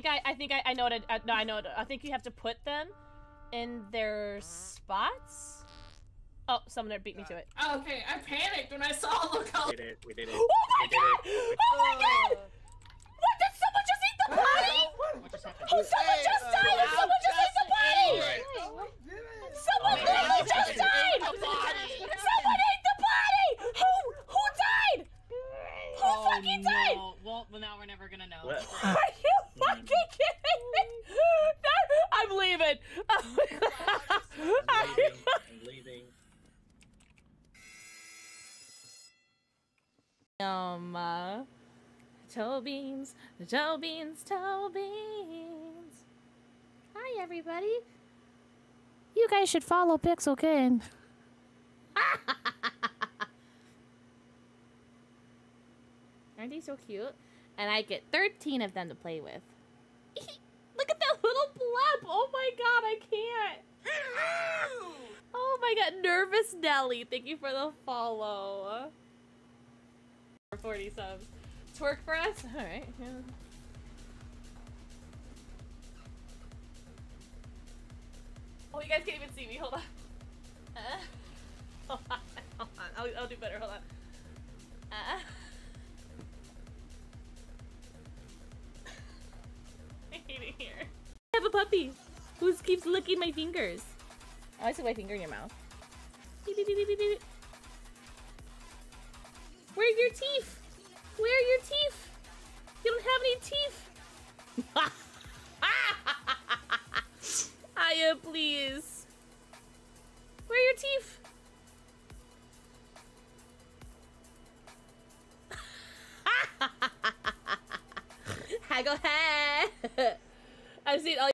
think I, I think I, I know what. I, uh, no, I know. What, I think you have to put them in their spots. Oh, someone beat me to it. Oh, okay, I panicked when I saw the color. We did it. We did it. Oh my we god! it. Oh my god! What did someone just eat the body? What just happened? Oh, someone just died! Did someone just eat the body? Alright. Someone literally just died! Someone ate the body! Who? Who died? Who fucking died? Oh, No. Well, well, now we're never gonna know. What? Are you fucking kidding me? No, I'm leaving. I'm leaving. I'm leaving. um, uh, toe beans, toe beans, toe beans. Hi, everybody. You guys should follow Pixel Kid. Aren't they so cute? And I get 13 of them to play with. Look at that little blep! Oh my god, I can't! Oh my god, nervous Nelly, thank you for the follow. 40 subs. Twerk for us? Alright, yeah. Oh, you guys can't even see me. Hold on. Uh, hold on. Hold on. I'll, I'll do better. Hold on. Uh. I here. I have a puppy who keeps licking my fingers. Oh, I see my finger in your mouth. Beep, beep, beep. Where are your teeth? Where are your teeth? You don't have any teeth. Aya, please. Where are your teeth? Haggle head. I've seen all.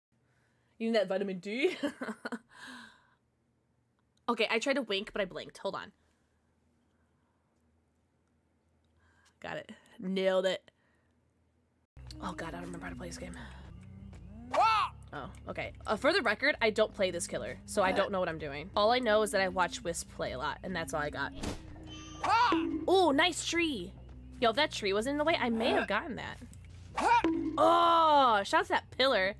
You need that vitamin D. okay, I tried to wink, but I blinked. Hold on. Got it. Nailed it. Oh god, I don't remember how to play this game. Oh, okay. Uh, for the record, I don't play this killer, so I don't know what I'm doing. All I know is that I watch Wisp play a lot, and that's all I got. Oh, nice tree. Yo, if that tree was in the way, I may have gotten that. Oh, shout out to that pillar.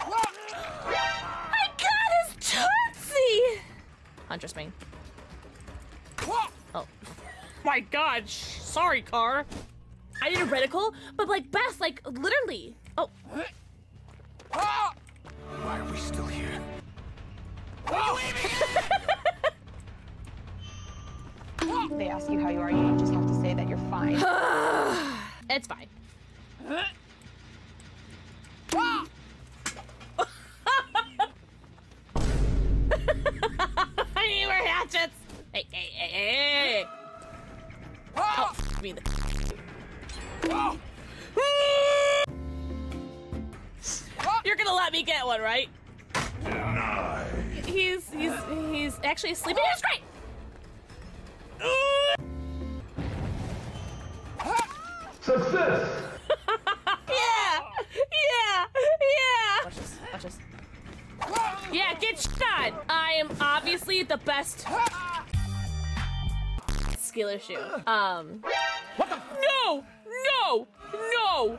I got his Tootsie! Huntress main. Oh. My god, sh- sorry, car. I need a reticle, but like Beth, like literally. Oh, Why are we still here? Oh. They ask you how you are, you just have to say that you're fine. it's fine. I need more hatchets. Hey, hey, hey, hey. Oh, f- me in the. You're gonna let me get one, right? He's he's he's actually sleeping in his Success! Yeah, yeah, yeah. Watch this. Watch this. Yeah, get shot. I am obviously the best skill issue. Um. What the? No! No! No!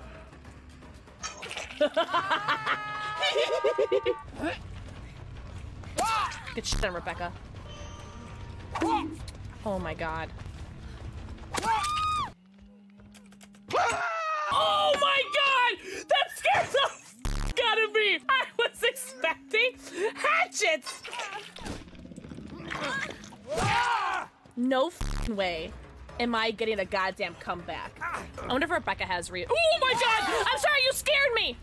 Get shit on Rebecca. Oh my god. Oh my god! That scares the f out of me! I was expecting hatchets! No f***ing way am I getting a goddamn comeback. I wonder if Rebecca has re- Oh my god! I'm sorry, you scared me!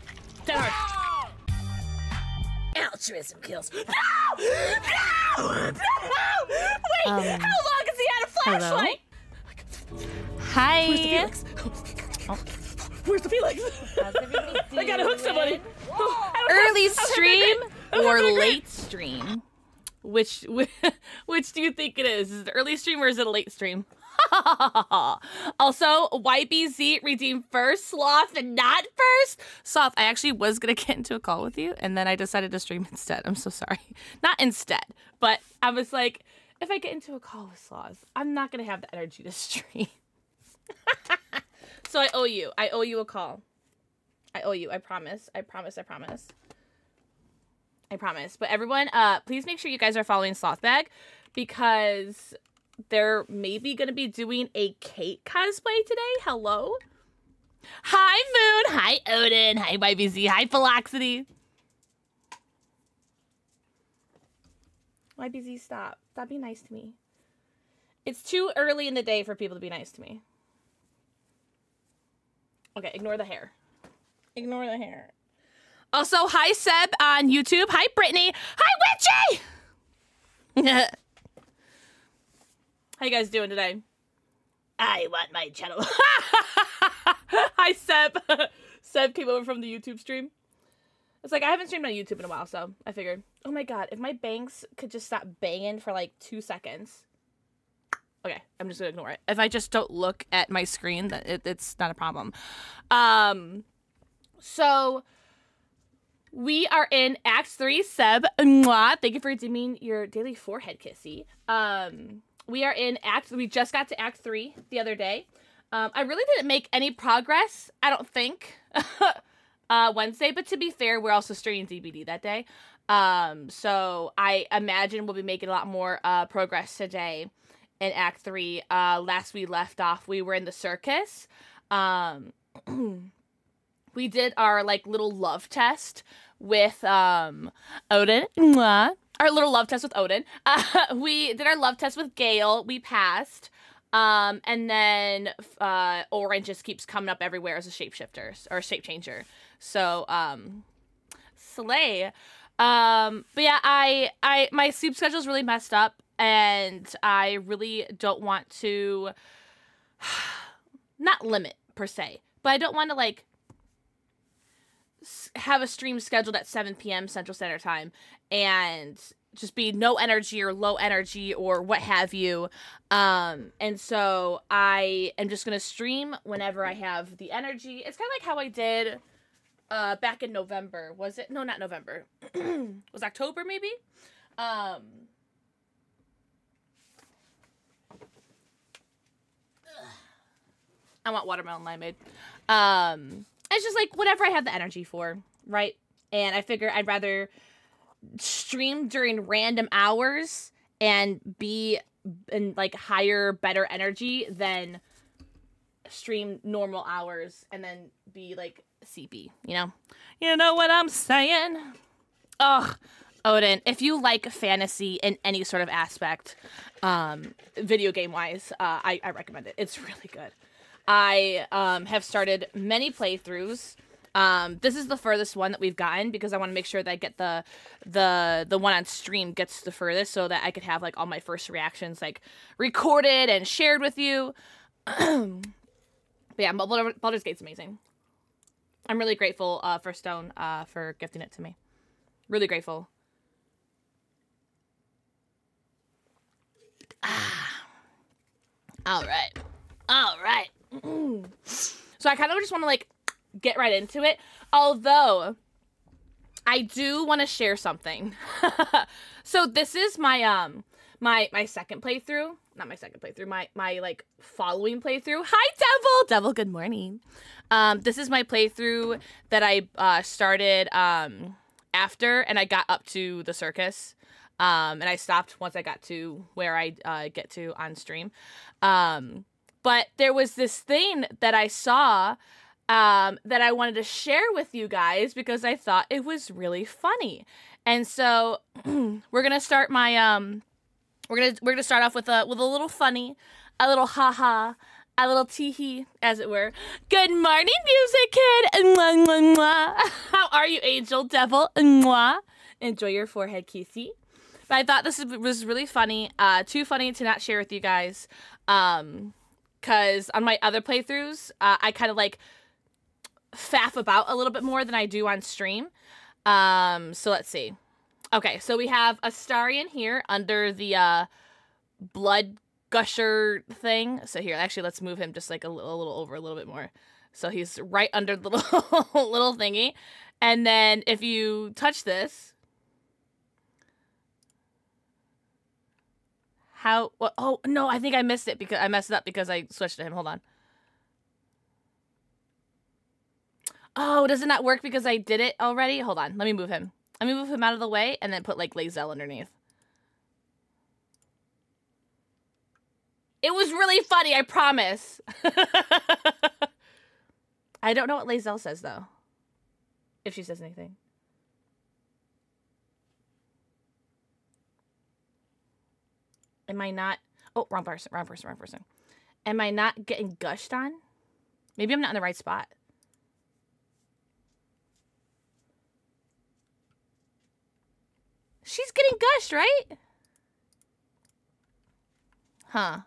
Dead hard. Altruism kills. No! No! No! Wait, Um, how long has he had a flashlight? Hello? Hi. Oh. Where's the Felix? Where's the Felix? I gotta hook somebody. doing? I don't have- Early I stream my grip. I don't or have my grip. late stream? Which which do you think it is? Is it early stream or is it a late stream? also, YBZ redeemed first, Sloth, and not first. Sloth, I actually was gonna get into a call with you, and then I decided to stream instead. I'm so sorry. Not instead, but I was like, if I get into a call with Sloth, I'm not gonna have the energy to stream. So I owe you. I owe you a call. I owe you. I promise. I promise. I promise. I promise. But everyone, uh, please make sure you guys are following Slothbag because they're maybe gonna be doing a Kate cosplay today. Hello. Hi Moon. Hi Odin. Hi YBZ. Hi Philoxity. YBZ, stop. Stop being nice to me. It's too early in the day for people to be nice to me. Okay, ignore the hair. Ignore the hair. Also, hi Seb on YouTube. Hi Brittany. Hi Witchy. How you guys doing today? I want my channel. hi Seb. Seb came over from the YouTube stream. It's like I haven't streamed on YouTube in a while, so I figured, oh my god, if my banks could just stop banging for like two seconds. Okay, I'm just gonna ignore it. If I just don't look at my screen, that it, it's not a problem. Um, so we are in Act Three. Seb, mwah, thank you for redeeming your daily forehead kissy. Um, we are in Act. We just got to Act Three the other day. Um, I really didn't make any progress. I don't think. uh, Wednesday, but to be fair, we're also streaming DBD that day. Um, so I imagine we'll be making a lot more uh, progress today in Act Three. Uh, last we left off, we were in the circus. Um, we did our like little love test with um Odin. Mwah. Our little love test with Odin. Uh, we did our love test with Gale. We passed. Um, and then uh, Orange just keeps coming up everywhere as a shapeshifter or a shape changer. So, um, slay. Um, but yeah, I, I, my sleep schedule is really messed up, and I really don't want to, not limit per se, but I don't want to like have a stream scheduled at 7 p.m. Central Standard Time and just be no energy or low energy or what have you. Um, and so I am just gonna stream whenever I have the energy. It's kind of like how I did uh, back in November. Was it? No, not November. was October maybe? Um, I want watermelon limeade. Um, it's just like whatever I have the energy for, right? And I figure I'd rather stream during random hours and be in like higher, better energy than stream normal hours and then be like CP, you know? You know what I'm saying? Ugh. Odin, if you like fantasy in any sort of aspect, um, video game wise, uh, I, I recommend it. It's really good. I um, have started many playthroughs. Um, this is the furthest one that we've gotten because I want to make sure that I get the the the one on stream gets the furthest so that I could have like all my first reactions like recorded and shared with you. but yeah, Baldur's Gate's amazing. I'm really grateful uh, for Stone uh, for gifting it to me. Really grateful. Ah. All right. All right. so I kind of just want to like get right into it. Although I do want to share something. so this is my um my my second playthrough. Not my second playthrough. My my like following playthrough. Hi Devil. Devil, good morning. Um this is my playthrough that I uh started um after and I got up to the circus. Um and I stopped once I got to where I uh get to on stream. Um but there was this thing that I saw um, that I wanted to share with you guys because I thought it was really funny. And so we're gonna start my um, we're gonna we're gonna start off with a with a little funny, a little haha, a little teehee, as it were. Good morning, music kid. Mwah, mwah, mwah. How are you, angel devil? Mwah. Enjoy your forehead kissy. But I thought this was really funny. Uh, too funny to not share with you guys. Um, because on my other playthroughs, uh, I kind of like faff about a little bit more than I do on stream. Um, so let's see. Okay, so we have Astarion here under the uh, blood gusher thing. So here, actually, let's move him just like a little, a little over a little bit more. So he's right under the little little thingy. And then if you touch this, How? What, oh no, I think I missed it because I messed it up because I switched to him. Hold on. Oh, doesn't that work because I did it already? Hold on. Let me move him. Let me move him out of the way and then put like Lae'zel underneath. It was really funny, I promise. I don't know what Lae'zel says though. If she says anything. Am I not? Oh, wrong person, wrong person, wrong person. Am I not getting gushed on? Maybe I'm not in the right spot. She's getting gushed, right? Huh.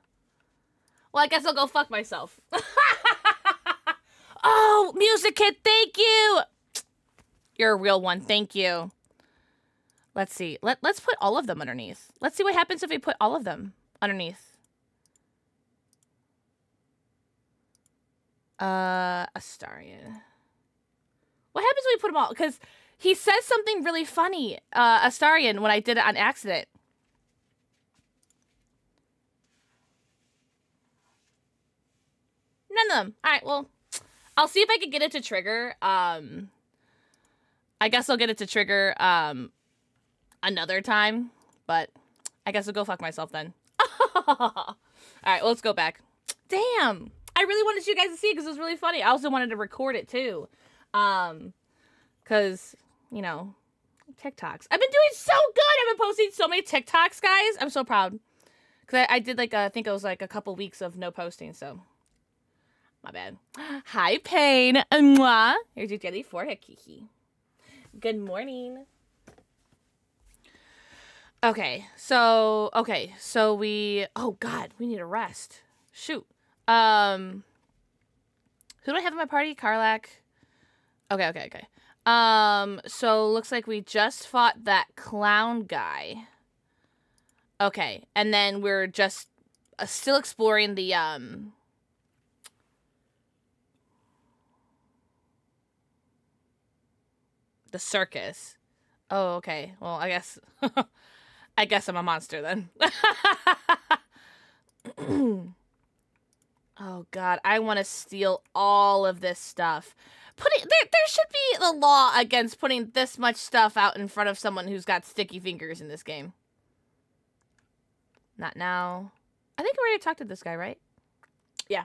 Well, I guess I'll go fuck myself. oh, Music Kid, thank you. You're a real one. Thank you. Let's see. Let, let's put all of them underneath. Let's see what happens if we put all of them underneath. Uh, Astarion. What happens when we put them all? Because he says something really funny, uh, Astarion, when I did it on accident. None of them. All right, well, I'll see if I can get it to trigger. Um, I guess I'll get it to trigger um, another time, but I guess I'll go fuck myself then. All right, well, let's go back. Damn. I really wanted you guys to see it because it was really funny. I also wanted to record it too. Um, because, you know, TikToks. I've been doing so good. I've been posting so many TikToks, guys. I'm so proud. Because I, I, did like, a, I think it was like a couple weeks of no posting, so. My bad. Hi, Pain. Mwah. Here's your jelly forehead, Kiki. Good morning. Okay, so, okay, so we, oh God, we need a rest. Shoot. Um, who do I have in my party? Karlach. Okay, okay, okay. Um, so looks like we just fought that clown guy. Okay, and then we're just uh, still exploring the um. The circus. Oh, okay. Well, I guess. I guess I'm a monster then. Oh god, I want to steal all of this stuff. Putting there there should be the law against putting this much stuff out in front of someone who's got sticky fingers in this game. Not now. I think I already talked to this guy, right? Yeah.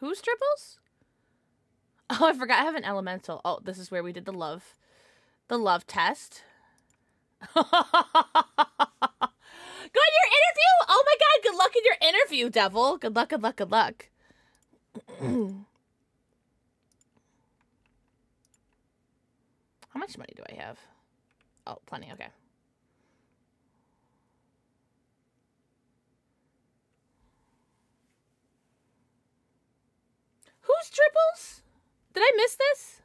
Who's triples? Oh, I forgot I have an elemental. Oh, this is where we did the love. The love test. Go on your interview. Oh my god, good luck in your interview, devil. Good luck, good luck, good luck. How much money do I have? Oh, plenty, okay. Who's triples? Did I miss this?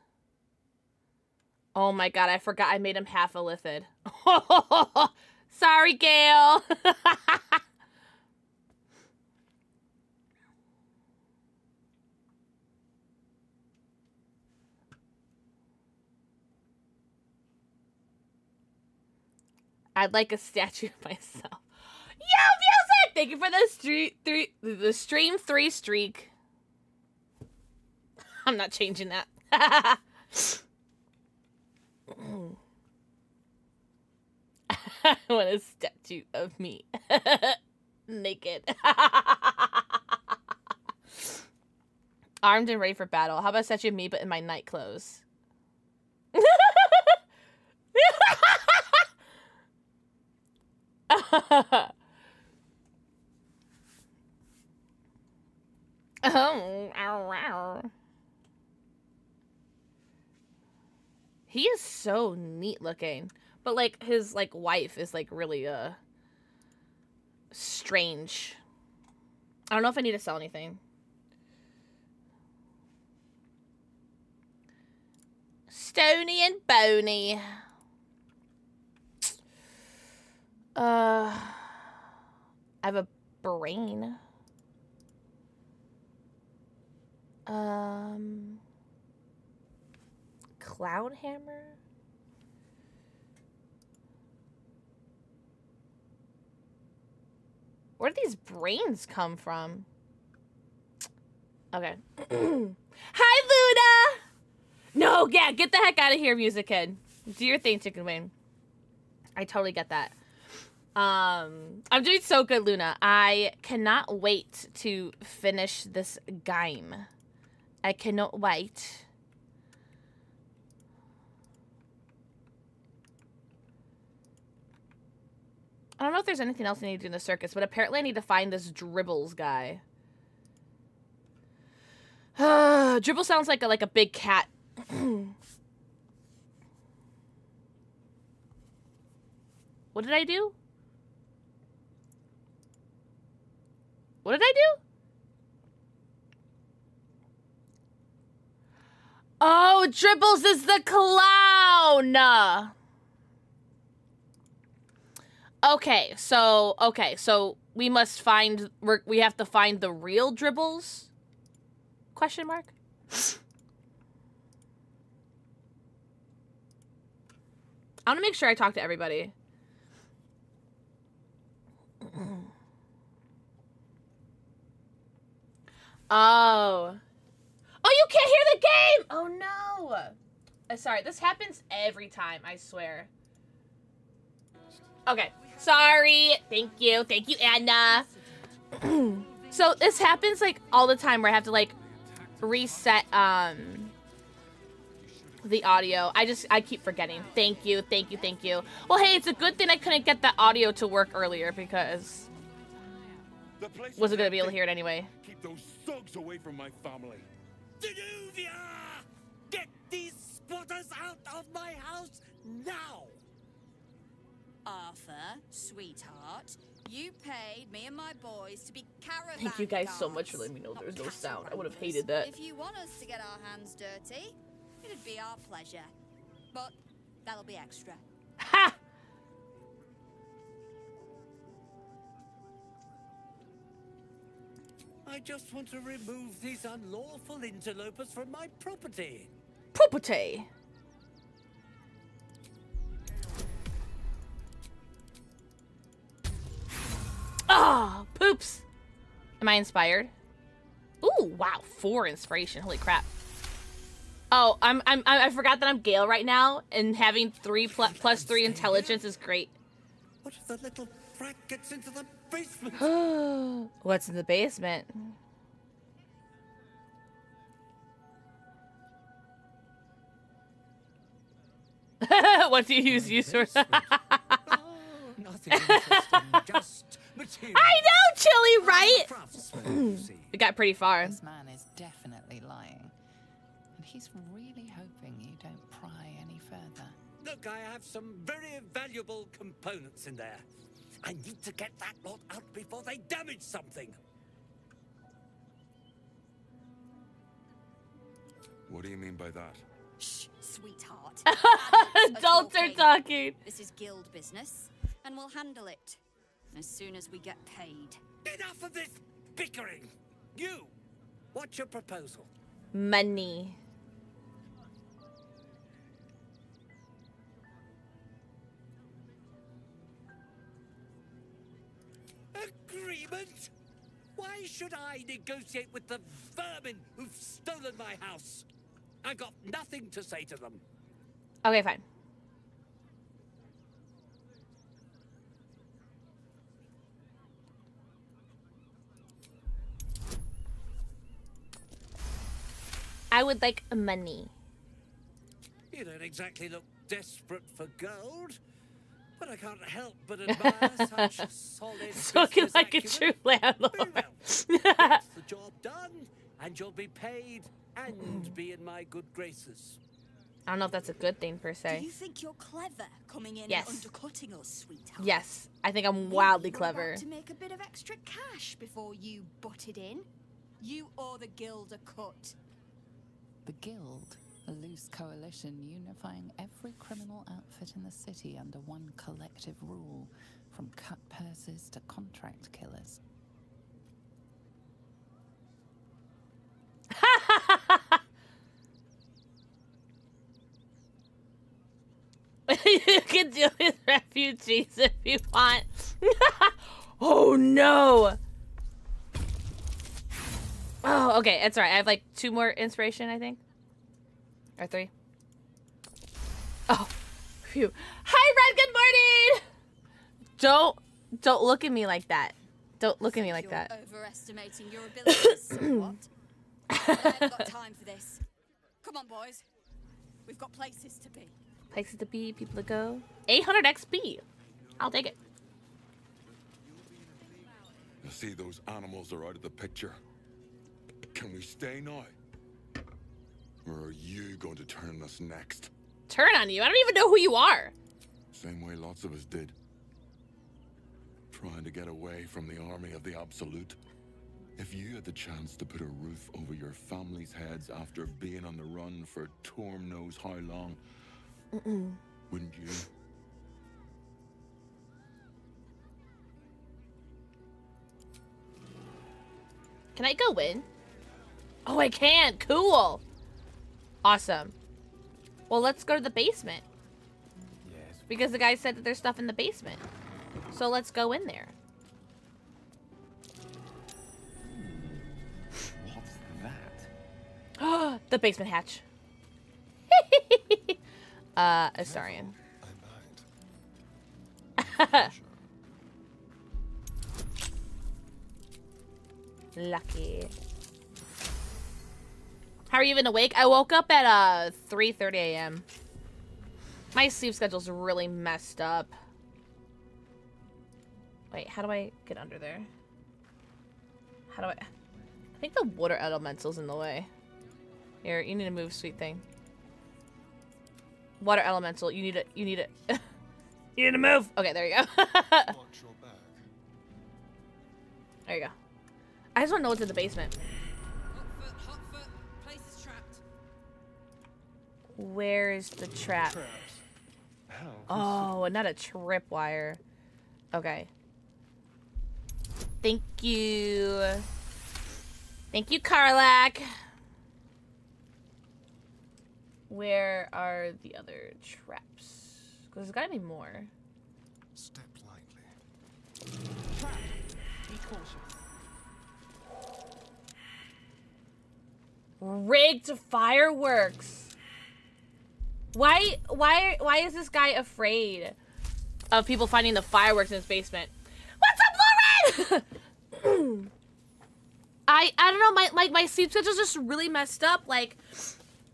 Oh my god, I forgot I made him half a illithid. Sorry, Gale. I'd like a statue of myself. Yo, music! Thank you for the street three the stream three streak. I'm not changing that. I want a statue of me naked. Armed and ready for battle. How about a statue of me but in my night clothes? oh, ow, ow. He is so neat looking. But like his like wife is like really uh strange. I don't know if I need to sell anything. Stony and bony. Uh I have a brain. Um Cloud Hammer? Where do these brains come from? Okay. Hi, Luna! No, yeah, get the heck out of here, Music Kid. Do your thing, Chicken Wing. I totally get that. Um, I'm doing so good, Luna. I cannot wait to finish this game. I cannot wait. I don't know if there's anything else I need to do in the circus, but apparently I need to find this Dribbles guy. Dribble sounds like a, like a big cat. what did I do? What did I do? Oh, Dribbles is the clown. Okay, so okay, so we must find we're, we have to find the real Dribbles? Question mark. I want to make sure I talk to everybody. Oh. Oh, you can't hear the game! Oh, no. Uh, sorry, this happens every time, I swear. Okay, sorry. Thank you. Thank you, Anna. so this happens, like, all the time where I have to, like, reset, um, the audio. I just, I keep forgetting. Thank you, thank you, thank you. Well, hey, it's a good thing I couldn't get the audio to work earlier because wasn't gonna be able to hear it anyway. Keep those thugs away from my family. Danuvia! Get these spotters out of my house now! Arthur, sweetheart, you paid me and my boys to be caravan Thank you guys so much for letting me know not there's no sound. I would have hated that. If you want us to get our hands dirty, it'd be our pleasure. But that'll be extra. Ha! I just want to remove these unlawful interlopers from my property. Property. Ah, poops. Am I inspired? Ooh, wow, four inspiration. Holy crap. Oh, I'm I'm I forgot that I'm Gale right now, and having three pl plus three intelligence is great. What if the little brat gets into the basement? What's in the basement? what do you use user? Nothing interesting, just material. I know, Chili, right? Craftsman, you see. We got pretty far. This man is definitely lying. And he's really hoping you don't pry any further. Look, I have some very valuable components in there. I need to get that lot out before they damage something. What do you mean by that? Shh, sweetheart. Adults Adults are talking. talking. This is guild business, and we'll handle it as soon as we get paid. Enough of this bickering. You, what's your proposal? Money. Agreement? Why should I negotiate with the vermin who've stolen my house? I got nothing to say to them. Okay, fine. I would like money. You don't exactly look desperate for gold, but I can't help but admire such solid Spoken business like a true landlord. Well. Get the job done, and you'll be paid and be in my good graces. I don't know if that's a good thing per se. Do se. you think you're clever coming in Yes. and undercutting us, sweetheart? Yes, I think I'm wildly you clever. to make a bit of extra cash before you butted in. You owe the guild a cut. The Guild, a loose coalition unifying every criminal outfit in the city under one collective rule, from cut purses to contract killers. you can deal with refugees if you want. Oh no! Oh, okay, That's alright. I have like two more inspiration, I think. Or three. Oh, phew. Hi, Red. Good morning. Don't don't look at me like that. Don't look at me like You're that. overestimating your abilities somewhat. I haven't got time for this. Come on, boys. We've got places to be. Places to be, people to go. 800 XP. I'll take it. You see, those animals are out of the picture. Can we stay now? Or are you going to turn on us next? Turn on you. I don't even know who you are. Same way lots of us did. Trying to get away from the army of the Absolute. If you had the chance to put a roof over your family's heads after being on the run for Torm knows how long, Mm-mm. wouldn't you? Can I go in? Oh, I can. Cool. Awesome. Well, let's go to the basement. Yes. Because the guy said that there's stuff in the basement. So let's go in there. What's that? the basement hatch. uh, Astarion. Lucky. How are you even awake? I woke up at uh 3:30 a.m. My sleep schedule's really messed up. Wait, how do I get under there? How do I? I think the water elemental's in the way. Here, you need to move, sweet thing. Water elemental, you need it. You need it. you need to move. Okay, there you go. there you go. I just want to know what's in the basement. Where's the trap? Oh, not a tripwire. Okay. Thank you. Thank you, Karlach. Where are the other traps? Because there's gotta be more. Step lightly. Be cautious. Rigged fireworks. Why why why is this guy afraid of people finding the fireworks in his basement? What's up, Lauren? I I don't know, my like my sleep schedule's just really messed up. Like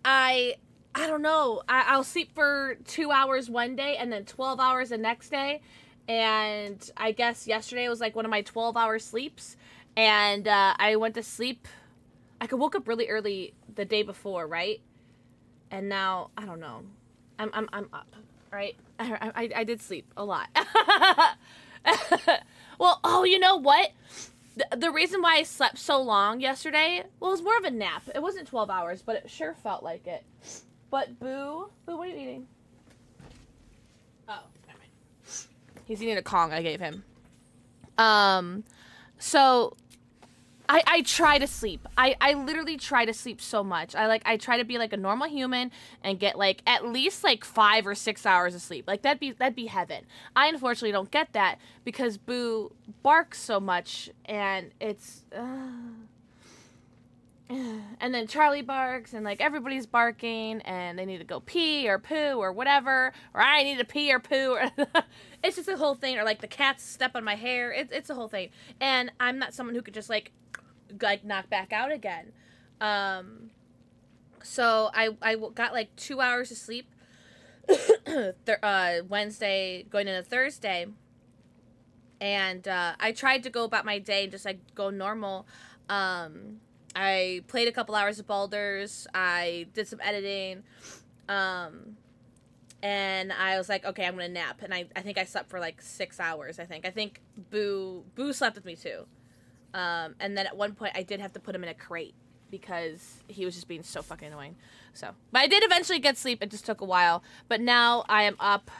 I I don't know. I, I'll sleep for two hours one day and then twelve hours the next day. And I guess yesterday was like one of my twelve hour sleeps. And uh, I went to sleep I could woke up really early the day before, right? And now I don't know. I'm I'm I'm up, right? I I, I did sleep a lot. well, oh, you know what? The, the reason why I slept so long yesterday, well, it was more of a nap. It wasn't 12 hours, but it sure felt like it. But Boo, Boo, what are you eating? Oh, never mind. He's eating a Kong I gave him. Um, so I, I try to sleep. I, I literally try to sleep so much. I like I try to be like a normal human and get like at least like five or six hours of sleep. Like that'd be that'd be heaven. I unfortunately don't get that because Boo barks so much and it's uh, and then Charlie barks and like everybody's barking and they need to go pee or poo or whatever or I need to pee or poo or it's just a whole thing or like the cats step on my hair. It's it's a whole thing. And I'm not someone who could just like like knock back out again. Um, so I I got like two hours of sleep. Th- uh, Wednesday going into Thursday, and uh, I tried to go about my day and just like go normal. Um, I played a couple hours of Baldur's. I did some editing. Um, and I was like, okay, I'm gonna nap. And I, I think I slept for like six hours. I think. I think Boo Boo slept with me too. Um, and then at one point, I did have to put him in a crate because he was just being so fucking annoying. So, but I did eventually get sleep. It just took a while. But now I am up.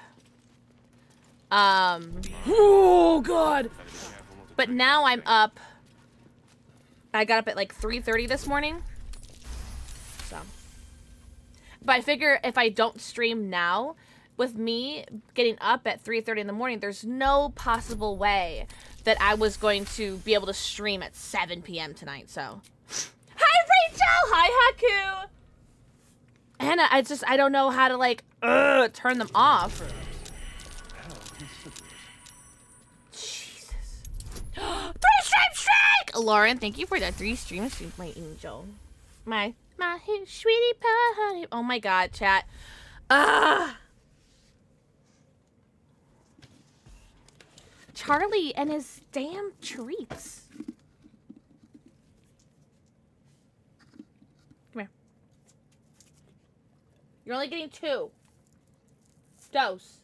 Um. Oh God. But now I'm up. I got up at like 3:30 this morning. So. But I figure if I don't stream now, with me getting up at 3:30 in the morning, there's no possible way that I was going to be able to stream at 7 p.m. tonight. So, hi Rachel, hi Haku. Anna, I just I don't know how to like uh, turn them off. Jesus. three stream strike! Lauren, thank you for that three stream stream, my angel. My my sweetie pie. Oh my god, chat. Ah. Charlie and his damn treats. Come here. You're only getting two. Dose.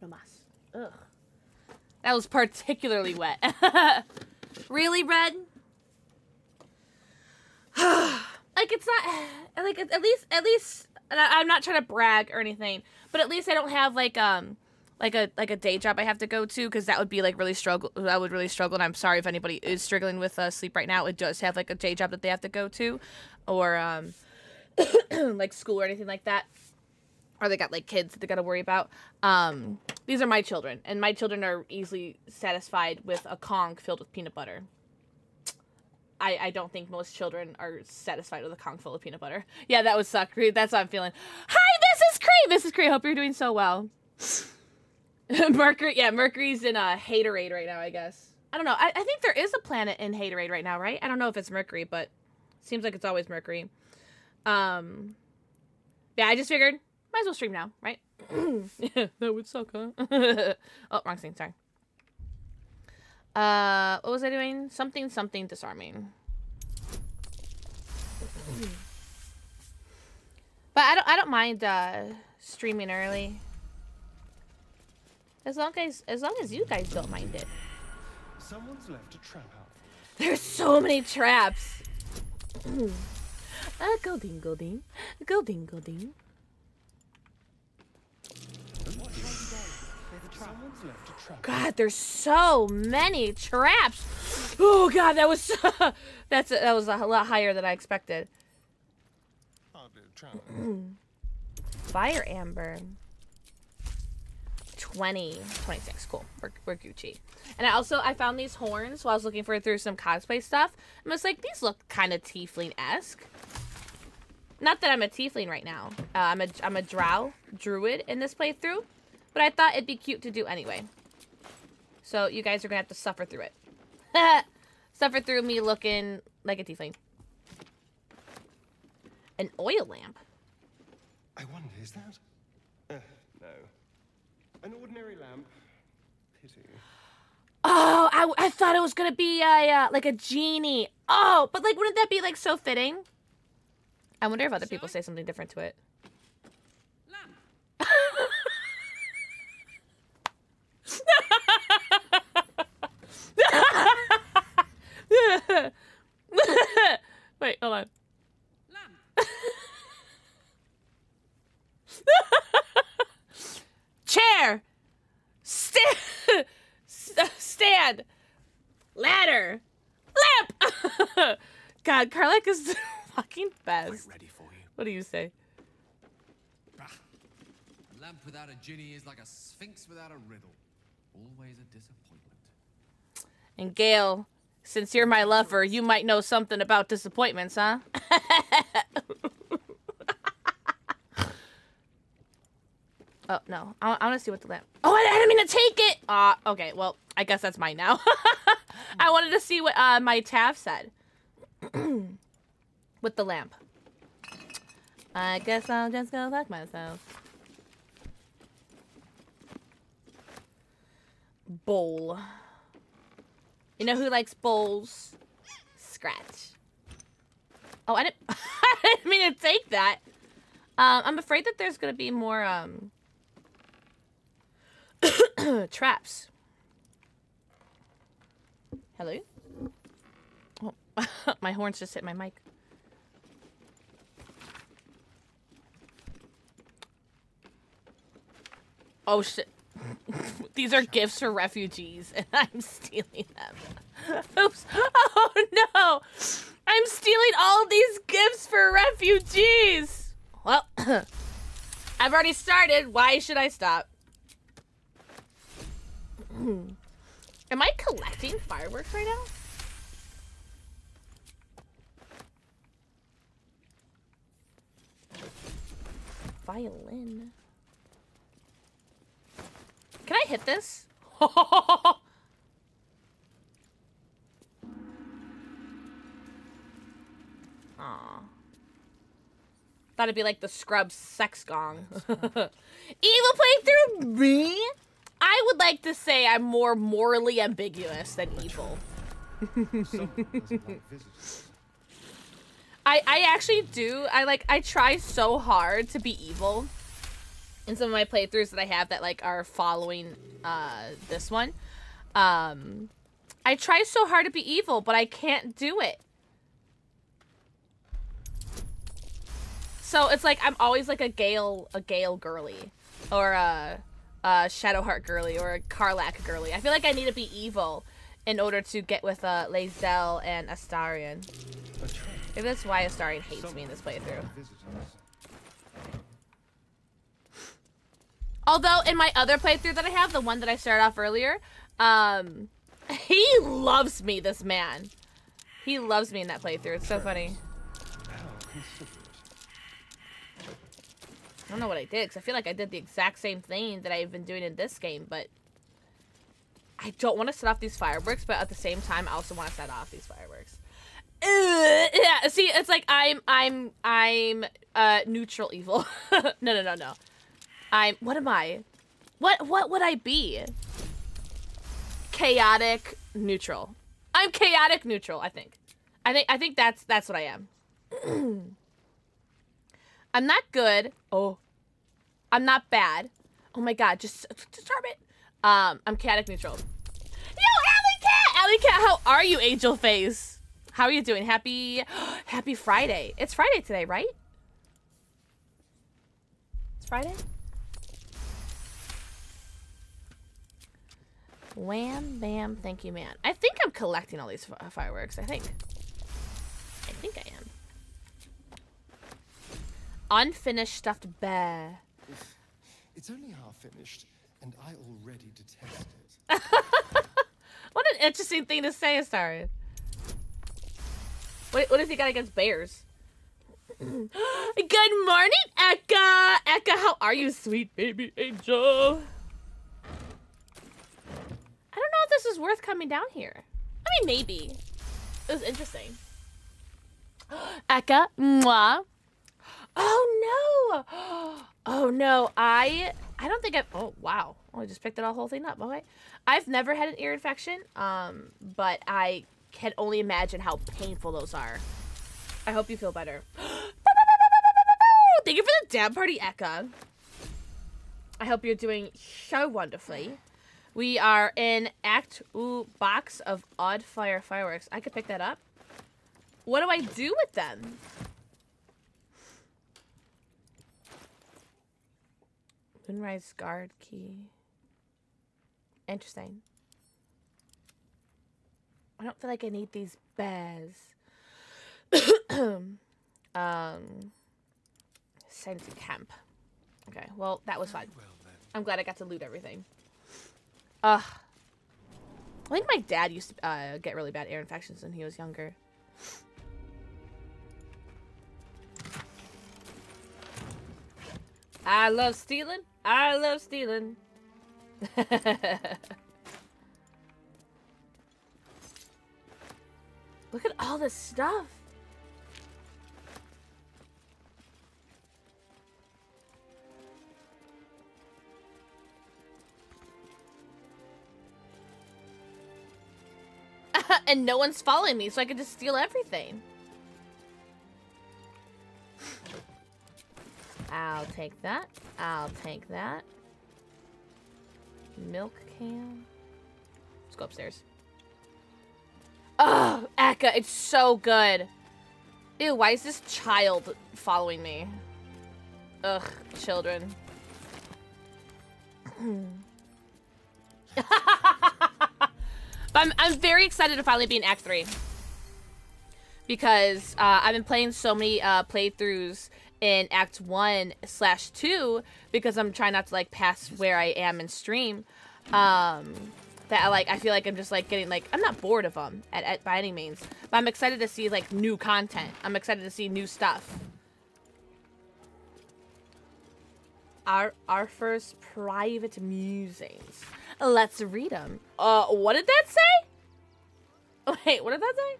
No mas. Ugh. That was particularly wet. really, Red? like it's not like at least at least I'm not trying to brag or anything, but at least I don't have like um like a like a day job I have to go to because that would be like really struggle. I would really struggle, and I'm sorry if anybody is struggling with uh, sleep right now. It does have like a day job that they have to go to, or um like school or anything like that or they got like kids that they got to worry about. Um, these are my children, and my children are easily satisfied with a Kong filled with peanut butter. I, I don't think most children are satisfied with a Kong full of peanut butter. Yeah, that would suck. That's what I'm feeling. Hi, this is Cree. This is Cree. Hope you're doing so well. Mercury, yeah, Mercury's in a haterade right now. I guess. I don't know. I, I think there is a planet in haterade right now, right? I don't know if it's Mercury, but seems like it's always Mercury. Um, yeah, I just figured might as well stream now, right? yeah, that would suck, huh? oh, wrong scene. Sorry. Uh, what was I doing? Something, something disarming. but I don't, I don't mind uh, streaming early. As long as, as long as you guys don't mind it. Someone's left a trap out. There's so many traps. uh, go ding, go ding, go ding, go ding. God, there's so many traps. Oh God, that was that's that was a lot higher than I expected. Fire amber. 20, 26, cool. We're, we're Gucci. And I also, I found these horns while I was looking for through some cosplay stuff. And I was like, these look kind of tiefling-esque. Not that I'm a tiefling right now. Uh, I'm a, I'm a drow, druid in this playthrough. But I thought it'd be cute to do anyway. So you guys are going to have to suffer through it. suffer through me looking like a tiefling. An oil lamp? I wonder, is that? Uh, no. An ordinary lamp. Pity. Oh, I, I thought it was going to be a, uh, like a genie. Oh, but like, wouldn't that be like so fitting? I wonder if other people say something different to it. Wait, hold on. Chair. Stand. Stand. Ladder. Lamp. God, Karlach is the fucking best. ready for you. What do you say? A lamp without a genie is like a sphinx without a riddle. Always a disappointment. And Gale, since you're my lover, you might know something about disappointments, huh? oh, no. I, I want to see what the lamp... Oh, I, I didn't mean to take it! Uh, okay, well, I guess that's mine now. I wanted to see what uh, my Tav said. with the lamp. I guess I'll just go fuck myself. Bowl. You know who likes bowls? Scratch. Oh, I didn't, I didn't mean to take that. Um, I'm afraid that there's going to be more um, traps. Hello? Oh, my horns just hit my mic. Oh shit. These are gifts for refugees, and I'm stealing them. Oops. Oh no! I'm stealing all these gifts for refugees! Well, I've already started. Why should I stop? Am I collecting fireworks right now? Violin. Can I hit this? Aw. It'd be like the Scrubs sex gong. Evil playthrough me? I would like to say I'm more morally ambiguous than evil. I I actually do. I like I try so hard to be evil in some of my playthroughs that I have that like are following uh this one. Um I try so hard to be evil, but I can't do it. So it's like I'm always like a Gale a Gale girly or a, a Shadowheart girly or a Karlach girly. I feel like I need to be evil in order to get with uh Lae'zel and Astarion. Maybe that's why Astarion hates me in this playthrough. Although in my other playthrough that I have, the one that I started off earlier, um, he loves me, this man. He loves me in that playthrough. It's so funny. I don't know what I did, because I feel like I did the exact same thing that I've been doing in this game, but I don't want to set off these fireworks, but at the same time, I also want to set off these fireworks. Uh, yeah, see, it's like I'm, I'm, I'm, uh, neutral evil. no, no, no, no. I'm, what am I? What, what would I be? Chaotic neutral. I'm chaotic neutral, I think. I think, I think that's, that's what I am. I'm not good. Oh. I'm not bad. Oh my god, just, just it. Um, I'm chaotic neutral. Yo, Alley Cat! Alley Cat, how are you, Angel Face? How are you doing? Happy, happy Friday. It's Friday today, right? It's Friday? Wham, bam, thank you, man. I think I'm collecting all these uh, fireworks. I think. I think I am. Unfinished stuffed bear. It's only half finished, and I already detest it. what an interesting thing to say, Astarion. What, what does he got against bears? Good morning, Eka! Eka, how are you, sweet baby angel? I don't know if this is worth coming down here. I mean, maybe. It was interesting. Eka, mwah. Oh no! Oh no, I I don't think I've oh wow. Oh, I just picked it all whole thing up. Okay. I've never had an ear infection, um, but I can only imagine how painful those are. I hope you feel better. Thank you for the dab party, Eka. I hope you're doing so wonderfully. We are in Act Ooh box of Odd Fire fireworks. I could pick that up. What do I do with them? Moonrise guard key. Interesting. I don't feel like I need these bears. um, Sanity camp. Okay, well, that was fun. I'm glad I got to loot everything. Ugh. I think my dad used to uh, get really bad ear infections when he was younger. I love stealing. I love stealing. Look at all this stuff. and no one's following me, so I could just steal everything. I'll take that. I'll take that. Milk can. Let's go upstairs. Oh, Eka, it's so good. Ew, why is this child following me? Ugh, children. By I'm I'm very excited to finally be in Act Three because uh, I've been playing so many uh, playthroughs in Act One slash Two because I'm trying not to like pass where I am in stream. Um, that I like I feel like I'm just like getting like I'm not bored of them at, at by any means, but I'm excited to see like new content. I'm excited to see new stuff. Our our first private musings. Let's read them. Uh, what did that say? Wait, what did that say?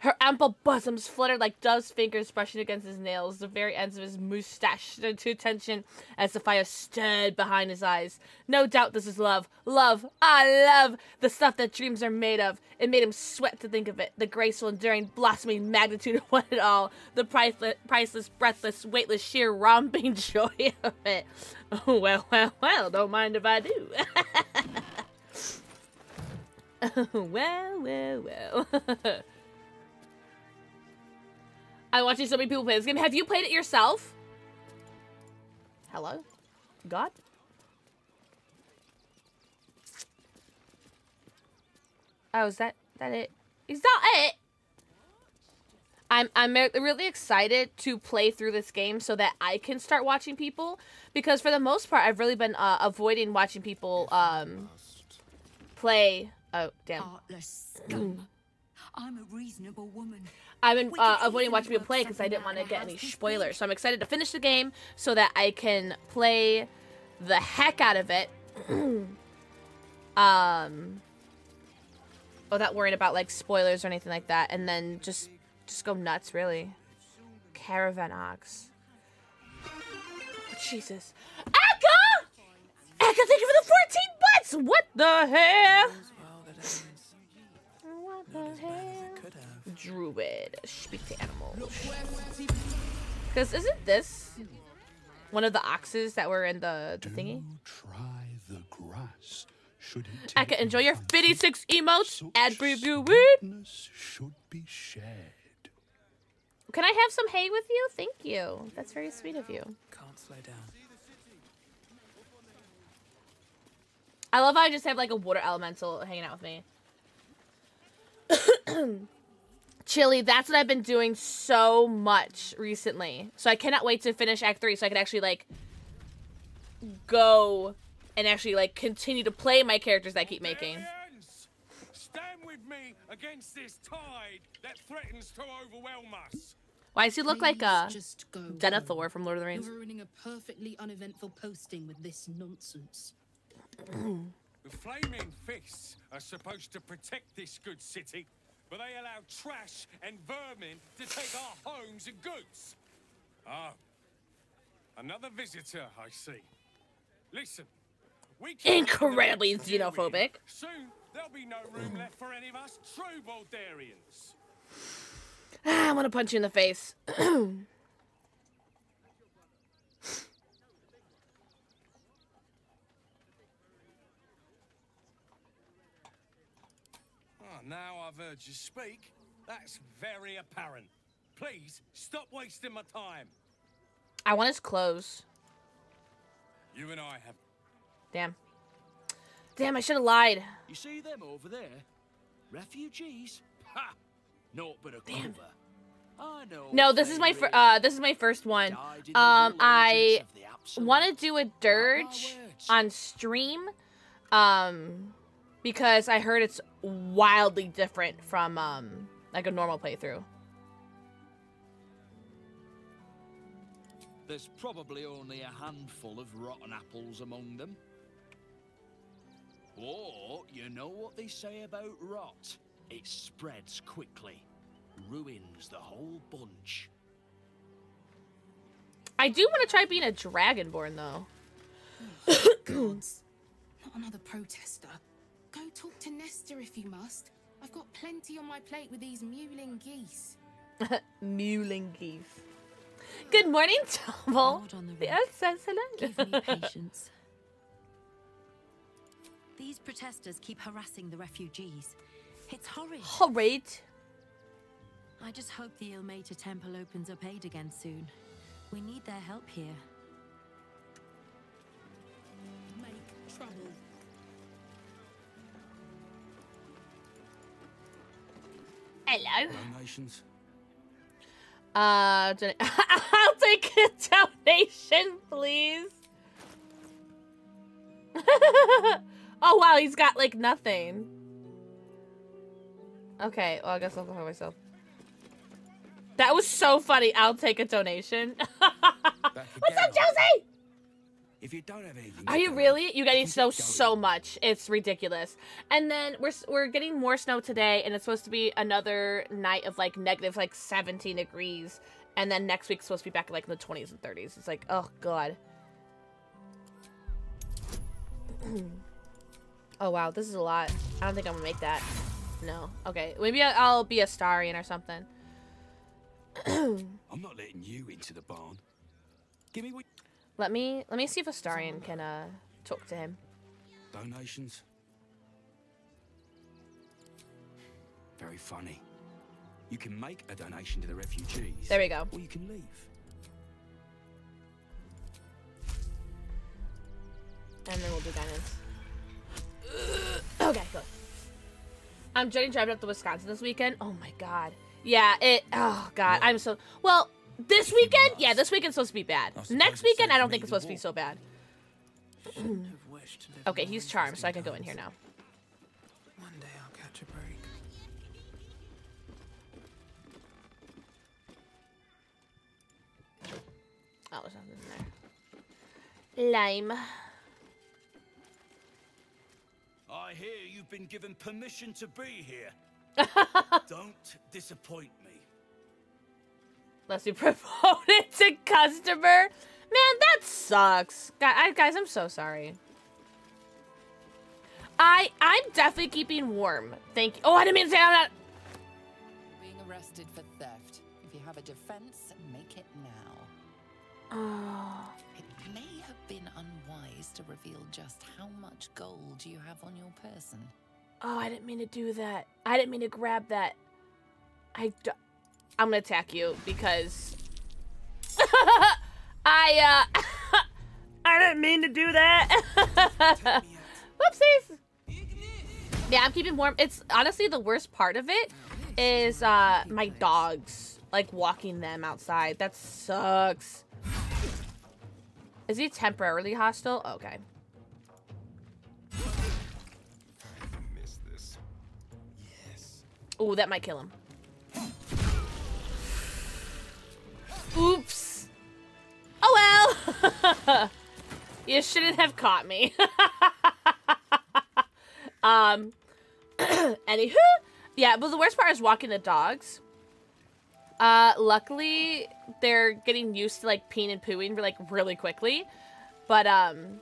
Her ample bosoms fluttered like dove's fingers brushing against his nails. The very ends of his moustache stood to attention as the fire stirred behind his eyes. No doubt this is love. Love. I love the stuff that dreams are made of. It made him sweat to think of it. The graceful, enduring, blossoming magnitude of what it all. The priceless, priceless, breathless, weightless, sheer romping joy of it. Oh, well, well, well, don't mind if I do. well, well, well. I'm watching so many people play this game. Have you played it yourself? Hello? God? Oh, is that that it? Is that it? I'm I'm really excited to play through this game so that I can start watching people because for the most part I've really been uh, avoiding watching people um play. Oh damn! Heartless scum. I'm a reasonable woman. I've been uh, avoiding watching people play because I didn't want to get any spoilers. So I'm excited to finish the game so that I can play the heck out of it. um, without worrying about like spoilers or anything like that, and then just just go nuts, really. Caravan Ox. Oh, Jesus. Aka! Aka, thank you for the 14 butts! What the hell? What the hell? Druid. Speak to animals. Because isn't this one of the oxes that were in the, the thingy? Try the grass. Should it Aka, enjoy your 56 emotes. Ad preview weed. should be shared. Can I have some hay with you? Thank you. That's very sweet of you. Can't slow down. I love how I just have like a water elemental hanging out with me. Chili, that's what I've been doing so much recently. So I cannot wait to finish Act 3 so I can actually like go and actually like continue to play my characters that I keep making. Stand with me against this tide that threatens to overwhelm us. Why does he look like a uh, just go. Denethor from Lord of the Rings? You're ruining a perfectly uneventful posting with this nonsense. The flaming fists are supposed to protect this good city, but they allow trash and vermin to take our homes and goods. Ah, another visitor, I see. Listen, we can't Incredibly let you in. xenophobic. Soon there'll be no room left for any of us true Baldurians. Ah, I want to punch you in the face. now I've heard you speak. That's very apparent. Please stop wasting my time. I want his clothes. You and I have Damn. Damn, I should have lied. You see them over there? Refugees? Ha! Naught but a cover. I know. No, this is my fir- uh this is my first one. Um I want to do a dirge on stream um because I heard it's wildly different from um like a normal playthrough. There's probably only a handful of rotten apples among them. Or, you know what they say about rot? It spreads quickly, ruins the whole bunch. I do want to try being a dragonborn though. Gods. Not another protester. Go talk to Nestor if you must. I've got plenty on my plate with these mewling geese. Mewling geese. Good morning, Tumble. Yes, says hello. Give me patience. These protesters keep harassing the refugees. It's horrid. Horrid. I just hope the Ilmater Temple opens up aid again soon. We need their help here. Hello. Donations? Uh, don- I'll take a donation, please. oh wow, he's got like nothing. Okay, well I guess I'll go for myself. That was so funny. I'll take a donation. What's up, Josie? If you don't have anything, Are you really? You guys snow so much. It's ridiculous. And then we're we're getting more snow today, and it's supposed to be another night of like negative like 17 degrees. And then next week's supposed to be back like in the 20s and 30s. It's like, oh god. oh wow, this is a lot. I don't think I'm gonna make that. No. Okay, maybe I'll be Astarion or something. I'm not letting you into the barn. Give me what Let me let me see if Astarion can uh talk to him. donations. Very funny. You can make a donation to the refugees. There we go. Or you can leave. And then we'll do diamonds. okay, good. I'm Jenny driving up to Wisconsin this weekend. Oh my god. Yeah, it. Oh god, I'm so. Well, this weekend, yeah, this weekend's supposed to be bad. Next weekend, I don't think it's supposed to be so bad. okay, he's charmed, so I can go in here now. One day I'll catch a break. Oh, there's nothing in there. Lime. I hear you've been given permission to be here. Don't disappoint me. Unless you promoted to customer. Man, that sucks. Guys, I'm so sorry. I I'm definitely keeping warm. Thank you. Oh, I didn't mean to say I'm not. Being arrested for theft. If you have a defense, make it now. Oh. It may have been unwise to reveal just how much gold you have on your person. Oh, I didn't mean to do that. I didn't mean to grab that. I I'm gonna attack you because I uh I didn't mean to do that. Whoopsies. Yeah, I'm keeping warm. It's honestly the worst part of it is uh my dogs like walking them outside. That sucks. Is he temporarily hostile? Okay. Ooh, that might kill him. Oops. Oh well. you shouldn't have caught me. um. anywho, yeah, but the worst part is walking the dogs. Uh, luckily they're getting used to like peeing and pooing like really quickly, but um,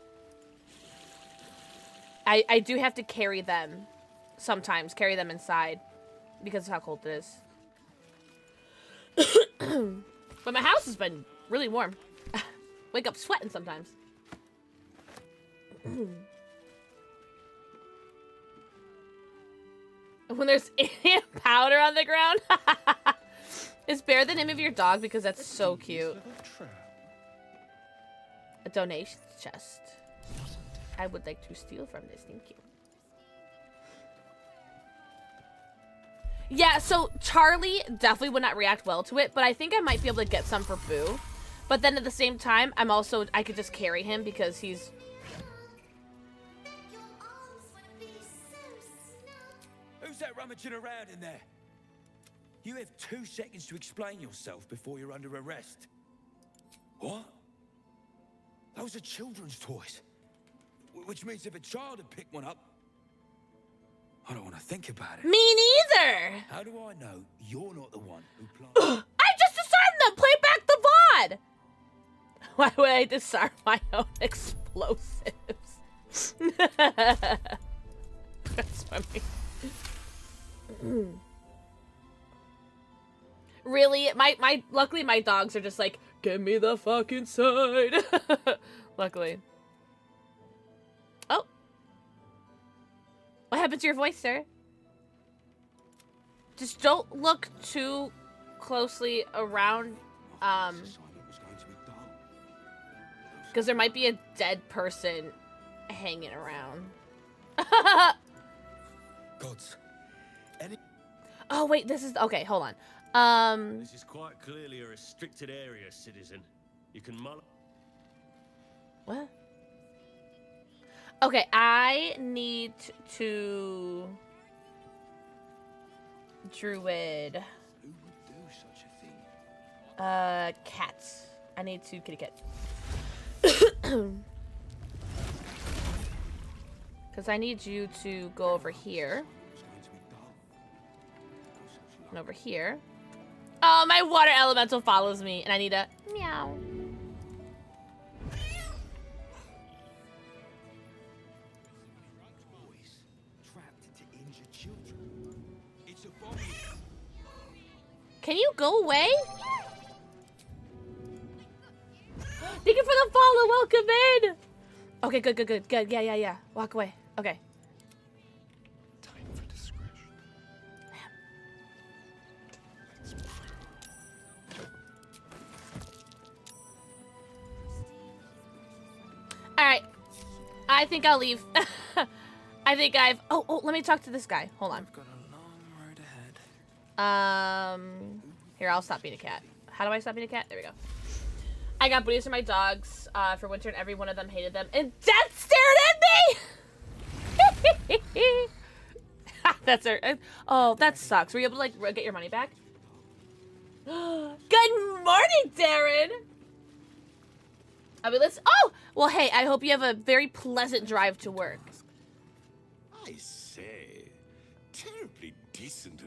I I do have to carry them sometimes, carry them inside because of how cold it is. but my house has been really warm. Wake up sweating sometimes. when there's powder on the ground. is Bear the name of your dog? Because that's so cute. A donation chest. I would like to steal from this. Thank you. Yeah, so Charlie definitely would not react well to it, but I think I might be able to get some for Boo. But then at the same time, I'm also I could just carry him because he's Who's that rummaging around in there? You have two seconds to explain yourself before you're under arrest. What? Those are children's toys. Which means if a child had picked one up, I don't want to think about it. Me neither. How do I know you're not the one who planted? I just disarmed them. Play back the VOD. Why would I disarm my own explosives? That's funny. really? My my luckily my dogs are just like, get me the fuck inside. luckily. What happened to your voice, sir? Just don't look too closely around um because there might be a dead person hanging around. Gods. Any Oh wait, this is okay. Hold on. Um, This is quite clearly a restricted area, citizen. You can mull. what? Okay, I need to druid. Uh, cats. I need to kitty cat. Because I need you to go over here. And over here. Oh, my water elemental follows me, and I need a meow. Can you go away? Thank you for the follow. Welcome in. Okay, good, good, good, good. Yeah, yeah, yeah. Walk away. Okay. Time for discretion. All right. I think I'll leave. I think I've. Oh, oh. Let me talk to this guy. Hold on. Um. Here, I'll stop being a cat. How do I stop being a cat? There we go. I got booties for my dogs uh, for winter, and every one of them hated them. And Death stared at me. That's uh, Oh, that sucks. Were you able to like get your money back? Good morning, Darren. I mean, let's. Oh, well, hey. I hope you have a very pleasant drive to work. I say, terribly decent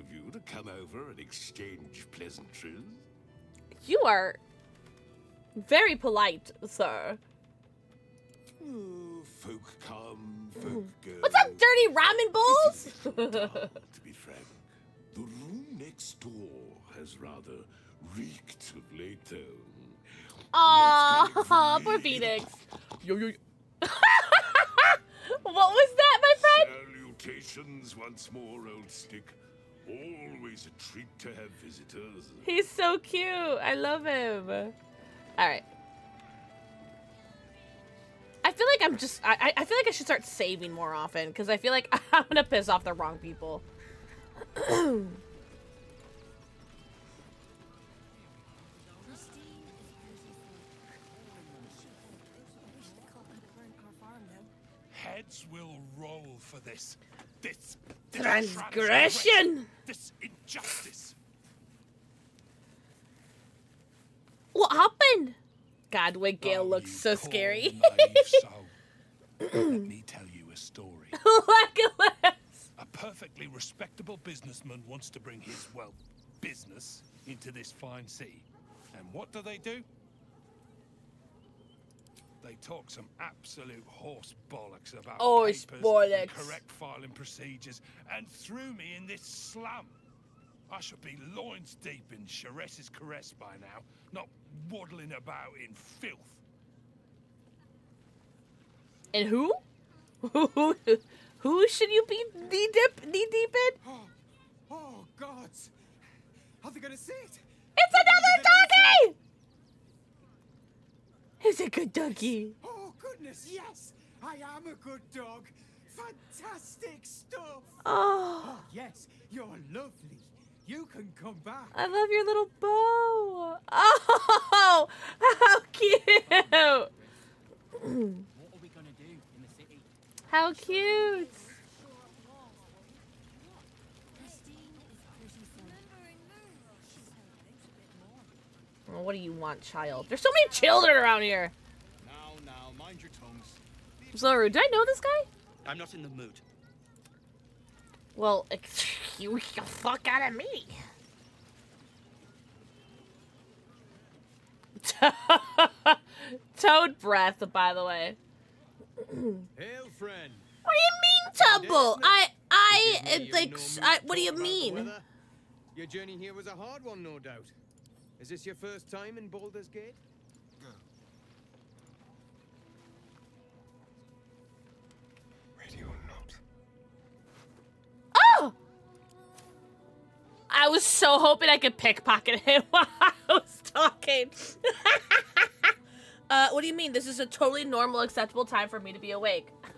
come over and exchange pleasantries. You are very polite, sir. Folk come, folk hmm. go. What's up, dirty ramen bowls? To be frank, the room next door has rather reeked of late. though. Aw, poor Phoenix. Yo, yo. what was that, my friend? Salutations once more, old stick. Always a treat to have visitors. He's so cute. I love him. All right. I feel like I'm just. I, I- feel like I should start saving more often because I feel like I'm gonna piss off the wrong people. Heads will roll for this. This, this Transgression. This injustice. what happened? God, Wig Gale looks so scary. Let me tell you a story. Legolas. A perfectly respectable businessman wants to bring his, well, business into this fine sea. And what do they do? They talk some absolute horse bollocks about Horse papers bollocks. and correct filing procedures and threw me in this slum. I should be loins deep in Sharess's caress by now, not waddling about in filth. And who? Who? Who should you be knee dip knee deep in? Oh, oh gods! Are they gonna see it? It's another doggy! It's a good doggy. Oh, goodness, yes! I am a good dog. Fantastic stuff! Oh. Ah, yes, you're lovely. You can come back. I love your little bow. Oh, how cute! What are we gonna do in the city? How cute! Well, what do you want, child? There's so many children around here. Now, now, mind your tongues. Zoru, do I know this guy? I'm not in the mood. Well, excuse the fuck out of me. Toad breath, by the way. Hail, friend. What do you mean, Tumble? I, I, like, I, what do you mean? Your journey here was a hard one, no doubt. Is this your first time in Baldur's Gate? Ready or not. Oh! I was so hoping I could pickpocket him while I was talking. uh, what do you mean? This is a totally normal, acceptable time for me to be awake.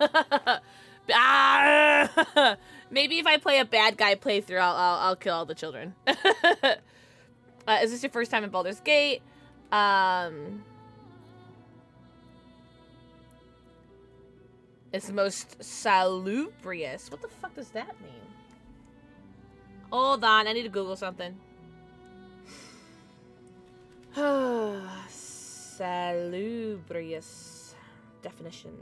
ah, Maybe if I play a bad guy playthrough, I'll, I'll, I'll kill all the children. Uh, is this your first time in Baldur's Gate? Um, it's the most salubrious. What the fuck does that mean? Hold on, I need to Google something. salubrious definition.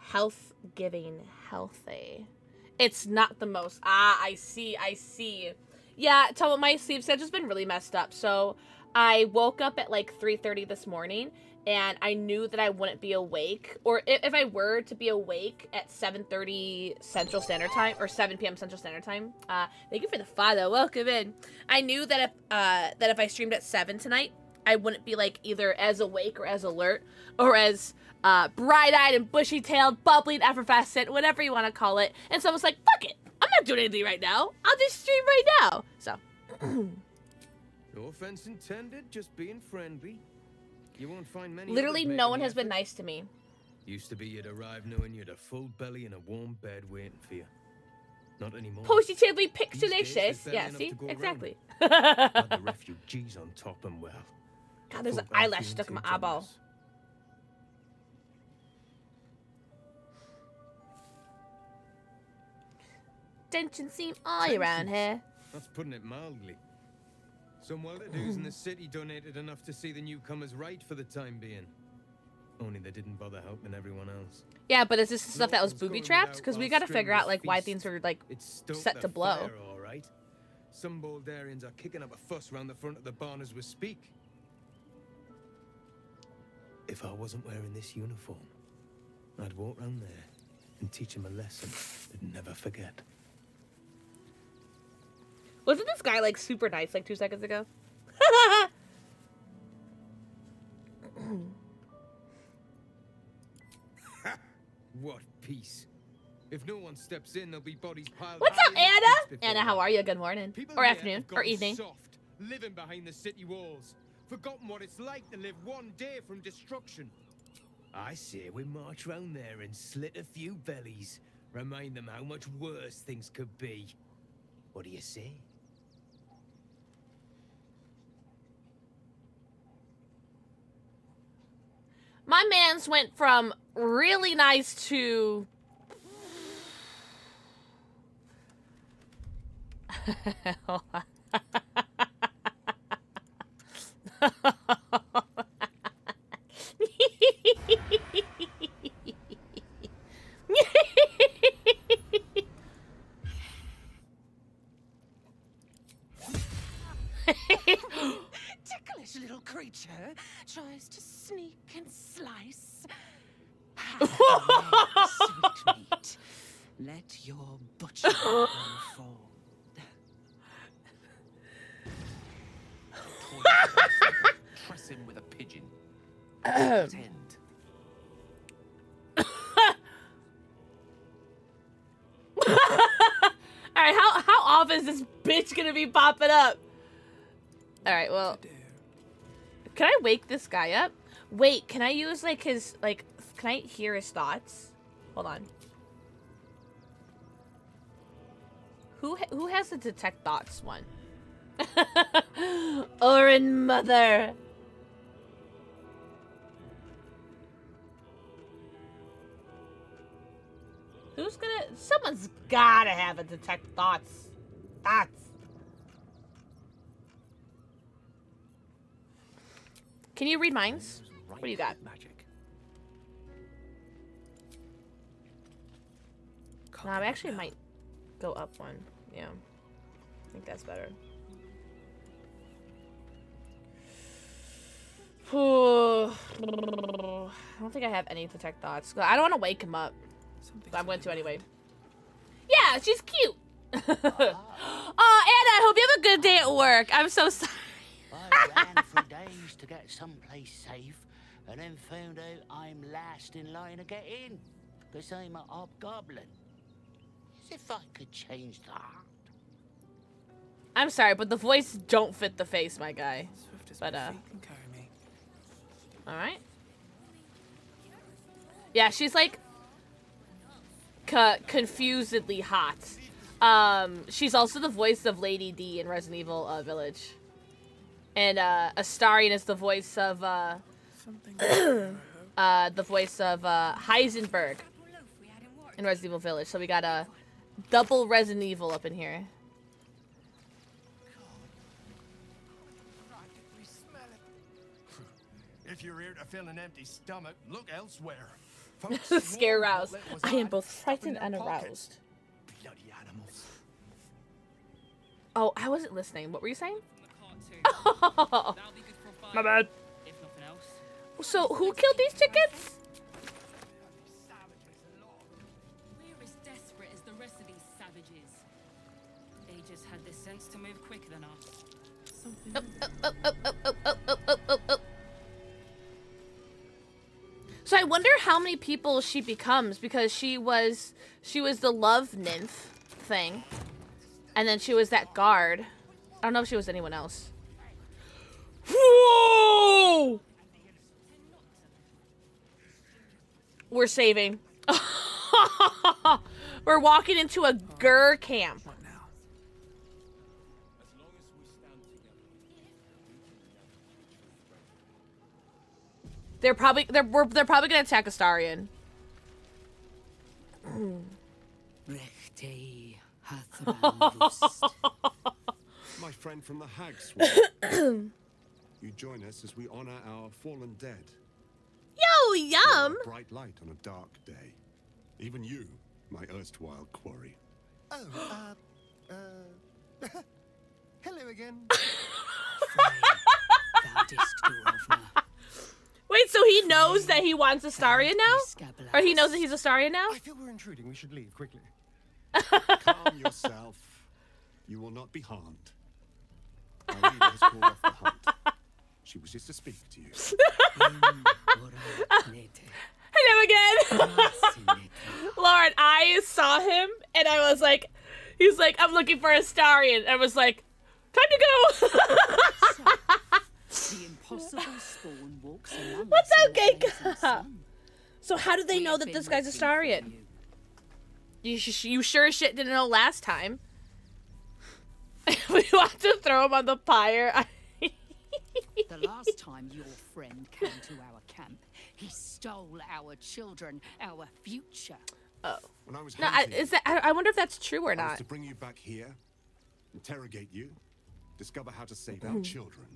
Health giving, healthy. It's not the most. Ah, I see, I see. Yeah, tell me my sleep schedule's been really messed up. So I woke up at like 3.30 this morning and I knew that I wouldn't be awake, or if, if I were to be awake at 7:30 Central Standard Time or 7 p.m. Central Standard Time. Uh, thank you for the follow. Welcome in. I knew that if uh, that if I streamed at seven tonight, I wouldn't be like either as awake or as alert or as uh, bright-eyed and bushy-tailed, bubbly and effervescent, whatever you want to call it. And so I was like, fuck it. I'm not doing anything right now. I'll just stream right now. So. no offense intended, just being friendly. You won't find many. Literally, no one has been nice to me. Used to be you'd arrive knowing you'd a full belly and a warm bed waiting for you. Not anymore. Positively pixelicious. Yeah, see? Exactly. the refugees on top and well. God, there's an eyelash stuck in my eyeball. Tension seem all around here. That's putting it mildly. Some well-to-dos in the city donated enough to see the newcomers right for the time being. Only they didn't bother helping everyone else. Yeah, but is this the stuff that was booby trapped? Because we got to figure out like why things were like set to blow. Fire, all right. Some Baldurians are kicking up a fuss round the front of the barn as we speak. If I wasn't wearing this uniform, I'd walk round there and teach him a lesson they'd never forget. Wasn't this guy like super nice like two seconds ago? what peace. If no one steps in, there'll be bodies piled What's up, Anna? Anna, how are you? Good morning. People or afternoon. Or evening. Soft, living behind the city walls. Forgotten what it's like to live one day from destruction. I say we march round there and slit a few bellies. Remind them how much worse things could be. What do you say? My man's went from really nice to wake this guy up? Wait, can I use like his like? Can I hear his thoughts? Hold on. Who ha- who has the detect thoughts one? Orin mother. Who's gonna? Someone's gotta have a detect thoughts. Thoughts. Can you read minds? What do you got? Magic. No, I actually might go up one. Yeah. I think that's better. I don't think I have any detect thoughts. I don't want to wake him up. But I'm going to anyway. Yeah, she's cute. oh, Anna, I hope you have a good day at work. I'm so sorry. I ran for days to get someplace safe, and then found out I'm last in line to get in, because I'm a hobgoblin. As if I could change that. I'm sorry, but the voice don't fit the face, my guy. But uh, all right. Yeah, she's like, co- confusedly hot. Um, she's also the voice of Lady D in Resident Evil uh, Village, and uh, Astarion is the voice of uh, uh, the voice of uh, Heisenberg in Resident Evil Village. So we got a double Resident Evil up in here. If you're here to fill an empty stomach, look elsewhere. Scare roused. I am both frightened and aroused. Bloody animals. Oh, I wasn't listening. What were you saying? My bad. So who killed these chickens? We're as desperate as the rest of these savages. They just had the sense to move quicker. So I wonder how many people she becomes because she was she was the love nymph thing. And then she was that guard. I don't know if she was anyone else. Whoa! We're saving. We're walking into a Gur camp. They're probably they're we're, they're probably gonna attack Astarion. Rechte hath My friend from the Hag Swamp. you join us as we honor our fallen dead. Yo, You're yum. a bright light on a dark day. Even you, my erstwhile quarry. Oh, uh, uh, hello again. Wait, so he knows that he wants Astarion now? Or he knows that he's Astarion now? I feel we're intruding. We should leave quickly. Calm yourself. You will not be harmed. Our leader has called off the hunt. She wishes to speak to you. Hello again. Lauren, I saw him and I was like, he's like, I'm looking for Astarion. I was like, time to go. the impossible spawn walks What's up, Genka? So how did they know that this guy's a for Astarion? You, you sure as shit didn't know last time. we want to throw him on the pyre. The last time your friend came to our camp, he stole our children, our future. Oh. When I was No, I, is that? I, I wonder if that's true or I was not. to bring you back here, interrogate you, discover how to save our Mhm. children.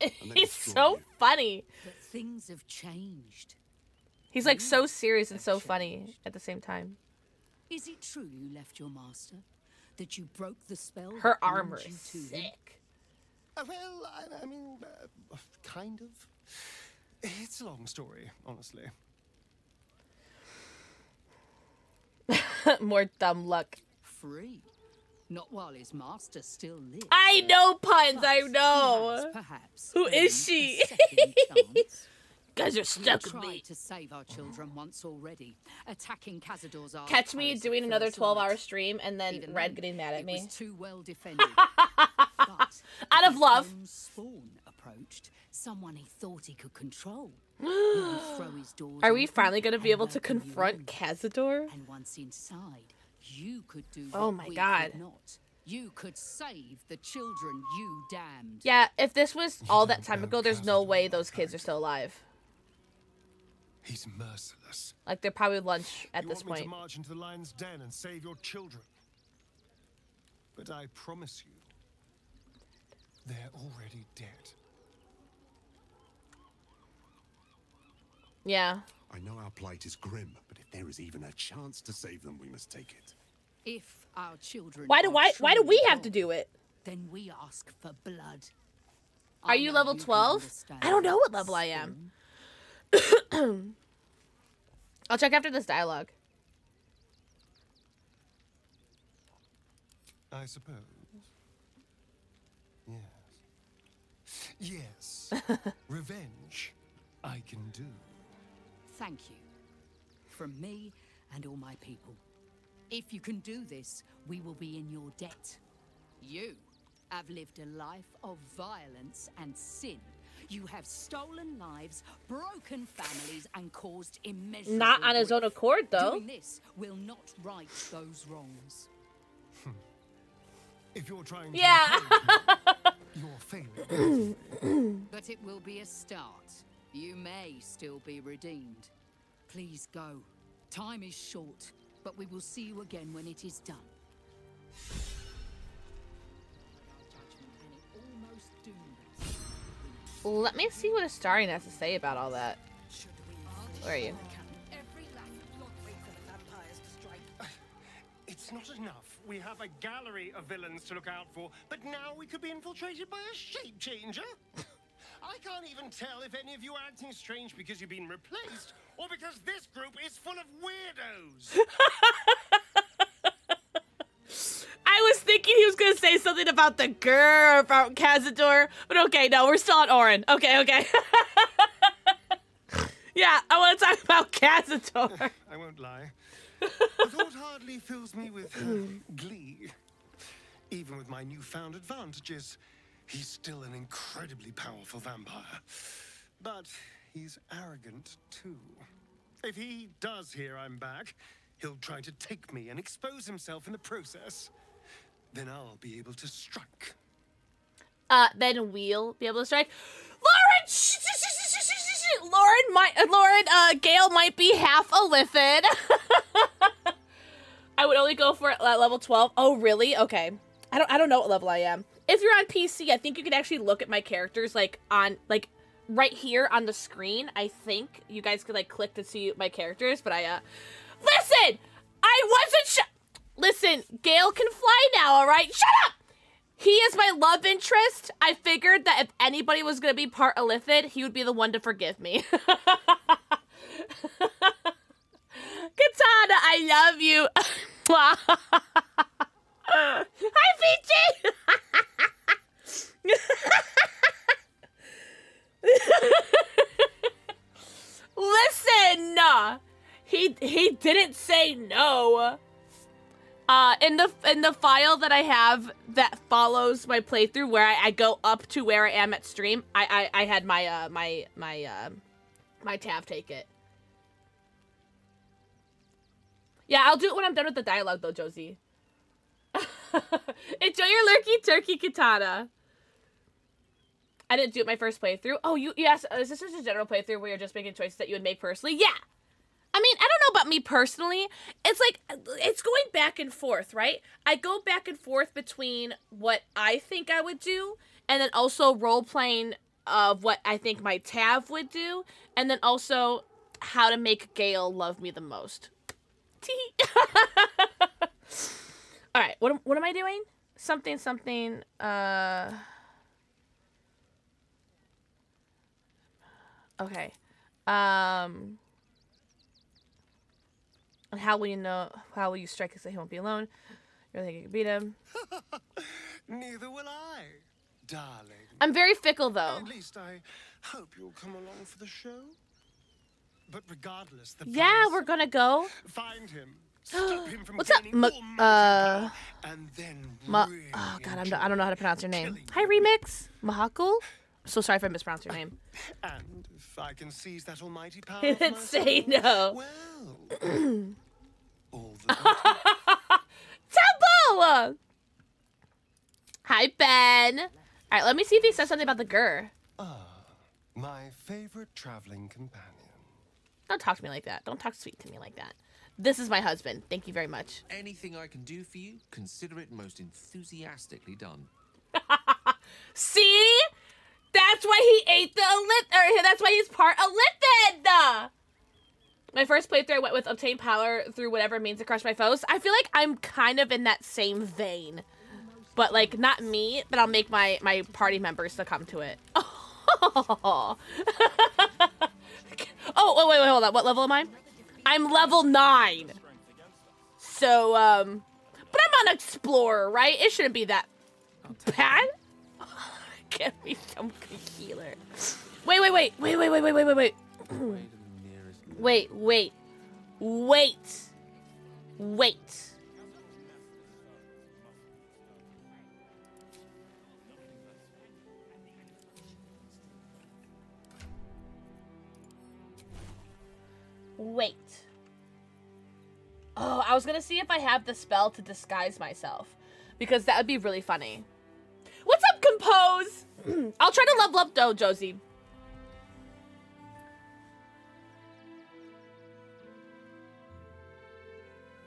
and then He's so you. funny. But things have changed. He's like so serious and so funny at the same time. Is it true you left your master? That you broke the spell? Her that armor is to him? sick. Uh, well, I, I mean, uh, kind of. It's a long story, honestly. More dumb luck. Free. Not while his master still lives. I know puns. I But he know. has, perhaps. Who is she? a second chance. Guys are We stuck with tried me. to save our children once already, attacking Cazador's arch Catch me doing another 12-hour stream and then Even Red then, getting mad at it me. was too well defended. But Out of love. Spawn approached someone he thought he could control. throw his doors Are we finally going to be able to confront in. Cazador? And once inside, you could do Oh my God. could not. You could save the children you damned. Yeah, if this was all that time ago, there's no way those kids are still alive. He's merciless. Like they're probably lunch at you this want me point. to march into the lion's den and save your children. But I promise you, they're already dead. Yeah. I know our plight is grim, but if there is even a chance to save them, we must take it. If our children Why do why why do we have to do it? Then we ask for blood. Are you level 12? I don't know what level I am. I'll check after this dialogue. I suppose. Yes. Yes. Revenge, I can do. Thank you. From me and all my people. If you can do this, we will be in your debt. You have lived a life of violence and sin. You have stolen lives, broken families, and caused immeasurable. Not on his own accord, though. Doing this will not right those wrongs. Hmm. If you're trying to Yeah. encourage me, but it will be a start. You may still be redeemed. Please go. Time is short, but we will see you again when it is done. Let me see what Astarion has to say about all that. Where are you? It's not enough. We have a gallery of villains to look out for, but now we could be infiltrated by a shape changer. I can't even tell if any of you are acting strange because you've been replaced or because this group is full of weirdos. I was thinking he was gonna say something about the girl about Cazador, but okay, no, we're still on Orin. Okay, okay. yeah, I want to talk about Cazador. I won't lie. The thought hardly fills me with uh, glee. Even with my newfound advantages, he's still an incredibly powerful vampire. But he's arrogant too. If he does hear I'm back, he'll try to take me and expose himself in the process. Then I'll be able to strike. Uh, then we'll be able to strike. Lauren, shh. Lauren might, uh, Lauren, uh, Gale might be half illithid. I would only go for it at level 12. Oh, really? Okay. I don't, I don't know what level I am. If you're on PC, I think you can actually look at my characters, like, on, like, right here on the screen. I think you guys could, like, click to see my characters, but I, uh, listen! I wasn't Listen, Gale can fly now, alright? Shut up! He is my love interest. I figured that if anybody was gonna be part Illithid, he would be the one to forgive me. Katana, I love you. Hi, Peachy! Listen! He he didn't say no. Uh, in the in the file that I have that follows my playthrough, where I, I go up to where I am at stream, I I, I had my uh my my uh my tab take it. Yeah, I'll do it when I'm done with the dialogue, though, Josie. Enjoy your lurky turkey katana. I didn't do it my first playthrough. Oh, you yes, is this just a general playthrough where you're just making choices that you would make personally? Yeah. I mean, I don't know about me personally. It's like it's going back and forth, right? I go back and forth between what I think I would do and then also role playing of what I think my Tav would do and then also how to make Gale love me the most. All right, what am- what am I doing? Something something uh Okay. Um and how will you know? How will you strike us that he won't be alone? You really think you can beat him? Neither will I, darling. I'm very fickle, though. At least I hope you'll come along for the show. But regardless, the Yeah, we're gonna go. find him. Stop him from What's up, Ma- uh, and then Ma- really oh god, I'm, I don't know how to pronounce your name. Hi, Remix, Mahakul. So sorry if I mispronounced your name. And if I can seize that almighty power, He for myself, say no. Well, all the Temple. Hi, Ben. All right, let me see if he says something about the Gur. Ah, my favorite traveling companion. Don't talk to me like that. Don't talk sweet to me like that. This is my husband. Thank you very much. Anything I can do for you, consider it most enthusiastically done. See? That's why he ate the Illith- or that's why he's part Illithid! My first playthrough, I went with obtain power through whatever means to crush my foes. I feel like I'm kind of in that same vein. But, like, not me, but I'll make my, my party members succumb to it. Oh. oh, wait, wait, wait, hold on. What level am I? I'm level 9. So, um... But I'm an explorer, right? It shouldn't be that bad. Get me some healer. Wait, wait, wait, wait, wait, wait, wait, wait, wait, wait. Wait, wait, wait, wait. Wait. Oh, I was gonna see if I have the spell to disguise myself. Because that would be really funny. What's up, Compose? I'll try to love, love, though, Josie.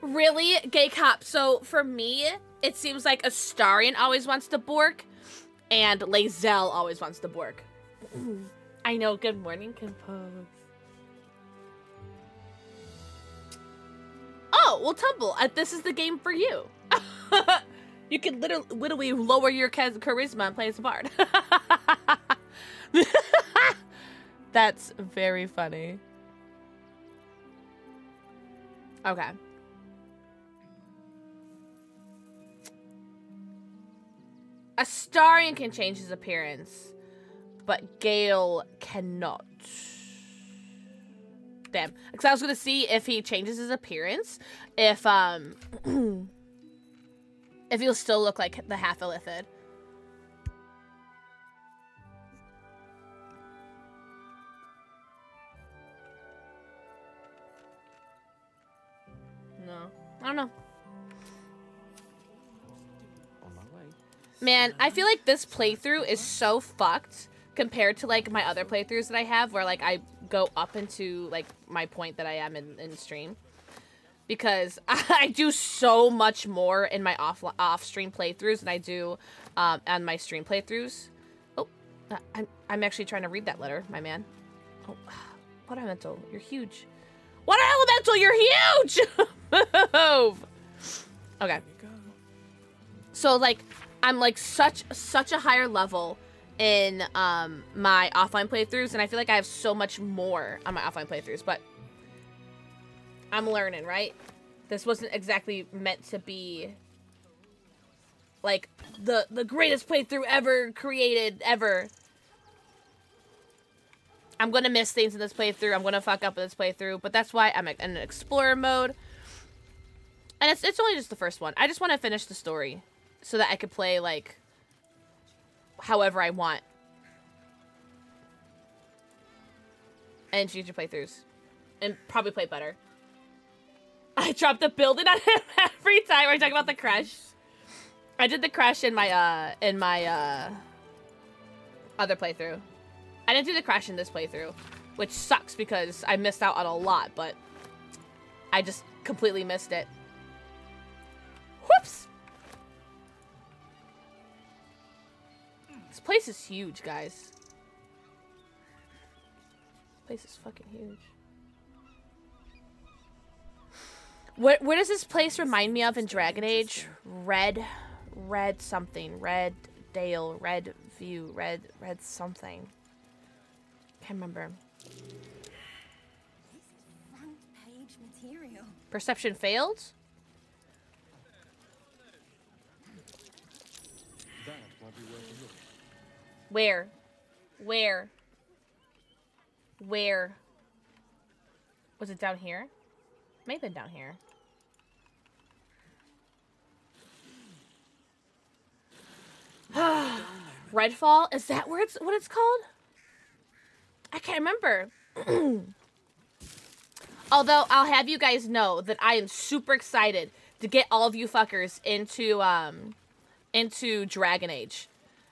Really? Gay cop. So for me, it seems like Astarion always wants to bork, and Lae'zel always wants to bork. I know. Good morning, Compose. Oh, well, Tumble, uh, this is the game for you. you can literally, literally lower your charisma and play as a bard. That's very funny. Okay. Astarion can change his appearance, but Gale cannot. Damn. Because I was gonna see if he changes his appearance, if um, if he'll still look like the half illithid. No, I don't know. Man, I feel like this playthrough is so fucked compared to like my other playthroughs that I have where like I go up into like my point that I am in, in stream. Because I do so much more in my off off stream playthroughs than I do um, on my stream playthroughs. Oh, uh, I'm, I'm actually trying to read that letter, my man. Oh, what elemental? You're huge. What elemental? You're huge! Okay. So like I'm like such such a higher level in um my offline playthroughs and I feel like I have so much more on my offline playthroughs, but I'm learning, right? This wasn't exactly meant to be like the the greatest playthrough ever created ever. I'm gonna miss things in this playthrough. I'm gonna fuck up in this playthrough, but that's why I'm in an explorer mode. And it's it's only just the first one. I just want to finish the story so that I could play like however I want. And future playthroughs. And probably play better. I dropped the building on him every time I talk about the creche. I did the creche in my uh in my uh other playthrough. I didn't do the creche in this playthrough, which sucks because I missed out on a lot, but I just completely missed it. Whoops! Place is huge, guys. This place is fucking huge. What, where does this place remind me of in Dragon Age? Red, red something, red Dale, red view, red, red something. Can't remember. Front page material. Perception failed? Where? Where? Where? Was it down here? May have been down here. Redfall? Is that where it's what it's called? I can't remember. Although I'll have you guys know that I am super excited to get all of you fuckers into um into Dragon Age.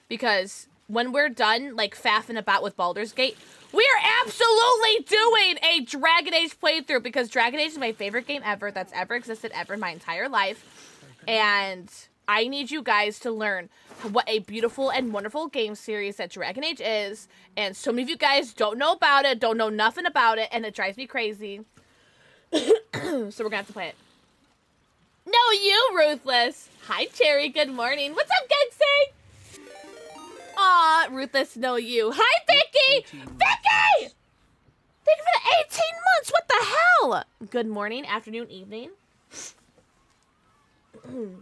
Because when we're done like faffing about with Baldur's Gate, we are absolutely doing a Dragon Age playthrough because Dragon Age is my favorite game ever that's ever existed ever in my entire life. And I need you guys to learn what a beautiful and wonderful game series that Dragon Age is. And so many of you guys don't know about it, don't know nothing about it, and it drives me crazy. so we're gonna have to play it. No, you, Ruthless. Hi, Cherry. Good morning. What's up, Gensei? Aw, Ruthless, no you. Hi, Vicky! Vicky! Thank you for the 18 months. What the hell? Good morning, afternoon, evening.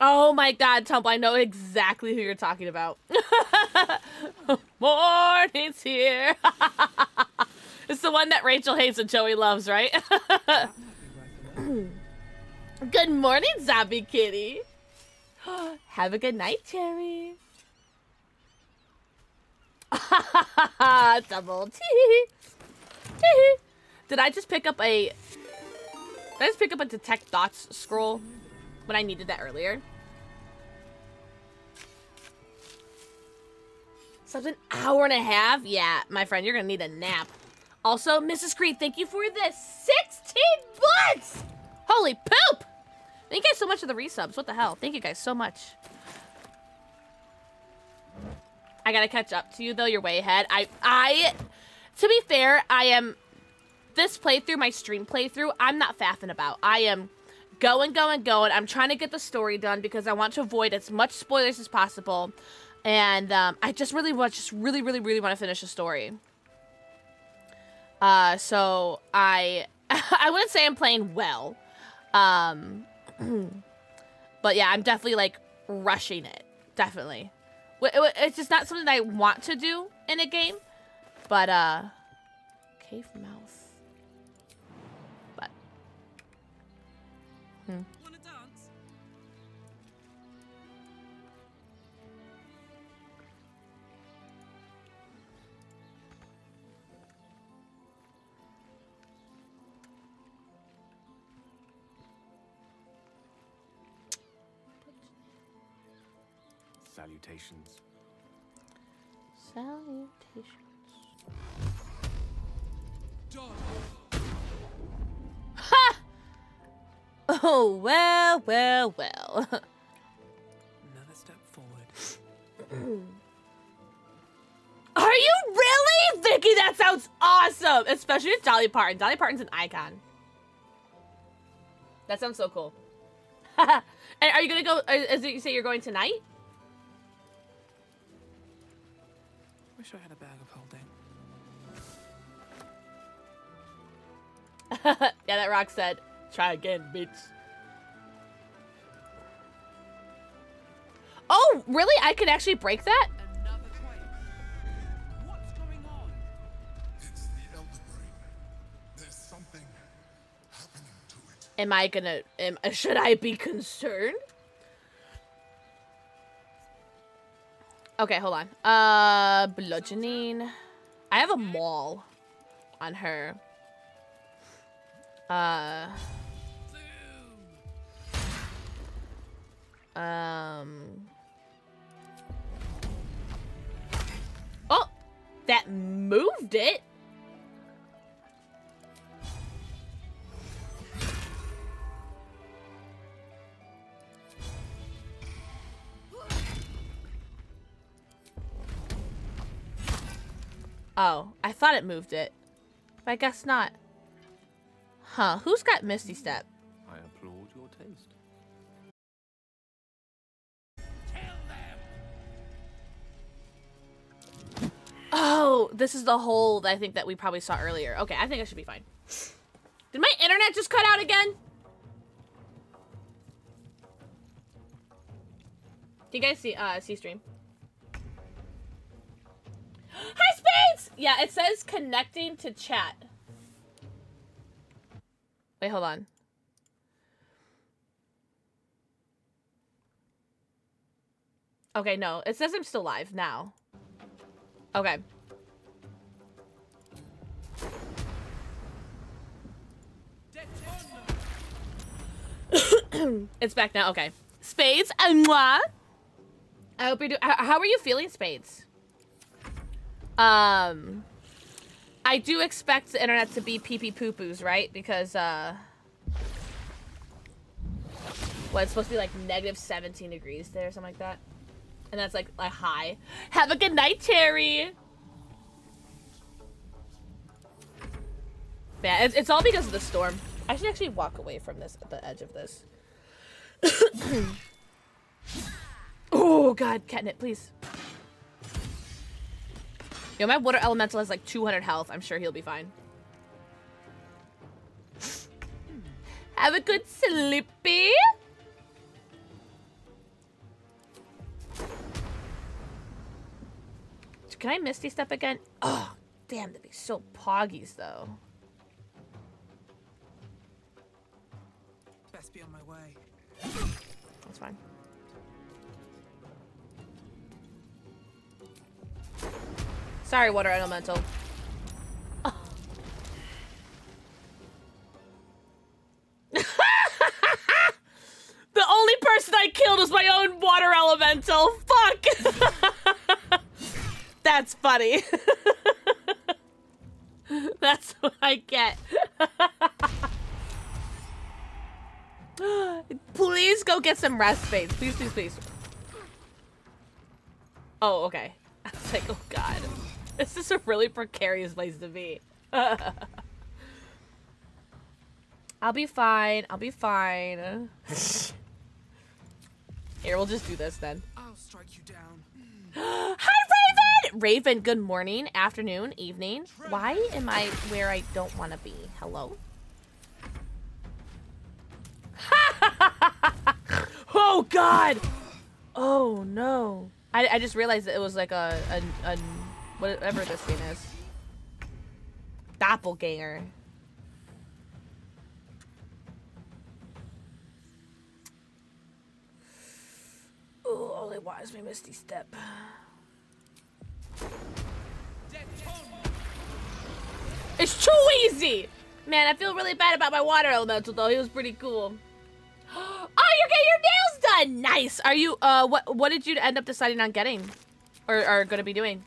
oh my god, Tumble, I know exactly who you're talking about. Morning's here. it's the one that Rachel hates and Joey loves, right? good morning, Zombie Kitty. Have a good night, Cherry. Double T. Did I just pick up a... Did I just pick up a detect thoughts scroll when I needed that earlier? So it's an hour and a half? Yeah, my friend, you're gonna need a nap. Also, Mrs. Creed, thank you for the 16 months! Holy poop! Thank you guys so much for the resubs. What the hell? Thank you guys so much. I gotta catch up to you, though. You're way ahead. I, I, to be fair, I am, this playthrough, my stream playthrough, I'm not faffing about. I am going, going, going. I'm trying to get the story done because I want to avoid as much spoilers as possible. And um, I just really want, just really, really, really want to finish the story. Uh, so I, I wouldn't say I'm playing well. Um, but yeah, I'm definitely like rushing it. Definitely. It's just not something I want to do in a game. But, uh, cave mouse. Salutations. Ha! Oh, well, well, well. Another step forward. Are you really? Vicky, that sounds awesome! Especially with Dolly Parton. Dolly Parton's an icon. That sounds so cool. and are you gonna go, as you say you're going tonight? Wish I had a bag of holding. yeah, that rock said, try again, bitch. Oh, really? I could actually break that? Am I gonna, am, should I be concerned? Okay, hold on. Uh, bludgeoning. I have a maul on her. Uh. Um. Oh, that moved it. Oh, I thought it moved it. But I guess not. Huh, who's got Misty Step? I applaud your taste. Oh, this is the hole that I think that we probably saw earlier. Okay, I think I should be fine. Did my internet just cut out again? Do you guys see uh see stream? Hi, Spades! Yeah, it says connecting to chat. Wait, hold on. Okay, no. It says I'm still live now. Okay. it's back now. Okay. Spades, and moi. I hope you're doing. How are you feeling, Spades? Um, I do expect the internet to be pee pee poo poos, right? Because, uh, what, it's supposed to be like negative 17 degrees there, or something like that. And that's like a high. Have a good night, Terry. Yeah, it's, it's all because of the storm. I should actually walk away from this, at the edge of this. oh, God, catnip, please. My water elemental has like 200 health. I'm sure he'll be fine. Have a good sleepy. Can I Misty Step again? Oh, damn, that'd be so poggies, though. Best be on my way. Sorry, Water Elemental. The only person I killed was my own Water Elemental. Fuck! That's funny. That's what I get. please go get some rest babe. Please, please, please. Oh, okay. I was like, oh god. This is a really precarious place to be. I'll be fine. I'll be fine. Here, we'll just do this then. I'll strike you down. Hi, Raven! Raven, good morning, afternoon, evening. Why am I where I don't want to be? Hello? oh, God! Oh, no. I, I just realized that it was like a, a, a whatever this thing is. Doppelganger. Ooh, only wise me misty step. It's too easy! Man, I feel really bad about my water elemental though. He was pretty cool. Oh, you're getting your nails done! Nice! Are you, uh, what what did you end up deciding on getting? Or are gonna be doing?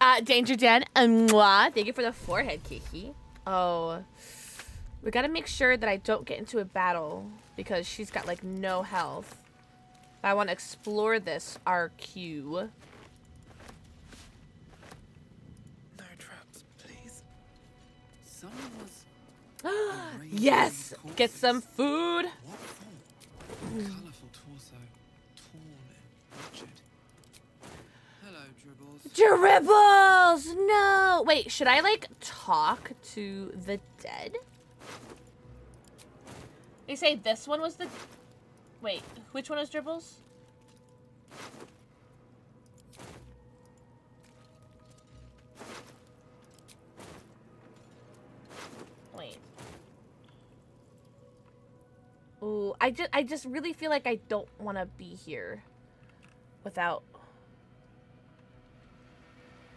Uh, Danger Dan, um, mwah. Thank you for the forehead, Kiki. Oh. We gotta make sure that I don't get into a battle because she's got, like, no health. I want to explore this RQ. No traps, please. Someone was. yes! Get some food! Dribbles. No! Wait, should I, like, talk to the dead? You say this one was the... Wait, which one was Dribbles? Wait. Ooh, I just I just really feel like I don't want to be here without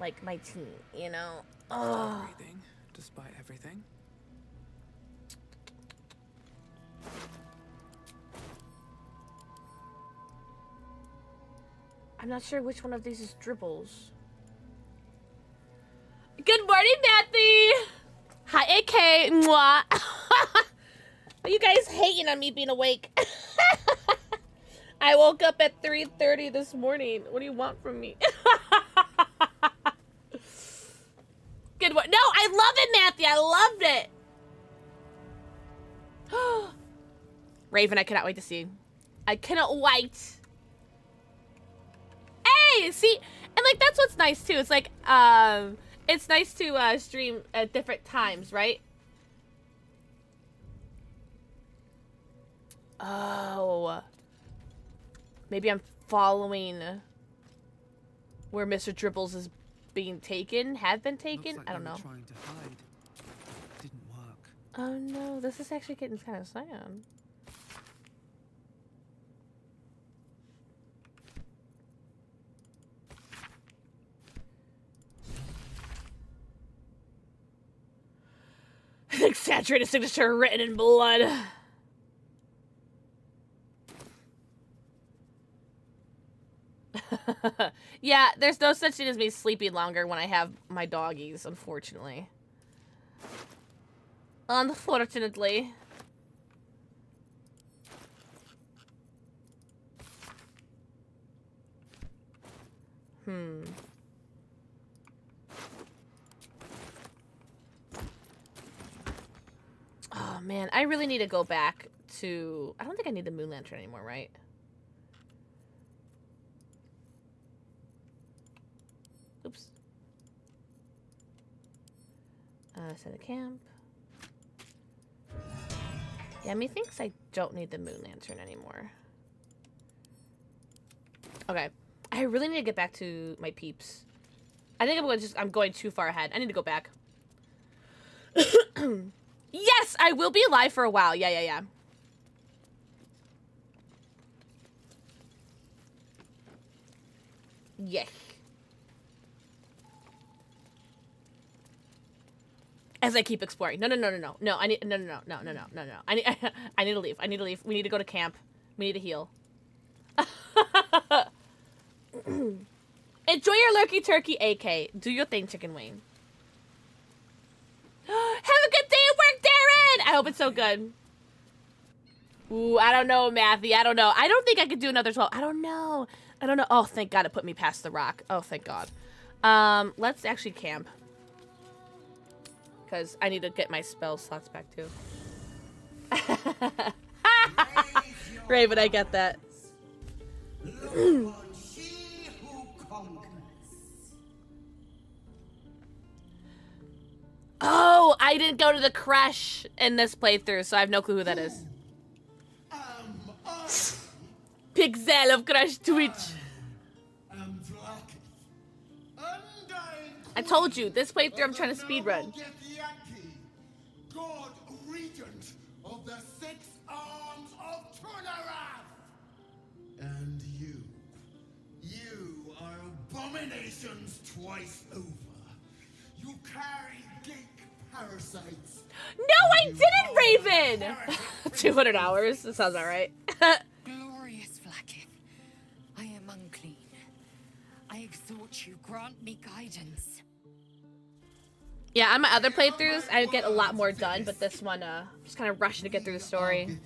like my team, you know. Ugh. Breathing, despite everything. I'm not sure which one of these is dribbles. Good morning, Matthew. Hi, AK. Mwah. Are you guys hating on me being awake? I woke up at 3.30 this morning. What do you want from me? Good one. No, I love it, Matthew. I loved it. Raven, I cannot wait to see. I cannot wait. Hey, see, and like that's what's nice too. It's like um, it's nice to uh, stream at different times, right? Oh, maybe I'm following where Mr. Dribbles is being taken, have been taken. Like I don't know. Trying to hide. Didn't work. Oh no, this is actually getting kind of sad. Exaggerated signature written in blood. Yeah, there's no such thing as me sleeping longer when I have my doggies, unfortunately. Unfortunately. Hmm. Oh man, I really need to go back to. I don't think I need the moon lantern anymore, right? Oops. Uh, set a camp. Yeah, methinks I don't need the moon lantern anymore. Okay. I really need to get back to my peeps. I think I'm going just I'm going too far ahead. I need to go back. yes, I will be alive for a while. Yeah, yeah, yeah. Yes. as I keep exploring. No, no, no, no, no, no. I need no, no, no, no, no, no, no, no. I need I, need to leave. I need to leave. We need to go to camp. We need to heal. Enjoy your lurky turkey, AK. Do your thing, chicken wing. Have a good day at work, Darren. I hope it's so good. Ooh, I don't know, Matthew. I don't know. I don't think I could do another 12. I don't know. I don't know. Oh, thank God it put me past the rock. Oh, thank God. Um, let's actually camp. Because I need to get my spell slots back, too. Raven, I get that. oh, I didn't go to the creche in this playthrough, so I have no clue who that is. Pixel of Crash Twitch. I told you, this playthrough I'm trying to speedrun. Abominations twice over. You carry ghaik parasites. No, I didn't, Raven! 200 hours. That sounds alright. Glorious Vlaakith, I am unclean. I exhort you, grant me guidance. yeah, on my other playthroughs, I get a lot more done, but this one, uh, I'm just kind of rushing to get through the story.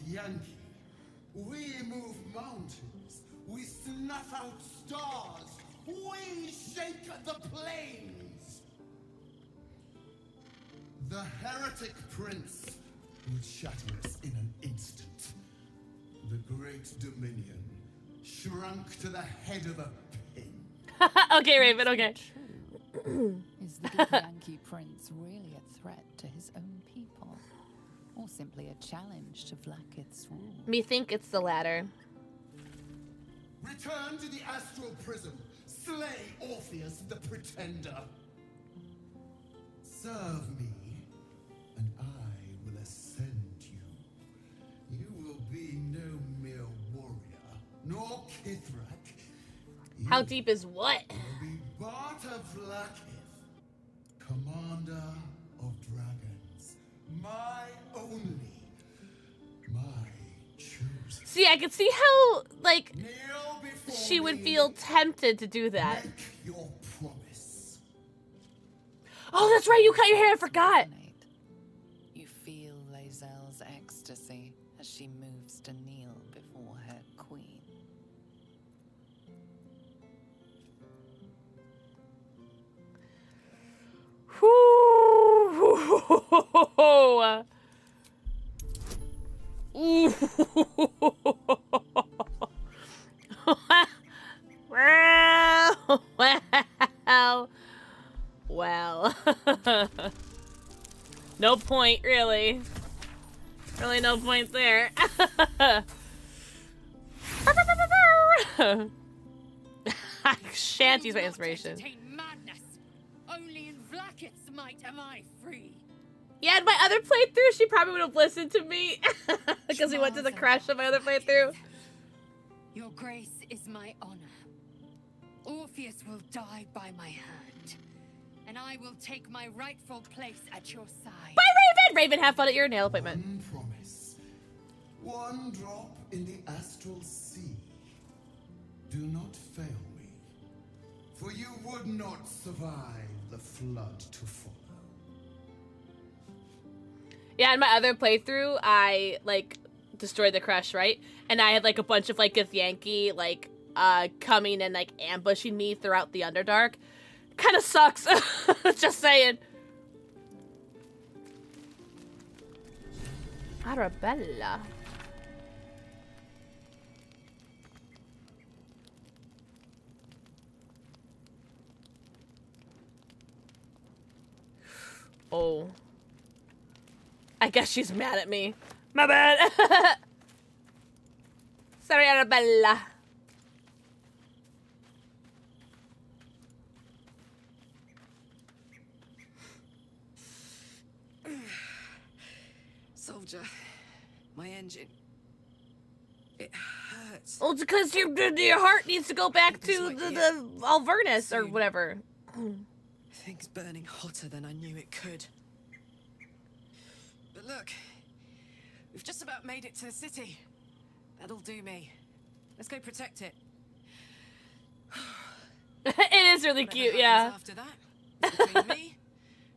We move mountains. We snuff out stars. We shake the plains. The heretic prince would shatter us in an instant. The great dominion shrunk to the head of a pin. okay, Raven, okay. Is the Yankee prince really a threat to his own people? Or simply a challenge to Vlaakith's rule? Me think it's the latter. Return to the astral prism. Slay Orpheus the pretender. Serve me, and I will ascend you. You will be no mere warrior, nor Kithrak. How deep is what? will be Barta Vlaakith, commander of dragons. My only. See, I could see how, like, she would feel tempted to do that. Your promise. Oh, that's right, you cut your hair, I forgot. You feel Lae'zel's ecstasy as she moves to kneel before her queen. Whew. Well, well, well. no point, really. Really, no point there. Shanty's my inspiration. Only in Vlaakith's might am I free. Yeah, in my other playthrough, she probably would have listened to me because we went to the creche of my other playthrough. Your grace is my honor. Orpheus will die by my hand, and I will take my rightful place at your side. Bye, Raven! Raven, have fun at your nail appointment. One promise. One drop in the astral sea. Do not fail me, for you would not survive the flood to follow. Yeah, in my other playthrough, I like destroyed the creche, right? And I had like a bunch of like Githyanki like uh coming and like ambushing me throughout the Underdark. Kind of sucks. Just saying. Arabella. Oh. I guess she's mad at me. My bad. Sorry, Arabella. Soldier, my engine. It hurts. Well, it's because your your heart needs to go back to the, the Avernus or whatever. Things burning hotter than I knew it could. But look, we've just about made it to the city. That'll do me. Let's go protect it. it is really cute, yeah. After that, between me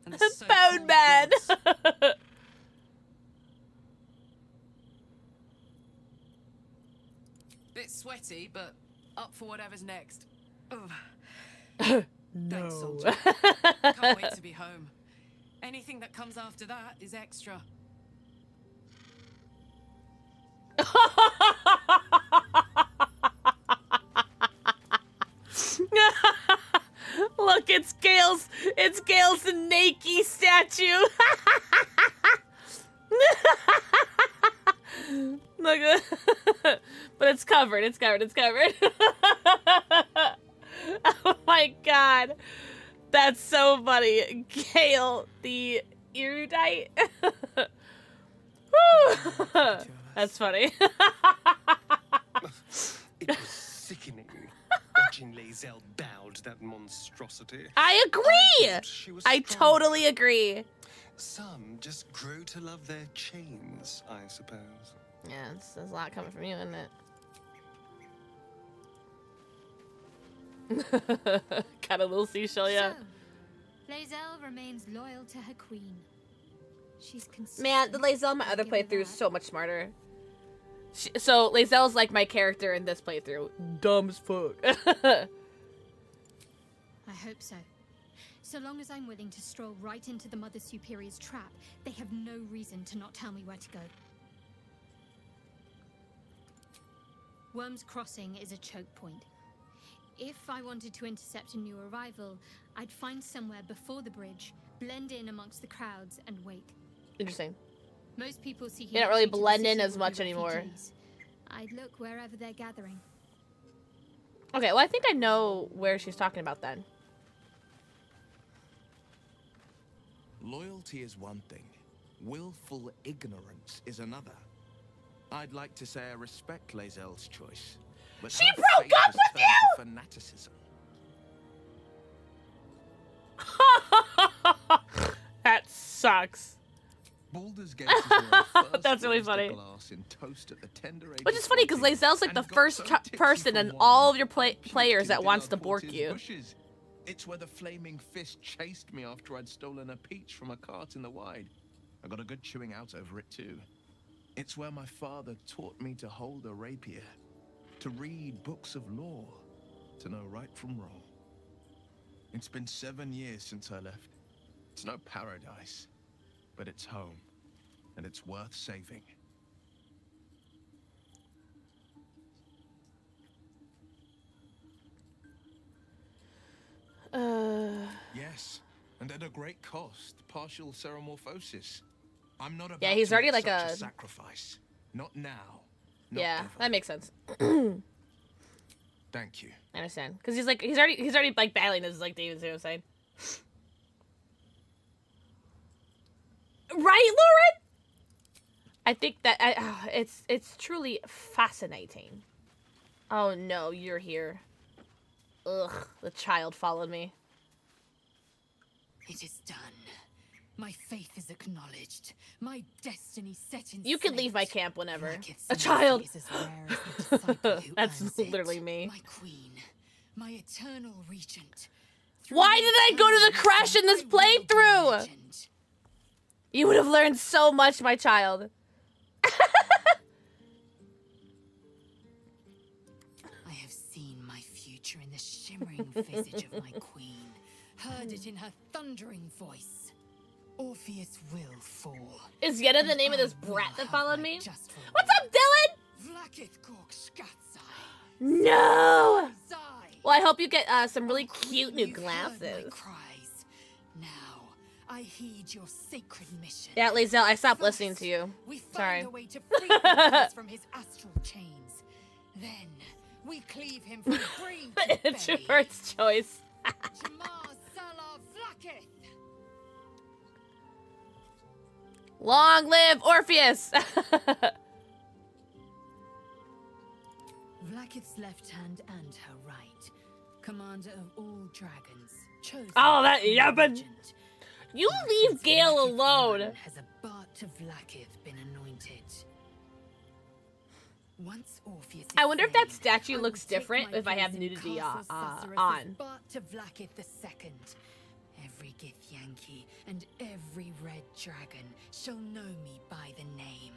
and the Bone man. Bit sweaty, but up for whatever's next. No. Thanks, soldier. Can't wait to be home. Anything that comes after that is extra. Look, it's Gale's. It's Gale's Nakey statue. Look, but it's covered. It's covered. It's covered. oh my god, that's so funny. Gale, the erudite. Woo! that's funny. It was sickening watching Lae'zel bow to that monstrosity. I agree. thought she was I totally agree. Some just grow to love their chains, I suppose. Yeah, it's, there's a lot coming from you, isn't it? Got a little seashell, yeah. So, Lae'zel remains loyal to her queen. She's. Man, the Lae'zel in my other playthrough is so much smarter. She, so Lae'zel's like my character in this playthrough. Dumb as fuck. I hope so. So long as I'm willing to stroll right into the Mother Superior's trap, they have no reason to not tell me where to go. Wyrm's Crossing is a choke point. If I wanted to intercept a new arrival, I'd find somewhere before the bridge, blend in amongst the crowds, and wait. Interesting. Most people see You don't really Hiroshi to the blend in as much anymore. I'd look wherever they're gathering. Okay, well I think I know where she's talking about then. Loyalty is one thing, willful ignorance is another. I'd like to say I respect Lae'zel's choice, but She her broke up with turned to fanaticism. that sucks. Baldur's Gate That's really funny. glass in toast at the tender age Which is funny because 14, Lae'zel's like the first so person in all of your play- players that wants to bork you. bushes. It's where the flaming fist chased me after I'd stolen a peach from a cart in the wide. I got a good chewing out over it too. It's where my father taught me to hold a rapier, to read books of law, to know right from wrong. It's been seven years since I left. It's no paradise, but it's home, and it's worth saving. Uh, Yes, and at a great cost, partial ceremorphosis. I'm not about Yeah, he's already like such a- sacrifice. Not now. Not yeah, ever. that makes sense. Thank you. I understand because he's like he's already he's already like battling this like David was saying. Right, Lauren? I think that I, ah, it's it's truly fascinating. Oh no, you're here. Ugh, the child followed me. It is done. My faith is acknowledged. My destiny set in You can leave my camp whenever. A child. as as That's earns it. literally me. My queen, my eternal regent. Why did I go to the creche in this playthrough? You would have learned so much, my child. I have seen my future in the shimmering visage of my queen, heard it in her thundering voice. Orpheus will fall. Is Yetta the name of this brat that followed me? What's up, Dylan? Vlaakith Gork Skatsai. No. Well, I hope you get uh, some really cute new glasses. Now, I heed your sacred mission. Yeah, Lae'zel, I stopped listening to you. We find Sorry. a way to free from his astral chains. Then we cleave him from brain to belly. Introvert's choice. Jamar Salar Vlaakith. Long live Orpheus! Vlaakith's left hand and her right. Commander of all dragons. Chosen oh, that yeah, legend. You leave Gale alone. Has a Bart Vlaakith been anointed? Once Orpheus I wonder if that statue looks different if I have nudity uh, uh, on. To Vlaakith the Second, every Githyanki and every red dragon shall know me by the name.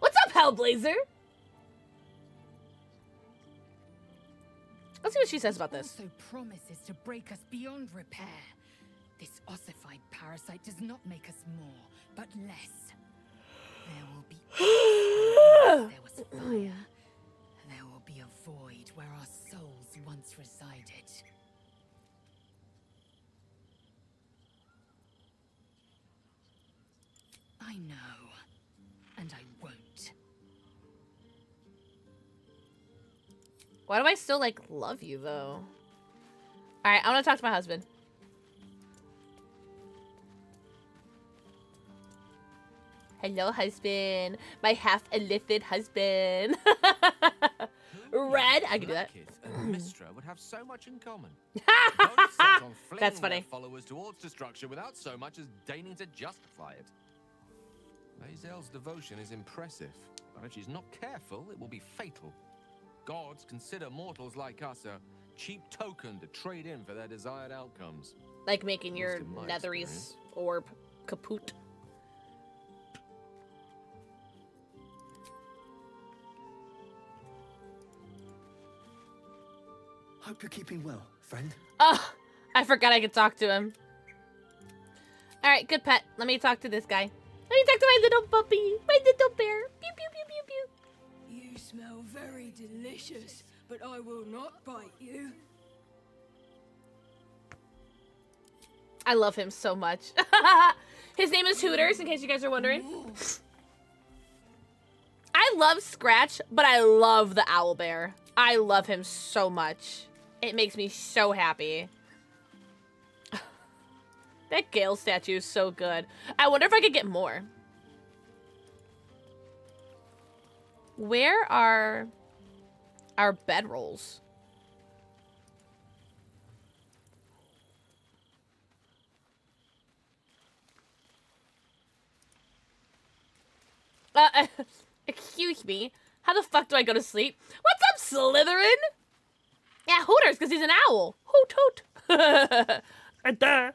What's up, Hellblazer? Let's see what she says about this. Also promises to break us beyond repair. This ossified parasite does not make us more, but less. There will be there was oh, fire. There will be a void where our souls once resided. I know, and I won't. Why do I still like love you though? All right, I want to talk to my husband. Hello, husband. My half illithid husband. Red. I can do that. Mystra would have so much in common. Both set on flinging That's funny. followers towards destruction without so much as deigning to justify it. Mazel's devotion is impressive, but if she's not careful, it will be fatal. Gods consider mortals like us a cheap token to trade in for their desired outcomes. Like making your Netherese orb kaput. Hope you're keeping well, friend. Oh, I forgot I could talk to him. All right, good pet. Let me talk to this guy. Let me talk to my little puppy, my little bear. Pew pew pew pew pew. You smell very delicious, but I will not bite you. I love him so much. His name is Hooters, in case you guys are wondering. I love Scratch, but I love the owl bear. I love him so much. It makes me so happy. that Gale statue is so good. I wonder if I could get more. Where are our bedrolls? Uh, excuse me. How the fuck do I go to sleep? What's up, Slytherin? Yeah, Hooters, because he's an owl. Hoot hoot. right there.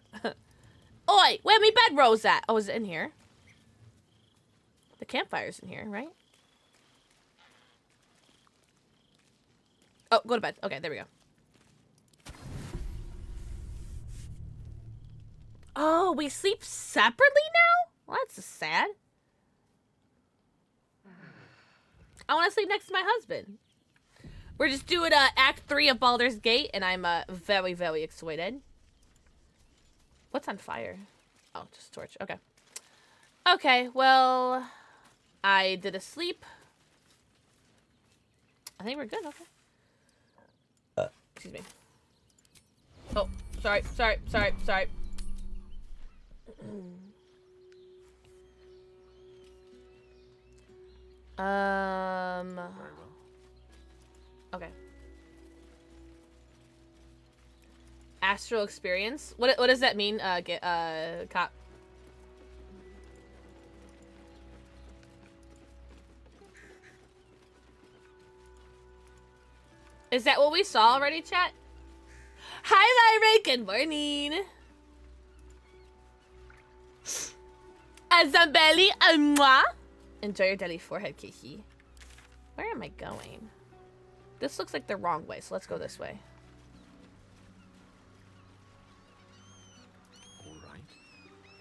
Oi, where me bedrolls at? Oh, is it in here? The campfire's in here, right? Oh, go to bed. Okay, there we go. Oh, we sleep separately now? Well, that's sad. I want to sleep next to my husband. We're just doing uh, Act 3 of Baldur's Gate, and I'm uh, very, very excited. What's on fire? Oh, just torch. Okay. Okay, well, I did a sleep. I think we're good. Okay. Excuse me. Oh, sorry, sorry, sorry, sorry. Um. Okay. Astral experience. What what does that mean? Uh, get uh, cop. Is that what we saw already, chat? Hi, Lyra. Good morning. Azabelli, a moi. Enjoy your daily forehead, Kiki. Where am I going? This looks like the wrong way, so let's go this way.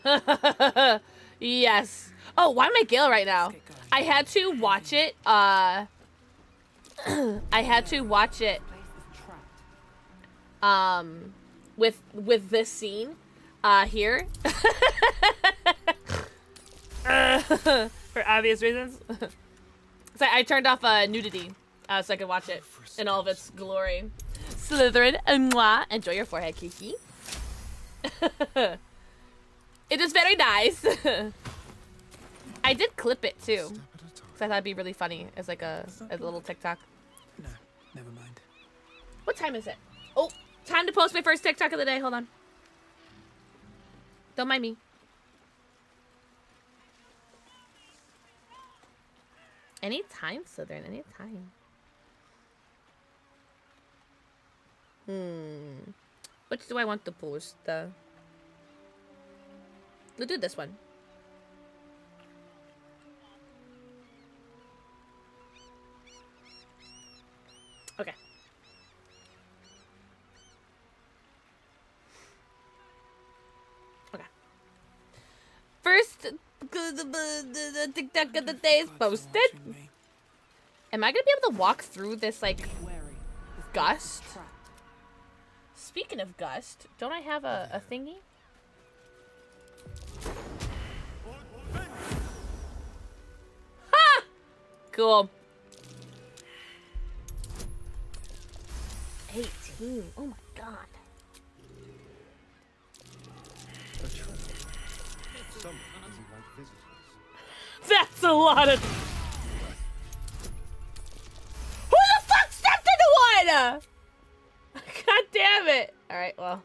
yes. Oh, why am I Gale right now? I had to watch it. Uh, I had to watch it. Um, with with this scene, uh, here. for obvious reasons. so I turned off uh, nudity uh, so I could watch it in all of its glory. Slytherin, and moi. Enjoy your forehead, Kiki. it is very nice. I did clip it too. So I thought it'd be really funny as like a, as a little TikTok. No, never mind. What time is it? Oh, time to post my first TikTok of the day. Hold on. Don't mind me. Any Anytime, Slytherin. Anytime. Hmm. Which do I want to post? Uh, we'll do this one. Okay. Okay. First the TikTok of the day is posted. Am I gonna be able to walk through this like gust? Speaking of gust, don't I have a, a thingy? Ha! Cool. 18. Oh my god. Some doesn't like visitors. That's a lot of. Who the fuck stepped in the water? God damn it! All right, well.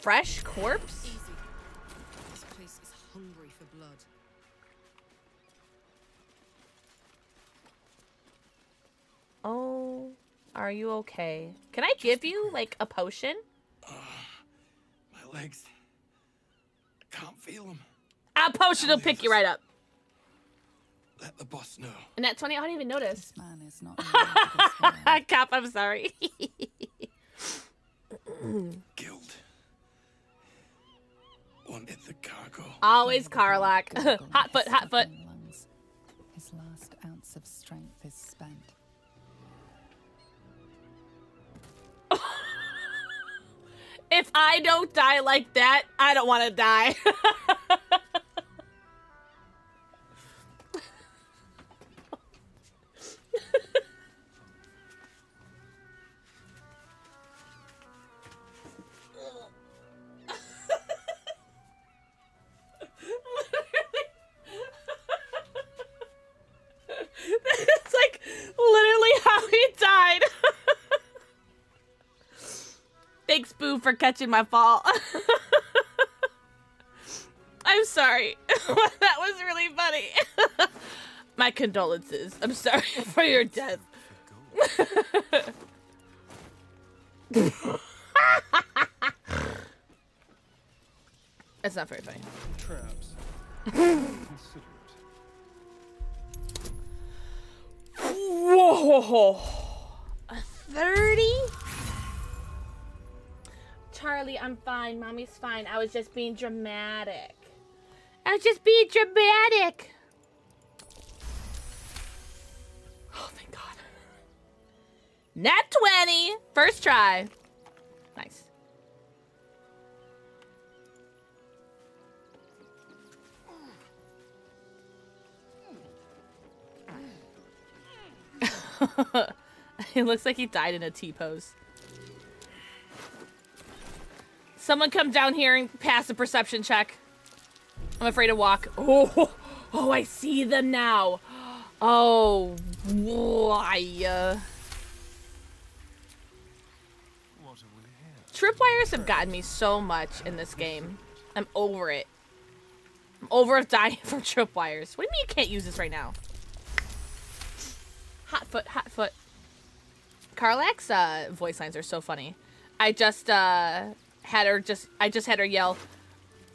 Fresh corpse. Easy. This place is hungry for blood. Oh, are you okay? Can I give you like a potion? Ah, my legs. I can't feel them. A potion will pick you right up. Let the boss know. And that 20, I didn't even notice. Man is not Cap, I'm sorry. Guild. Wanted the cargo. Always Karlach. hot foot, hot foot. lungs. His last ounce of strength is spent. If I don't die like that, I don't want to die. For catching my fall. I'm sorry. that was really funny. my condolences. I'm sorry for your death. That's not very funny. Traps. Whoa! A 30? Charlie, I'm fine. Mommy's fine. I was just being dramatic. I was just being dramatic. Oh, thank God. Nat 20! First try. Nice. it looks like he died in a T-pose. Someone come down here and pass a perception check. I'm afraid to walk. Oh, oh, I see them now. Oh, why? Uh, tripwires have gotten me so much in this game. I'm over it. I'm over dying from tripwires. What do you mean you can't use this right now? Hot foot, hot foot. Karlach's uh, voice lines are so funny. I just uh, had her just, I just had her yell,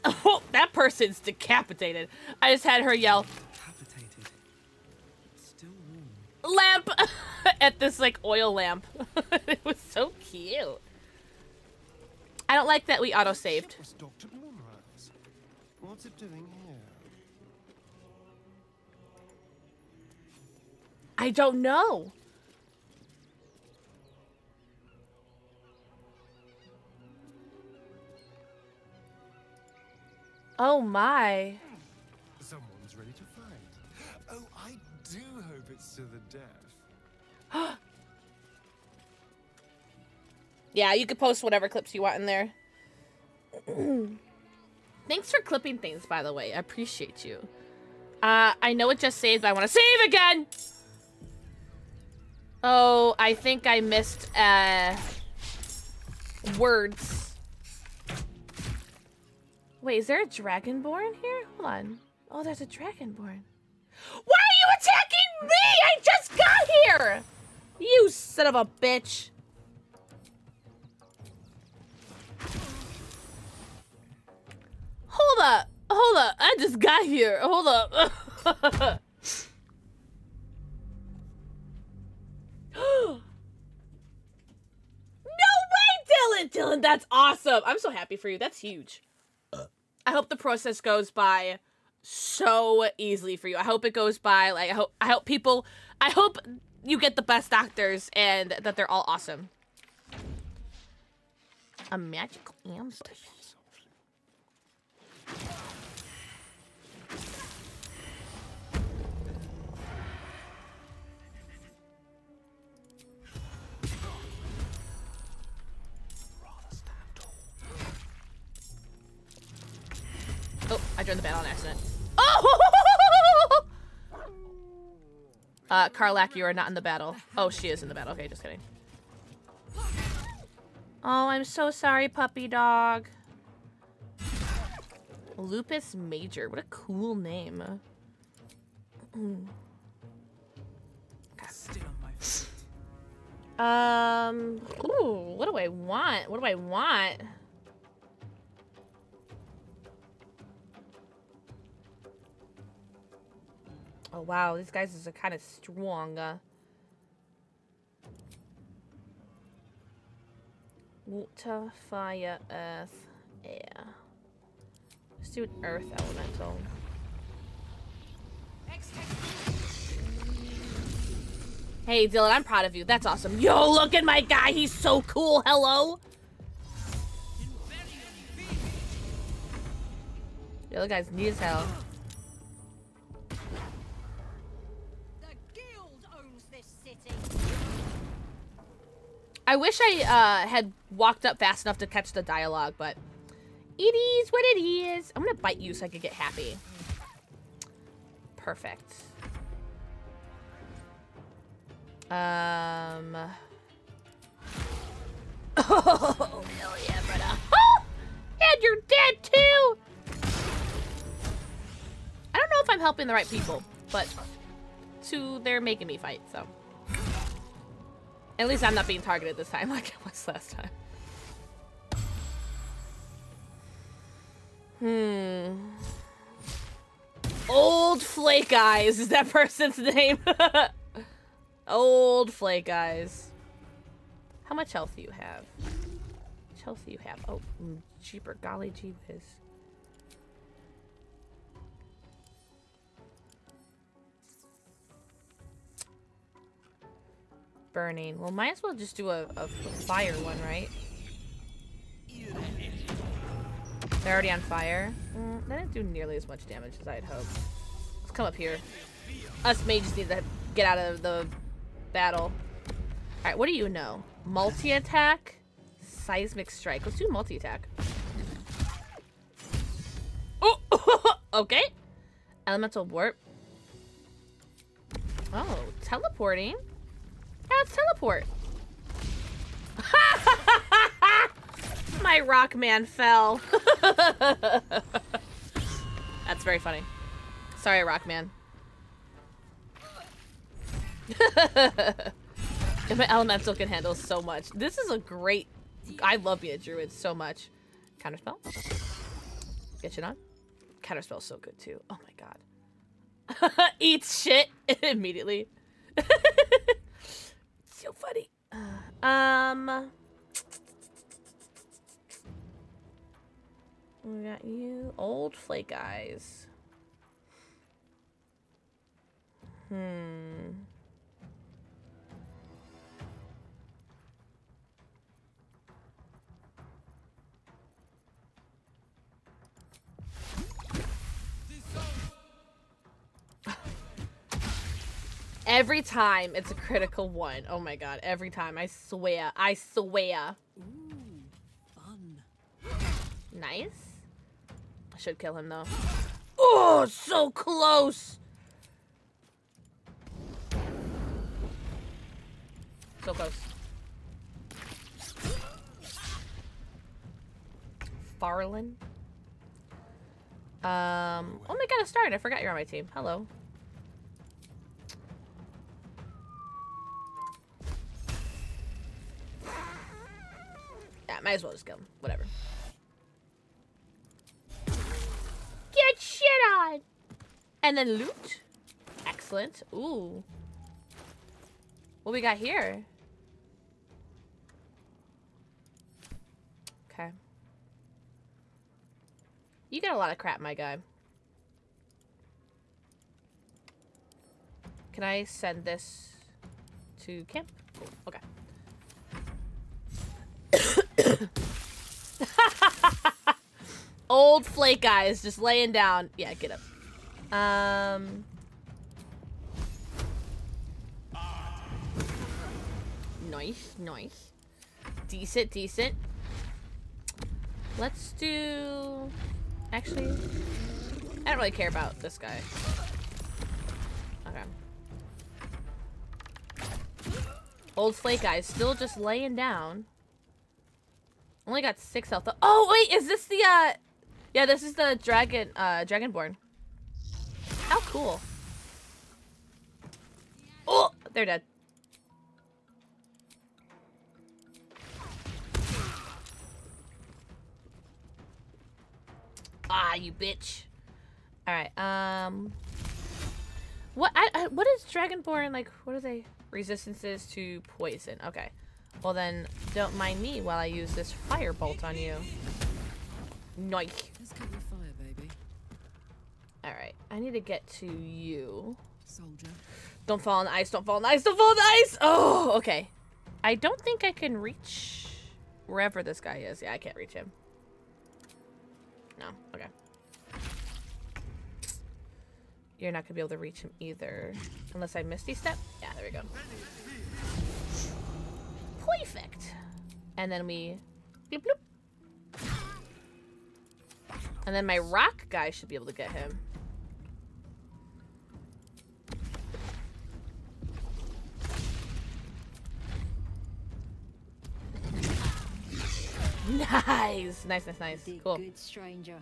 oh, that person's decapitated. I just had her yell, "Decapitated." lamp at this like oil lamp. it was so cute. I don't like that we auto saved. Was Dr. Moonrise. What's it doing here? I don't know. Oh my. Someone's ready to fight. Oh, I do hope it's to the death. Yeah, you could post whatever clips you want in there. Thanks for clipping things, by the way. I appreciate you. Uh, I know it just saved, but I want to save again! Oh, I think I missed, uh... Words. Wait, is there a Dragonborn here? Hold on. Oh, there's a Dragonborn. Why are you attacking me? I just got here! You son of a bitch. Hold up. Hold up. I just got here. Hold up. no way, Dylan! Dylan, that's awesome. I'm so happy for you. That's huge. I hope the process goes by so easily for you. I hope it goes by like I hope I hope people I hope you get the best doctors and that they're all awesome. A magical ambush. Joined the battle on accident. Oh! uh, Karlach, you are not in the battle. Oh, she is in the battle. Okay, just kidding. Oh, I'm so sorry, puppy dog. Lupus Major. What a cool name. Um, ooh, what do I want? What do I want? Oh wow, these guys are kind of strong. Uh, water, fire, earth, air. Let's do an earth elemental. Hey Dylan, I'm proud of you. That's awesome. Yo, look at my guy. He's so cool. Hello. The other guy's neat as hell. I wish I uh, had walked up fast enough to catch the dialogue, but it is what it is. I'm gonna bite you so I could get happy. Perfect. Um. Oh, hell yeah, brother. Oh! And you're dead too! I don't know if I'm helping the right people, but two, they're making me fight, so. At least I'm not being targeted this time like I was last time. Hmm. Old Flake Eyes is that person's name. Old Flake Eyes. How much health do you have? How much health you have? Oh, mm, jeeper golly gee whiz. Burning. Well, might as well just do a, a fire one, right? They're already on fire. Mm, didn't do nearly as much damage as I'd hoped. Let's come up here. Us mages need to get out of the battle. Alright, what do you know? Multi-attack? Seismic strike. Let's do multi-attack. Oh! okay. Elemental warp. Oh, teleporting. Let's teleport. My rock man fell. That's very funny. Sorry, rock man. my elemental can handle so much. This is a great... I love being a druid so much. Counterspell. Get shit on. Counterspell's so good too. Oh my god. Eats shit immediately. So funny. Um... We got you. Old flake eyes. Hmm. Every time it's a critical one. Oh my god, every time. I swear. I swear. Fun. Nice. I should kill him though. Oh, so close. So close. Farland. Um. Oh my god, a start. I forgot you're on my team. Hello. Yeah, might as well just kill him. Whatever. Get shit on! And then loot. Excellent. Ooh. What we got here? Okay. You got a lot of crap, my guy. Can I send this to camp? Cool. Okay. Old flake guys just laying down. Yeah, get up. Um. Nice, nice. Decent, decent. Let's do... Actually, I don't really care about this guy. Okay. Old flake guy still just laying down. Only got six health. Oh wait, is this the uh? Yeah, this is the dragon, uh, dragonborn. How cool. Oh, they're dead. Ah, you bitch. All right. Um. What? I, I, what is Dragonborn like? What are they? Resistances to poison. Okay. Well then, don't mind me while I use this fire bolt on you. Nice. Let's get fire, baby. All right. I need to get to you. Soldier. Don't fall on the ice. Don't fall on the ice. Don't fall on the ice. Oh, okay. I don't think I can reach wherever this guy is. Yeah, I can't reach him. No. Okay. You're not gonna be able to reach him either. Unless I misty step? Yeah, there we go. Perfect. And then we bloop bloop. And then my rock guy should be able to get him. Nice, nice, nice, nice. Did Cool. good, stranger.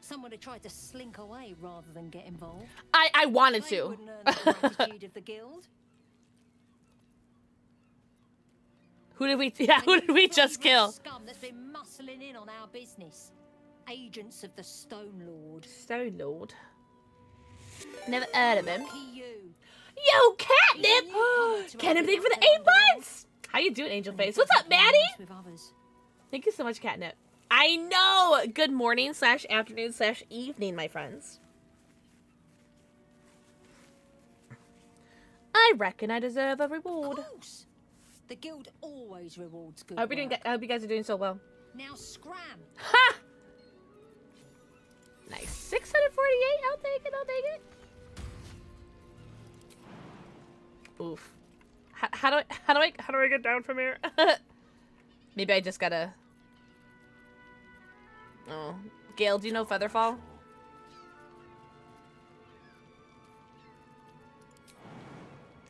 Someone had tried to slink away rather than get involved. I I wanted to. wouldn't earn the gratitude of the guild. Who did we? Yeah, who did we just kill? Scum that's been muscling in on our business. Agents of the Stone Lord. Stone Lord. Never heard of him. You. Yo, catnip! Catnip, thank you for the eight months. How you doing, Angel Face? What's up, Maddie? Thank you so much, catnip. I know. Good morning slash afternoon slash evening, my friends. I reckon I deserve a reward. Of course. The guild always rewards good I hope, doing. I hope you guys are doing so well. Now scram. Ha! Nice. 648. I'll take it. I'll take it. Oof. How, how do I how do I how do I get down from here? Maybe I just gotta. Oh, Gale, do you know Featherfall?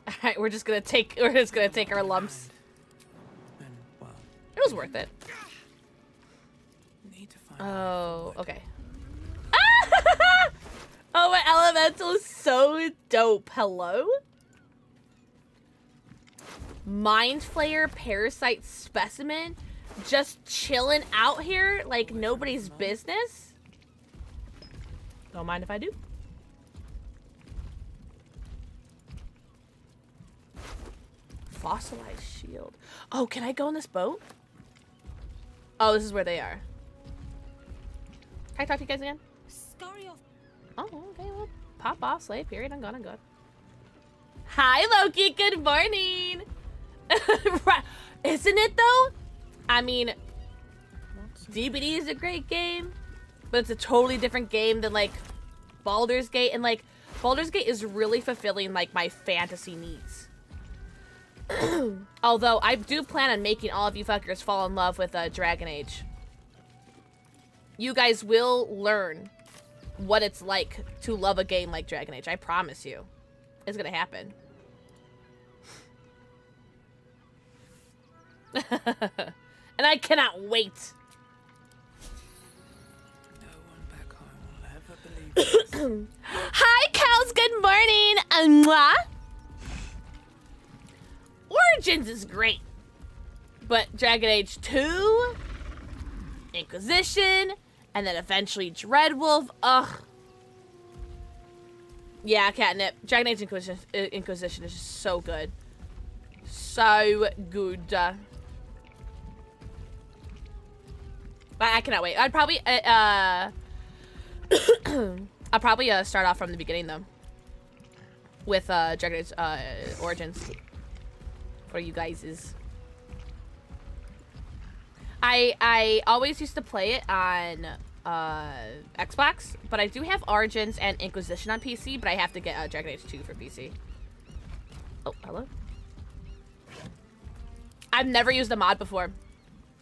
All right, we're just gonna take we're just gonna take our lumps. It was worth it. Oh, okay. oh, my elemental is so dope. Hello? Mind Flayer Parasite Specimen just chilling out here like nobody's business? Don't mind if I do. Fossilized shield. Oh, can I go on this boat? Oh, this is where they are. Can I talk to you guys again? Oh, okay, well, pop off, slay, period, I'm gone, I'm good. Hi, Loki, good morning! Isn't it, though? I mean, DBD is a great game, but it's a totally different game than, like, Baldur's Gate, and, like, Baldur's Gate is really fulfilling, like, my fantasy needs. Although, I do plan on making all of you fuckers fall in love with uh, Dragon Age. You guys will learn what it's like to love a game like Dragon Age. I promise you. It's gonna happen. and I cannot wait. Hi, cows. Good morning. Mwah. Origins is great. But Dragon Age 2, Inquisition, and then eventually Dreadwolf. Ugh. Yeah, catnip. Dragon Age Inquisition, uh, Inquisition is just so good. So good. But I cannot wait. I'd probably uh, uh I'll probably uh, start off from the beginning though. With uh Dragon Age uh Origins. For you guys is I I always used to play it on uh, Xbox, but I do have Origins and Inquisition on PC, but I have to get uh, Dragon Age 2 for PC. Oh, hello? I've never used a mod before.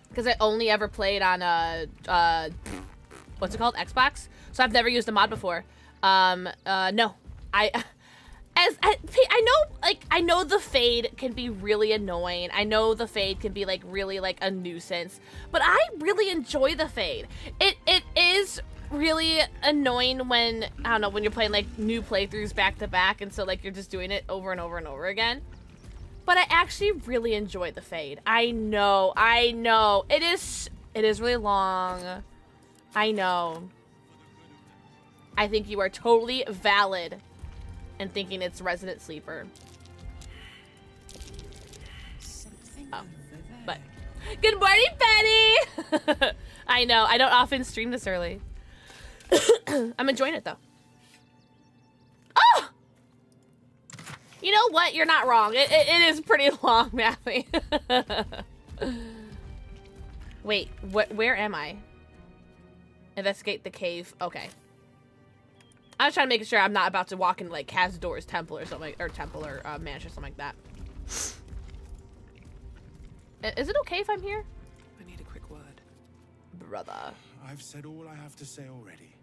Because I only ever played on, uh, uh, what's it called? Xbox? So I've never used a mod before. Um, uh, no. I, as, I, I know, like, I know the fade can be really annoying. I know the fade can be, like, really, like, a nuisance. But I really enjoy the fade. It, it is really annoying when, I don't know, when you're playing, like, new playthroughs back to back, and so, like, you're just doing it over and over and over again. But I actually really enjoy the fade. I know, I know. It is, it is really long. I know. I think you are totally valid in thinking it's Resident Sleeper. Oh, but good morning, Betty. I know I don't often stream this early. I'm enjoying it though. Oh, you know what? You're not wrong. It, it, it is pretty long, Matthew. Wait, wh where am I? Investigate the cave. Okay. I was trying to make sure I'm not about to walk into like Cazador's temple or something, or temple or uh, mansion, or something like that. Is it okay if I'm here? I need a quick word. Brother. I've said all I have to say already.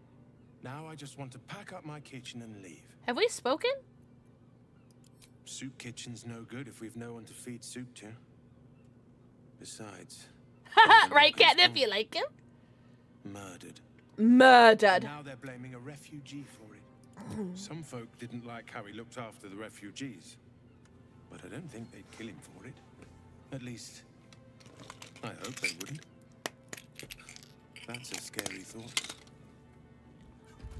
Now I just want to pack up my kitchen and leave. Have we spoken? Soup kitchen's no good if we've no one to feed soup to. Besides, right, Catnip? You like him? murdered. Murdered. Now they're blaming a refugee for it. Some folk didn't like how he looked after the refugees. But I don't think they'd kill him for it. At least, I hope they wouldn't. That's a scary thought.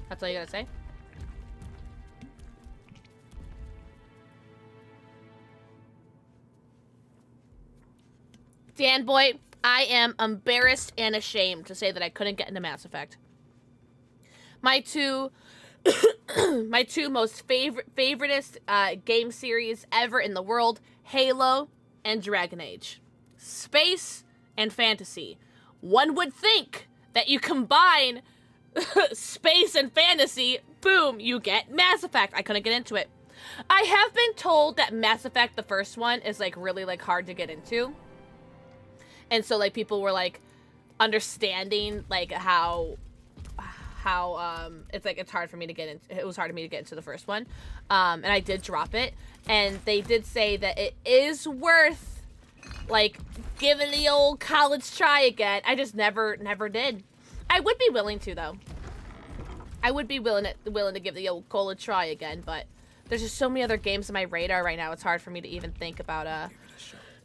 That's all you gotta say? Dan boy, I am embarrassed and ashamed to say that I couldn't get into Mass Effect. My two my two most favorite favoritist uh, game series ever in the world, Halo and Dragon Age. Space and fantasy. One would think that you combine space and fantasy, boom, you get Mass Effect. I couldn't get into it. I have been told that Mass Effect, the first one, is like really like hard to get into. And so like people were like understanding like how how um it's like it's hard for me to get into it was hard for me to get into the first one. Um and I did drop it and they did say that it is worth like giving the old college try again. I just never never did. I would be willing to though. I would be willing to, willing to give the old college try again, but there's just so many other games on my radar right now. It's hard for me to even think about uh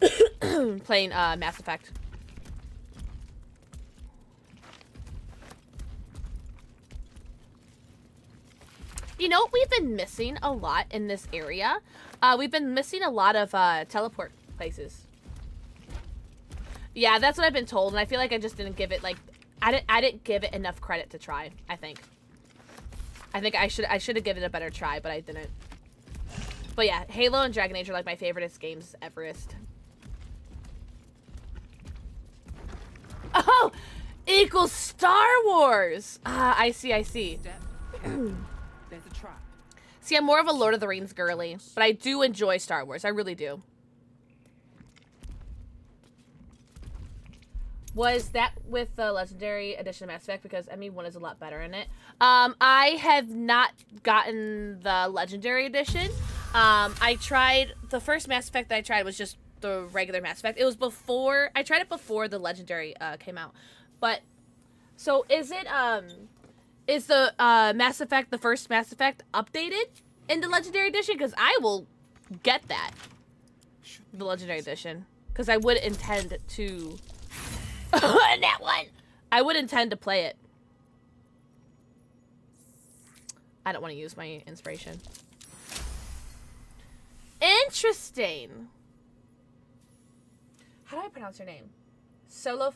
playing uh Mass Effect. You know we've been missing a lot in this area? Uh, we've been missing a lot of uh, teleport places. Yeah, that's what I've been told, and I feel like I just didn't give it like I didn't I didn't give it enough credit to try. I think. I think I should I should have given it a better try, but I didn't. But yeah, Halo and Dragon Age are like my favoriteest games everest. Oh, equals Star Wars. Ah, I see, I see. There's a trap. See, I'm more of a Lord of the Rings girly, but I do enjoy Star Wars. I really do. Was that with the Legendary Edition of Mass Effect? Because ME1 is a lot better in it. Um, I have not gotten the Legendary Edition. Um, I tried, the first Mass Effect that I tried was just the regular Mass Effect. It was before, I tried it before the Legendary uh, came out. But, so is it, um, is the uh, Mass Effect, the first Mass Effect, updated in the Legendary Edition? Because I will get that. The Legendary Edition. Because I would intend to. that one! I would intend to play it. I don't want to use my inspiration. Interesting. How do I pronounce your name? Solo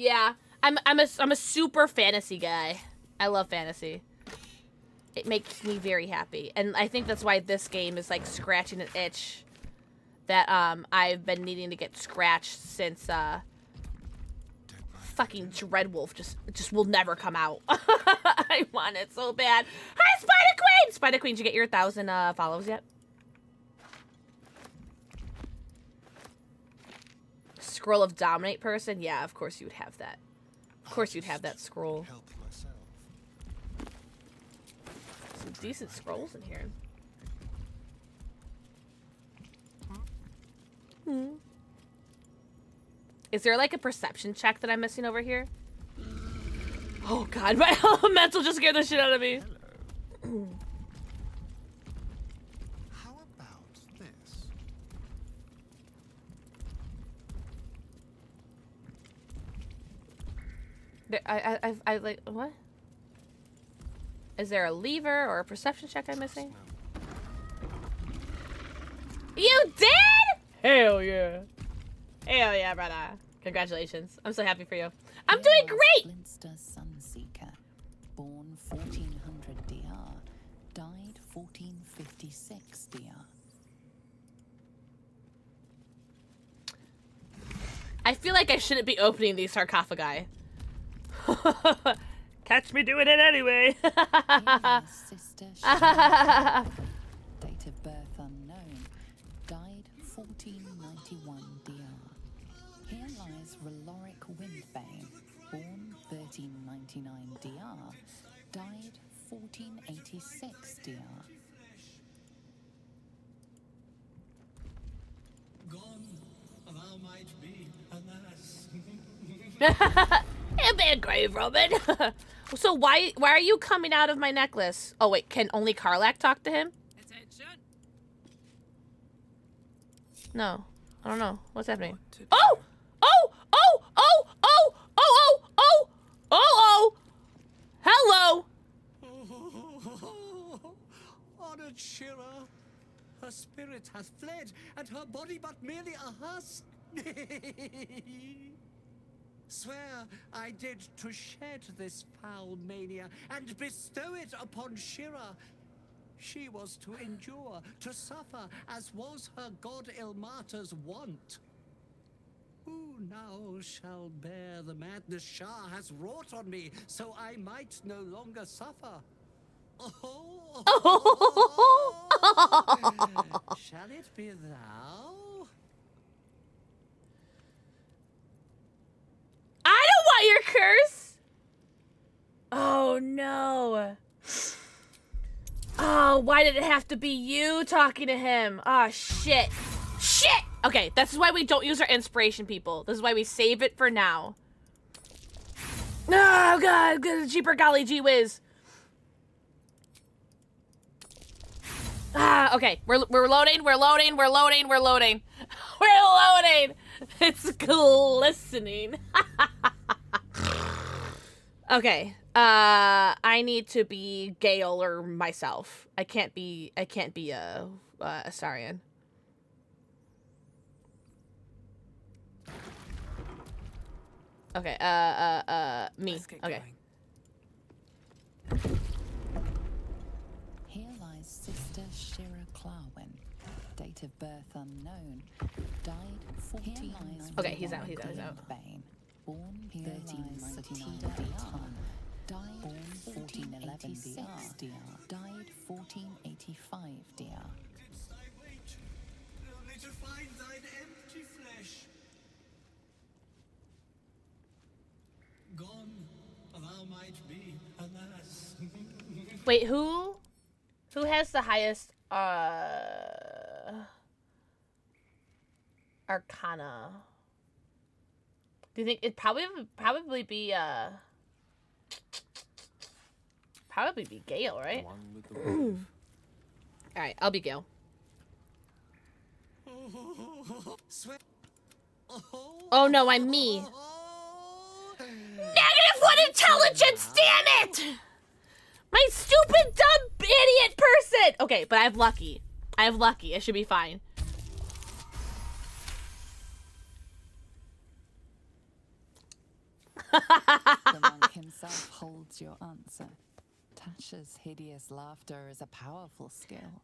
Yeah, I'm I'm a I'm a super fantasy guy. I love fantasy. It makes me very happy, and I think that's why this game is like scratching an itch that um I've been needing to get scratched since uh fucking Dreadwolf just just will never come out. I want it so bad. Hi, Spider Queen! Spider Queen, did you get your thousand uh, follows yet? Scroll of Dominate person? Yeah, of course you would have that. Of course you'd have that scroll. Some decent scrolls in here. Hmm. Is there like a perception check that I'm missing over here? Oh god, my elemental just scared the shit out of me. How about this? There- I, I, I, I like what? Is there a lever or a perception check I'm missing? You did? Hell yeah. Hell yeah, brother. Congratulations. I'm so happy for you. I'm doing great! Flinster Sunseeker, born 1400 DR, died 1456 DR. I feel like I shouldn't be opening these sarcophagi. Catch me doing it anyway. Sister date of birth unknown, died 1491 DR. Here lies Reloric Windbane, born 1399 DR, died 1486 DR. Gone, thou might be, alas. It'd be grave robin. so why why are you coming out of my necklace? Oh wait, can only Karlach talk to him? No. I don't know. What's happening? Oh! Oh! Oh! Oh! Oh! Oh! Oh! Oh! Oh! Oh! Hello! Honored Shira, her spirit hath fled, and her body but merely a husk. Swear I did to shed this foul mania and bestow it upon Shira. She was to endure, to suffer, as was her god Ilmater's wont. Who now shall bear the madness Shah has wrought on me, so I might no longer suffer? Oh, shall it be thou? I don't want your Oh no. Oh, why did it have to be you talking to him? Oh shit. Shit! Okay, this is why we don't use our inspiration, people. This is why we save it for now. Oh god, cheaper golly gee whiz. Ah, okay. We're we're loading, we're loading, we're loading, we're loading. We're loading. It's glistening. okay. Uh I need to be Gale or myself. I can't be I can't be a uh, Astarion. Okay, uh uh uh me. Okay. Here lies Sister Shira Clarwin, date of birth unknown, died 1491 Okay, he's out, he's out, he's out. Bane, born 1399 DR, died 1486 DR, died 1485 DR. Only to find thine empty flesh. Gone, thou might be, alas. Wait, who who has the highest uh arcana? Do you think it probably probably be uh probably be Gale, right? One with the wolf. Alright, I'll be Gale. Oh no, I'm me. Negative one intelligence, damn it! My stupid, dumb, idiot person! Okay, but I have lucky. I have lucky. I should be fine. The monk himself holds your answer. Tasha's hideous laughter is a powerful skill.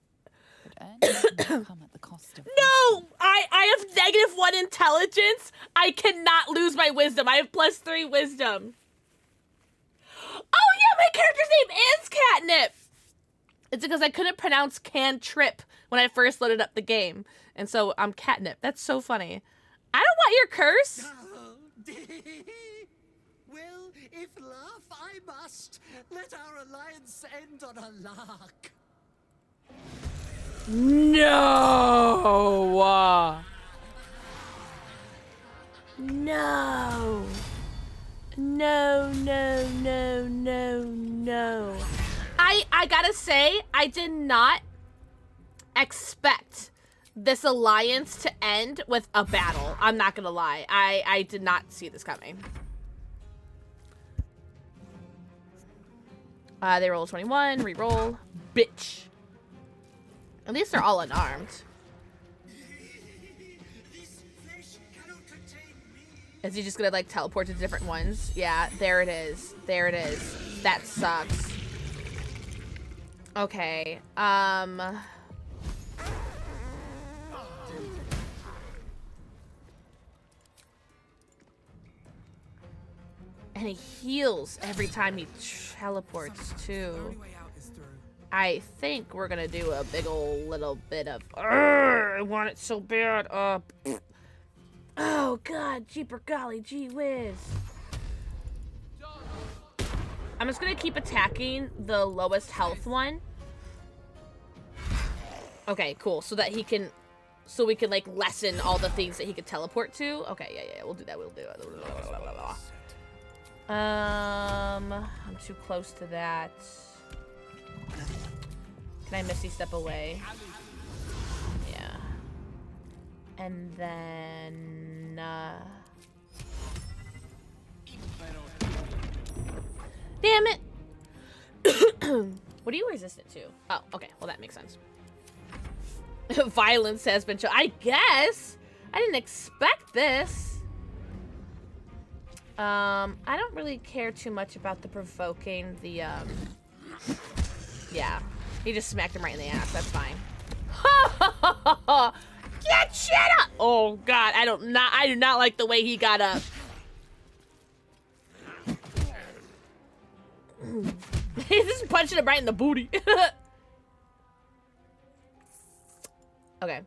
But earning come at the cost of No! I, I have negative one intelligence. I cannot lose my wisdom. I have plus three wisdom. Oh yeah, my character's name is Catnip! It's because I couldn't pronounce cantrip when I first loaded up the game. And so I'm Catnip. That's so funny. I don't want your curse. if laugh I must, let our alliance end on a lark. No! No! No, no, no, no, no. I I gotta say, I did not expect this alliance to end with a battle. I'm not gonna lie. I, I did not see this coming. Uh, they roll 21, re-roll. Bitch. At least they're all unarmed. Is he just gonna like teleport to different ones? Yeah, there it is. There it is. That sucks. Okay. Um. And he heals every time he teleports too. I think we're gonna do a big old little bit of. I want it so bad. Uh. Oh god, jeeper golly, gee whiz. I'm just gonna keep attacking the lowest health one. Okay, cool. So that he can, so we can like lessen all the things that he could teleport to. Okay, yeah, yeah, we'll do that. We'll do it. Um, I'm too close to that. Can I Misty step away? Yeah. And then, uh... Damn it! what are you resistant to? Oh, okay. Well, that makes sense. Violence has been shown. I guess! I didn't expect this. Um, I don't really care too much about the provoking the, um... Yeah. He just smacked him right in the ass. That's fine. Get shit up! Oh god, I don't not I do not like the way he got up. He's just punching him right in the booty. okay.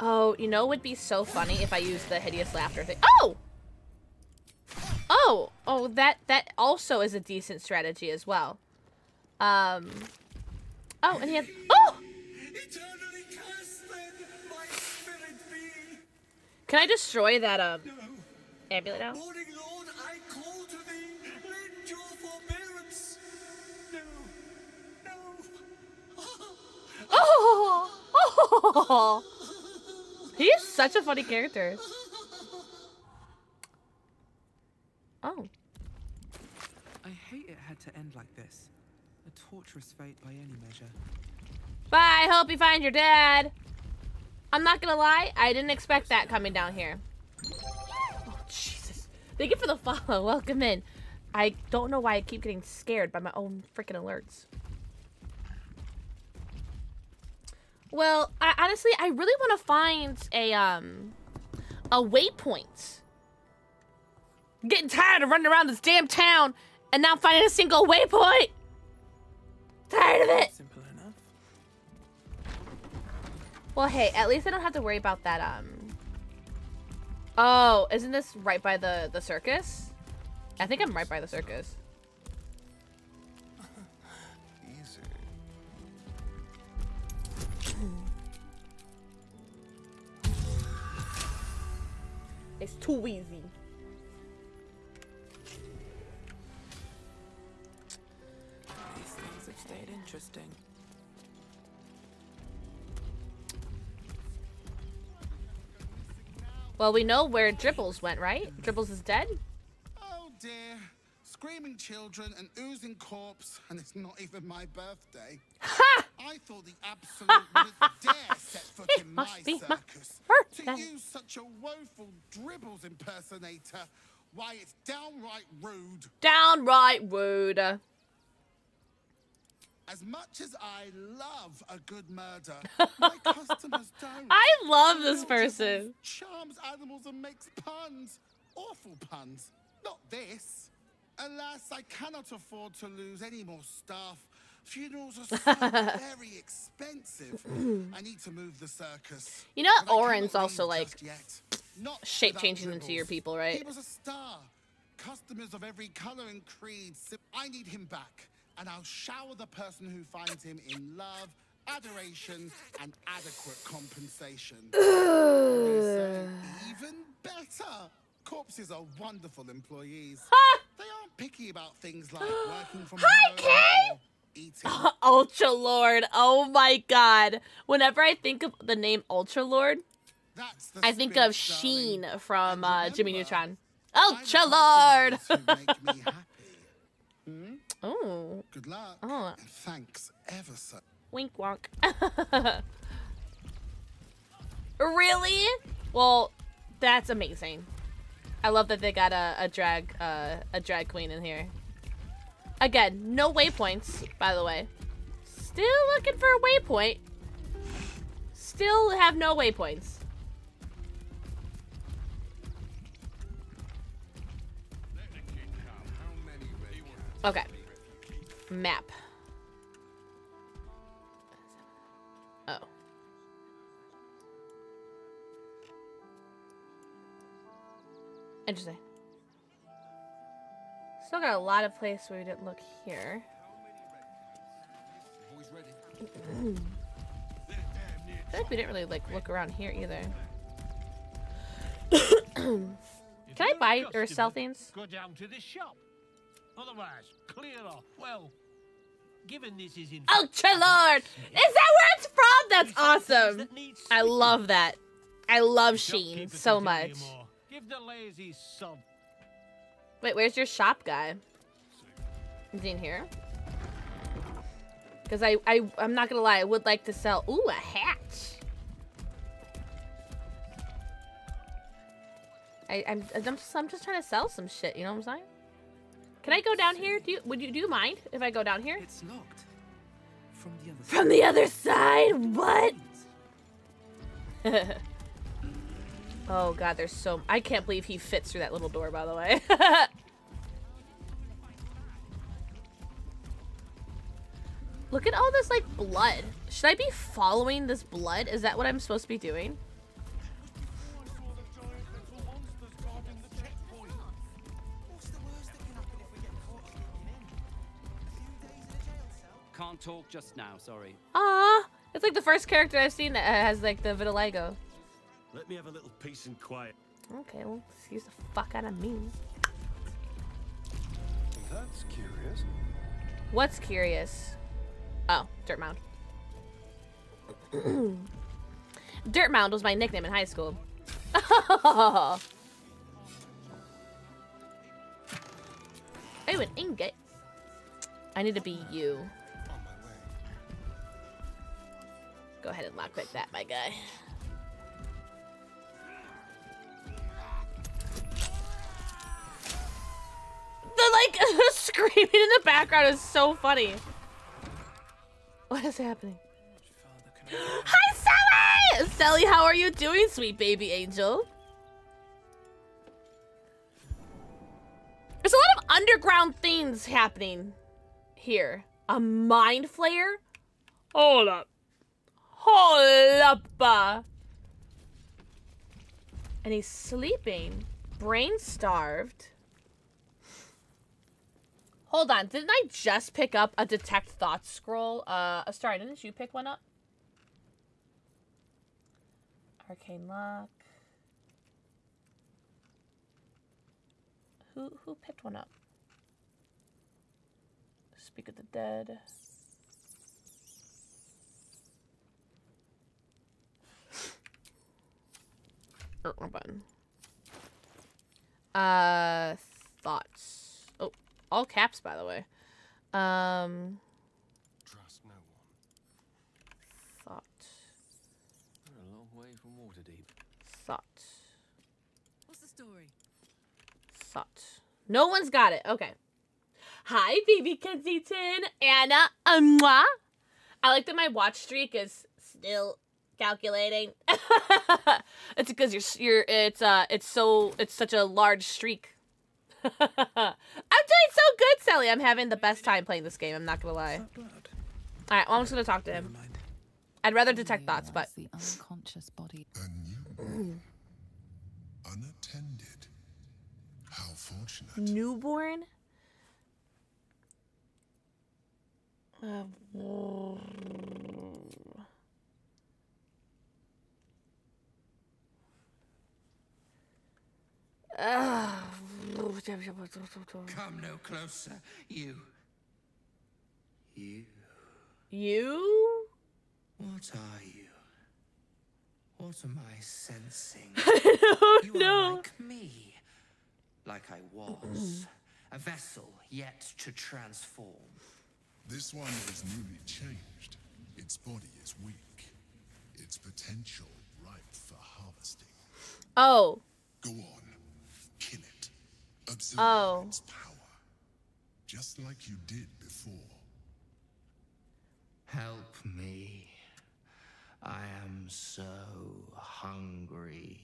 Oh, you know would be so funny if I used the hideous laughter thing. Oh! Oh! Oh, that that also is a decent strategy as well. Um. Oh, and he had. Oh! Can I destroy that um amulet now? Morning, Lord, I call to thee. Lend your forbearance. No, no. Oh! Oh! He is such a funny character. Oh. I hate it had to end like this. A torturous fate by any measure. Bye. Hope you find your dad. I'm not gonna lie. I didn't expect that coming down here. Oh Jesus! Thank you for the follow. Welcome in. I don't know why I keep getting scared by my own freaking alerts. Well, I, honestly, I really want to find a um a waypoint. I'm getting tired of running around this damn town and not finding a single waypoint. Tired of it. Simple enough. Well, hey, at least I don't have to worry about that, um... Oh, isn't this right by the, the circus? I think I'm right by the circus. Easy. It's too easy. interesting. Well, we know where Dribbles went, right? Dribbles is dead? Oh dear. Screaming children, an oozing corpse, and it's not even my birthday. Ha! I thought the absolute would dare set foot in my circus. My to use such a woeful Dribbles impersonator, why, it's downright rude. Downright rude. As much as I love a good murder, my customers don't. I love this person. Charms animals and makes puns. Awful puns. Not this. Alas, I cannot afford to lose any more staff. Funerals are so very expensive. I need to move the circus. You know, Orin's also like shape changing into your people, right? He was a star. Customers of every color and creed. I need him back, and I'll shower the person who finds him in love, adoration, and adequate compensation. Say even better. Corpses are wonderful employees. They aren't picky about things like working from home or eating. Ultra Lord. Oh my god. Whenever I think of the name Ultra Lord, That's the I think of. Sheen from uh, Jimmy Neutron. Ultra Lord. Oh. Good luck. Oh. And thanks ever so. Wink wonk. really? Well, that's amazing. I love that they got a, a drag uh, a drag queen in here. Again, no waypoints, by the way. Still looking for a waypoint. Still have no waypoints. Okay. Map. Oh. Interesting. Still got a lot of place where we didn't look here. I feel like we didn't really like look around here either. Can I buy or sell things? Go down to the shop. Otherwise, clear off. Well, given this is in Ultra Lord! Is that where it's from? That's awesome. I love that. I love Sheen so much. Give the lazy sod. Wait, where's your shop guy? Is he in here? Because I, I, I'm not gonna lie, I would like to sell. Ooh, a hat. I, I'm, I'm just, I'm just trying to sell some shit. You know what I'm saying? Can I go down here? Do you, would you, do you mind if I go down here? It's locked. From the other From the other side? What? oh god, there's so. I can't believe he fits through that little door. By the way. Look at all this like blood. Should I be following this blood? Is that what I'm supposed to be doing? Can't talk just now, sorry. Ah, it's like the first character I've seen that has like the vitiligo. Let me have a little peace and quiet. Okay, well, excuse the fuck out of me. That's curious. What's curious? Oh, Dirt Mound. Dirt Mound was my nickname in high school. oh, an ingot. I need to be you. Go ahead and lockpick that, my guy. The like screaming in the background is so funny. What is happening? Hi, Sally! Sally, how are you doing, sweet baby angel? There's a lot of underground things happening here. A mind flayer? Hold up. Uh. And he's sleeping. Brain starved. Hold on, didn't I just pick up a detect thoughts scroll? Uh, sorry, didn't you pick one up? Arcane lock. Who who picked one up? Speak of the dead. Wrong button. Uh, thoughts. Oh, all caps, by the way. Um, Trust no one. thought. We're a long way from Waterdeep. Thought. What's the story? Thought. No one's got it. Okay. Hi, baby Kensington. Anna. Um, mwah. I like that my watch streak is still calculating. it's because you're you're it's uh it's so it's such a large streak. I'm doing so good, Sally. I'm having the best time playing this game. I'm not gonna lie. All right, well, I'm just gonna talk to him. I'd rather detect thoughts, but the unconscious body. Unattended. How fortunate. newborn. Uh, Come no closer, you. You. You? What are you? What am I sensing? I you don't know. are like me. Like I was. A vessel yet to transform. This one is newly changed. Its body is weak. Its potential ripe for harvesting. Oh. Go on. Kill it. Absorb Oh. its power. Just like you did before. Help me. I am so hungry.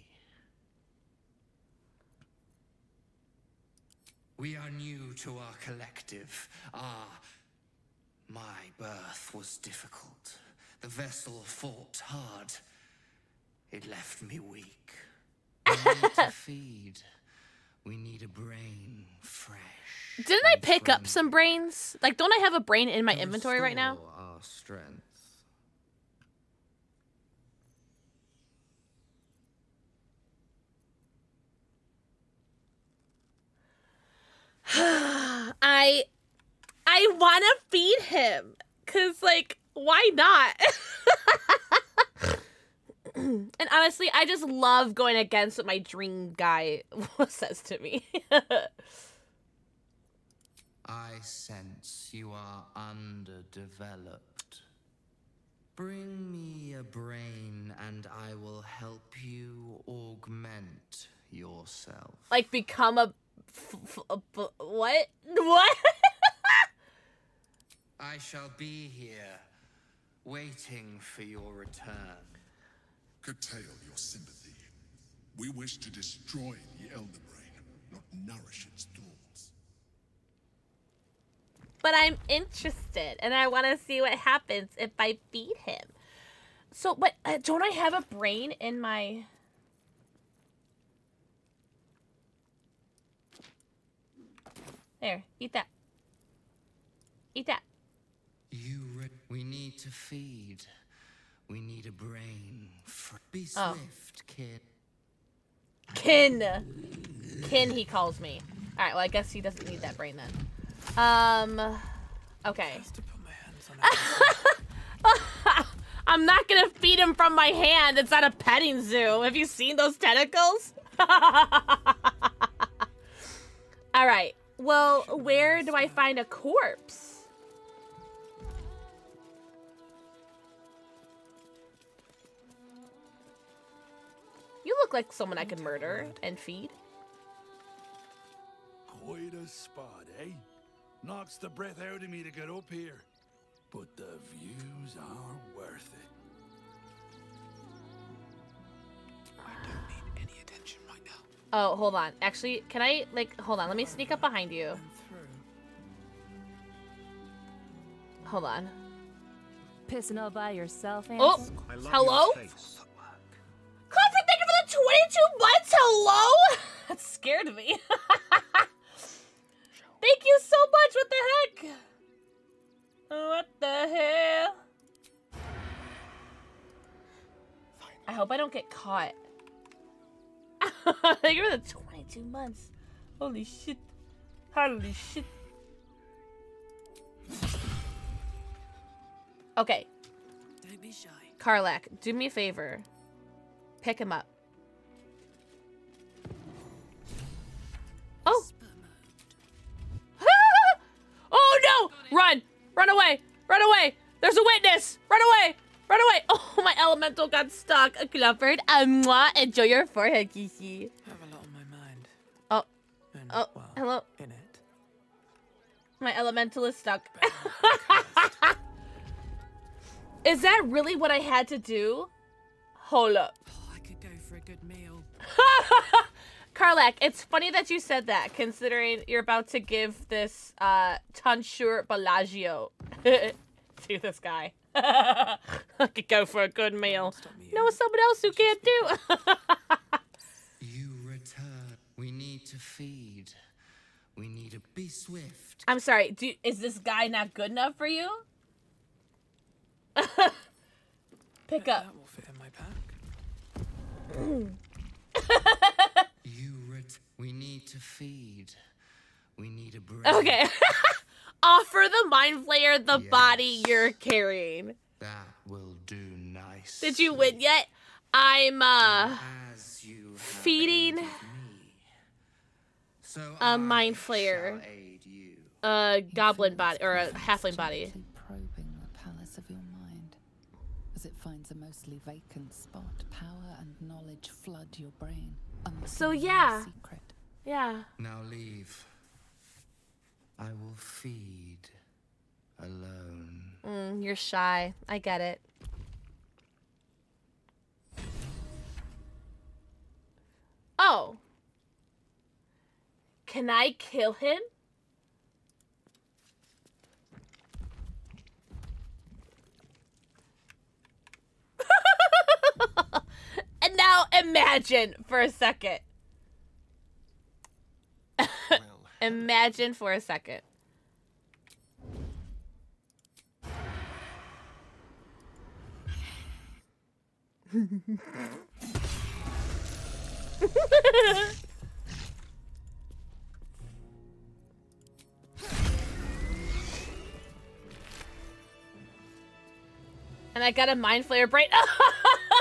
We are new to our collective. Ah, my birth was difficult. The vessel fought hard. It left me weak. We need to feed. We need a brain fresh. Didn't I pick up some brains? Like, don't I have a brain in my inventory right now? Our strength. I I want to feed him cuz like why not? and honestly, I just love going against what my dream guy says to me. I sense you are underdeveloped. Bring me a brain and I will help you augment yourself. like become a, f- f- a b- what? What? I shall be here, waiting for your return. Curtail your sympathy. We wish to destroy the Elder Brain, not nourish its thoughts. but I'm interested and I want to see what happens if I feed him. So, but uh, don't I have a brain in my There, eat that. Eat that. You re- we need to feed. We need a brain. For- be Oh. swift, kid. Kin. Kin, he calls me. All right, well, I guess he doesn't need that brain then. Um, okay. I'm not gonna feed him from my hand. It's not a petting zoo. Have you seen those tentacles? All right. Well, where do I find a corpse? You look like someone I could murder and feed. Quite a spot, eh? Knocks the breath out of me to get up here. But the views are worth it. I don't need any attention right now. Oh, hold on. Actually, can I, like, hold on. Let me sneak up behind you. Hold on. Pissing all by yourself, Oh, Ansel? hello? 22 months. Hello? That scared me. thank you so much. What the heck? What the hell? I hope I don't get caught. thank you for the 22 months. Holy shit. Holy shit. Okay. Don't be shy. Karlach, do me a favor. Pick him up. Oh. oh no! Run! Run away! Run away! There's a witness! Run away! Run away! Oh, my elemental got stuck. Clifford, um, mwah, enjoy your forehead, Kiki. I have a lot on my mind. Oh. And, oh, well, hello. In it. My elemental is stuck. is that really what I had to do? Hold up. Oh, I could go for a good meal. Karlach, it's funny that you said that, considering you're about to give this uh tonsure Bellagio to this guy. I could go for a good meal. No, someone else who can't do. You return. We need to feed. We need to be swift. I'm sorry. Do is this guy not good enough for you? Pick up. That will fit in my pack. You. We need to feed. We need a break. Okay. Offer the mind flayer the body you're carrying. That will do nice. Did you win yet? I'm uh As you feeding aided me, so a I mind flayer. shall aid you. A goblin body or a halfling body. Probing the palace of your mind. As it finds a mostly vacant spot, power and knowledge flood your brain. So yeah. Secret. Yeah. Now leave. I will feed alone. Mm, you're shy. I get it. Oh. Can I kill him? and now imagine for a second. imagine for a second. and I got a mind flayer brain.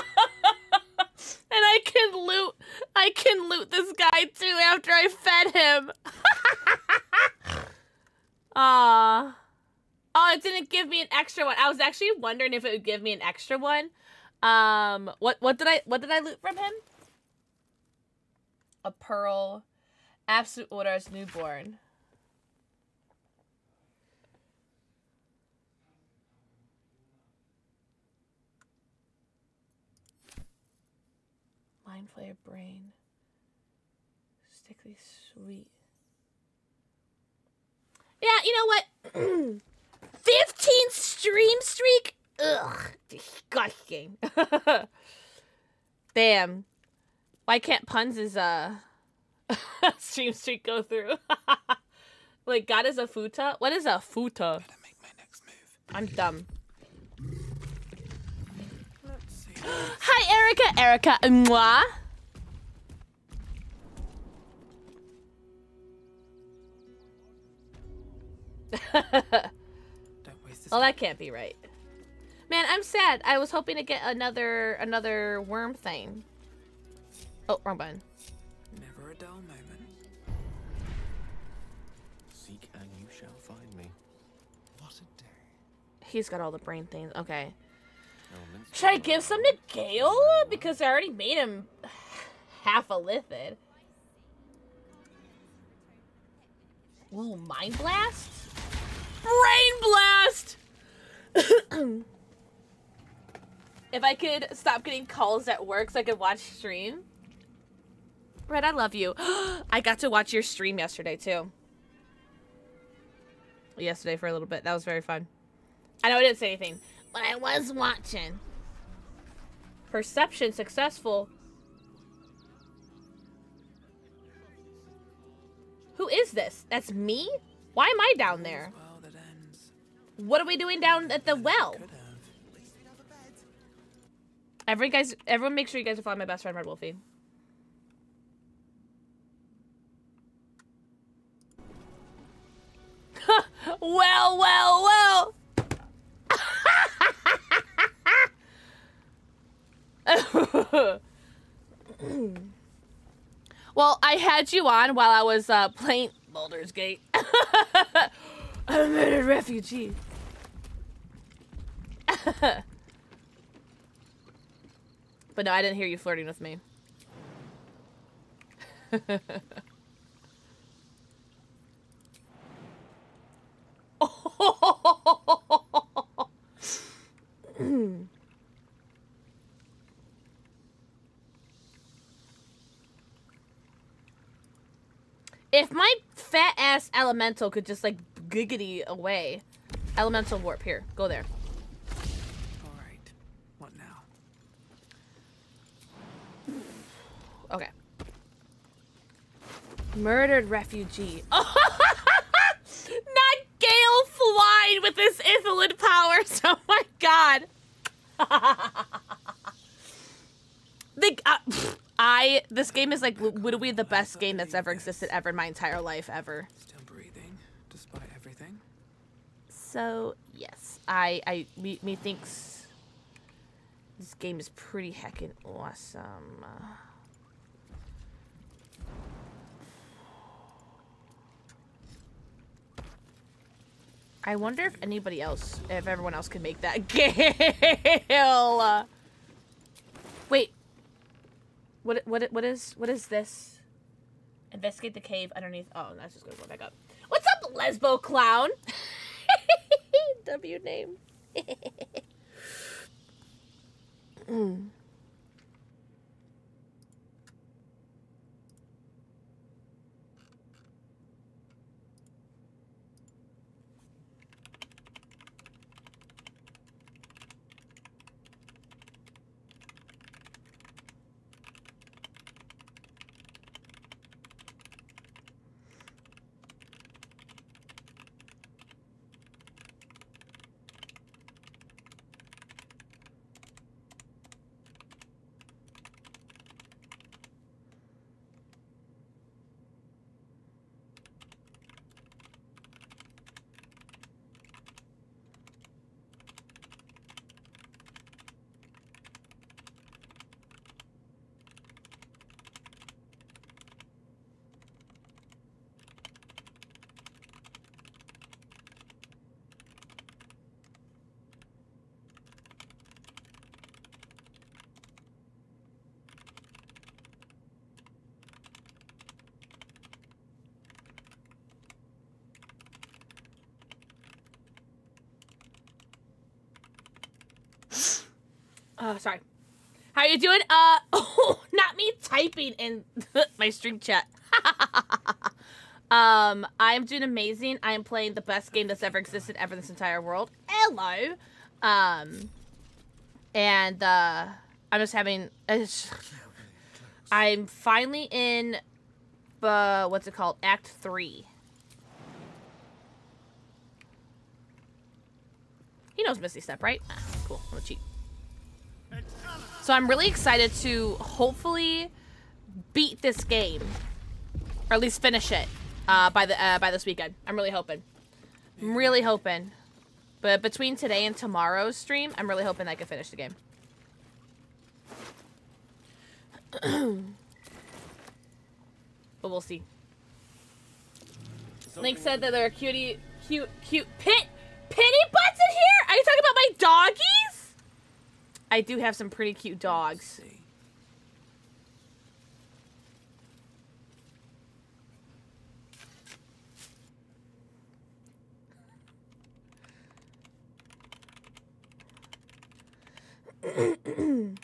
I can loot. I can loot this guy too after I fed him. Ah. Oh, it didn't give me an extra one. I was actually wondering if it would give me an extra one. Um, what what did I what did I loot from him? A pearl, absolute orders newborn. Mind flayer brain. Stickly sweet. Yeah, you know what? 15 stream streak? Ugh, disgusting. Damn. Why can't Puns' uh stream streak go through? like God is a futa? What is a futa? I'm dumb. Hi, Erica. Erica. Moi. well, that can't be right. Man, I'm sad. I was hoping to get another another worm thing. Oh, wrong button. Never a dull moment. Seek and you shall find me. What a day. He's got all the brain things. Okay. Should I give some to Gale? Because I already made him half illithid. Ooh, Mind Blast? Brain Blast! if I could stop getting calls at work so I could watch stream. Red, I love you. I got to watch your stream yesterday, too. Yesterday for a little bit. That was very fun. I know I didn't say anything, but I was watching. Perception successful. Who is this? That's me? Why am I down there? What are we doing down at the well? Every guys, everyone, make sure you guys are following my best friend Red Wolfie. well, well, well. well, I had you on while I was uh, playing Baldur's Gate. I'm a murdered refugee. but no, I didn't hear you flirting with me. if my fat ass elemental could just like giggity away. Elemental warp here. Go there. All right. What now? Okay. Murdered refugee. Not Gale flying with his illithid powers. Oh my god. the, uh, I this game is like literally the best game that's ever existed ever in my entire life ever. Still breathing, despite everything. So yes, I I me, me thinks this game is pretty heckin' awesome. Uh, I wonder if anybody else, if everyone else can make that Gale. Wait. What what what is what is this? Investigate the cave underneath. Oh, that's just gonna go back up. What's up, lesbo clown? W name. Mm. Oh, sorry. How are you doing? Uh, oh, not me typing in my stream chat. um, I'm doing amazing. I am playing the best game that's ever existed ever in this entire world. Hello. Um, and uh, I'm just having. I'm finally in. Uh, what's it called? Act three. He knows Misty Step, right? Ah, cool. I'm gonna cheat. So I'm really excited to hopefully beat this game, or at least finish it uh, by the uh, by this weekend. I'm really hoping. I'm really hoping. But between today and tomorrow's stream, I'm really hoping I can finish the game. but we'll see. Link said that there are cutie, cute, cute pit, pity butts in here. Are you talking about my doggies? I do have some pretty cute dogs.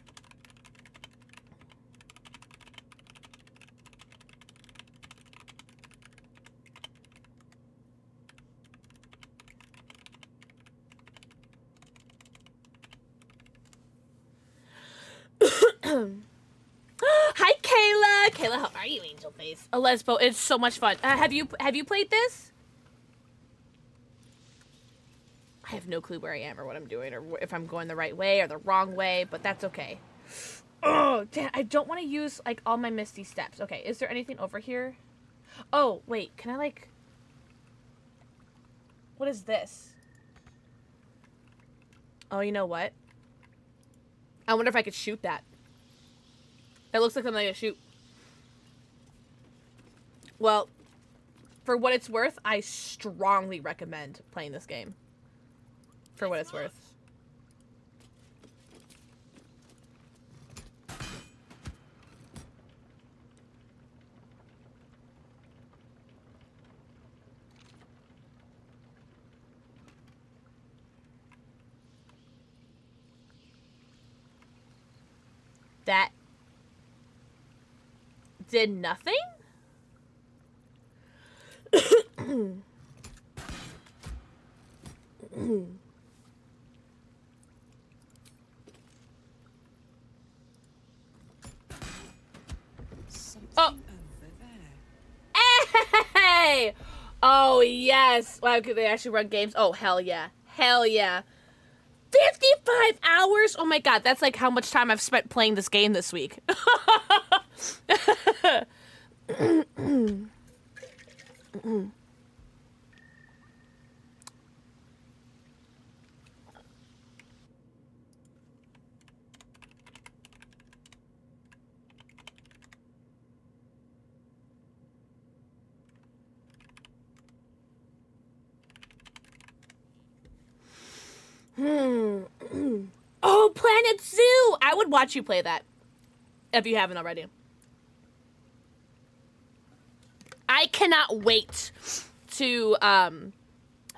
Hi, Kayla. Kayla, how are you, Angel Face? A lesbo. It's so much fun. Uh, have you have you played this? I have no clue where I am or what I'm doing or if I'm going the right way or the wrong way, but that's okay. Oh, damn, I don't want to use like all my misty steps. Okay, is there anything over here? Oh, wait, can I like What is this? Oh, you know what? I wonder if I could shoot that. That looks like something I could shoot. Well, for what it's worth, I strongly recommend playing this game. For what it's worth. That did nothing? Oh. Hey! Oh, yes. Wow, could they actually run games? Oh, hell yeah. Hell yeah. 55 hours? Oh my god, that's like how much time I've spent playing this game this week. Hmm. oh, Planet Zoo! I would watch you play that if you haven't already. I cannot wait to um,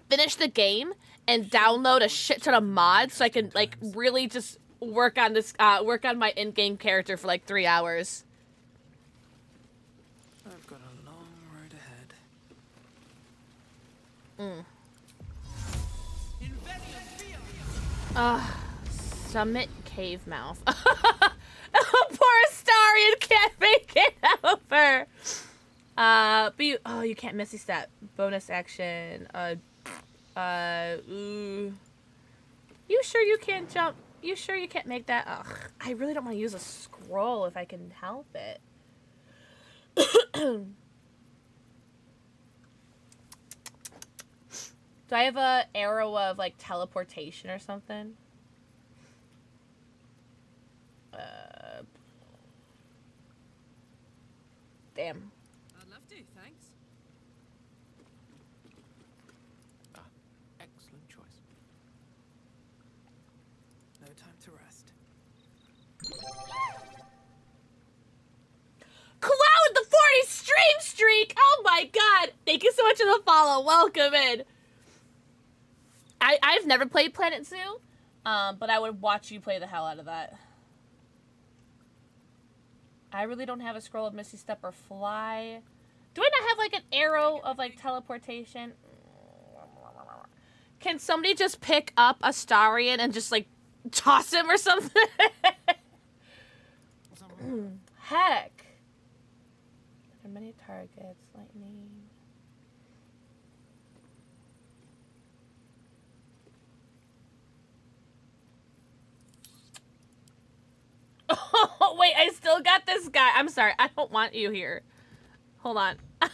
finish the game and download a shit ton of mods so I can like really just work on this uh, work on my in-game character for like three hours. I've got a long road ahead. Mm. Ugh. Summit Cave Mouth. Poor Astarion can't make it over. Uh, but you, oh, you can't Misty Step. Bonus action. Uh, uh, ooh. You sure you can't jump? You sure you can't make that? Ugh, I really don't want to use a scroll if I can help it. Do I have a arrow of like teleportation or something? Uh, damn. I'd love to, thanks. Excellent choice. No time to rest. Cloud the 40 stream streak! Oh my god! Thank you so much for the follow. Welcome in. I, I've never played Planet Zoo, um, but I would watch you play the hell out of that. I really don't have a scroll of Misty Step or Fly. Do I not have like an arrow of like teleportation? Can somebody just pick up Astarion and just like toss him or something? Heck. There are many targets, lightning. Oh, wait, I still got this guy. I'm sorry. I don't want you here. Hold on. uh,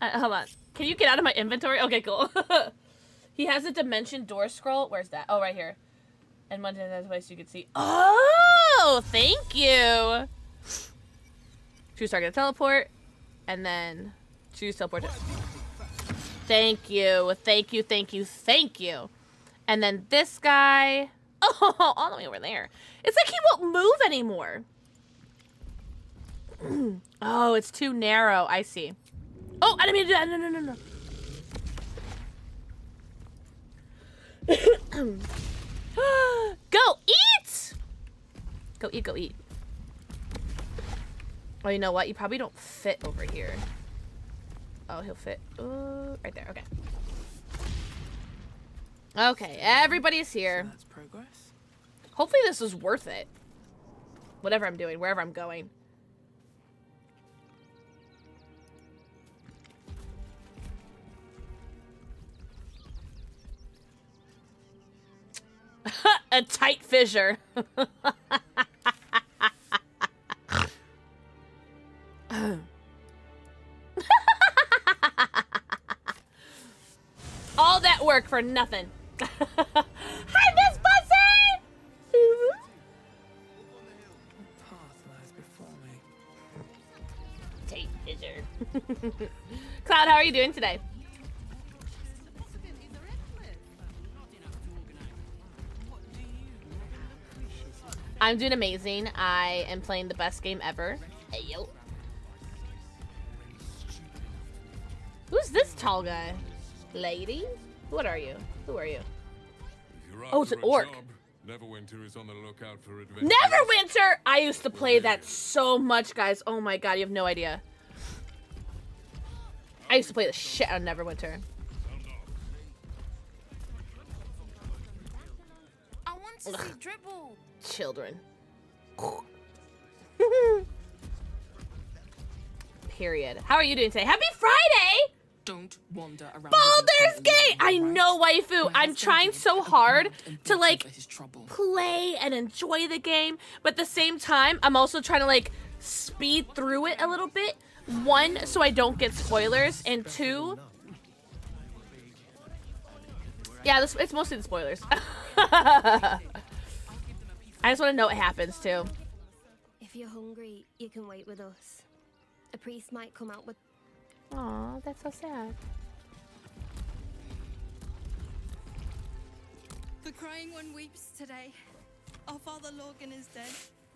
hold on. Can you get out of my inventory? Okay, cool. he has a dimension door scroll. Where's that? Oh, right here. And one place you can see. Oh, thank you. Choose target to teleport. And then choose teleport. Thank you. Thank you. Thank you. Thank you. And then this guy. Oh, all the way over there. It's like he won't move anymore. oh, it's too narrow. I see. Oh, I didn't mean to do that. No, no, no, no. go eat! Go eat, go eat. Oh, you know what? You probably don't fit over here. Oh, he'll fit. Uh, right there. Okay. Okay, everybody's here. That's progress. Hopefully this is worth it. Whatever I'm doing, wherever I'm going. A tight fissure. All that work for nothing. Hi, Miss Bussy! Path lies before me. Tight fissure. Cloud, how are are you doing today? I'm doing amazing. I am playing the best game ever. Hey, yo. Who's this tall guy? Lady? What are you? Who are you? You're Oh, it's after an a orc. job, Neverwinter is on the lookout for adventure. Neverwinter! I used to play that so much, guys. Oh my god, you have no idea. I used to play the shit out of Neverwinter. I want to see dribble. Children. Period. How are you doing today? Happy Friday! Don't wander around. Baldur's Gate! I know, waifu. I'm trying so hard to like play and enjoy the game, but at the same time, I'm also trying to like speed through it a little bit. One, so I don't get spoilers, and two, yeah, this, it's mostly the spoilers. I just want to know what happens too. If you're hungry, you can wait with us. A priest might come out with. Aw, that's so sad. The crying one weeps today. Our father Lorgan is dead.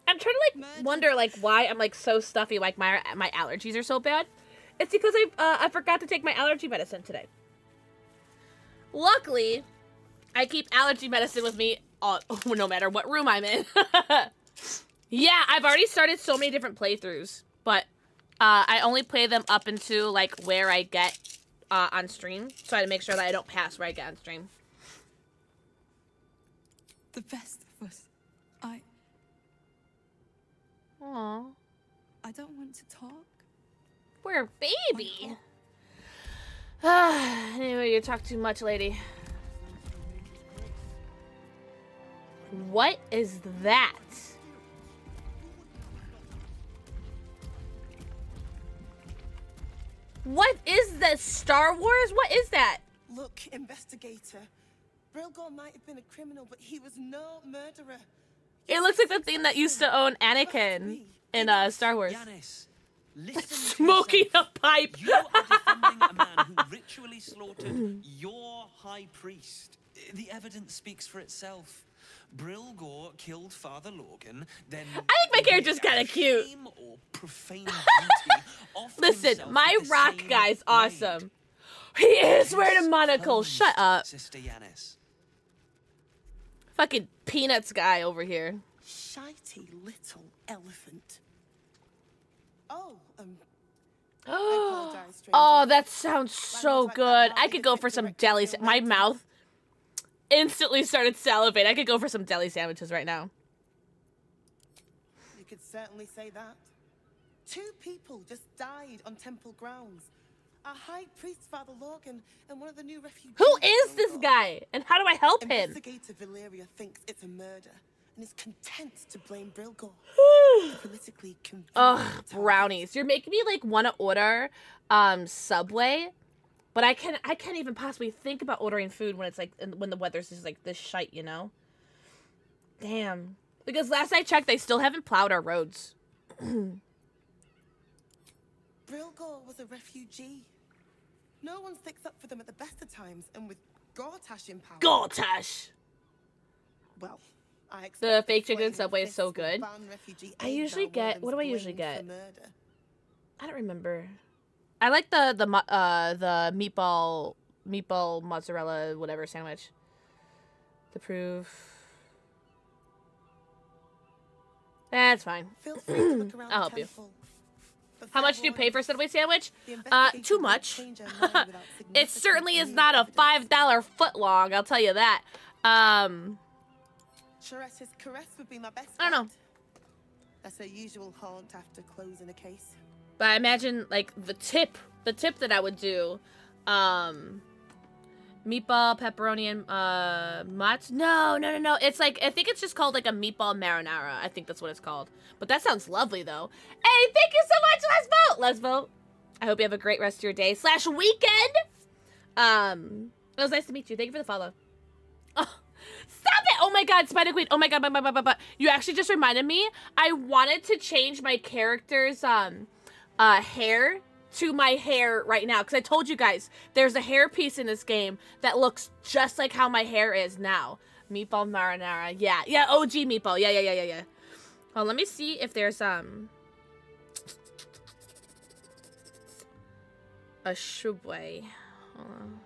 I'm trying to like wonder like why I'm like so stuffy, like my my allergies are so bad. It's because I uh, I forgot to take my allergy medicine today. Luckily, I keep allergy medicine with me all, no matter what room I'm in. yeah, I've already started so many different playthroughs, but uh, I only play them up into like where I get uh, on stream, so I to make sure that I don't pass where I get on stream. The best of us. I. Aww. I don't want to talk. We're a baby. anyway, you talk too much, lady. What is that? What is this? Star Wars? What is that? Look, investigator. Brilgor might have been a criminal, but he was no murderer. It looks like the thing that used to own Anakin in uh, Star Wars. Smoking a pipe. You are defending a man who ritually slaughtered your high priest. The evidence speaks for itself. Brilgor killed Father Lorgan, then I think my character's kind of cute. or profane beauty Listen, my rock guy's blade. awesome. He is wearing a monocle. Shut up. Sister Yanis. Fucking peanuts guy over here. Shitey little elephant. Oh, um. oh, that sounds so good. I could go for some deli. Sa- my mouth instantly started salivating. I could go for some deli sandwiches right now. You could certainly say that. Two people just died on temple grounds. Our high priest, Father Lorgan, and one of the new refugees. Who is this guy, and how do I help him? Investigator Valeria thinks it's a murder and is content to blame Brilgor. politically. Ugh, brownies. You're making me like want to order um Subway, but I can I can't even possibly think about ordering food when it's like when the weather's just like this shite, you know. Damn. Because last I checked, they still haven't plowed our roads. Brilgor was a refugee. No one sticks up for them at the best of times, and with Gortash in power. Gortash. Well, I The fake chicken Subway is so good. I usually get what do I usually get? I don't remember. I like the the uh the meatball meatball mozzarella whatever sandwich. To prove. That's fine. Feel free to look around I'll help you. How much do you pay for a Subway sandwich? Uh, too much. change our mind without it certainly is not a five dollar foot long. I'll tell you that. Um, caress would be my best. I don't know. That's a usual haunt after closing a case. But I imagine like the tip, the tip that I would do, um, meatball, pepperoni, and uh, mozz. No, no, no, no. It's like I think it's just called like a meatball marinara. I think that's what it's called. But that sounds lovely though. Hey, thank you so much. Let's vote. Let's vote. I hope you have a great rest of your day slash weekend. Um, it was nice to meet you. Thank you for the follow. Oh, stop it! Oh my god, Spider Queen. Oh my god, but, but, but, but, you actually just reminded me. I wanted to change my character's um uh hair to my hair right now because I told you guys there's a hair piece in this game that looks just like how my hair is now. Meatball marinara. Yeah, yeah, OG meatball. Yeah, yeah, yeah, yeah, yeah. Well, let me see if there's um a on.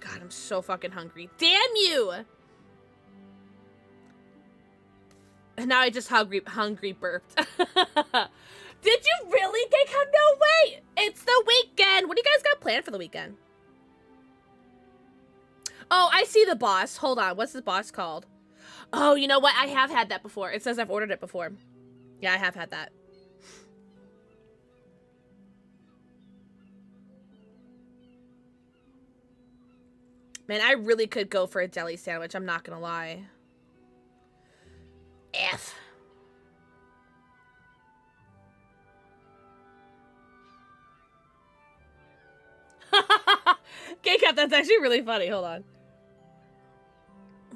God, I'm so fucking hungry. Damn you! And now I just hungry hungry burped. Did you really, Geekon? No way! It's the weekend! What do you guys got planned for the weekend? Oh, I see the boss. Hold on. What's the boss called? Oh, you know what? I have had that before. It says I've ordered it before. Yeah, I have had that. Man, I really could go for a deli sandwich. I'm not gonna lie. F. K-Cup, that's actually really funny. Hold on.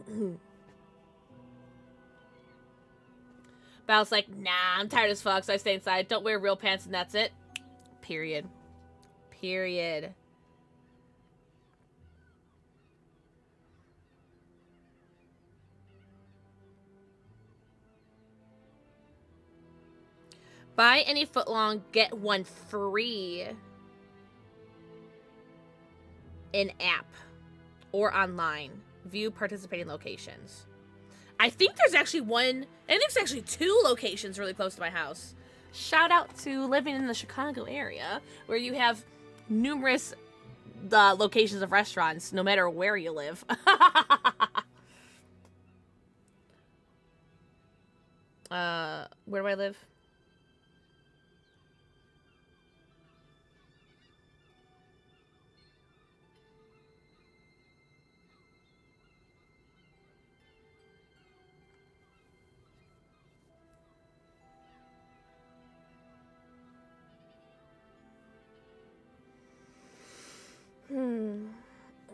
Val's like, nah, I'm tired as fuck, so I stay inside. Don't wear real pants, and that's it. Period. Period. Buy any footlong, get one free in app or online. View participating locations. I think there's actually one, think there's actually two locations really close to my house. Shout out to living in the Chicago area where you have numerous uh, locations of restaurants no matter where you live. uh, where do I live?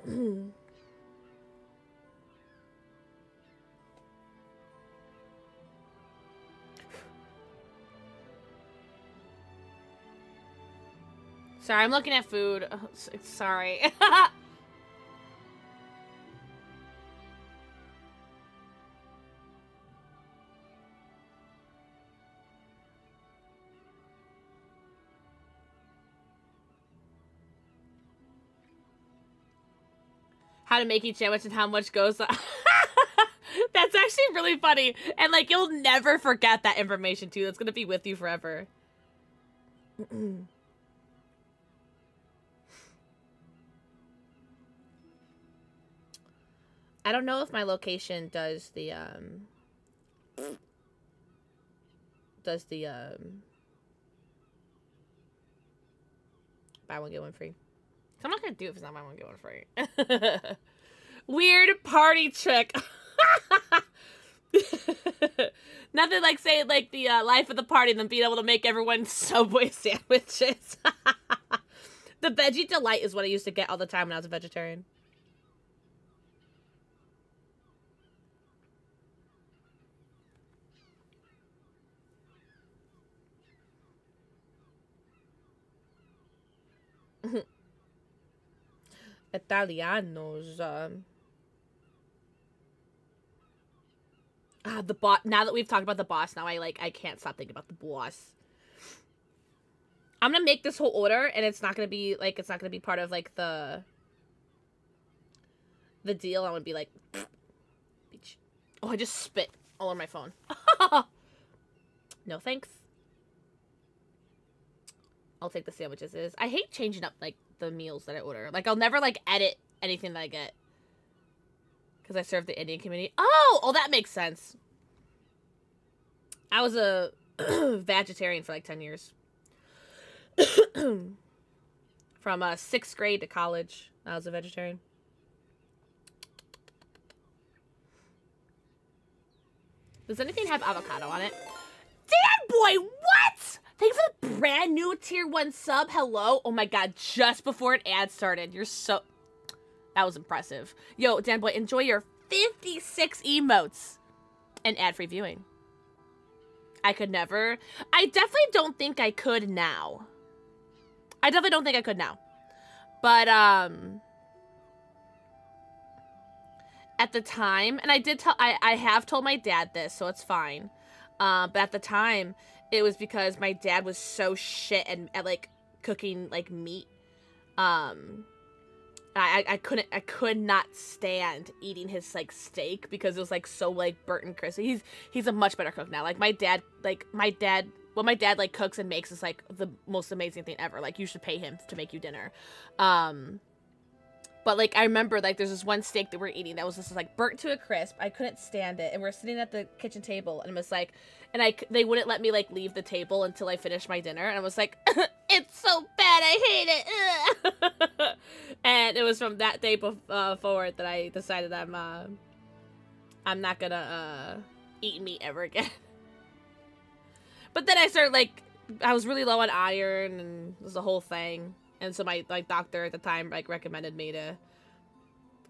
Sorry, I'm looking at food. Oh, sorry. how to make each sandwich and how much goes That's actually really funny. And like you'll never forget that information too. That's gonna be with you forever. I don't know if my location does the um does the um buy one get one free. I'm not gonna do it if it's not buy one get one free. Weird party trick. Nothing like say like the uh, life of the party than being able to make everyone Subway sandwiches. the veggie delight is what I used to get all the time when I was a vegetarian. Italianos. Um... Ah, the boss. Now that we've talked about the boss, now I like I can't stop thinking about the boss. I'm gonna make this whole order, and it's not gonna be like it's not gonna be part of like the the deal. I'm gonna be like, Beach. oh, I just spit all on my phone. no thanks. I'll take the sandwiches. Is I hate changing up like the meals that I order. Like I'll never like edit anything that I get because I serve the Indian community. Oh, oh, that makes sense. I was a vegetarian for like ten years. From uh, sixth grade to college, I was a vegetarian. Does anything have avocado on it? Dan boy, what? Thanks for the brand new tier one sub. Hello. Oh my god, just before an ad started. You're so that was impressive. Yo, Dan boy, enjoy your 56 emotes and ad-free viewing. I could never. I definitely don't think I could now. I definitely don't think I could now. But um at the time, and I did tell I I have told my dad this, so it's fine. Um, but at the time, it was because my dad was so shit and at like cooking like meat. Um, I I couldn't I could not stand eating his like steak because it was like so like burnt and crispy. He's he's a much better cook now. Like my dad like my dad what my dad like cooks and makes is like the most amazing thing ever. Like you should pay him to make you dinner. Um but like I remember like there's this one steak that we're eating that was just like burnt to a crisp. I couldn't stand it. And we're sitting at the kitchen table and it was like and I they wouldn't let me like leave the table until I finished my dinner and I was like it's so bad. I hate it. And it was from that day uh, forward that I decided I'm uh I'm not to uh eat meat ever again. but then I started like I was really low on iron and it was the whole thing. And so my like doctor at the time like recommended me to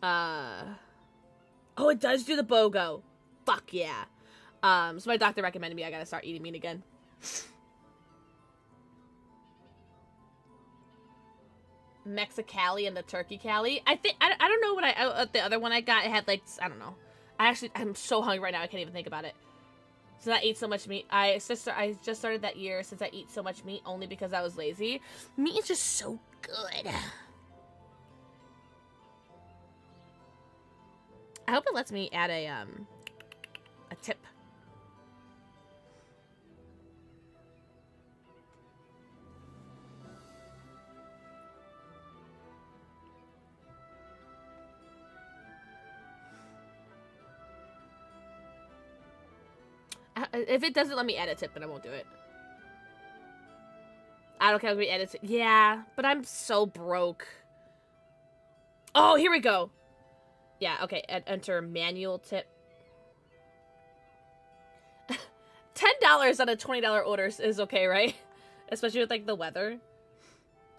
uh Oh, it does do the BOGO. Fuck yeah. Um so my doctor recommended me I got to start eating meat again. Mexicali and the turkey cali. I think I, I don't know what I uh, the other one I got it had like I don't know. I actually I'm so hungry right now I can't even think about it. Since I ate so much meat, I sister I just started that year since I eat so much meat only because I was lazy. Meat is just so good. I hope it lets me add a um a tip. Uh, if it doesn't let me edit it, then I won't do it. I don't care if we edit it. Yeah, but I'm so broke. Oh, here we go. Yeah, okay. enter manual tip. $10 on a $20 order is- is okay, right? Especially with like the weather.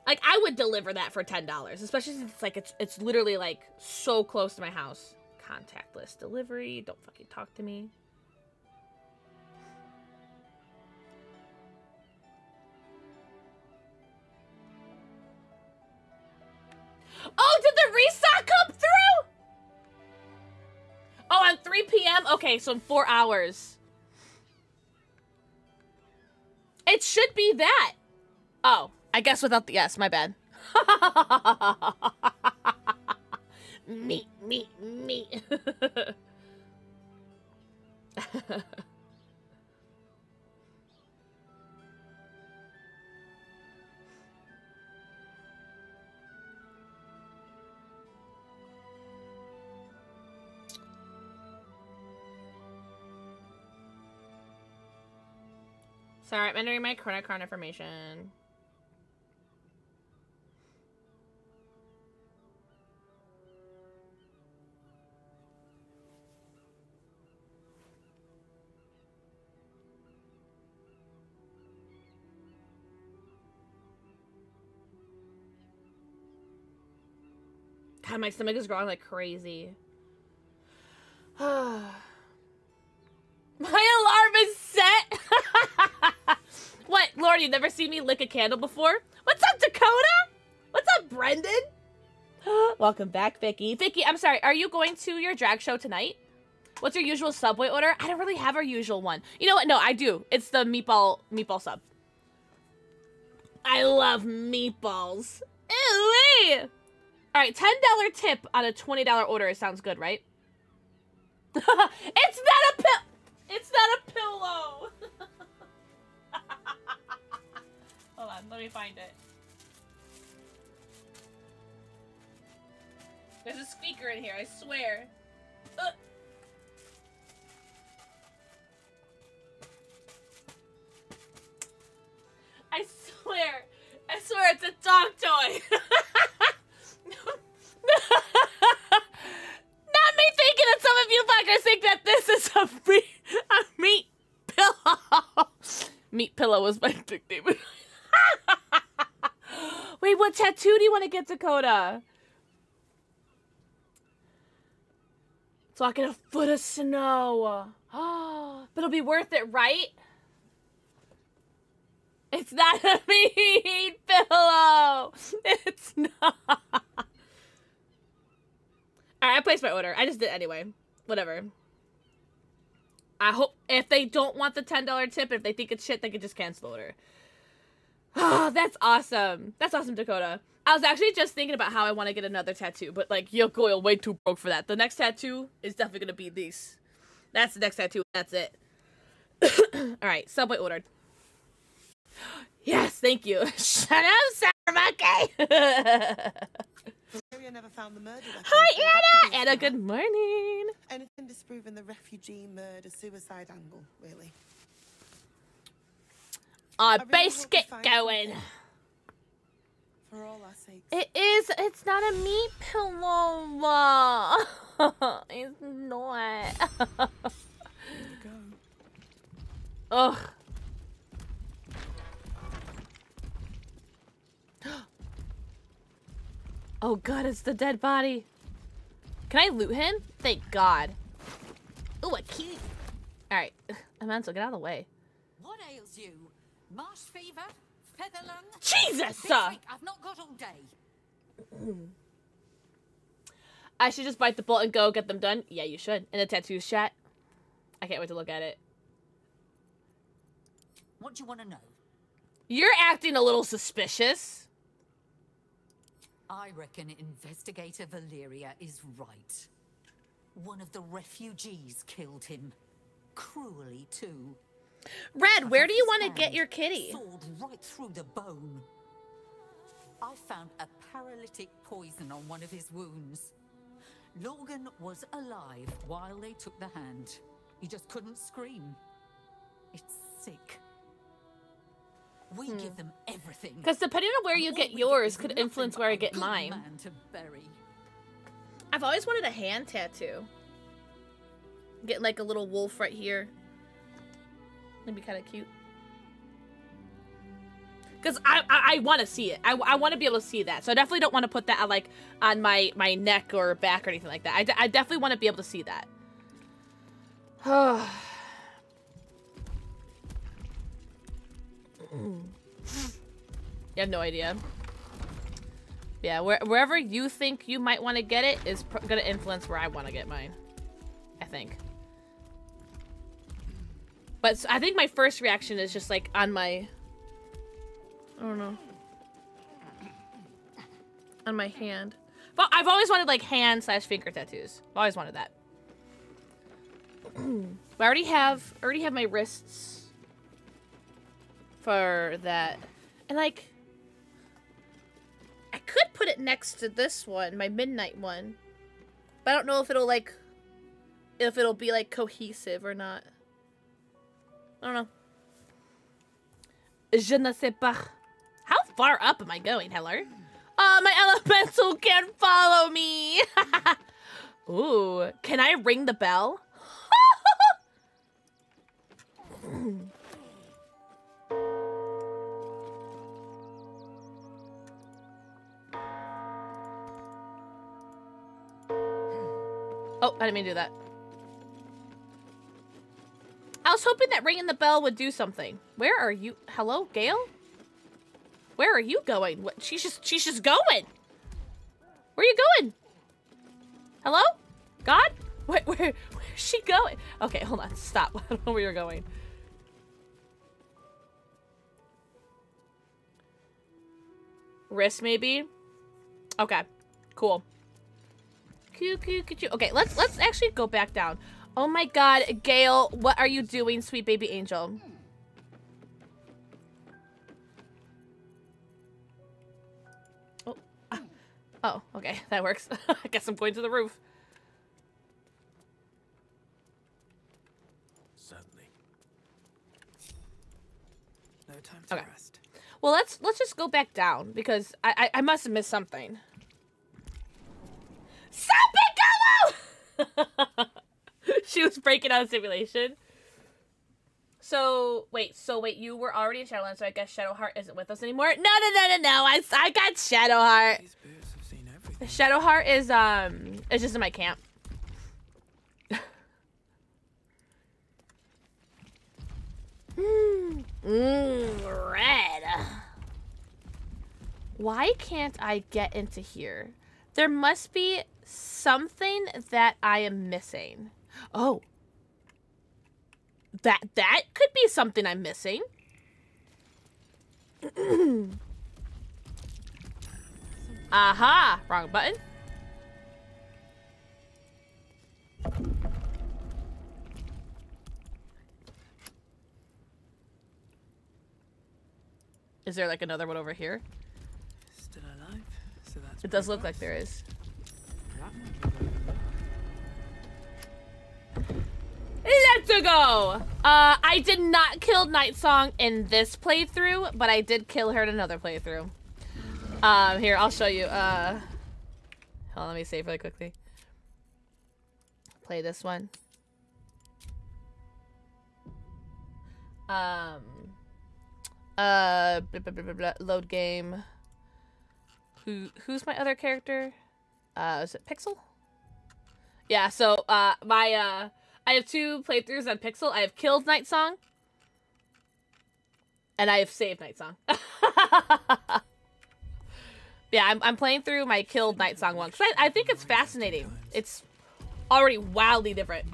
Like I would deliver that for $10, especially since it's like it's it's literally like so close to my house. Contactless delivery. Don't fucking talk to me. Oh, did the restock come through? Oh, at 3 p.m.? Okay, so in four hours. It should be that. Oh, I guess without the S, my bad. meat, meat, meat. Sorry, I'm entering my credit card information. God, my stomach is growing like crazy. my alarm is set. what, Lord? You've never seen me lick a candle before? What's up, Dakota? What's up, Brendan? Welcome back, Vicky. Vicky, I'm sorry. Are you going to your drag show tonight? What's your usual Subway order? I don't really have our usual one. You know what? No, I do. It's the meatball meatball sub. I love meatballs. Ooh. All right, ten dollar tip on a twenty dollar order. It Sounds good, right? it's not a pill. It's not a pillow. On, let me find it. There's a squeaker in here. I swear. Ugh. I swear. I swear it's a dog toy. Not me thinking that some of you fuckers think that this is a meat, a meat pillow. meat pillow was my nickname. Wait, what tattoo do you want to get, Dakota? So I get a foot of snow. but it'll be worth it, right? It's not a meat pillow. It's not. All right, I placed my order. I just did anyway. Whatever. I hope if they don't want the ten dollar tip, if they think it's shit, they can just cancel the order. Oh, that's awesome. That's awesome, Dakota. I was actually just thinking about how I want to get another tattoo, but like, yo, Goyle, way too broke for that. The next tattoo is definitely gonna be these. That's the next tattoo. That's it. All right, Subway ordered. Yes, thank you. Shut up. Valeria never found the murder Hi, so that could be Anna. Anna, good morning. Anything disproving the refugee murder suicide angle, really. Our really base get going. For all our sakes. It is. It's not a meat pillow. it's not. Ugh. Oh god, it's the dead body. Can I loot him? Thank god. Ooh, a key. Alright. Amansel, get out of the way. What ails you? Marsh fever? Feather lung? Jesus! Week I've not got all day. I should just bite the bullet and go get them done? Yeah, you should. In the tattoos chat. I can't wait to look at it. What do you want to know? You're acting a little suspicious. I reckon Investigator Valeria is right. One of the refugees killed him. Cruelly, too. Red, where do you want to get your kitty? Sawed right through the bone. I found a paralytic poison on one of his wounds. Lorgan was alive while they took the hand. He just couldn't scream. It's sick. We hmm. give them everything. Because depending on where you get yours could influence where I get mine. I've always wanted a hand tattoo. Get like a little wolf right here. That'd be kind of cute. Because I, I, I want to see it. I, I want to be able to see that. So I definitely don't want to put that uh, like on my, my neck or back or anything like that. I, I definitely want to be able to see that. you have no idea. Yeah, where, wherever you think you might want to get it is gonna influence where I want to get mine. I think. But I think my first reaction is just like on my. I don't know. On my hand. But I've always wanted like hand slash finger tattoos. I've always wanted that. I already have I already have my wrists for that. And like I could put it next to this one, my midnight one. But I don't know if it'll like if it'll be like cohesive or not. I don't know. Je ne sais pas. How far up am I going, Heller? Oh, my elemental can't follow me. Ooh, can I ring the bell? Oh, I didn't mean to do that. Was hoping that ringing the bell would do something. Where are you? Hello, Gale? Where are you going? What? She's just she's just going. Where are you going? Hello? God? Where, where, where's she going? Okay, hold on. Stop. I don't know where you're going. Wrist, maybe? Okay. Cool. Coo, coo, coo, coo. Okay, let's let's actually go back down. Oh my god, Gale, what are you doing, sweet baby angel? Oh, ah. oh okay, that works. I guess I'm going to the roof. Certainly. No time Okay. Well, let's let's just go back down because I I, I must have missed something. Sapicolo! she was breaking out of simulation. So wait, so wait, you were already in Shadowlands, so I guess Shadowheart isn't with us anymore. No, no, no, no, no. I, I got Shadowheart. Shadowheart is um, it's just in my camp. Mmm, red. Why can't I get into here? There must be something that I am missing. Oh. That that could be something I'm missing. Aha! Wrong button. Is there like another one over here? Still alive. So that's It does look like there is. Let's go! Uh, I did not kill Nightsong in this playthrough, but I did kill her in another playthrough. Um, here, I'll show you. Uh, hold on, let me save really quickly. Play this one. Um, uh, blah, blah, blah, blah, load game. Who, who's my other character? Uh, is it Pixel? Yeah, so, uh, my, uh, I have two playthroughs on Pixel. I have killed Nightsong. And I have saved Nightsong. yeah, I'm, I'm playing through my killed Nightsong one. Because I, I think it's fascinating. It's already wildly different.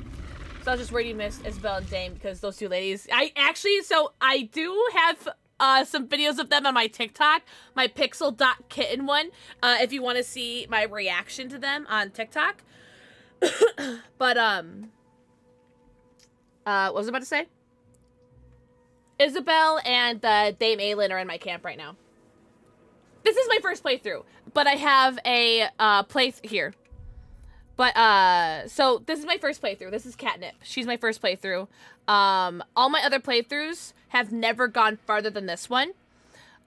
So I was just worried you missed Isobel and Dame because those two ladies. I actually, so I do have uh, some videos of them on my TikTok, my pixel.kitten one, uh, if you want to see my reaction to them on TikTok. but, um, uh, what was I about to say? Isobel and uh, Dame Aylin are in my camp right now. This is my first playthrough, but I have a uh, place here. But, uh, so this is my first playthrough. This is Catnip. She's my first playthrough. Um, all my other playthroughs have never gone farther than this one.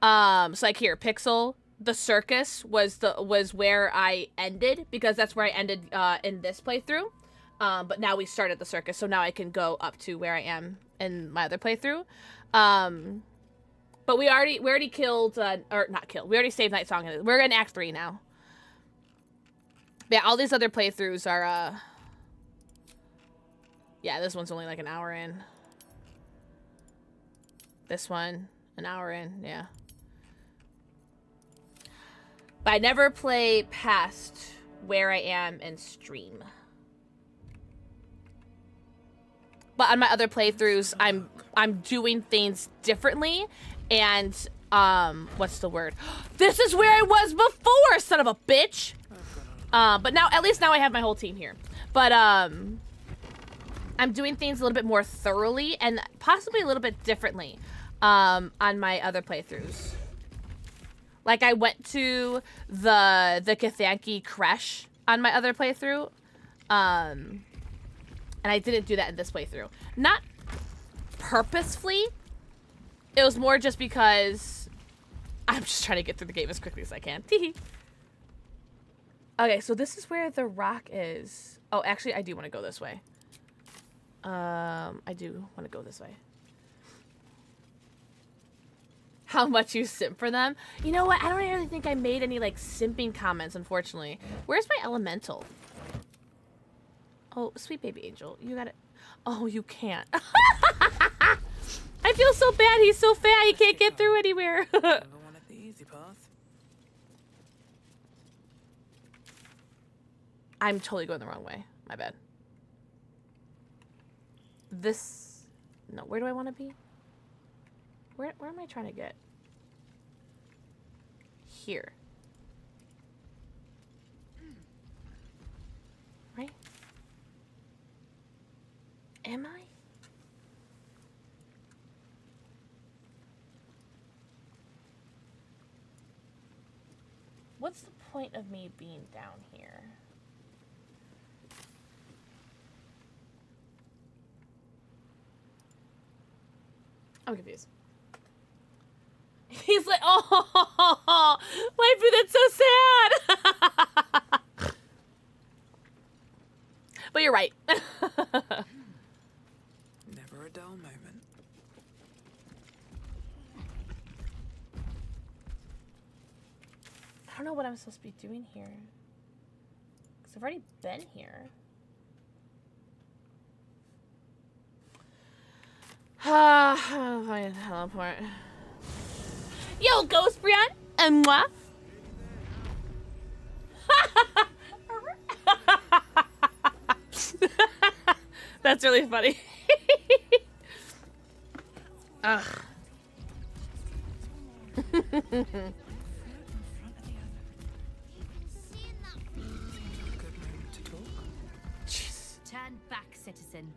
Um, so like here, Pixel, the circus was the was where I ended because that's where I ended uh, in this playthrough. Um, but now we started the circus, so now I can go up to where I am in my other playthrough. Um, but we already we already killed uh, or not killed. We already saved Nightsong. We're in Act Three now. But yeah, all these other playthroughs are. uh Yeah, this one's only like an hour in. This one, an hour in. Yeah. But I never play past where I am and stream. But on my other playthroughs, I'm I'm doing things differently, and um, what's the word? This is where I was before, son of a bitch. Uh, but now, at least now I have my whole team here. But um, I'm doing things a little bit more thoroughly and possibly a little bit differently um, on my other playthroughs. Like I went to the the githyanki creche on my other playthrough. Um, and I didn't do that in this playthrough. Not purposefully. It was more just because I'm just trying to get through the game as quickly as I can. okay, so this is where the rock is. Oh, actually, I do want to go this way. Um, I do want to go this way. How much you simp for them? You know what? I don't really think I made any, like, simping comments, unfortunately. Where's my elemental? Oh, sweet baby angel. You got it. Oh, you can't. I feel so bad. He's so fat. He can't get through anywhere. I'm totally going the wrong way. My bad. This... No, where do I want to be? Where, where am I trying to get? Here. Right? Am I? What's the point of me being down here? I'm confused. He's like, oh, waifu, that's so sad. but you're right. Never a dull moment. I don't know what I'm supposed to be doing here. Because I've already been here. Ah, fine, teleport. Yo, Ghost Brian, and moi. That's really funny. Ugh. Turn back, citizen.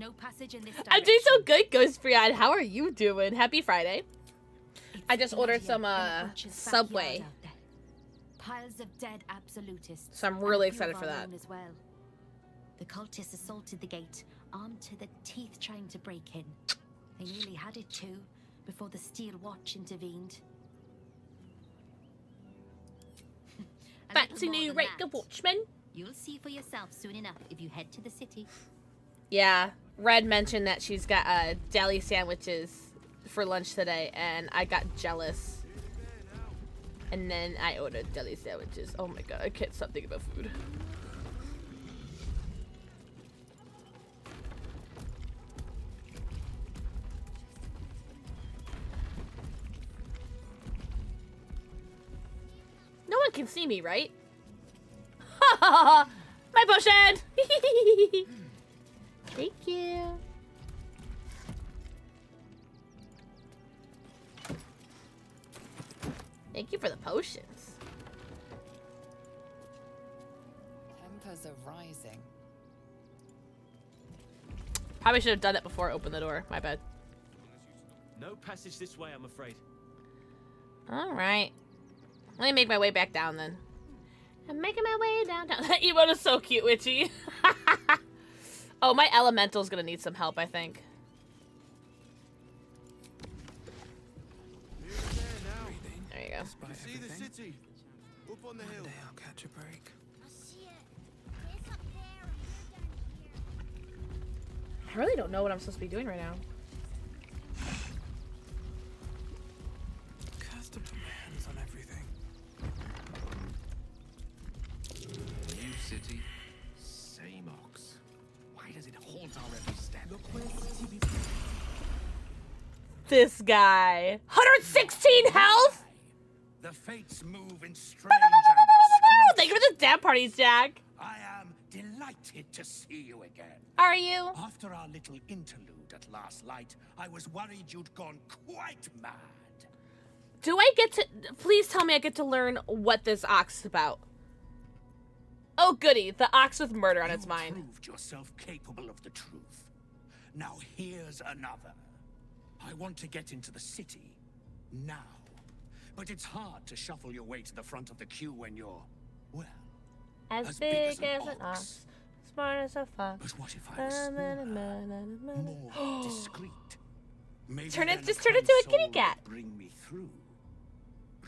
No passage in this I'm doing so good, Ghost Brian. How are you doing? Happy Friday. I just ordered some uh Subway. Piles of dead absolutists. So I'm really excited for that. As well. The cultists assaulted the gate, armed to the teeth trying to break in. They nearly had it too, before the Steel Watch intervened. Fancy new of Watchmen. You'll see for yourself soon enough if you head to the city. Yeah, Red mentioned that she's got uh, deli sandwiches for lunch today, and I got jealous. And then I ordered deli sandwiches. Oh my god, I can't stop thinking about food. Can see me, right? Ha ha ha! My potion! Thank you. Thank you for the potions. Tempers are rising. Probably should have done it before I opened the door. My bad. No passage this way, I'm afraid. Alright. Let me make my way back down then. I'm making my way down. down. That emote is so cute, Witchy. oh, my elemental's gonna need some help, I think. There you go. See the city? Up on the hill. I'll catch a break. I really don't know what I'm supposed to be doing right now. This guy. 116 health? The fates move in strange thank you for the dab parties, Jack. I am delighted to see you again. Are you? After our little interlude at last light, I was worried you'd gone quite mad. Do I get to... Please tell me I get to learn what this ox is about. Oh, goody. The ox with murder on its mind. Proved yourself capable of the truth. Now here's another. I want to get into the city now. But it's hard to shuffle your way to the front of the queue when you're, well, As, as big big as an as an ox. Smart as a fox. But what if I was more discreet? Maybe Turn it- just turn it kind to a kitty cat. Bring me through.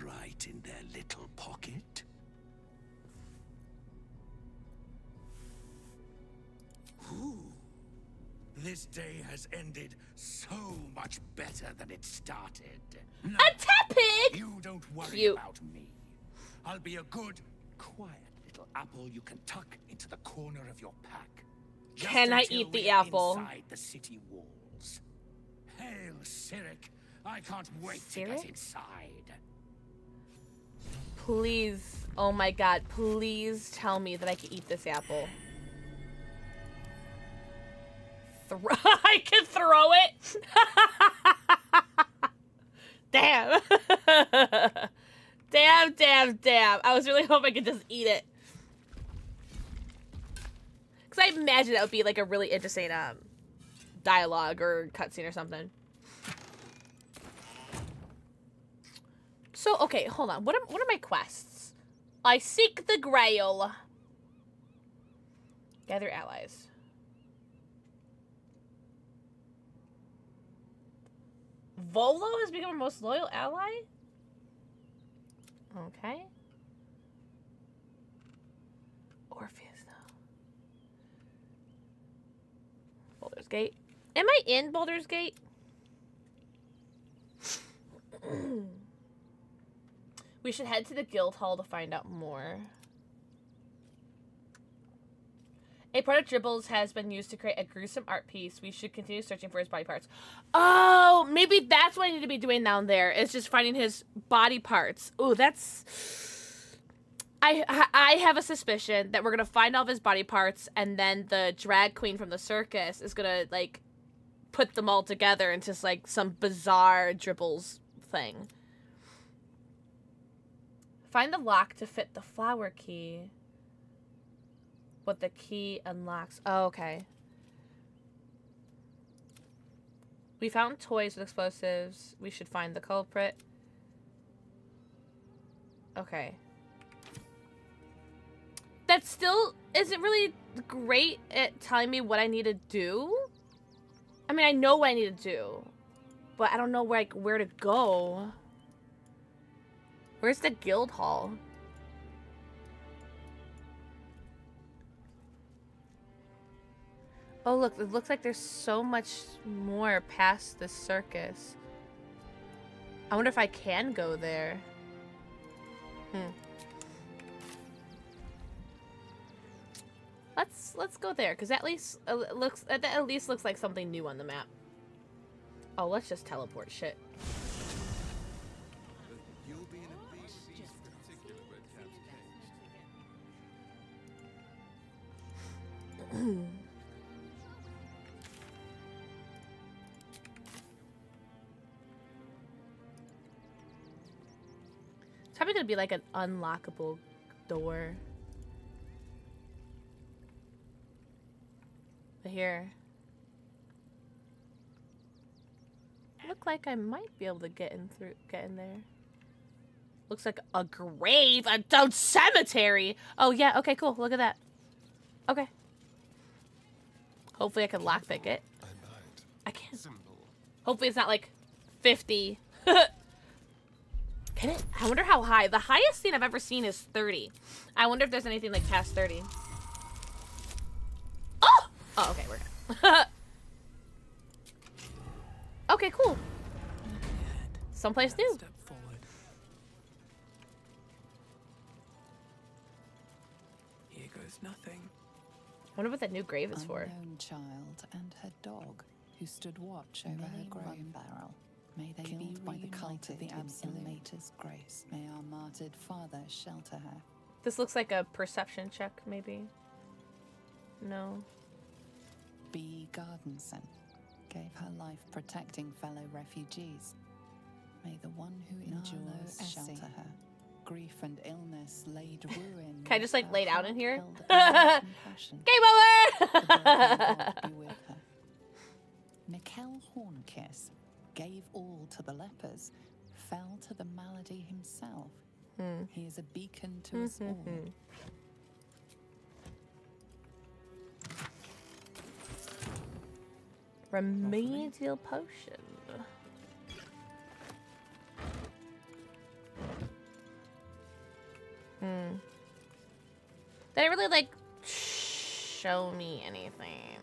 Right in their little pocket. Ooh. This day has ended so much better than it started. No, A tepig! You don't worry Cute. about me. I'll be a good, quiet little apple you can tuck into the corner of your pack. Can I eat the apple? Inside the city walls. Hail, Cyric! I can't wait to Cyric? get inside. Please. Oh my god. Please tell me that I can eat this apple. Thro I can throw it? damn. damn, damn, damn. I was really hoping I could just eat it. Because I imagine that would be like a really interesting um, dialogue or cutscene or something. So okay, hold on. What are what are my quests? I seek the Grail. Gather allies. Volo has become our most loyal ally? Okay. Orpheus though. Baldur's Gate. Am I in Baldur's Gate? We should head to the guild hall to find out more. A part of Dribbles has been used to create a gruesome art piece. We should continue searching for his body parts. Oh, maybe that's what I need to be doing down there. Is just finding his body parts. Oh, that's. I I have a suspicion that we're gonna find all of his body parts, and then the drag queen from the circus is gonna like put them all together into like some bizarre dribbles thing. Find the lock to fit the flower key. What the key unlocks. Oh, okay. We found toys with explosives. We should find the culprit. Okay. That still isn't really great at telling me what I need to do. I mean, I know what I need to do, but I don't know like where to go. Where's the guild hall? Oh, look, it looks like there's so much more past the circus. I wonder if I can go there. Hmm. Let's let's go there because at least uh, looks that at least looks like something new on the map. Oh, let's just teleport shit. probably gonna be like an unlockable door. But here. Look like I might be able to get in through get in there. Looks like a grave, a, a cemetery. Oh yeah, okay, cool. Look at that. Okay. Hopefully I can lockpick it. I can't. Hopefully it's not like 50. Can it? I wonder how high. The highest scene I've ever seen is 30. I wonder if there's anything like past 30. Oh! Oh, okay, we're good. okay, cool. Someplace new. Here goes nothing. wonder what that new grave is for. Unknown child and her dog, who stood watch over her grave barrel. May they Killed be by the cult of the Absolumator's grace. May our martyred father shelter her. This looks like a perception check, maybe. No. B. Gardenson gave her life protecting fellow refugees. May the one who endures shelter her. Grief and illness laid ruin. Can I just like lay down in here? Game over! be. Mikkel Hornkiss gave all to the lepers, fell to the malady himself. Hmm. He is a beacon to us all. Remedial potion. Hmm. They didn't really like show me anything.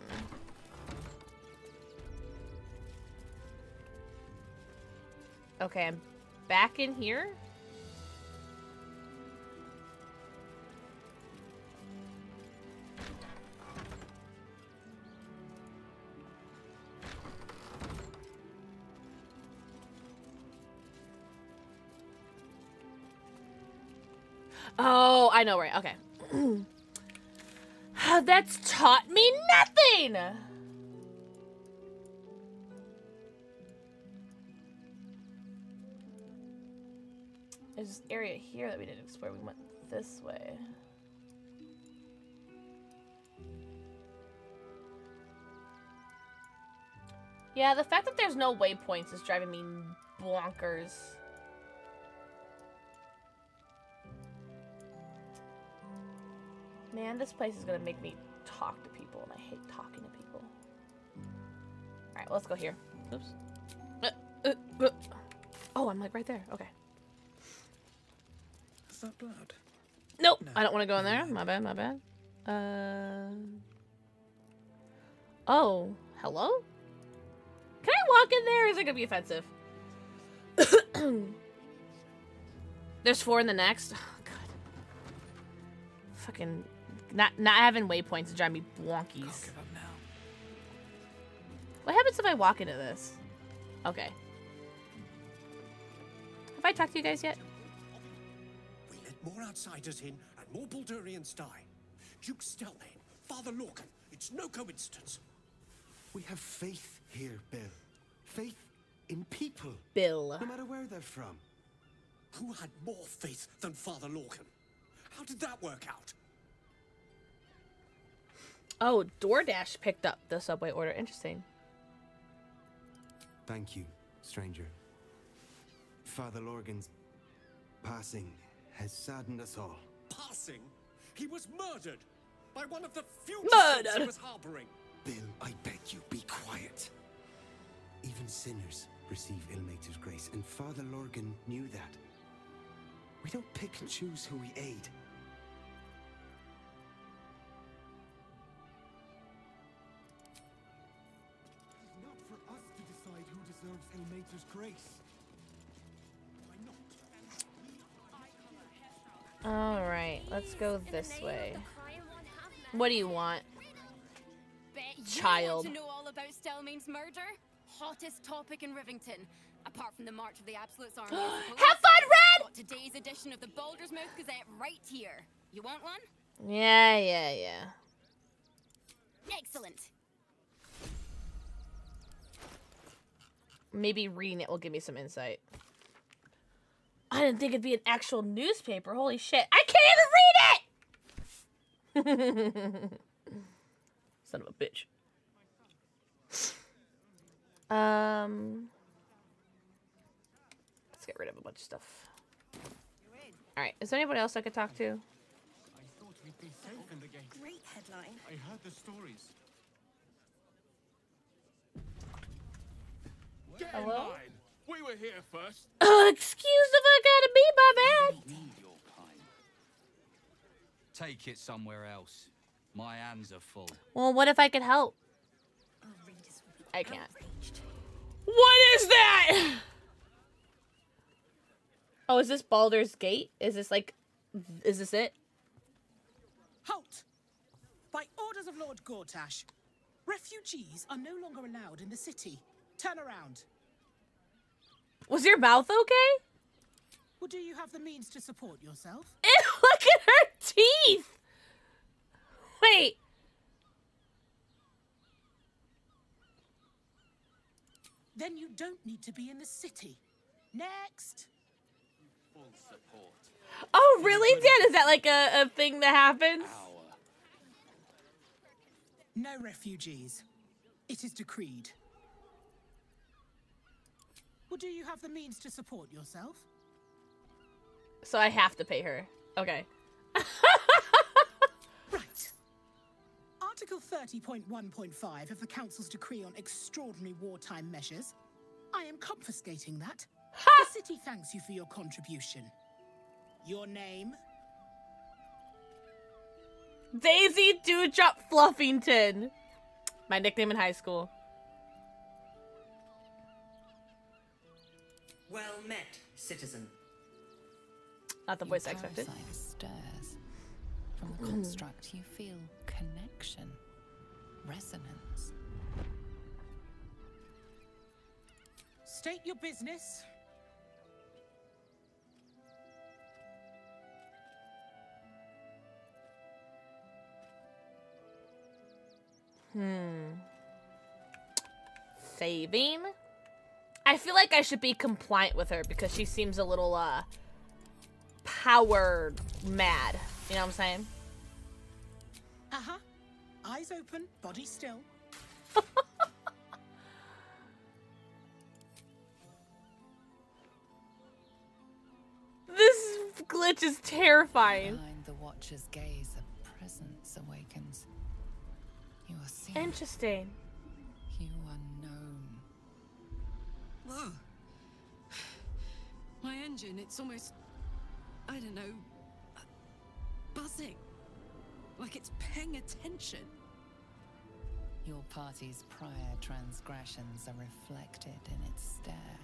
Okay, I'm back in here. Oh, I know where. Okay. That's taught me nothing. There's this area here that we didn't explore. We went this way. Yeah, the fact that there's no waypoints is driving me bonkers. Man, this place is gonna make me talk to people, and I hate talking to people. Alright, well, let's go here. Oops. Uh, uh, uh. Oh, I'm like right there. Okay. That blood? Nope, I don't want to go in there. My bad, my bad. Uh. Oh, hello? Can I walk in there? Is it gonna be offensive? There's four in the next. Oh, God. Fucking not not having waypoints is driving me wonkies. What happens if I walk into this? Okay. Have I talked to you guys yet? We let more outsiders in and more Baldurians die. Duke Stelmane, Father Lorgan, it's no coincidence. We have faith here, Bill. Faith in people. Bill. No matter where they're from. Who had more faith than Father Lorgan? How did that work out? Oh, DoorDash picked up the subway order. Interesting. Thank you, stranger. Father Lorgan's passing has saddened us all. Passing? He was murdered by one of the few Murdered. he was harboring. Bill, I beg you, be quiet. Even sinners receive Ilmater's grace, and Father Lorgan knew that. We don't pick and choose who we aid. It's not for us to decide who deserves Ilmater's grace. Let's go this way. What do you want? Bet you Child. want to know all about Stelmane's murder? Hottest topic in Rivington. Apart from the March of the Absolutes Army. I suppose. Have fun, Red! Got today's edition of the Baldur's Mouth Gazette right here. You want one? Yeah, yeah, yeah. Excellent. Maybe reading it will give me some insight. I didn't think it'd be an actual newspaper. Holy shit. I can't even read it! Son of a bitch. Um, let's get rid of a bunch of stuff. Alright, is there anybody else I could talk to? We'd be safe in the gate. Great headline. I heard the stories. Get Hello? In line. We were here first. Uh, excuse the fuck out of me, my bad. Take it somewhere else. My hands are full. Well, what if I could help? I can't. What is that? Oh, is this Baldur's Gate? Is this like, is this it? Halt! By orders of Lord Gortash, refugees are no longer allowed in the city. Turn around. Was your mouth okay? Well, do you have the means to support yourself? Ew, look at her teeth. Wait. Then you don't need to be in the city. Next. Oh, really, Dan? Is that like a, a thing that happens? No refugees. It is decreed. Well, do you have the means to support yourself? So I have to pay her. Okay. Right. Article 30.1.5 of the Council's decree on extraordinary wartime measures. I am confiscating that. the city thanks you for your contribution. Your name? Daisy Dewdrop Fluffington. My nickname in high school. Well met, citizen. Not the voice I expected. Parasite stirs. From the construct, you feel connection, resonance. State your business. Hmm. Saving? I feel like I should be compliant with her because she seems a little, uh, power mad. You know what I'm saying? Uh huh. Eyes open, body still. This glitch is terrifying. Behind the watcher's gaze, a presence awakens. You are seen. Interesting. Whoa. My engine, it's almost. I don't know. buzzing. Like it's paying attention. Your party's prior transgressions are reflected in its stare,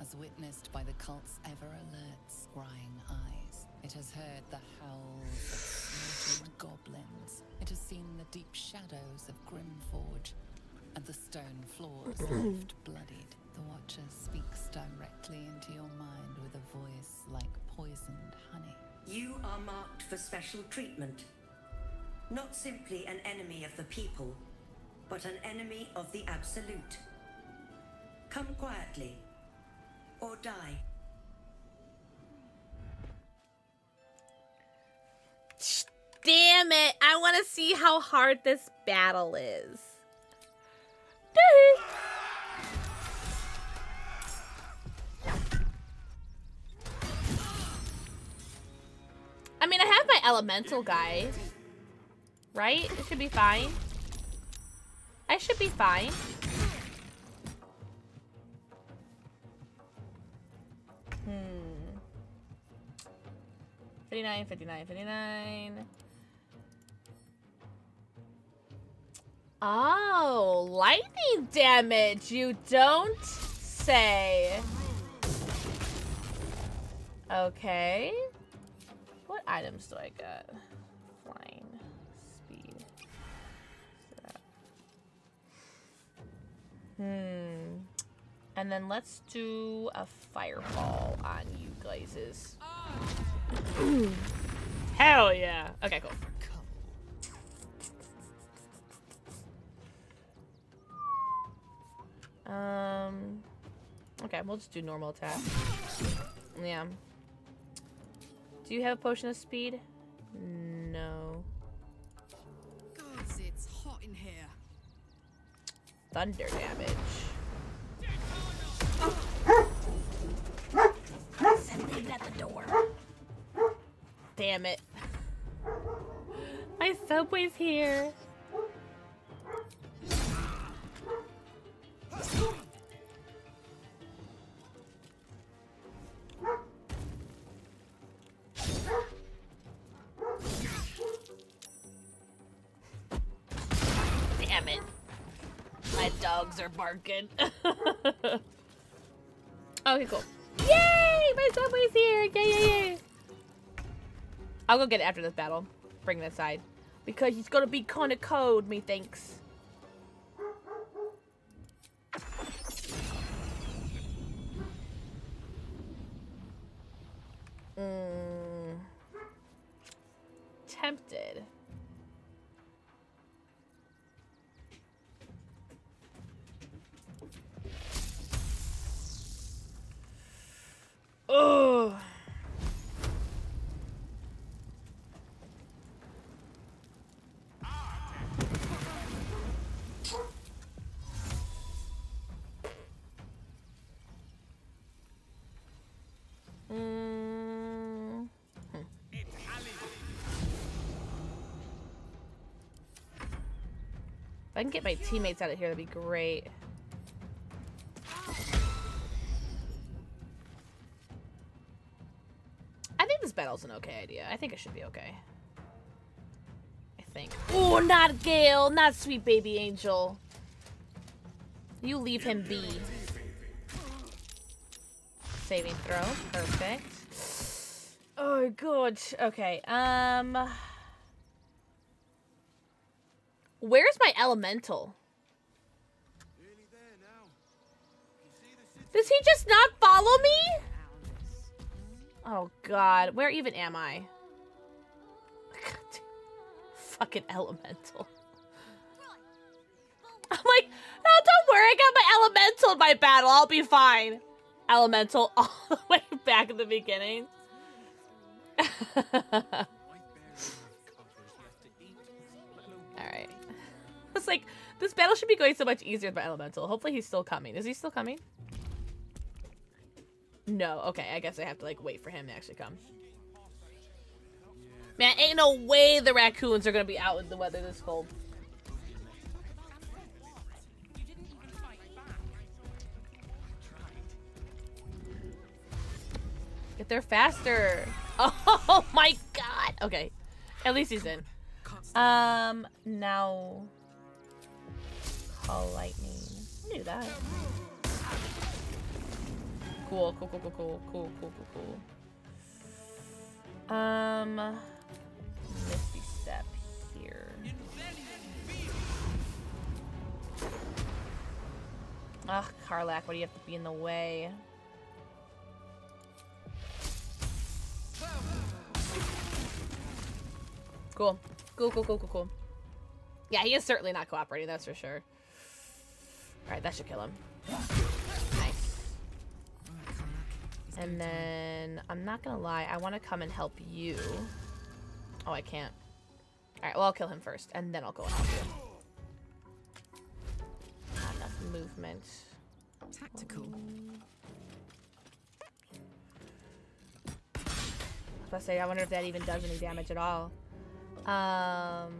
as witnessed by the cult's ever alert, scrying eyes. It has heard the howls of goblins. It has seen the deep shadows of Grimforge, and the stone floors left bloodied. The Watcher speaks directly into your mind with a voice like poisoned honey. You are marked for special treatment. Not simply an enemy of the people, but an enemy of the Absolute. Come quietly, or die. Damn it! I want to see how hard this battle is. I mean, I have my elemental guy. Right? It should be fine. I should be fine. Hmm. 59, 59, 59. Oh, lightning damage. You don't say. Okay. What items do I got? Flying. Speed. Hmm. And then let's do a fireball on you glazes. Hell yeah. Okay, cool. Um. Okay, we'll just do normal attack. Yeah. Do you have a potion of speed? No. Gods, it's hot in here. Thunder damage. Send leave at the door. Damn it. My subway's here. Damn it. My dogs are barking. okay, cool. Yay! My subway's here! Yay, yay, yay! I'll go get it after this battle. Bring it aside. Because it's gonna be kinda cold, methinks. Mm. Tempted. Oh. I can get my teammates out of here, that'd be great. I think this battle's an okay idea. I think it should be okay. I think. Oh, not Gale! Not sweet baby angel. You leave him be. Saving throw. Perfect. Oh, good. Okay, um... Where's my elemental? Does he just not follow me? Oh god, where even am I? Fucking elemental. I'm like, no, don't worry, I got my elemental in my battle, I'll be fine. Elemental all the way back at the beginning. It's like, this battle should be going so much easier my elemental. Hopefully he's still coming. Is he still coming? No, okay, I guess I have to like wait for him to actually come. Man, ain't no way the raccoons are gonna be out in the weather this cold. Get there faster. Oh my god. Okay. At least he's in. Um, now call lightning. I knew that. Cool, cool, cool, cool, cool, cool, cool, cool, cool. Um, misty step here. Ah, Ugh, Karlach, why do you have to be in the way? Cool. Cool, cool, cool, cool, cool. Yeah, he is certainly not cooperating, that's for sure. Alright, that should kill him. Nice. And then, I'm not gonna lie, I want to come and help you. Oh, I can't. Alright, well, I'll kill him first, and then I'll go and help you. Not enough movement. Tactical. I was about to say, I wonder if that even does any damage at all. Um...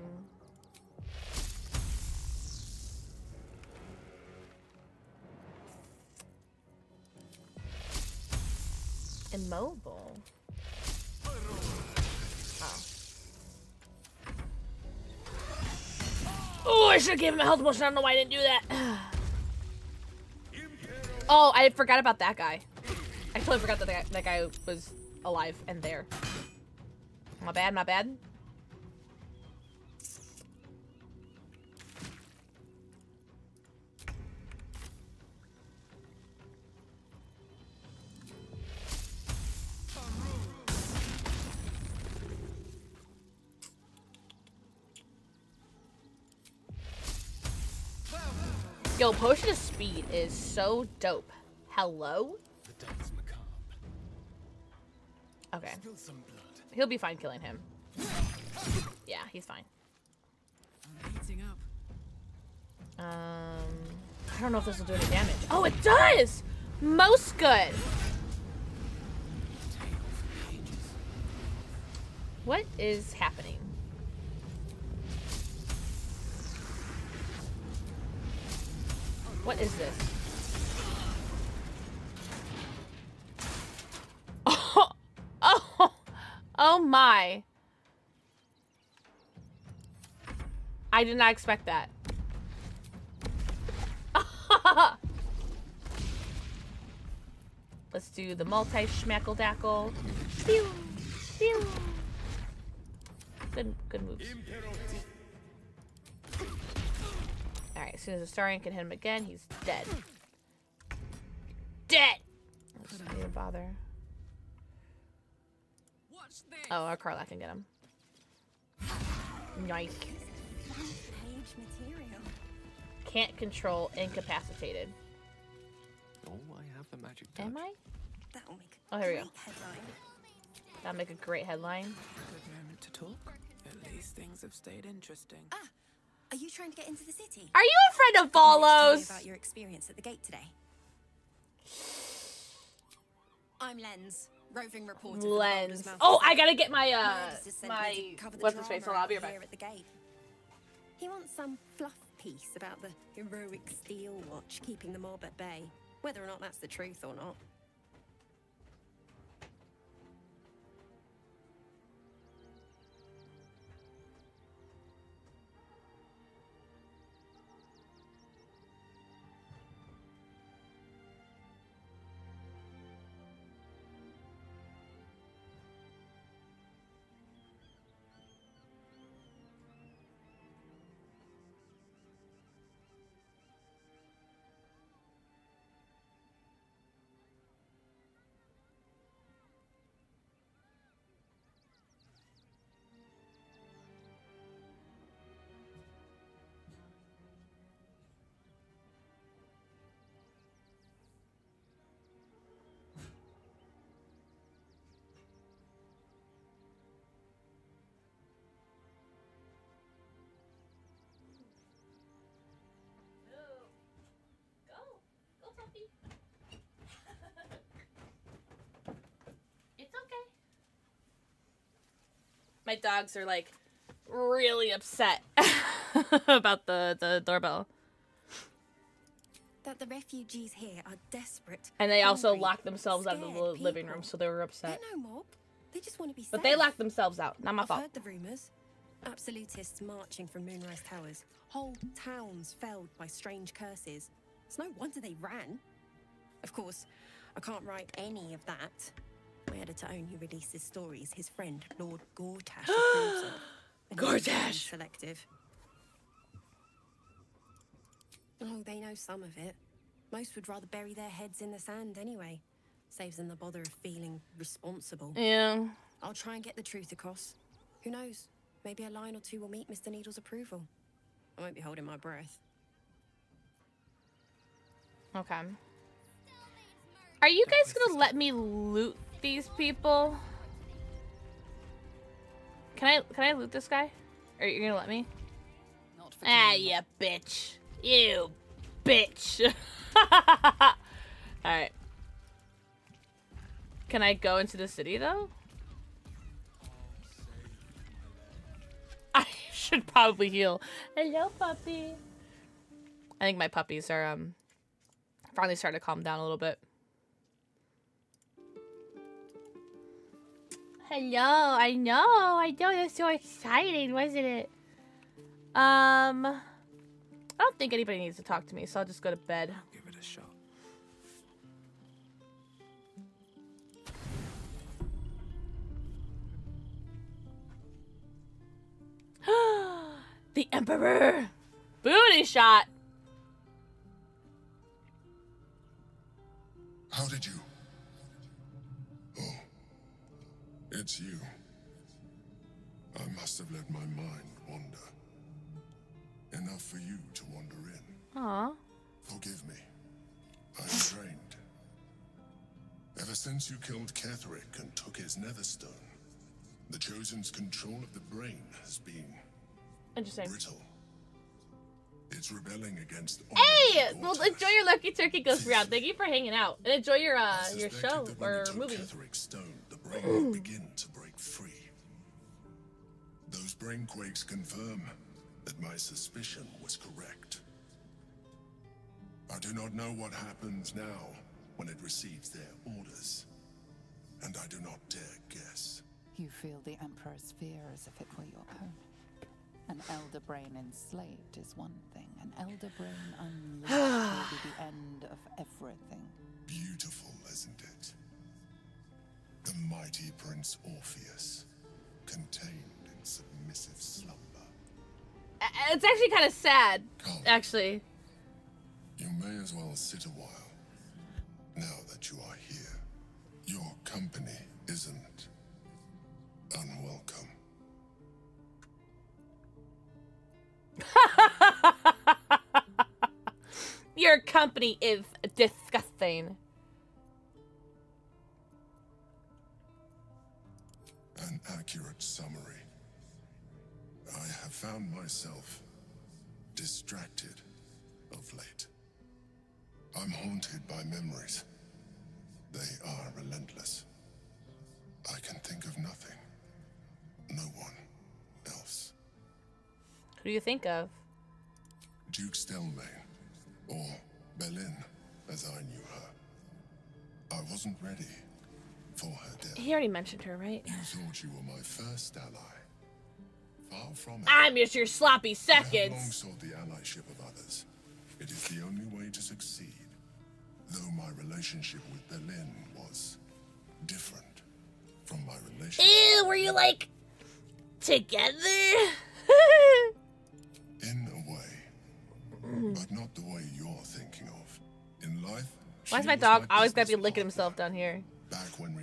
Immobile. Oh. Oh, I should have given him a health potion. I don't know why I didn't do that. oh, I forgot about that guy. I totally forgot that that guy, that guy was alive and there. My bad, my bad. Yo, potion of speed is so dope. Hello? The. Okay. Spill some blood. He'll be fine killing him. Yeah, he's fine. Um, I don't know if this will do any damage. Oh, it does! Most good. What is happening? What is this? Oh, oh, oh my. I did not expect that. Let's do the multi schmackle dackle. Good, good moves. Alright, as soon as Astarion can hit him again, he's dead. Dead! Let's not even bother. Oh, our Karlach can get him. Nice. Can't control incapacitated. Oh, I have the magic touch. Am I? That'll make Oh, here we go. headline. That'll make a great headline. Good moment to talk. At least things have stayed interesting. Ah, are you trying to get into the city? Are you a friend of Tell me Volo's? about your experience at the gate today. I'm Lens, roving reporter. for the Lens. Baldur's Mouth Oh, I gotta get my, uh, Miles has sent me my- to cover the what's his face? drama Hold on, I'll be right back. at the gate. He wants some fluff piece about the heroic steel watch keeping the mob at bay, whether or not that's the truth or not. My dogs are like really upset about the, the doorbell. That the refugees here are desperate. And they also hungry, locked themselves out of the living people. room, so they were upset. They're no mob. They just want to be safe. But they locked themselves out. Not my I've fault. heard the rumors. Absolutists marching from Moonrise Towers. Whole towns felled by strange curses. It's no wonder they ran. Of course, I can't write any of that. My editor only releases stories his friend Lord Gortash approves of. and he's very Gortash! Selective. Oh, they know some of it. Most would rather bury their heads in the sand anyway. Saves them the bother of feeling responsible. Yeah. I'll try and get the truth across. Who knows? Maybe a line or two will meet Mr. Needle's approval. I won't be holding my breath. Okay. Are you guys gonna let me loot these people? Can I can I loot this guy? Are you gonna let me? ah, you bitch. You bitch. Alright. Can I go into the city though? I should probably heal. Hello, puppy. I think my puppies are um finally starting to calm down a little bit. Hello, I know, I know, that's so exciting, wasn't it? Um, I don't think anybody needs to talk to me, so I'll just go to bed. Give it a shot. the Emperor! Booty shot! How did you? It's you. I must have let my mind wander. Enough for you to wander in. Aw. Forgive me. I'm trained. Ever since you killed Ketheric and took his netherstone, the Chosen's control of the brain has been Interesting. brittle. It's rebelling against Hey! Well, enjoy your Lucky Turkey Ghost round. Thank you for hanging out. And enjoy your, uh, your show or movie. Stone, the mm. begin to break free. Those brain quakes confirm that my suspicion was correct. I do not know what happens now when it receives their orders. And I do not dare guess. You feel the Emperor's fear as if it were your own. An elder brain enslaved is one thing. An elder brain unleashed will be the end of everything. Beautiful, isn't it? The mighty Prince Orpheus, contained in submissive slumber. Uh, It's actually kind of sad, actually. You may as well sit a while. Now that you are here, your company isn't unwelcome. Your company is disgusting. An accurate summary. I have found myself distracted of late. I'm haunted by memories. They are relentless. I can think of nothing. No one else. Who do you think of? Duke Stelmane, or Belynne, as I knew her. I wasn't ready for her death. He already mentioned her, right? You thought you were my first ally. Far from it. I'm just your sloppy I have long sought the allyship of others. It is the only way to succeed. Though my relationship with Belynne was different from my relationship. Ew, were you like together? In a way, but not the way you're thinking of. In life, Why is my dog always gotta be licking himself down here? Back when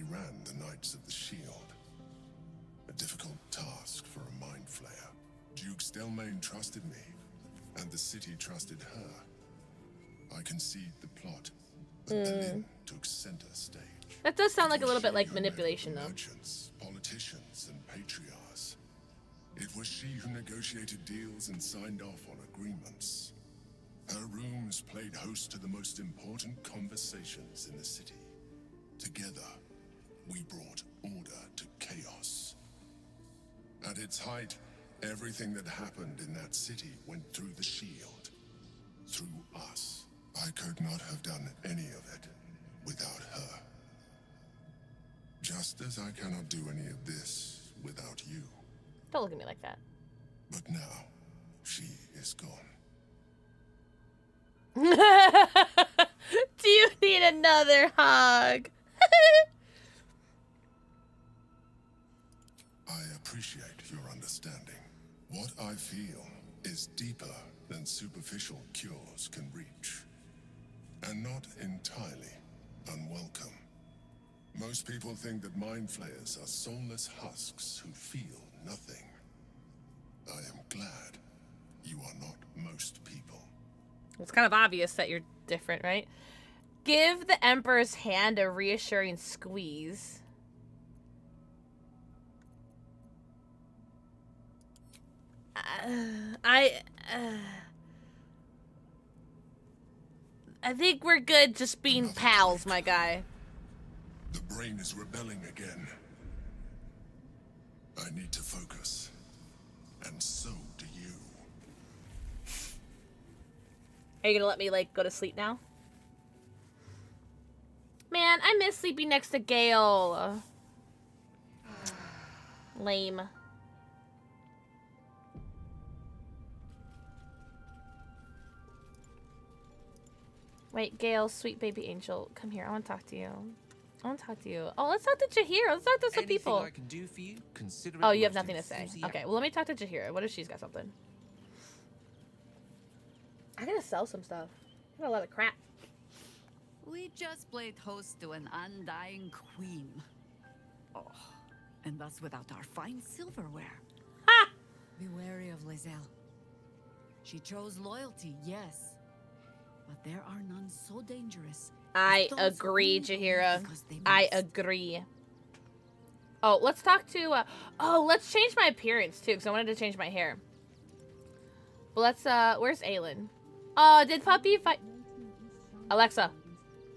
Stelmane trusted me, and the city trusted her. I conceived the plot, but Mm. Belynne took center stage. That does sound like a little bit like manipulation, though. Merchants, politicians, and patriarchs. It was she who negotiated deals and signed off on agreements. Her rooms played host to the most important conversations in the city. Together, we brought order to chaos. At its height, everything that happened in that city went through the shield. Through us. I could not have done any of it without her. Just as I cannot do any of this without you. Don't look at me like that. But now, she is gone. Do you need another hug? I appreciate. What I feel is deeper than superficial cures can reach. and not entirely unwelcome. Most people think that mind flayers are soulless husks who feel nothing. I am glad you are not most people. It's kind of obvious that you're different, right? Give the Emperor's hand a reassuring squeeze. Uh, I. Uh, I think we're good just being pals, my guy. The brain is rebelling again. I need to focus. And so do you. Are you gonna let me, like, go to sleep now? Man, I miss sleeping next to Gale. Lame. Wait, Gale, sweet baby angel, come here. I want to talk to you. I want to talk to you. Oh, let's talk to Jaheira. Let's talk to some Anything people. I can do for you, consider Oh, you have nothing to say. Okay, well, let me talk to Jaheira. What if she's got something? I gotta sell some stuff. I got a lot of crap. We just played host to an undying queen. Oh, and that's without our fine silverware. Ha! Be wary of Lae'zel. She chose loyalty, yes. But there are none so dangerous. I agree, Jaheira. I agree. Oh, let's talk to. Uh, oh, let's change my appearance too, because I wanted to change my hair. Well, let's. Uh, where's Aylin? Oh, did Puppy fight? Alexa,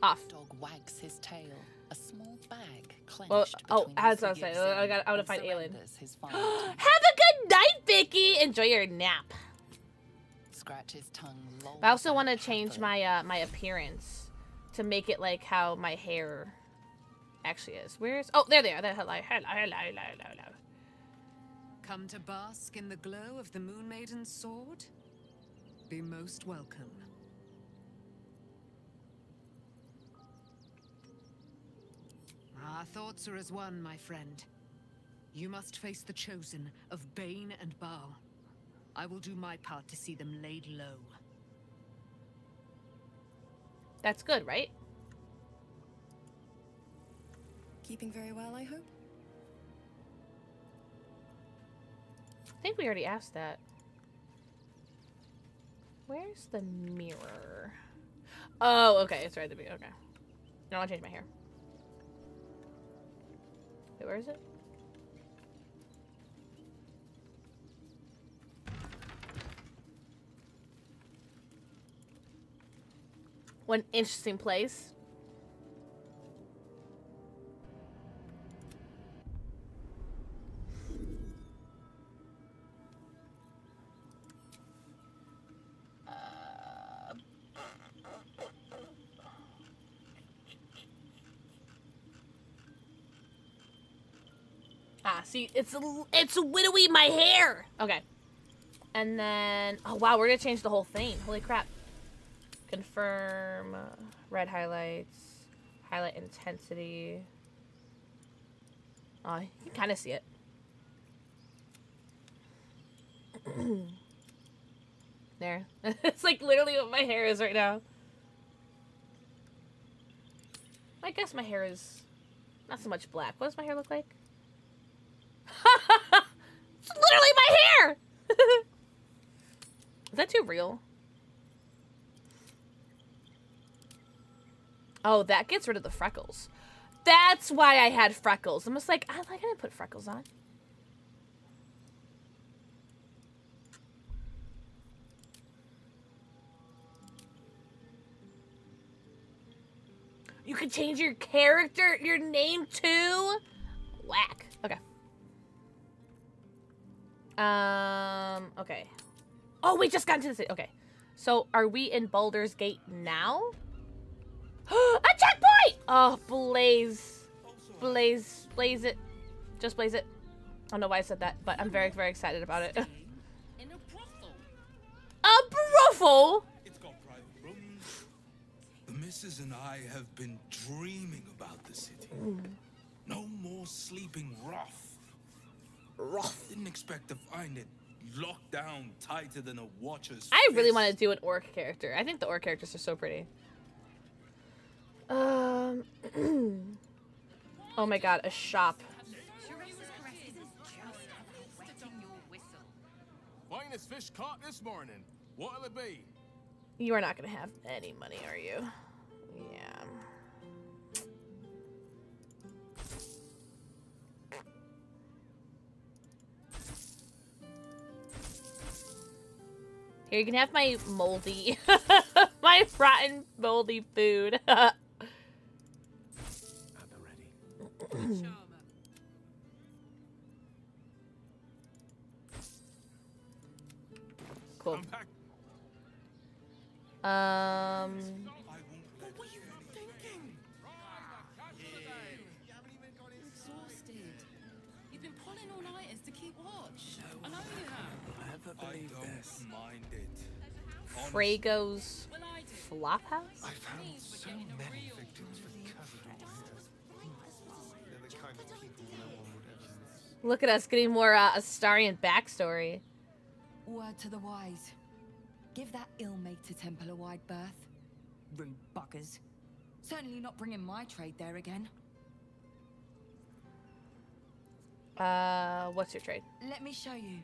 off. Dog wags his tail, a small bag clenched Well, oh, between as I was saying, fingers I got. I want to find Aylin. surrenders his final Have a good night, Vicky. Enjoy your nap. I also want to change my uh my appearance to make it like how my hair actually is. Where's? Oh, there they are. There, hello, hello, hello, hello, hello, hello. Come to bask in the glow of the Moon Maiden's sword? Be most welcome. Our thoughts are as one, my friend. You must face the chosen of Bane and Bhaal. I will do my part to see them laid low. That's good, right? Keeping very well, I hope. I think we already asked that. Where's the mirror? Oh, okay. It's right at the beginning. Okay. No, I'll change my hair. Wait, where is it? One interesting place. Ah, see, it's a- it's widowy my hair. Okay, and then oh wow, we're gonna change the whole thing. Holy crap! Confirm red highlights, highlight intensity. Oh, you can kind of see it. there, it's like literally what my hair is right now. I guess my hair is not so much black. What does my hair look like? it's literally my hair! Is that too real? Oh, that gets rid of the freckles. That's why I had freckles. I'm just like, I like I didn't put freckles on. You can change your character, your name too? Whack. Okay. Um, okay. Oh, we just got into the city. Okay. So, are we in Baldur's Gate now? A checkpoint! Oh, Blaze. Blaze. Blaze it. Just blaze it. I don't know why I said that, but I'm very, very excited about it. a brothel? The missus and I have been dreaming about the city. Hmm. No more sleeping rough. Rough. Didn't expect to find it locked down tighter than a watcher's. I really fist. want to do an orc character. I think the orc characters are so pretty. Um. oh my god, a shop. Finest fish caught this morning. What'll it be? You are not gonna have any money, are you? Yeah. Here, you can have my moldy, my rotten, moldy food. mind um, it. Fraygo's flop house? I found so many victims Look at us getting more uh, Astarion backstory. Word to the wise. Give that Ilmater temple a wide berth. Rude buggers. Certainly not bringing my trade there again. Uh, what's your trade? Let me show you.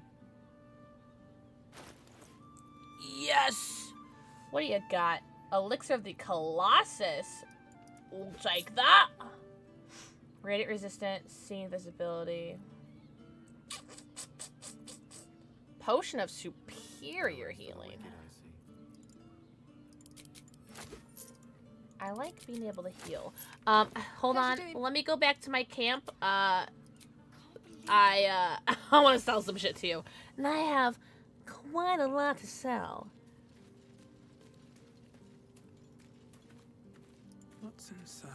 Yes! What do you got? Elixir of the Colossus. We'll take that. Radiant resistance, see invisibility. Potion of superior healing. I like being able to heal. Um, hold on. Let me go back to my camp. Uh, I, uh, I want to sell some shit to you. And I have quite a lot to sell. What's inside?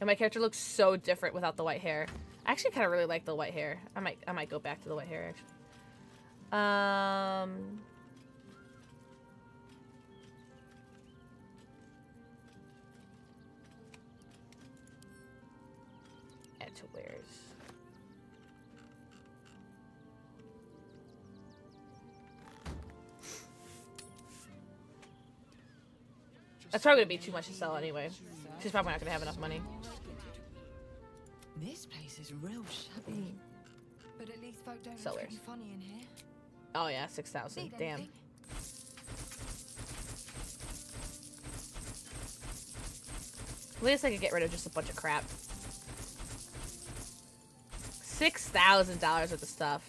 And my character looks so different without the white hair. I actually kind of really like the white hair. I might, I might go back to the white hair actually. Um. That's probably gonna be too much to sell anyway. She's probably not gonna have enough money. This place is real shabby. But at least folk don't Sellers. funny in here. Oh yeah, six thousand. Damn. anything? At least I could get rid of just a bunch of crap. Six thousand dollars worth of stuff.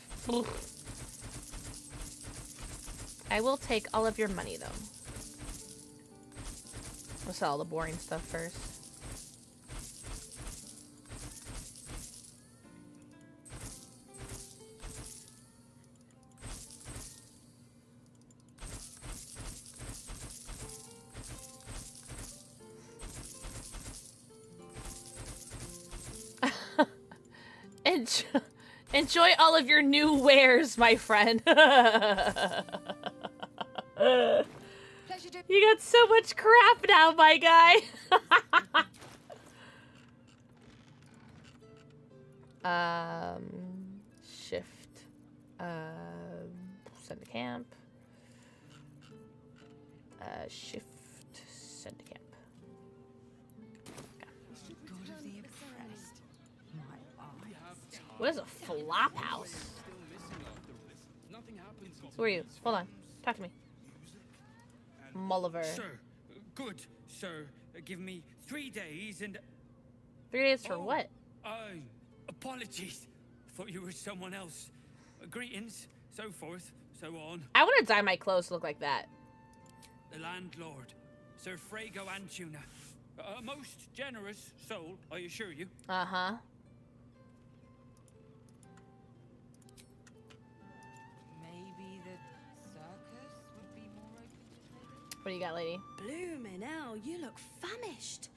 I will take all of your money though. We'll sell all the boring stuff first. All of your new wares, my friend. you got so much crap now, my guy. Uh, Who are you? Hold on. Talk to me. Mulliver. Sir, good, sir. Give me three days and. Three days for what? Uh, apologies. Thought you were someone else. Greetings, so forth, so on. I want to dye my clothes to look like that. The landlord, Sir Fraygo Antuna. A most generous soul, I assure you. Uh What do you got, lady? Blooming hell, you look famished.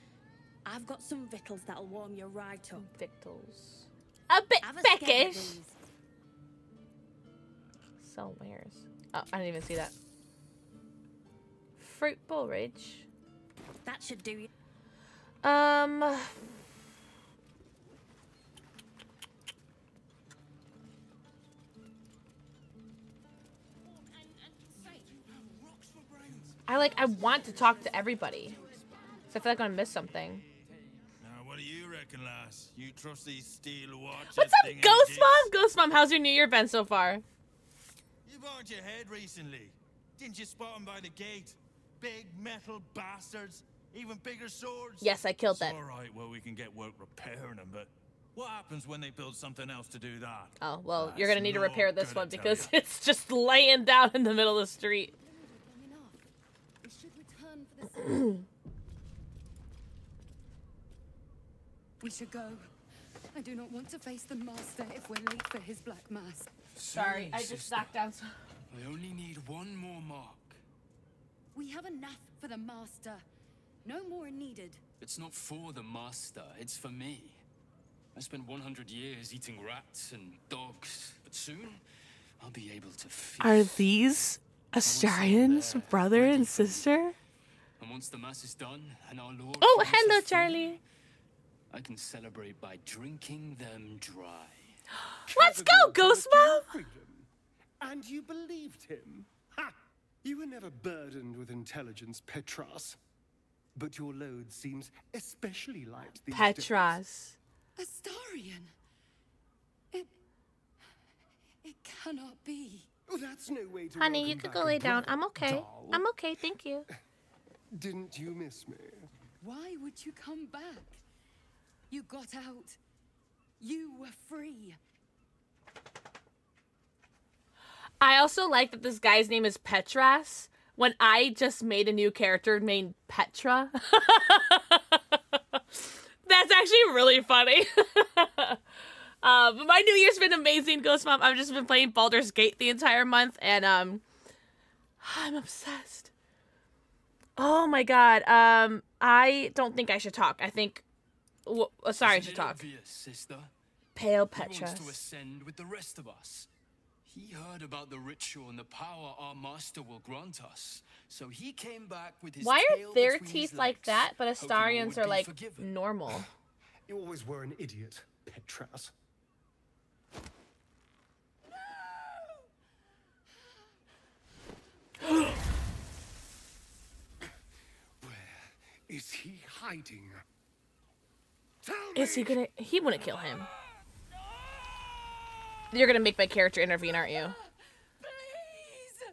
I've got some victuals that'll warm you right up. Victuals. A bit Have a beckish. please. Wares. Oh, I didn't even see that. Fruit Bullridge. That should do you. Um. I like. I want to talk to everybody. So I feel like I missed something. Now, what do you reckon, lass? You trust these steel watches? What's up, Ghost Mom? Ghost Mom, how's your New Year been so far? You burned your head recently. Didn't you spot 'em by the gate? Big metal bastards. Even bigger swords. Yes, I killed that. all right, well, we can get work repairing them, but what happens when they build something else to do that? Oh, well, That's you're gonna need to repair this one because it's just laying down in the middle of the street. We should return for the We should go. I do not want to face the Master if we're late for his Black Mass. Sorry, I just knocked down some. I only need one more mark. We have enough for the Master. No more needed. It's not for the master, it's for me. I spent 100 years eating rats and dogs, but soon I'll be able to feast. Are these Astarion's brother and sister? And once the mass is done and our Lord. Oh, grants hello, freedom, Charlie. I can celebrate by drinking them dry. Let's go, Ghost Mom! And you believed him? Ha! You were never burdened with intelligence, Petras. But your load seems especially light these days. Petras. Astarion. It. It cannot be. Oh, that's no way to Honey, you welcome could go lay down. I'm okay. doll. I'm okay, thank you. Didn't you miss me? Why would you come back? You got out. You were free. I also like that this guy's name is Petras when I just made a new character named Petra. That's actually really funny. uh, but my New Year's been amazing, Ghost Mom. I've just been playing Baldur's Gate the entire month, and um, I'm obsessed. Oh my god. Um, I don't think I should talk. I think. W- uh, sorry, I Isn't should talk. obvious, sister? Pale He wants to Petras. ascend with the rest of us. He heard about the ritual and the power our master will grant us. So he came back with his Why tail are their between his teeth like that, but Astarion's are like forgiven. normal? You always were an idiot, Petras. Is he hiding? Is he gonna? He wouldn't kill him. You're gonna make my character intervene, aren't you? Please.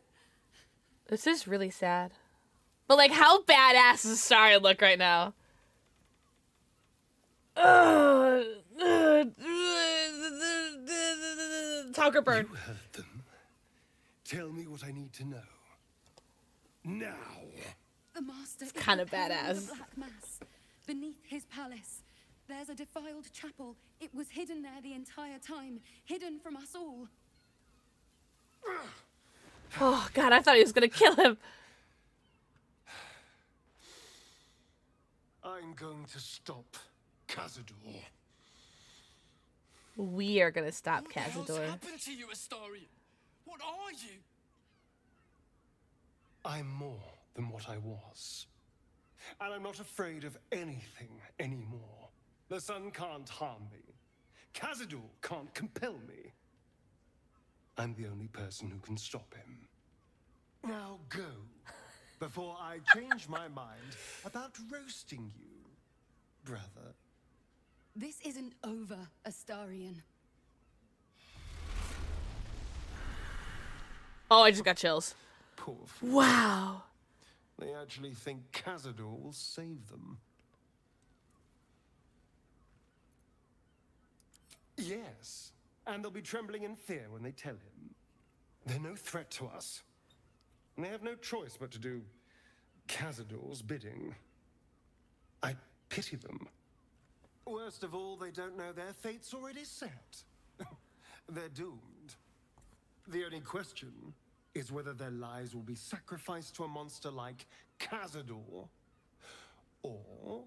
This is really sad. But like, how badass does Starry look right now? Ugh. Talker burn. You heard them. Tell me what I need to know. Now. The Master is kinda preparing the badass. Black Mass beneath his palace. There's a defiled chapel. It was hidden there the entire time, hidden from us all. Oh god, I thought he was gonna kill him. I'm going to stop Cazador. We are gonna stop What the hell's happened to you, Astarion? What are you? I'm more than what I was. And I'm not afraid of anything anymore. The sun can't harm me. Cazador can't compel me. I'm the only person who can stop him. Now go, before I change my mind about roasting you, brother. This isn't over, Astarion. Oh, I just got chills. Poor fool. Wow. They actually think Cazador will save them. Yes, and they'll be trembling in fear when they tell him. They're no threat to us. And they have no choice but to do Cazador's bidding. I pity them. Worst of all, they don't know their fate's already set. They're doomed. The only question is whether their lives will be sacrificed to a monster like Cazador, or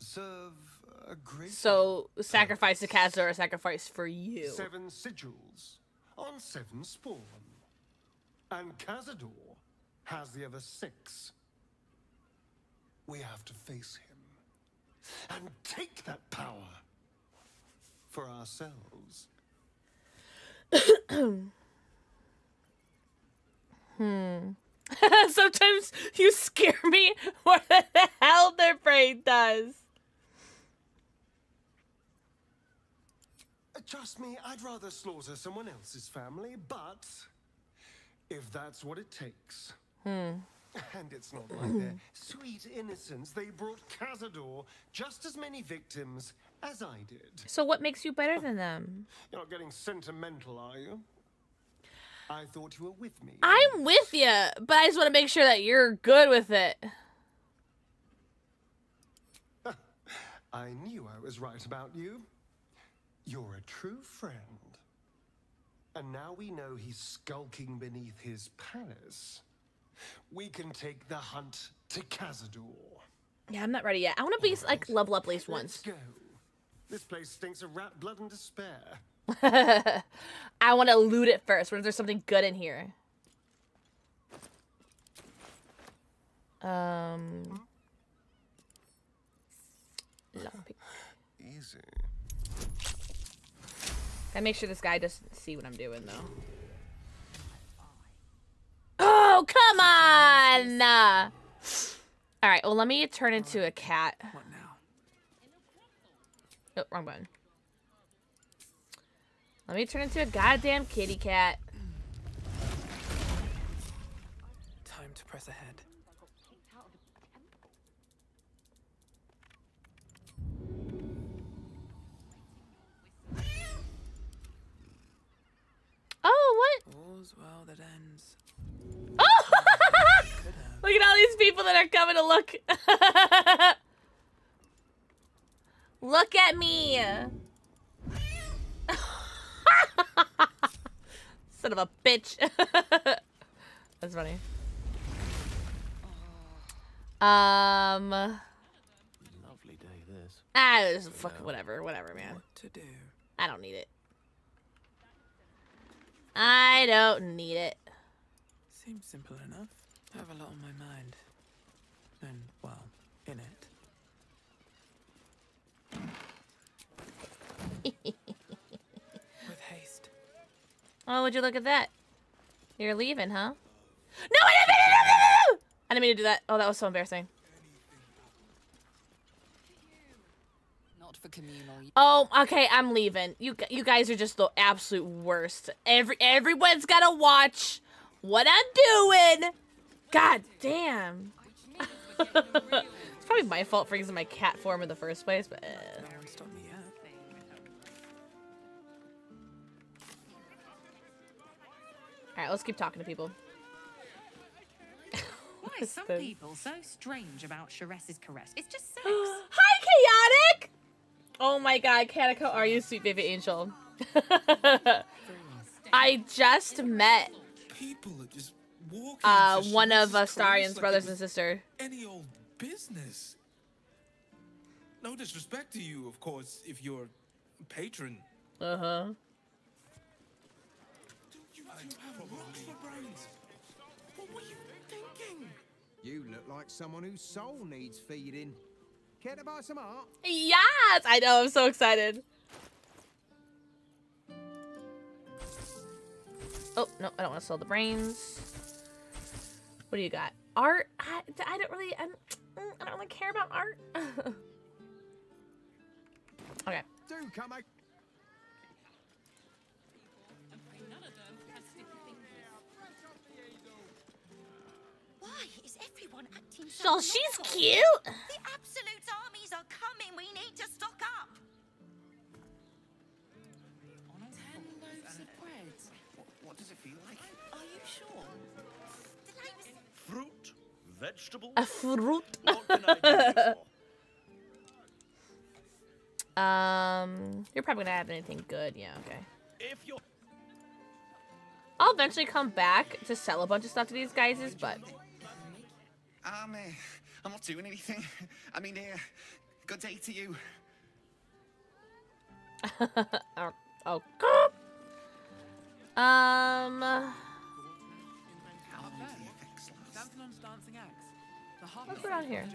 serve a great So sacrifice to Cazador, a sacrifice for you. seven sigils on seven spawn. And Cazador has the other six. We have to face him and take that power for ourselves. Hmm. Sometimes you scare me more than the Elder Brain does. Trust me, I'd rather slaughter someone else's family, but if that's what it takes. Hmm. And it's not like their sweet innocence. They brought Cazador just as many victims as I did. So what makes you better than them? You're not getting sentimental, are you? I thought you were with me. I'm with you, but I just want to make sure that you're good with it. I knew I was right about you. You're a true friend. And now we know he's skulking beneath his palace. We can take the hunt to Cazador. Yeah, I'm not ready yet. I want to be like level up at least Let's once. go. This place stinks of rat blood and despair. I want to loot it first. What if there's something good in here? Um. lockpick. Easy. I make sure this guy doesn't see what I'm doing though. Oh, come on! All right, well, let me turn into a cat. What now? Oh, wrong button. Let me turn into a goddamn kitty cat. Time to press ahead. Oh, what? All's well that ends. Oh! Look at all these people that are coming to look. look at me. Son of a bitch. That's funny. Um. Lovely day, this. Ah, it's fuck whatever, whatever, man. What to do? I don't need it. I don't need it. Seems simple enough. I have a lot on my mind. And, well, in it. With haste. Oh, would you look at that? You're leaving, huh? No, I didn't mean to, no, no, no, no! I didn't mean to do that. Oh, that was so embarrassing. Not for. Oh, okay, I'm leaving. You you guys are just the absolute worst. Every everyone's gotta watch what I'm doing. God damn. it's probably my fault for using my cat form in the first place, but. eh. All right, let's keep talking to people. Why are some this? people so strange about Sharess's caress? It's just sex. Hi, Chaotic! Oh my god, Chaotic, how are you, sweet baby angel? I just met People are just walking. uh, one of Shares's uh, Starian's like brothers and sister. Any old business. No disrespect to you, of course, if you're a patron. Uh You look like someone whose soul needs feeding. Care to buy some art? Yes! I know, I'm so excited. Oh, no, I don't want to sell the brains. What do you got? Art? I, I don't really, I'm, mm, I don't really care about art. okay. Do come So so she's cute. The Absolute armies are coming. We need to stock up. Ten loaves of bread. What, what does it feel like? Are you sure? Fruit, vegetable. A fruit. What can I do you for? um, you're probably gonna have anything good. Yeah, okay. If you're I'll eventually come back to sell a bunch of stuff to these guys, but Um, uh, I'm not doing anything. I mean, uh, good day to you. oh, oh, Um, Xanthanon's dancing axe. What's around here?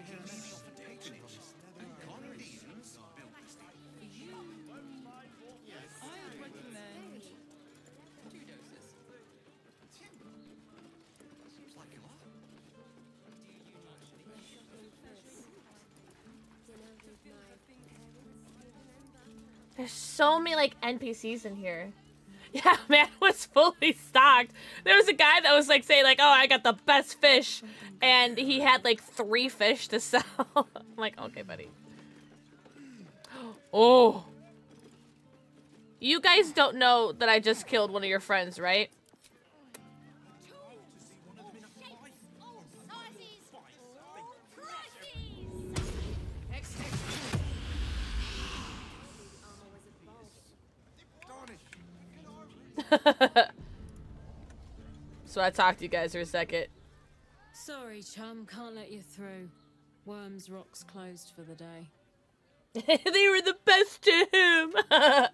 There's so many like NPCs in here. Yeah, man was fully stocked. There was a guy that was like saying like, "Oh, I got the best fish," and he had like three fish to sell. I'm like, okay, buddy. Oh. You guys don't know that I just killed one of your friends, right? so I talked to you guys for a second. Sorry, chum, can't let you through. Wyrm's Rock's closed for the day. they were the best to him.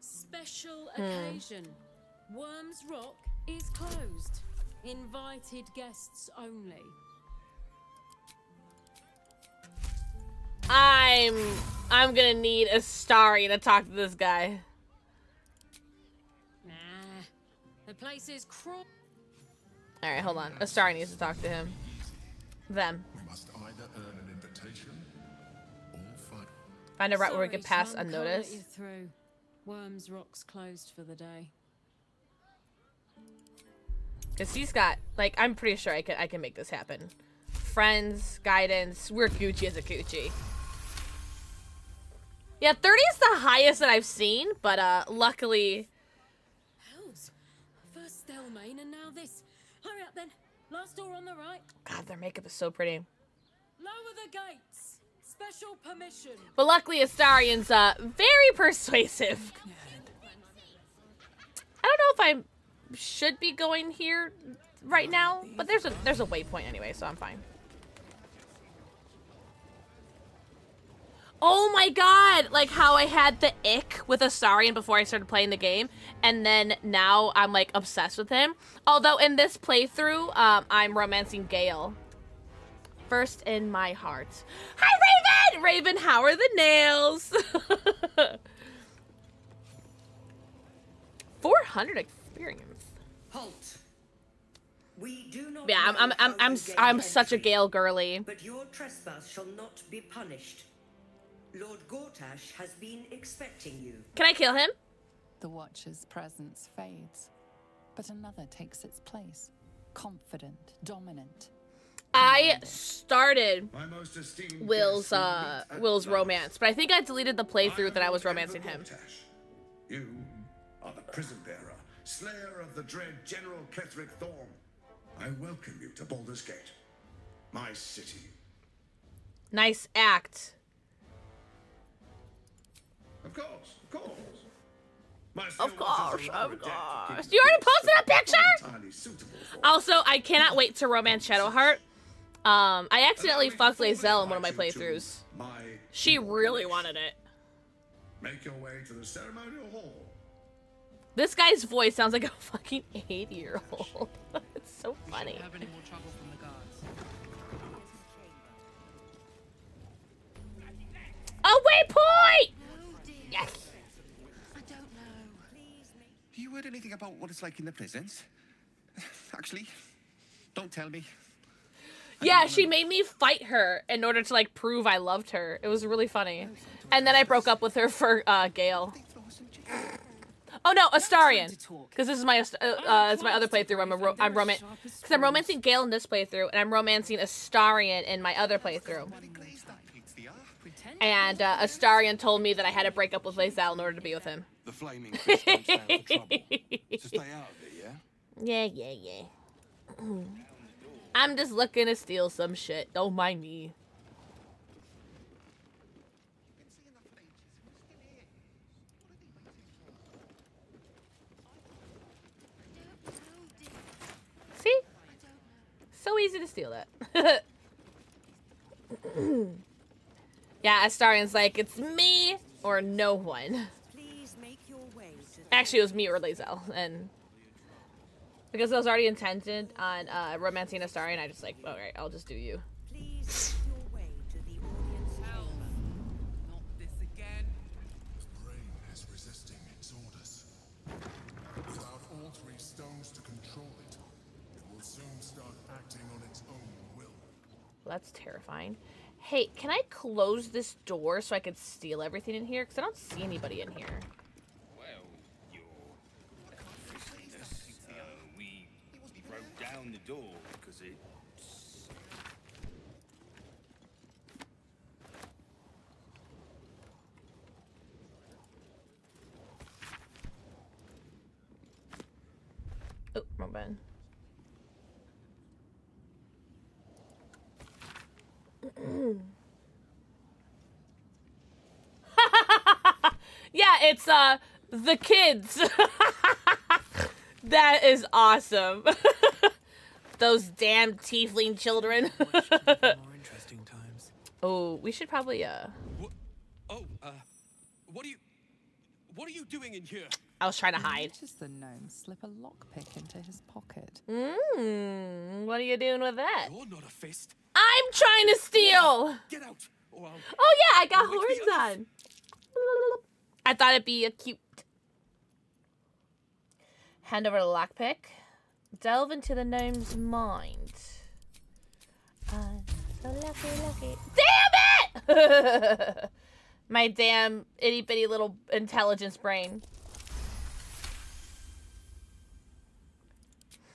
Special Hmm. occasion. Worms Rock is closed. Invited guests only. I'm I'm gonna need a starry to talk to this guy. Nah. The place is crawl. All right, hold on. A starry needs to talk to him. Them. We must either earn an invitation or fight. Find a route where we Sorry, could pass chum, can't let unnoticed. through. Wyrm's Rock's closed for the day. Cause he's got like I'm pretty sure I can I can make this happen. Friends, guidance, we're Gucci as a Gucci. Yeah, 30 is the highest that I've seen, but uh luckily Hells. First Stelmane and now this. Hurry up then. Last door on the right. God, their makeup is so pretty. Lower the gates. Special permission. But luckily Astarion's uh very persuasive. I don't know if I should be going here right now, but there's a there's a waypoint anyway, so I'm fine. Oh my god! Like how I had the ick with Astarion before I started playing the game, and then now I'm like obsessed with him. Although in this playthrough, um, I'm romancing Gale. First in my heart. Hi Raven! Raven, how are the nails? 400 experience. Halt. We do not Yeah, I'm I'm I'm I'm, you s- gain I'm such a Gale girly. But your trespass shall not be punished. Lord Gortash has been expecting you. Can I kill him? The Watcher's presence fades, but another takes its place. Confident, dominant. I started My most esteemed Wyll's uh Wyll's last. romance, but I think I deleted the playthrough that I was romancing Denver him. You are the prison bearer, slayer of the dread General Ketheric Thorm. I welcome you to Baldur's Gate, my city. Nice act. Of course, of course. My Of course, of course. You already posted a picture? entirely suitable for Also, I cannot wait to romance Shadowheart. Um, I accidentally fucked Lae'zel in one of my playthroughs. She really wanted it. Make your way to the ceremonial hall. This guy's voice sounds like a fucking 80 year old. it's so funny. Have any more trouble from the guards? A waypoint! Yes. Do you heard anything about what it's like in the prisons? Actually, don't tell me. Yeah, she made me fight her in order to like prove I loved her. It was really funny. And then I broke up with her for uh Gale. Oh no, Astarion. Because this is my uh, uh, it's my other playthrough. I'm a ro- I'm roman because I'm romancing Gale in this playthrough, and I'm romancing Astarion in my other playthrough. And uh, Astarion told me that I had to break up with Lae'zel in order to be with him. The flaming fish don't stand for trouble. So stay out of it, yeah? Yeah, yeah, yeah. I'm just looking to steal some shit. Don't mind me. See? So easy to steal that. yeah, Astarion's like, it's me or no one. Please make your way to Actually, it was me or Lae'zel, and because I was already intended on uh, romancing Astarion, I just like, all right, I'll just do you. That's terrifying. Hey, can I close this door so I could steal everything in here? Because I don't see anybody in here. Well, your uh, we broke down the door because it's Oh, my button. yeah, it's uh the kids. that is awesome. Those damn tiefling children. Interesting times. oh, we should probably uh Oh, uh, what are you, what are you doing in here? I was trying to hide. notices the gnome slip a lockpick into his pocket. Mmm, what are you doing with that? You're not a fist. I'm trying to steal. Get out. Oh yeah, I got horns on. I thought it'd be a cute. Hand over the lockpick. Delve into the gnome's mind. Uh, I'm so lucky, lucky. Damn it! My damn itty bitty little intelligence brain.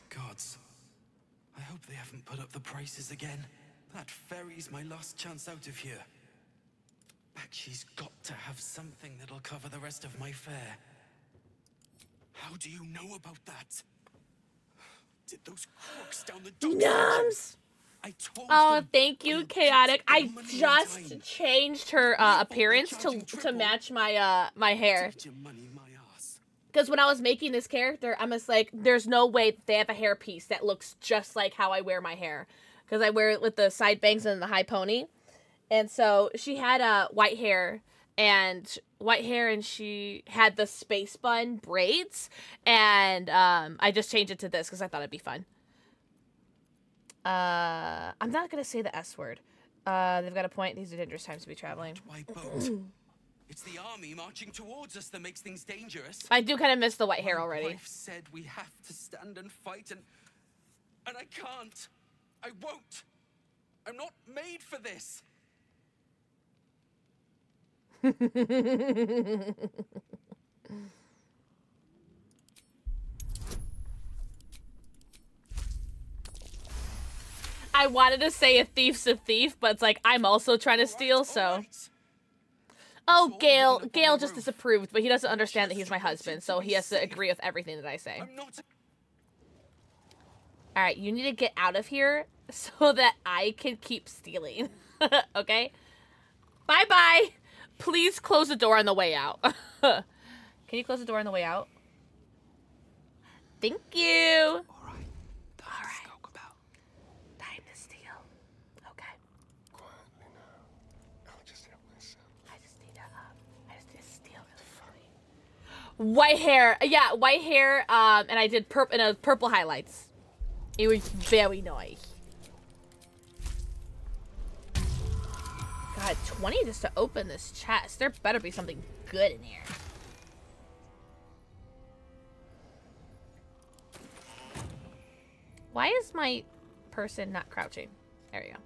Gods, I hope they haven't put up the prices again. That ferry's my last chance out of here. Bakshi's got to have something that'll cover the rest of my fare. How do you know about that? Did those crooks down the? Nums! I told Oh, thank you, chaotic. I just changed her uh, appearance to to match my uh my hair. Because when I was making this character, I'm just like, there's no way they have a hair piece that looks just like how I wear my hair. Because I wear it with the side bangs and the high pony. And so she had uh, white hair and white hair and she had the space bun braids. And um, I just changed it to this because I thought it'd be fun. Uh, I'm not going to say the S word. Uh, they've got a point. These are dangerous times to be traveling. Boat? it's the army marching towards us that makes things dangerous. I do kind of miss the white hair My already. wife said we have to stand and fight, and and I can't. I won't. I'm not made for this. I wanted to say a thief's a thief, but it's like I'm also trying to steal, so. Oh, Gale. Gale just disapproved, but he doesn't understand that he's my husband, so he has to agree with everything that I say. Alright, you need to get out of here so that I can keep stealing. okay? Bye bye! Please close the door on the way out. can you close the door on the way out? Thank you! Alright. Time to steal. Okay. Quietly now. I'll just help myself. I just need to, um, I just need to steal really. White hair. Yeah, white hair, um, and I did purp and uh, purple highlights. It was very nice. God, 20 just to open this chest. There better be something good in here. Why is my person not crouching? There we go.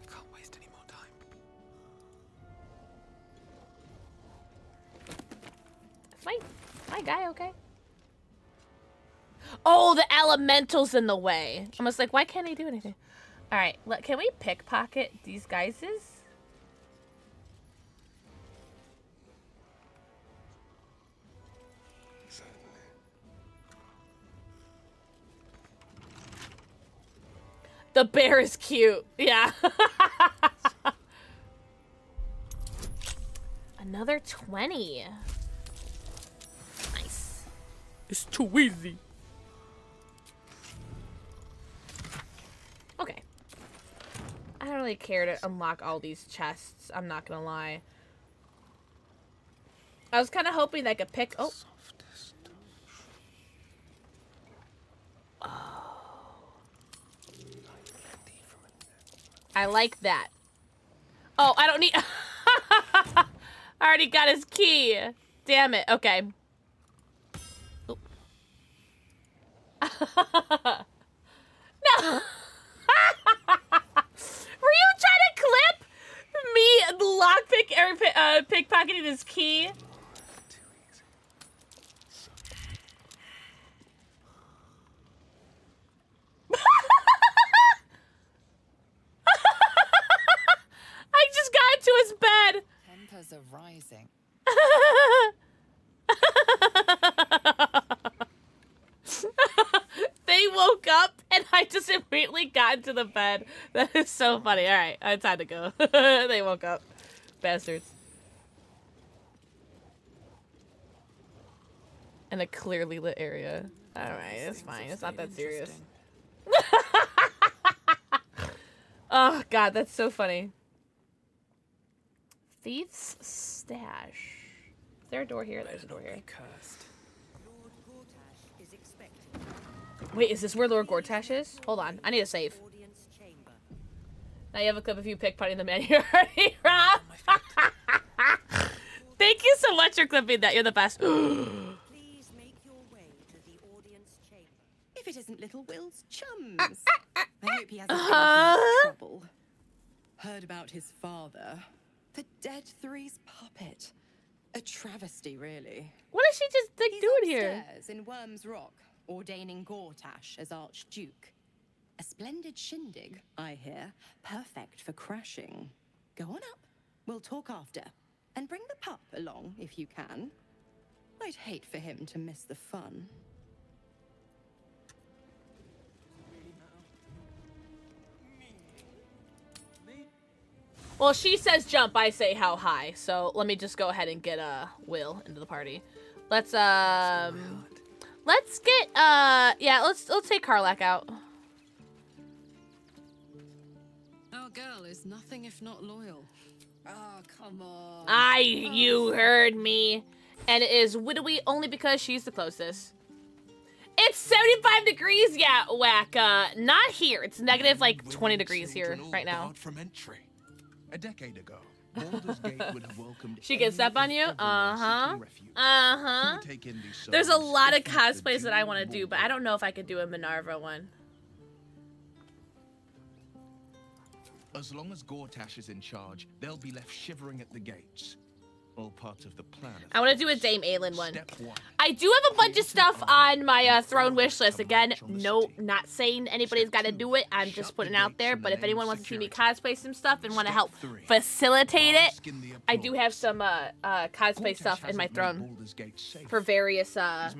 I can't waste any more time. Is my, my guy okay? Oh, the elemental's in the way. I'm just like, why can't he do anything? All right, let, can we pickpocket these guyses? The bear is cute. Yeah. Another 20. Nice. It's too easy. I don't really care to unlock all these chests. I'm not gonna lie. I was kind of hoping that I could pick. Oh. oh. I like that. Oh, I don't need. I already got his key. Damn it. Okay. uh, pickpocketing his key? I just got into his bed. Tempers are rising. they woke up and I just immediately got into the bed. That is so funny. All right, it's time to go. they woke up. Bastards. In a clearly lit area. All right, it's fine. It's not that serious. oh god, that's so funny. Thief's stash. Is there a door here? There's a door here. Wait, is this where Lord Gortash is? Hold on, I need a save. Now you have a clip of you pickpocketing the man you already robbed. Thank you so much for clipping that. You're the best. If it isn't little Wyll's chums. Ah, ah, ah, I hope he hasn't uh trouble. Heard about his father. The dead three's puppet. A travesty, really. What is she just like, He's doing here? in Wyrm's Rock, ordaining Gortash as Archduke. A splendid shindig, I hear. Perfect for crashing. Go on up. We'll talk after. And bring the pup along if you can. I'd hate for him to miss the fun. Well, she says jump, I say how high. So let me just go ahead and get uh Wyll into the party. Let's um let's get uh yeah, let's let's take Karlach out. Our girl is nothing if not loyal. Oh, come on. I you heard me. And it is widowy only because she's the closest. It's 75 degrees, yeah, whack. Uh, not here. It's negative like 20 degrees here right now. From entry. A decade ago, Baldur's Gate would have welcomed She can step on you? Uh-huh. Uh-huh. Would take in these There's a lot of if not the cosplays that I want to do, but I don't know if I could do a Minerva one. As long as Gortash is in charge, they'll be left shivering at the gates. All part of the plan. I want to do a Dame Aylin one. One. I do have a bunch of stuff on my uh, throne wish list. Again, no, not saying anybody's got to do it. I'm just putting it out there. But if anyone wants to see me cosplay some stuff and want to help facilitate it, I do have some uh, uh, cosplay stuff in my throne Baldur's Gate safe. for various uh,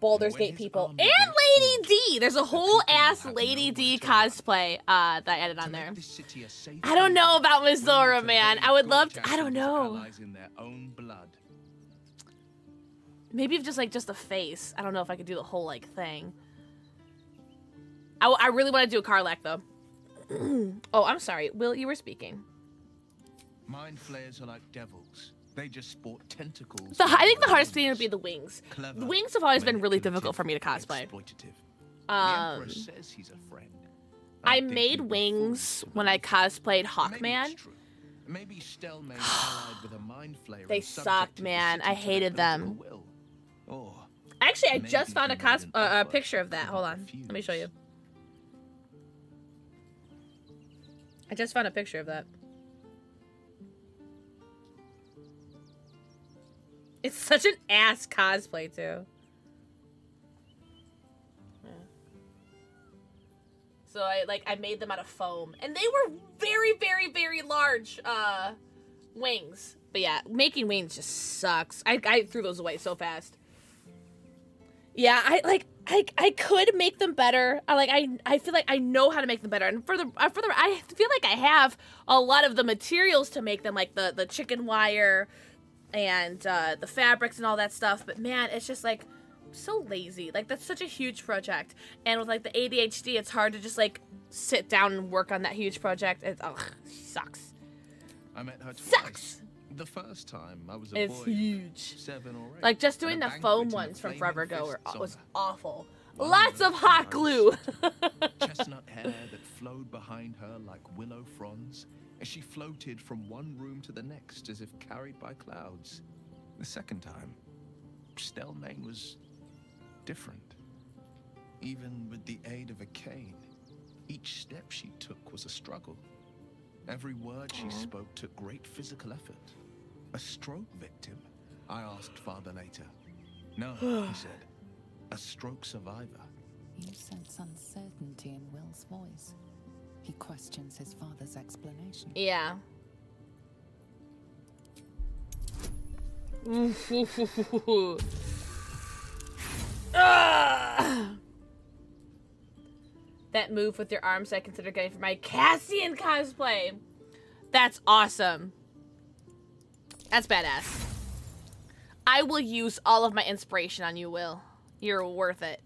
He's made it a prison. Baldur's Gate people and Lady D. There's a whole ass Lady D cosplay uh, that I added on there. City a safe I don't know about Mizora, man. I would love to. I don't know. allies in their own blood. Maybe just like just a face. I don't know if I could do the whole like thing. I, I really want to do a Karlach though. oh, I'm sorry. Wyll, you were speaking. Mind flayers are like devils. They just sport tentacles. The, I think the hardest thing would be the wings. Clever, The wings have always been really difficult for me to cosplay. Um, the says he's a friend. I made wings when I cosplayed Hawkman. Maybe Stelmane with a mind flayer. They sucked, man. I hated them. Or Actually, I just found a cos uh, a picture of that. Hold on, let me show you. I just found a picture of that. It's such an ass cosplay too. So I like I made them out of foam, and they were very, very, very large uh, wings. But yeah, making wings just sucks. I I threw those away so fast. Yeah, I like I I could make them better. I like I I feel like I know how to make them better. And further uh, further I feel like I have a lot of the materials to make them like the the chicken wire and uh the fabrics and all that stuff. But man, it's just like so lazy. Like that's such a huge project. And with like the ADHD, it's hard to just like sit down and work on that huge project. It ugh, sucks. I met her twice. Sucks. The first time I was a It's boy, huge. seven or eight. Like just doing the foam ones from Forever Ago were, was awful. One Lots of hot glue. Chestnut hair that flowed behind her like willow fronds as she floated from one room to the next as if carried by clouds. The second time, Stelmane was different. Even with the aid of a cane, each step she took was a struggle. Every word she Aw. spoke took great physical effort. A stroke victim? I asked father later. No, he said. A stroke survivor. You sense uncertainty in Wyll's voice. He questions his father's explanation. Yeah. Ah! that move with your arms I consider getting for my Cassian cosplay. That's awesome. That's badass. I will use all of my inspiration on you, Wyll. You're worth it.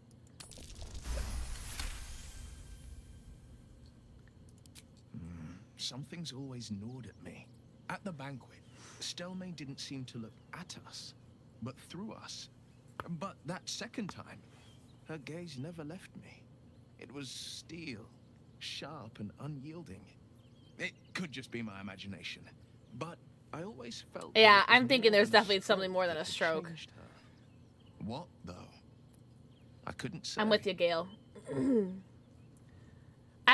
Something's always gnawed at me. At the banquet, Stelmane didn't seem to look at us, but through us. But that second time, her gaze never left me. It was steel, sharp and unyielding. It could just be my imagination, but I always felt. Yeah, I'm thinking there's definitely something more than a stroke. What though? I couldn't say. I'm with you, Gale. I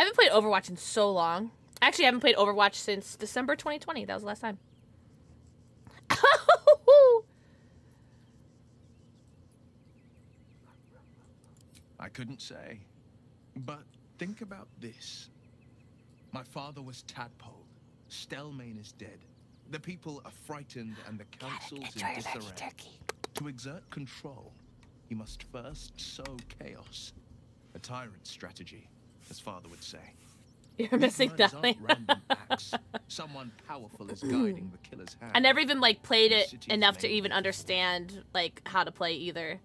haven't played Overwatch in so long. I actually, I haven't played Overwatch since December 2020. That was the last time. I couldn't say. But think about this. My father was Tadpole. Stelmane is dead. The people are frightened and the council's in disarray. To exert control, you must first sow chaos. A tyrant's strategy, as father would say. You're missing nothing. aren't random acts. Someone powerful is guiding the killer's hand. I never even like played it enough to even understand like how to play either.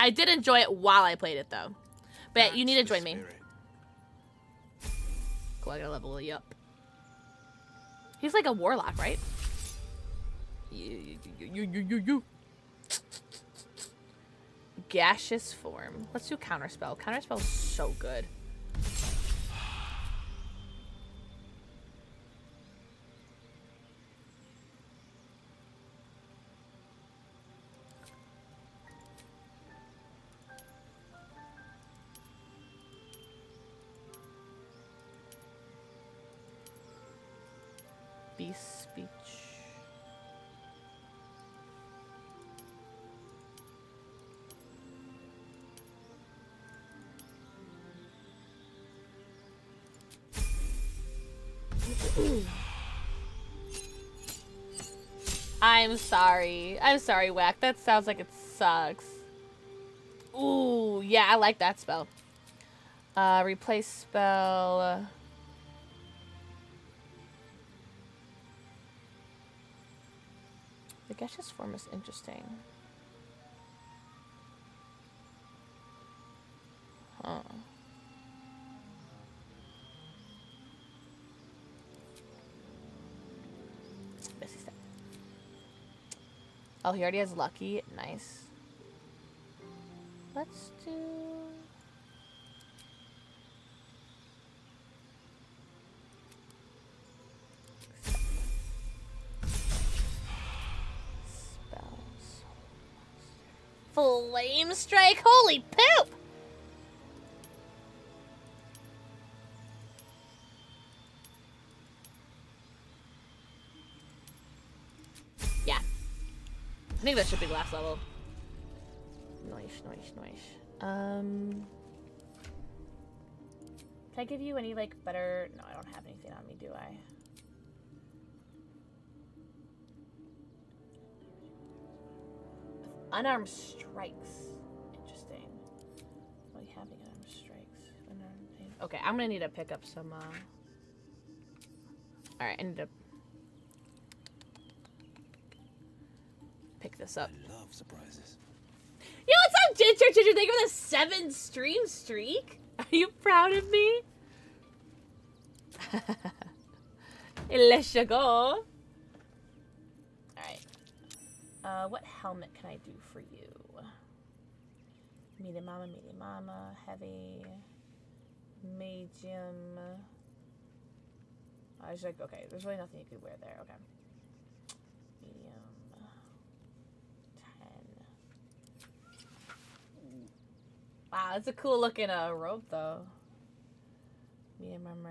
I did enjoy it while I played it though. But you need to join me. Cool, I gotta level you up. He's like a warlock, right? You, you, you, you, you, you. Gaseous form. Let's do counterspell. Counterspell is so good. I'm sorry. I'm sorry, Whack. That sounds like it sucks. Ooh, yeah, I like that spell. Uh, replace spell. The gaseous form is interesting. Huh. Oh, he already has lucky. Nice. Let's do. Spells. Flame strike. Holy poop! Think that should be the last level. Nice, nice, nice. Um. Can I give you any, like, better. No, I don't have anything on me, do I? Unarmed strikes. Interesting. Really having unarmed strikes. Unarmed thing. Okay, I'm gonna need to pick up some, uh. Alright, I need to pick this up. I Love surprises. Yo, what's up, Ginger? Ginger, thank you for the seven stream streak. Are you proud of me? Let's go. Alright. Uh, what helmet can I do for you? Medium mama, medium mama, heavy, medium. I was like, okay, there's really nothing you could wear there. Okay. Medium. 10. Wow, it's a cool looking uh, robe though. Me and Murmur.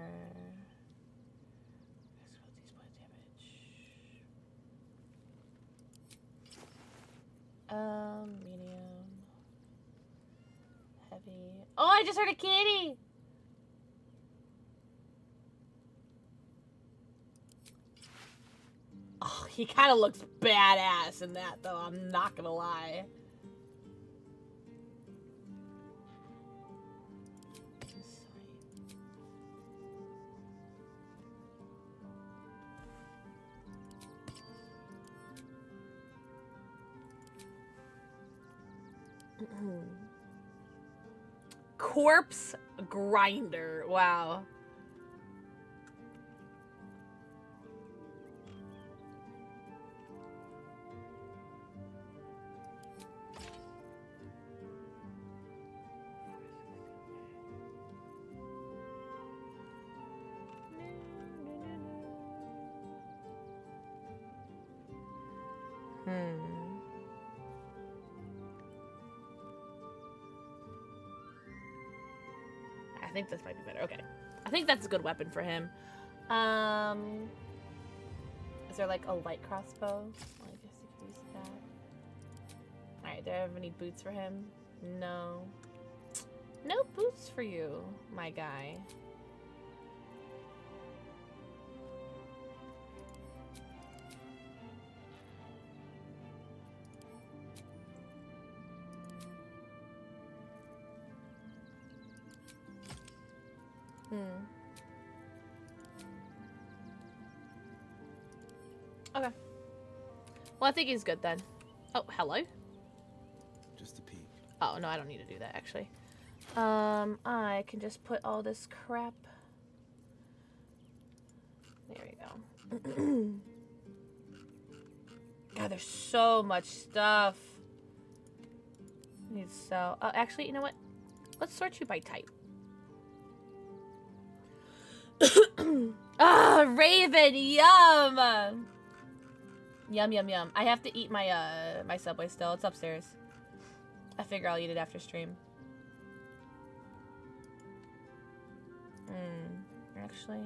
Um, medium. Heavy. Oh, I just heard a kitty! Oh, he kind of looks badass in that, though. I'm not gonna lie. Corpse grinder. Wow. Think this might be better. Okay. I think that's a good weapon for him. Um, is there like a light crossbow? Well, I guess you could use that. Alright, do I have any boots for him? No. No boots for you, my guy. Well, I think he's good then. Oh, hello? Just a peek. Oh, no, I don't need to do that, actually. Um, I can just put all this crap... There you go. God, there's so much stuff. Need to sell. Uh, actually, you know what? Let's sort you by type. Ah, Raven, yum! Yum, yum, yum. I have to eat my, uh, my Subway still. It's upstairs. I figure I'll eat it after stream. Hmm. Actually...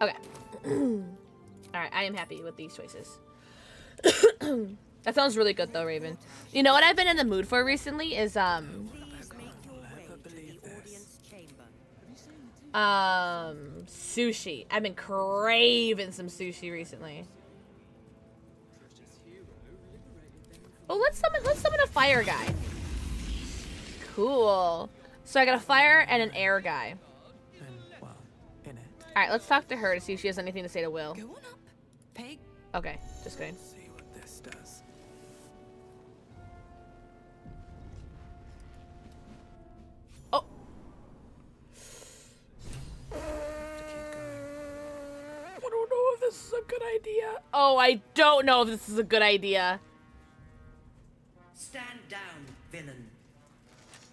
Okay. Alright, I am happy with these choices. that sounds really good though, Raven. You know what I've been in the mood for recently is um um sushi. I've been craving some sushi recently. Oh, let's summon let's summon a fire guy. Cool. So I got a fire and an air guy. Alright, let's talk to her to see if she has anything to say to Wyll. Go up, pig. Okay, just kidding. See what this does. Oh. I don't know if this is a good idea. Oh, I don't know if this is a good idea. Stand down, villain.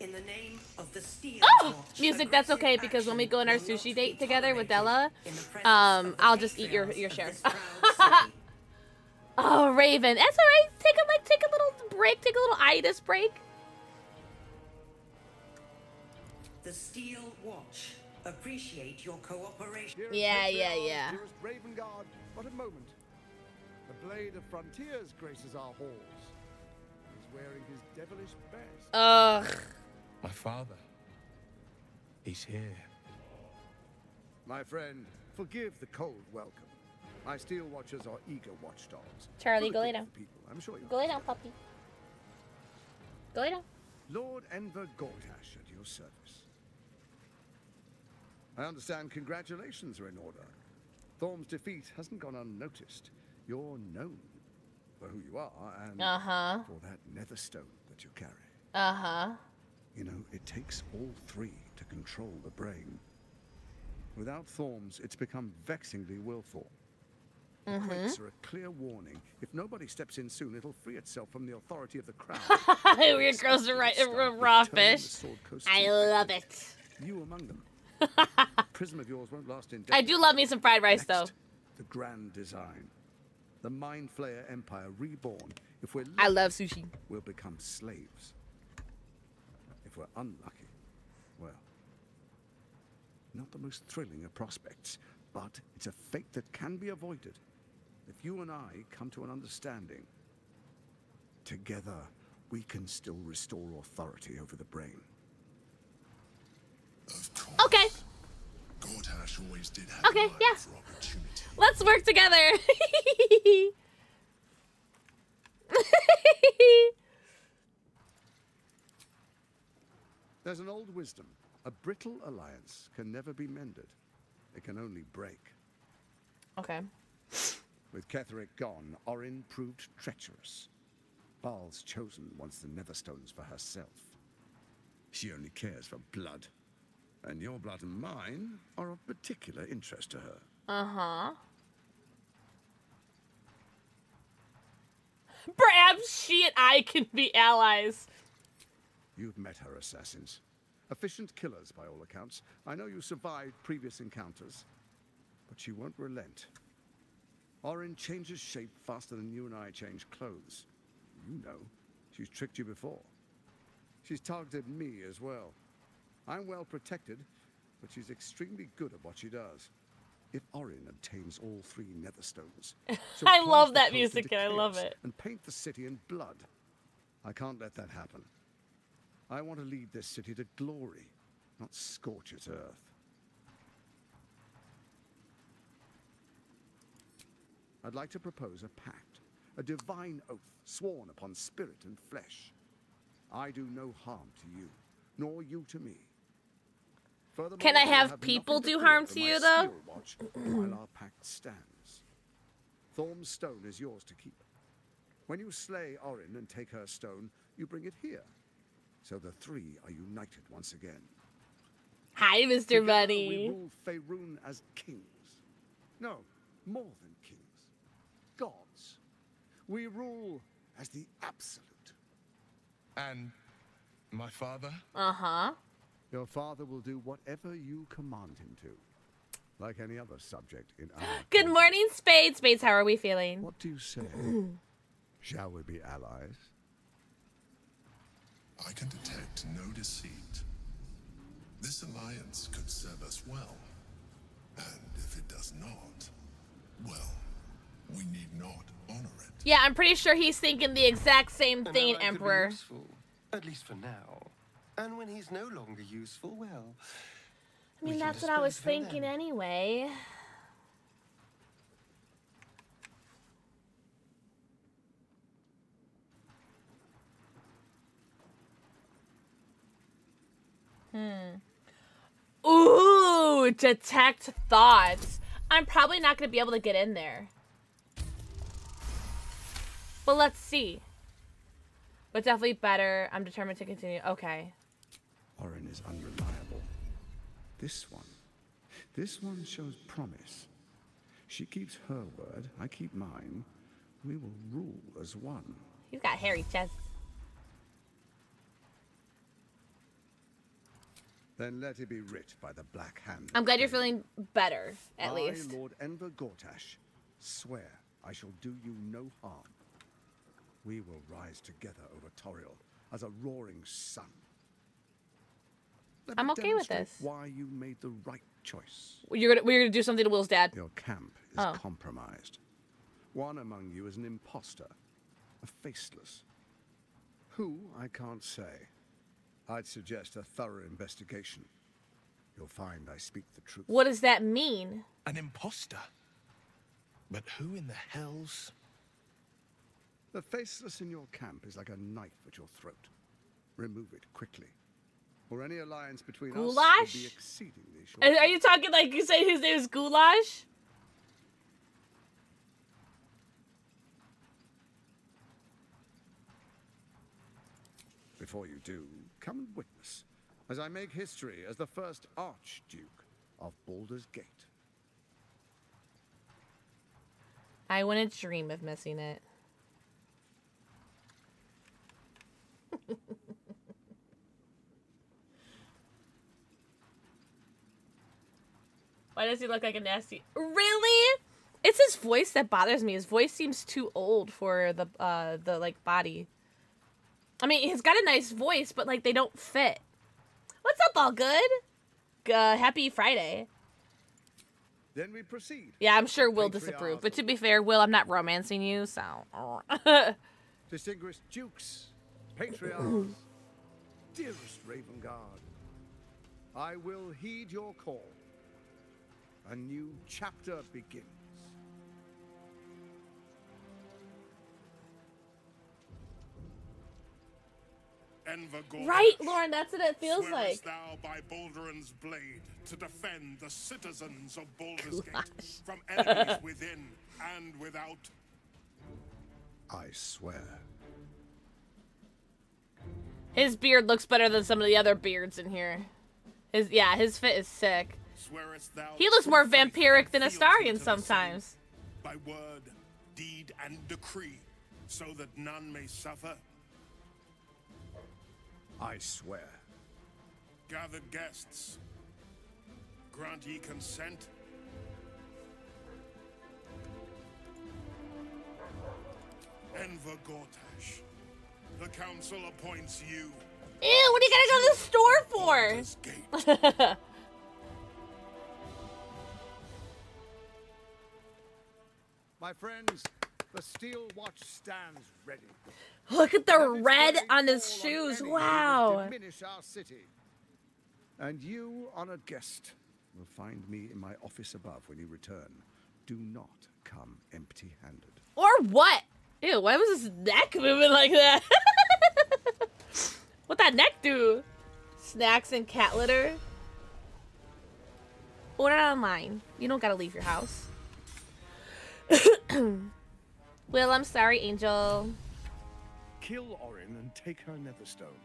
In the name of the Steel Oh! Watch, Music, that's okay because when we go on our sushi date together with Della, um, I'll just eat your your share. oh, Raven, that's all right. Take a like, take a little break, take a little itis break. the Steel Watch appreciate your cooperation. Yeah, yeah, yeah. Dearest Ravengard, what a moment. The Blade of Frontiers graces our halls. He's wearing his devilish best. Ugh. My father. He's here. My friend, forgive the cold welcome. My Steel Watchers are eager watchdogs. Charlie, Full go lay down. People, I'm sure you Go lay down, puppy. Go lay down. Lord Enver Gortash at your service. I understand congratulations are in order. Thorm's defeat hasn't gone unnoticed. You're known for who you are and Uh-huh. for that netherstone that you carry. Uh-huh. You know, it takes all three to control the brain. Without Thorms, it's become vexingly willful. Mhm. crates are a clear warning. If nobody steps in soon, it'll free itself from the authority of the crown. Weird girls are right, raw fish. I love it. You among them. Prism of yours won't last in depth. I do love me some fried rice though. The grand design. The Mind Flayer Empire reborn. If we're I love sushi. We'll become slaves. If we're unlucky, well, not the most thrilling of prospects, but it's a fate that can be avoided. If you and I come to an understanding, together we can still restore authority over the brain. Okay. Gortash always did have Okay, an yeah. for opportunity. Let's work together. There's an old wisdom. A brittle alliance can never be mended. It can only break. okay. With Ketheric gone, Orin proved treacherous. Bhaal's chosen wants the Netherstones for herself. She only cares for blood. And your blood and mine are of particular interest to her. Uh huh. Perhaps she and I can be allies. You've met her assassins. Efficient killers, by all accounts. I know you survived previous encounters. But she won't relent. Orin changes shape faster than you and I change clothes. You know, she's tricked you before. She's targeted me as well. I'm well protected, but she's extremely good at what she does. If Orin obtains all three Netherstones, I love that music I love it. And paint the city in blood. I can't let that happen. I want to lead this city to glory, not scorch its earth. I'd like to propose a pact, a divine oath sworn upon spirit and flesh. I do no harm to you, nor you to me. Furthermore, Can I you'll have people do harm to you, though? watch while our pact stands. Thorm's stone is yours to keep. When you slay Orin and take her stone, you bring it here. So the three are united once again. Hi, Mr. Together, We Bunny. rule Faerun as kings. No, more than kings. Gods. We rule as the absolute. And my father? Uh huh. Your father will do whatever you command him to. Like any other subject in our... Good morning, Spade. Spades, how are we feeling? What do you say? Shall we be allies? I can detect no deceit. This alliance could serve us well. And if it does not, well, we need not honor it. Yeah, I'm pretty sure he's thinking the exact same An thing, ally could be Emperor. useful, at least for now. And when he's no longer useful, well. I mean, we that's what I was dispose of him thinking then. anyway. Hmm. Ooh, detect thoughts. I'm probably not going to be able to get in there. But let's see. But definitely better. I'm determined to continue. Okay. Orin is unreliable. This one. This one shows promise. She keeps her word, I keep mine. We will rule as one. You've got hairy chest. Then let it be writ by the Black Hand. I'm glad you're feeling better, at I, least. Lord Enver Gortash, swear I shall do you no harm. We will rise together over Toril as a roaring sun. Let I'm okay with this. Why you made the right choice. You're gonna we're gonna do something to Wyll's dad. Your camp is Oh. compromised. One among you is an impostor, a faceless. Who, I can't say. I'd suggest a thorough investigation. You'll find I speak the truth. What does that mean? An imposter? But who in the hell's... The faceless in your camp is like a knife at your throat. Remove it quickly. Or any alliance between us will be exceedingly short. Are, are you talking like you say his name is Goulash? Before you do, come and witness as I make history as the first Archduke of Baldur's Gate. I wouldn't dream of missing it. Why does he look like a nasty? Really? It's his voice that bothers me. His voice seems too old for the uh the like body. I mean, he's got a nice voice, but like they don't fit. What's up, all good? Uh, happy Friday. Then we proceed. Yeah, I'm sure Wyll disapprove. But to be fair, Wyll, I'm not romancing you, so. Distinguished dukes, patriarchs, dearest Ravengard, I will heed your call. A new chapter begins. Right, Lauren, that's what it feels swearest like. thou by Balduran's blade to defend the citizens of Baldur's Gate from enemies within and without? I swear. His beard looks better than some of the other beards in here. His yeah, his fit is sick. Swearest thou He looks more vampiric than and fealty Astarion sometimes. By word, deed, and decree, so that none may suffer. I swear. Gathered guests, grant ye consent. Enver Gortash, the council appoints you. Ew, what are you gonna go to the store for? My friends, the steel watch stands ready. Look at the red on his shoes. would Wow. Diminish our city. And you, honored guest, will find me in my office above when you return. Do not come empty-handed. Or what? Ew, why was his neck moving like that? what that neck do? Snacks and cat litter? Order online. You don't gotta leave your house. Will, I'm sorry, Angel. Kill Orin and take her Netherstone.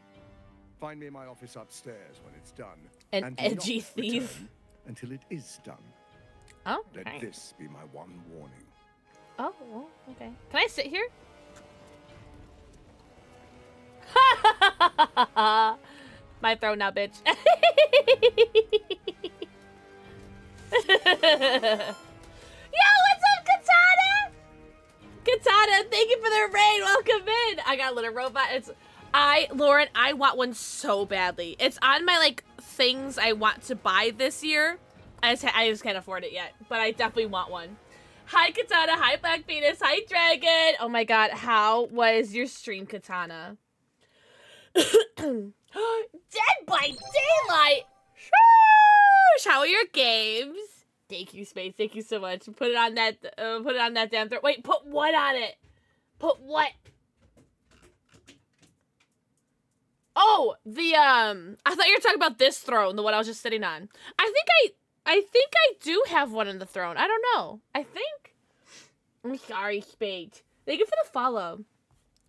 Find me in my office upstairs when it's done. An and do edgy thief. Until it is done. Oh, Let this be my one warning. Oh, okay. Can I sit here? My throne now, bitch. Katana, thank you for the raid. Welcome in. I got a little robot. It's I, Lauren, I want one so badly. It's on my like things I want to buy this year. I just, I just can't afford it yet, but I definitely want one. Hi, Katana. Hi, Black Venus. Hi, Dragon. Oh my god, how was your stream, Katana? Dead by Daylight. How are your games? Thank you, Space. Thank you so much. Put it on that. Uh, put it on that damn throat. Wait, put what on it? Put what? Oh, the um. I thought you were talking about this throne, the one I was just sitting on. I think I. I think I do have one on the throne. I don't know. I think. I'm sorry, Spade. Thank you for the follow.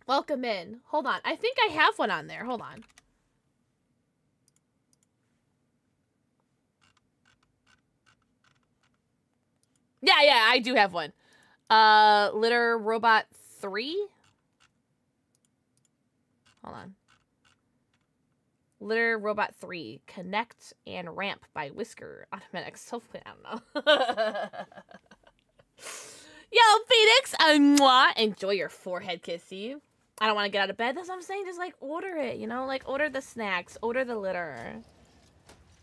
Welcome in. Hold on. I think I have one on there. Hold on. Yeah, yeah, I do have one. Uh, Litter Robot 3? Hold on. Litter Robot 3. Connect and Ramp by Whisker. Automatic self I don't know. Yo, Phoenix! Uh, mwah. Enjoy your forehead kiss, Steve. I don't want to get out of bed. That's what I'm saying. Just like order it, you know? Like order the snacks, order the litter.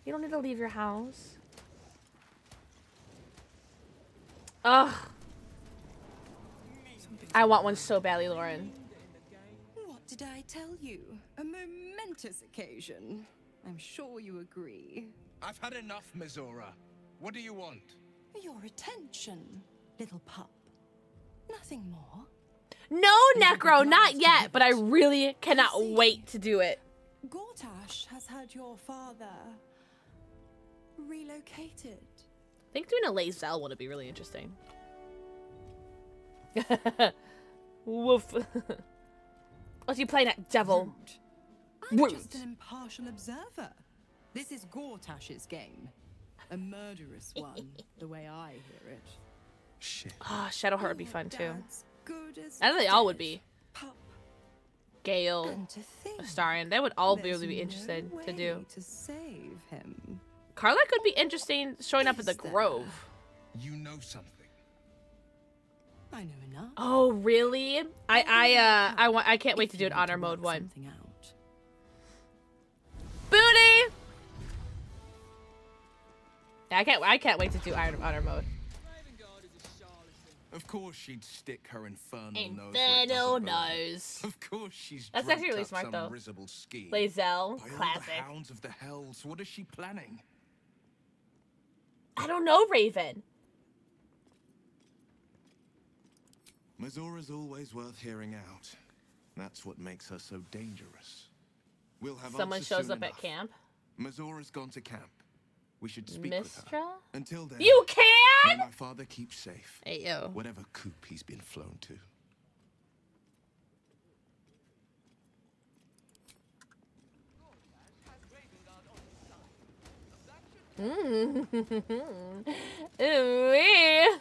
You don't need to leave your house. Ugh. I want one so badly, Lauren. What did I tell you? A momentous occasion. I'm sure you agree. I've had enough, Mizora. What do you want? Your attention, little pup. Nothing more. No, Necro, not yet, but I really cannot wait to do it. Gortash has had your father relocated. I think doing a Lae'zel would be really interesting. Woof. Are you playing at, devil? I'm Rude. just an impartial observer. This is Gortash's game. A murderous one, the way I hear it. Shit. Oh, Shadowheart would be fun too. Good as I think they all would be. Pup. Gale, And Astarion, they would all be there's really be no interested to do. to save him. Carla could be interesting showing up at the Grove. You know something. I know enough. Oh, really? I I uh I want I can't wait to do an honor mode one. Something out. Booty. Yeah, I can't I can't wait to do honor, honor mode. Of course she'd stick her infernal, nose. Infernal where it doesn't belong. nose. Of course she's That's actually really up smart, some though. risible scheme. Lae'zel, By all the classic. hounds of the hells, what is she planning? I don't know, Raven. Mizora's always worth hearing out. That's what makes her so dangerous. We'll have Someone shows soon up at camp. Mizora's gone to camp. We should speak with her. Mistra? Until then, You may can? my father keeps safe. Hey yo. Whatever coop he's been flown to. Ooh-wee.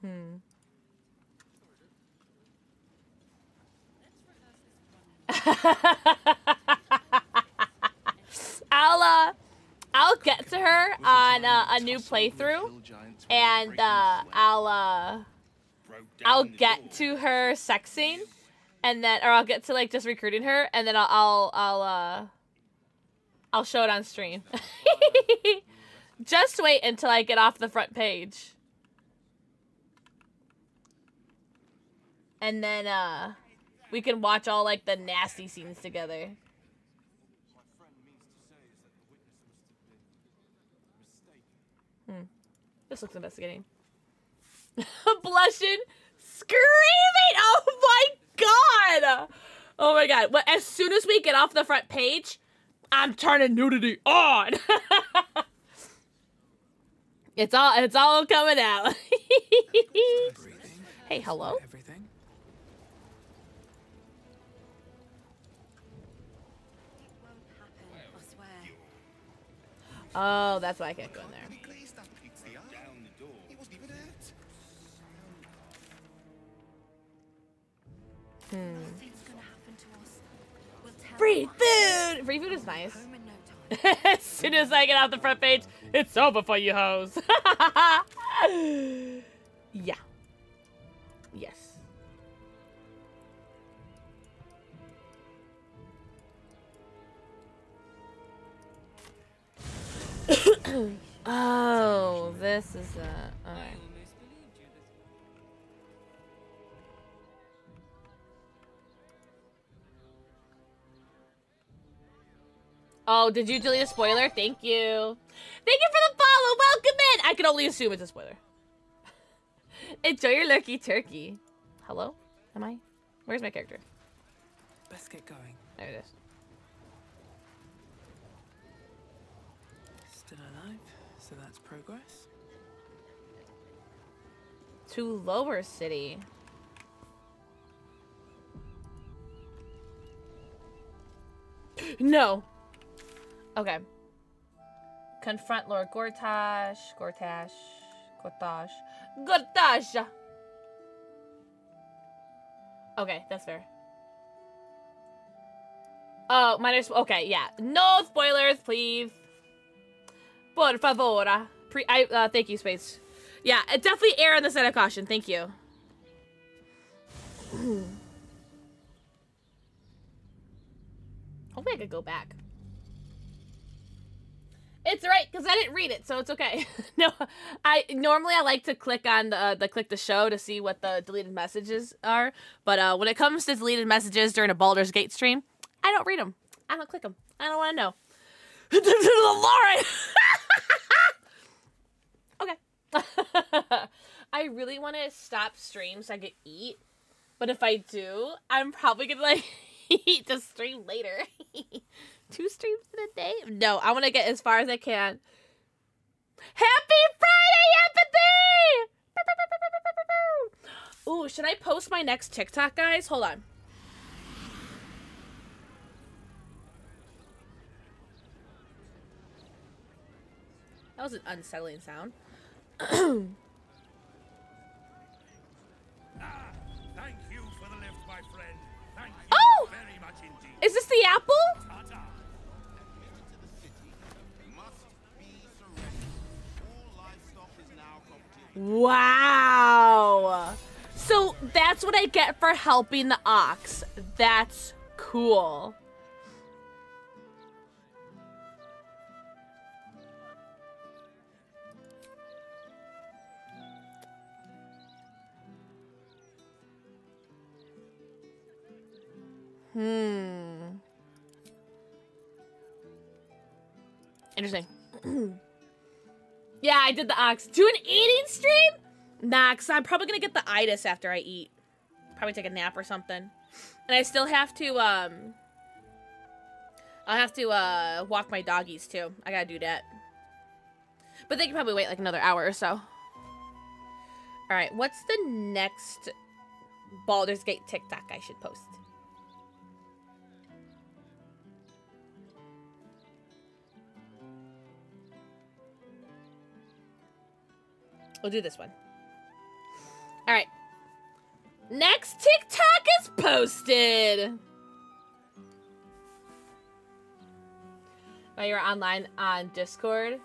Hmm. I'll uh, I'll get to her on uh, a new playthrough, and uh, I'll uh, I'll get to her sex scene, and then or I'll get to like just recruiting her, and then I'll I'll I'll uh, I'll show it on stream. just wait until I get off the front page. And then uh we can watch all like the nasty scenes together. Hmm. This looks investigating. Blushing, screaming. Oh my god! Oh my god! As soon as we get off the front page, I'm turning nudity on. it's all it's all coming out. hey, hello. Everything. Oh, that's why I can't go in there. Hmm. Free food! Free food is nice. as soon as I get off the front page, it's over for you hoes. yeah. Yes. oh, this is a. Alright. Oh, did you delete a spoiler? Thank you. Thank you for the follow. Welcome in. I can only assume it's a spoiler. Enjoy your lurky turkey. Hello? Am I? Where's my character? Let's get going. There it is. Still alive, so that's progress. To Lower City. No. Okay. Confront Lord Gortash. Gortash. Gortash. Gortash! Okay, that's fair. Oh, minus. Okay, yeah. No spoilers, please. Por favor. Pre. I. Uh, thank you, Space. Yeah, uh, definitely err on the side of caution. Thank you. Hopefully, I could go back. It's right because I didn't read it, so it's okay. no, I normally I like to click on the uh, the click the show to see what the deleted messages are, but uh, when it comes to deleted messages during a Baldur's Gate stream, I don't read them. I don't click them. I don't want to know. Lauren. okay. I really want to stop stream so I could eat, but if I do, I'm probably gonna like eat the stream later. Two streams in a day? No, I want to get as far as I can Happy Friday, empathy! Ooh, should I post my next TikTok, guys? Hold on. That was an unsettling sound. Ah, thank you for the lift, my friend. Thank you Oh! very much indeed. Is this the apple? Wow. So that's what I get for helping the ox. That's cool. Hmm. Interesting. yeah, I did the ox. Do an eating stream? Nah, because I'm probably going to get the itis after I eat. Probably take a nap or something. And I still have to, um... I'll have to, uh, walk my doggies, too. I gotta do that. But they can probably wait, like, another hour or so. Alright, what's the next Baldur's Gate TikTok I should post? We'll do this one. All right. Next TikTok is posted. Oh, you're online on Discord?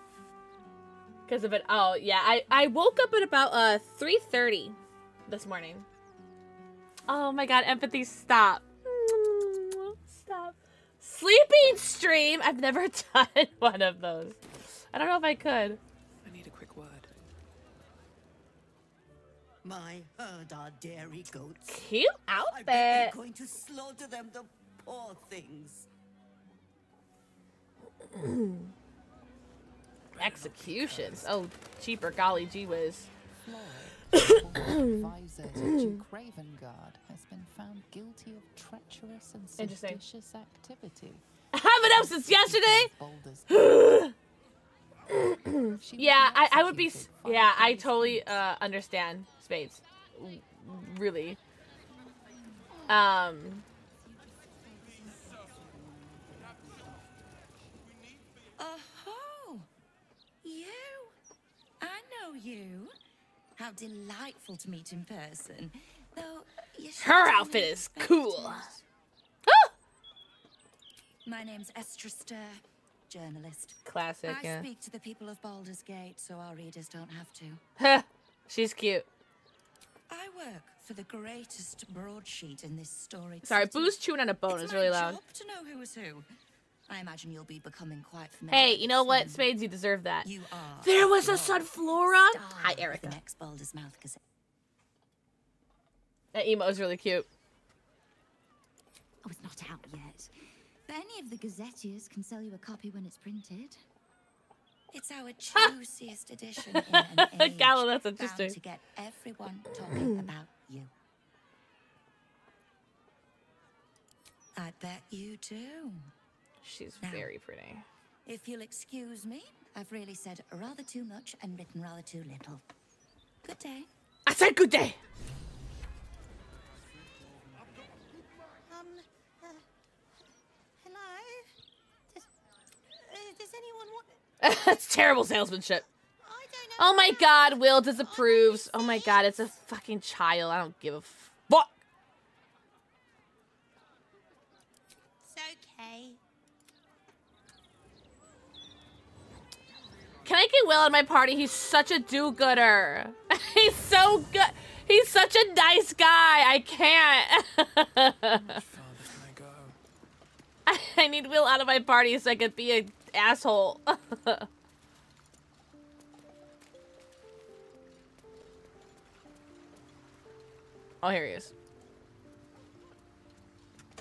Because of it. Oh, yeah. I, I woke up at about uh 3.30 this morning. Oh my god, empathy, stop. Stop. Sleeping stream? I've never done one of those. I don't know if I could. I need a quick word. My herd are dairy goats. Cute I outfit. bet they're going to slaughter them, the poor things. Executions. Oh, cheaper golly gee whiz. advisor to Duke Ravengard has been found guilty of treacherous and Interesting. activity. I haven't up since yesterday. yeah, I, I would be. Yeah, I totally uh, understand Spades. Really. Um. Oh, you? I know you. How delightful to meet in person. Though you Her outfit is cool. expected. My name's Estra Stir, journalist. Classic, I yeah. speak to the people of Baldur's Gate so our readers don't have to. She's cute. I work for the greatest broadsheet in this story. Sorry, Boo's chewing on a bone. It's really loud. To know who is who. I imagine you'll be becoming quite familiar. Hey, you know what. Spades? You deserve that. You are. There was a Sunflora. Hi, of the Erica. next Baldur's Mouth Gazette. That emo is really cute. Oh, it's not out yet. But any of the gazetteers can sell you a copy when it's printed. It's our juiciest edition in an age Gala, that's interesting. to get everyone talking about you. I bet you do. She's Now, very pretty. If you'll excuse me, I've really said rather too much and written rather too little. Good day. I said good day. Um, uh, hello? Does, uh, does anyone want... That's terrible salesmanship. Oh my god, Wyll disapproves. Oh my god, it's a fucking child. I don't give a fuck. It's okay. Can I get Wyll in my party? He's such a do-gooder. He's so good. He's such a nice guy. I can't. I need Wyll out of my party so I could be an asshole. oh, here he is.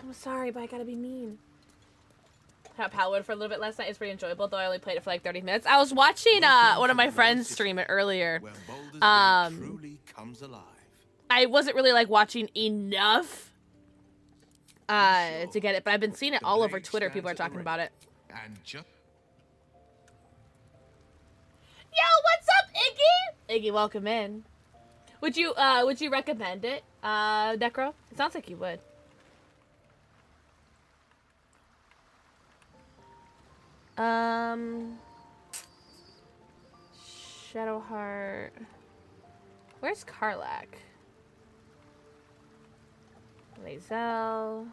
I'm sorry, but I gotta be mean. Had Palworld for a little bit last night. It's pretty enjoyable, though I only played it for like 30 minutes. I was watching uh, one of my friends stream it earlier. Um, Truly comes alive. I wasn't really like watching enough uh, to get it, but I've been seeing it all over Twitter. People are talking about it. And just Yo, Iggy? Iggy, welcome in. Would you uh would you recommend it, uh, Necro? It sounds like you would. Um Shadowheart. Where's Karlach? Lae'zel.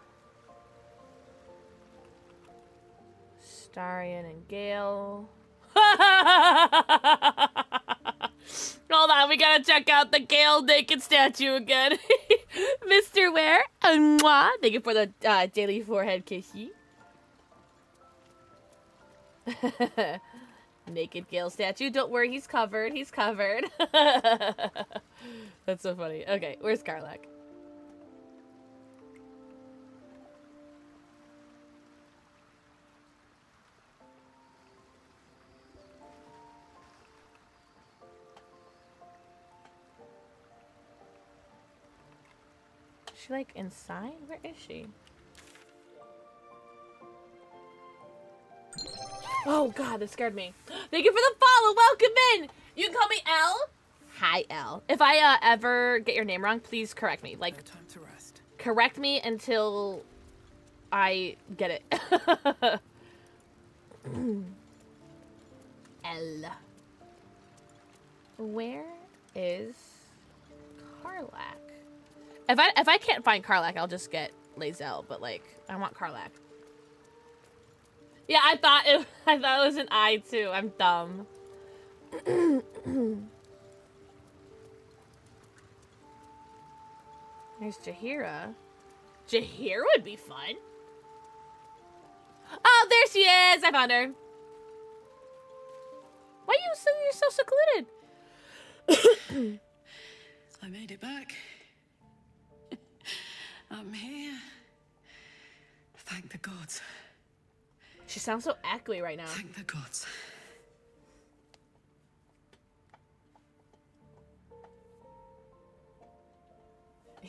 Starion and Gale. Hold on, we gotta check out the Gale naked statue again. Mr. Ware, and mwah. Thank you for the uh, daily forehead kissy. naked Gale statue. Don't worry, he's covered. He's covered. That's so funny. Okay, where's Karlach? She like inside? Where is she? Oh god, that scared me. Thank you for the follow. Welcome in. You can call me L. Hi, L. If I uh, ever get your name wrong, please correct me. Like, time to rest. correct me until I get it. L. Where is Karlach? If I if I can't find Karlach, I'll just get Lae'zel. But like, I want Karlach. Yeah, I thought it. I thought it was an I too. I'm dumb. There's Jaheira. Jaheira would be fun. Oh, there she is! I found her. Why are you so you're so secluded? I made it back. I'm here. Thank the gods. She sounds so echoey right now. Thank the gods.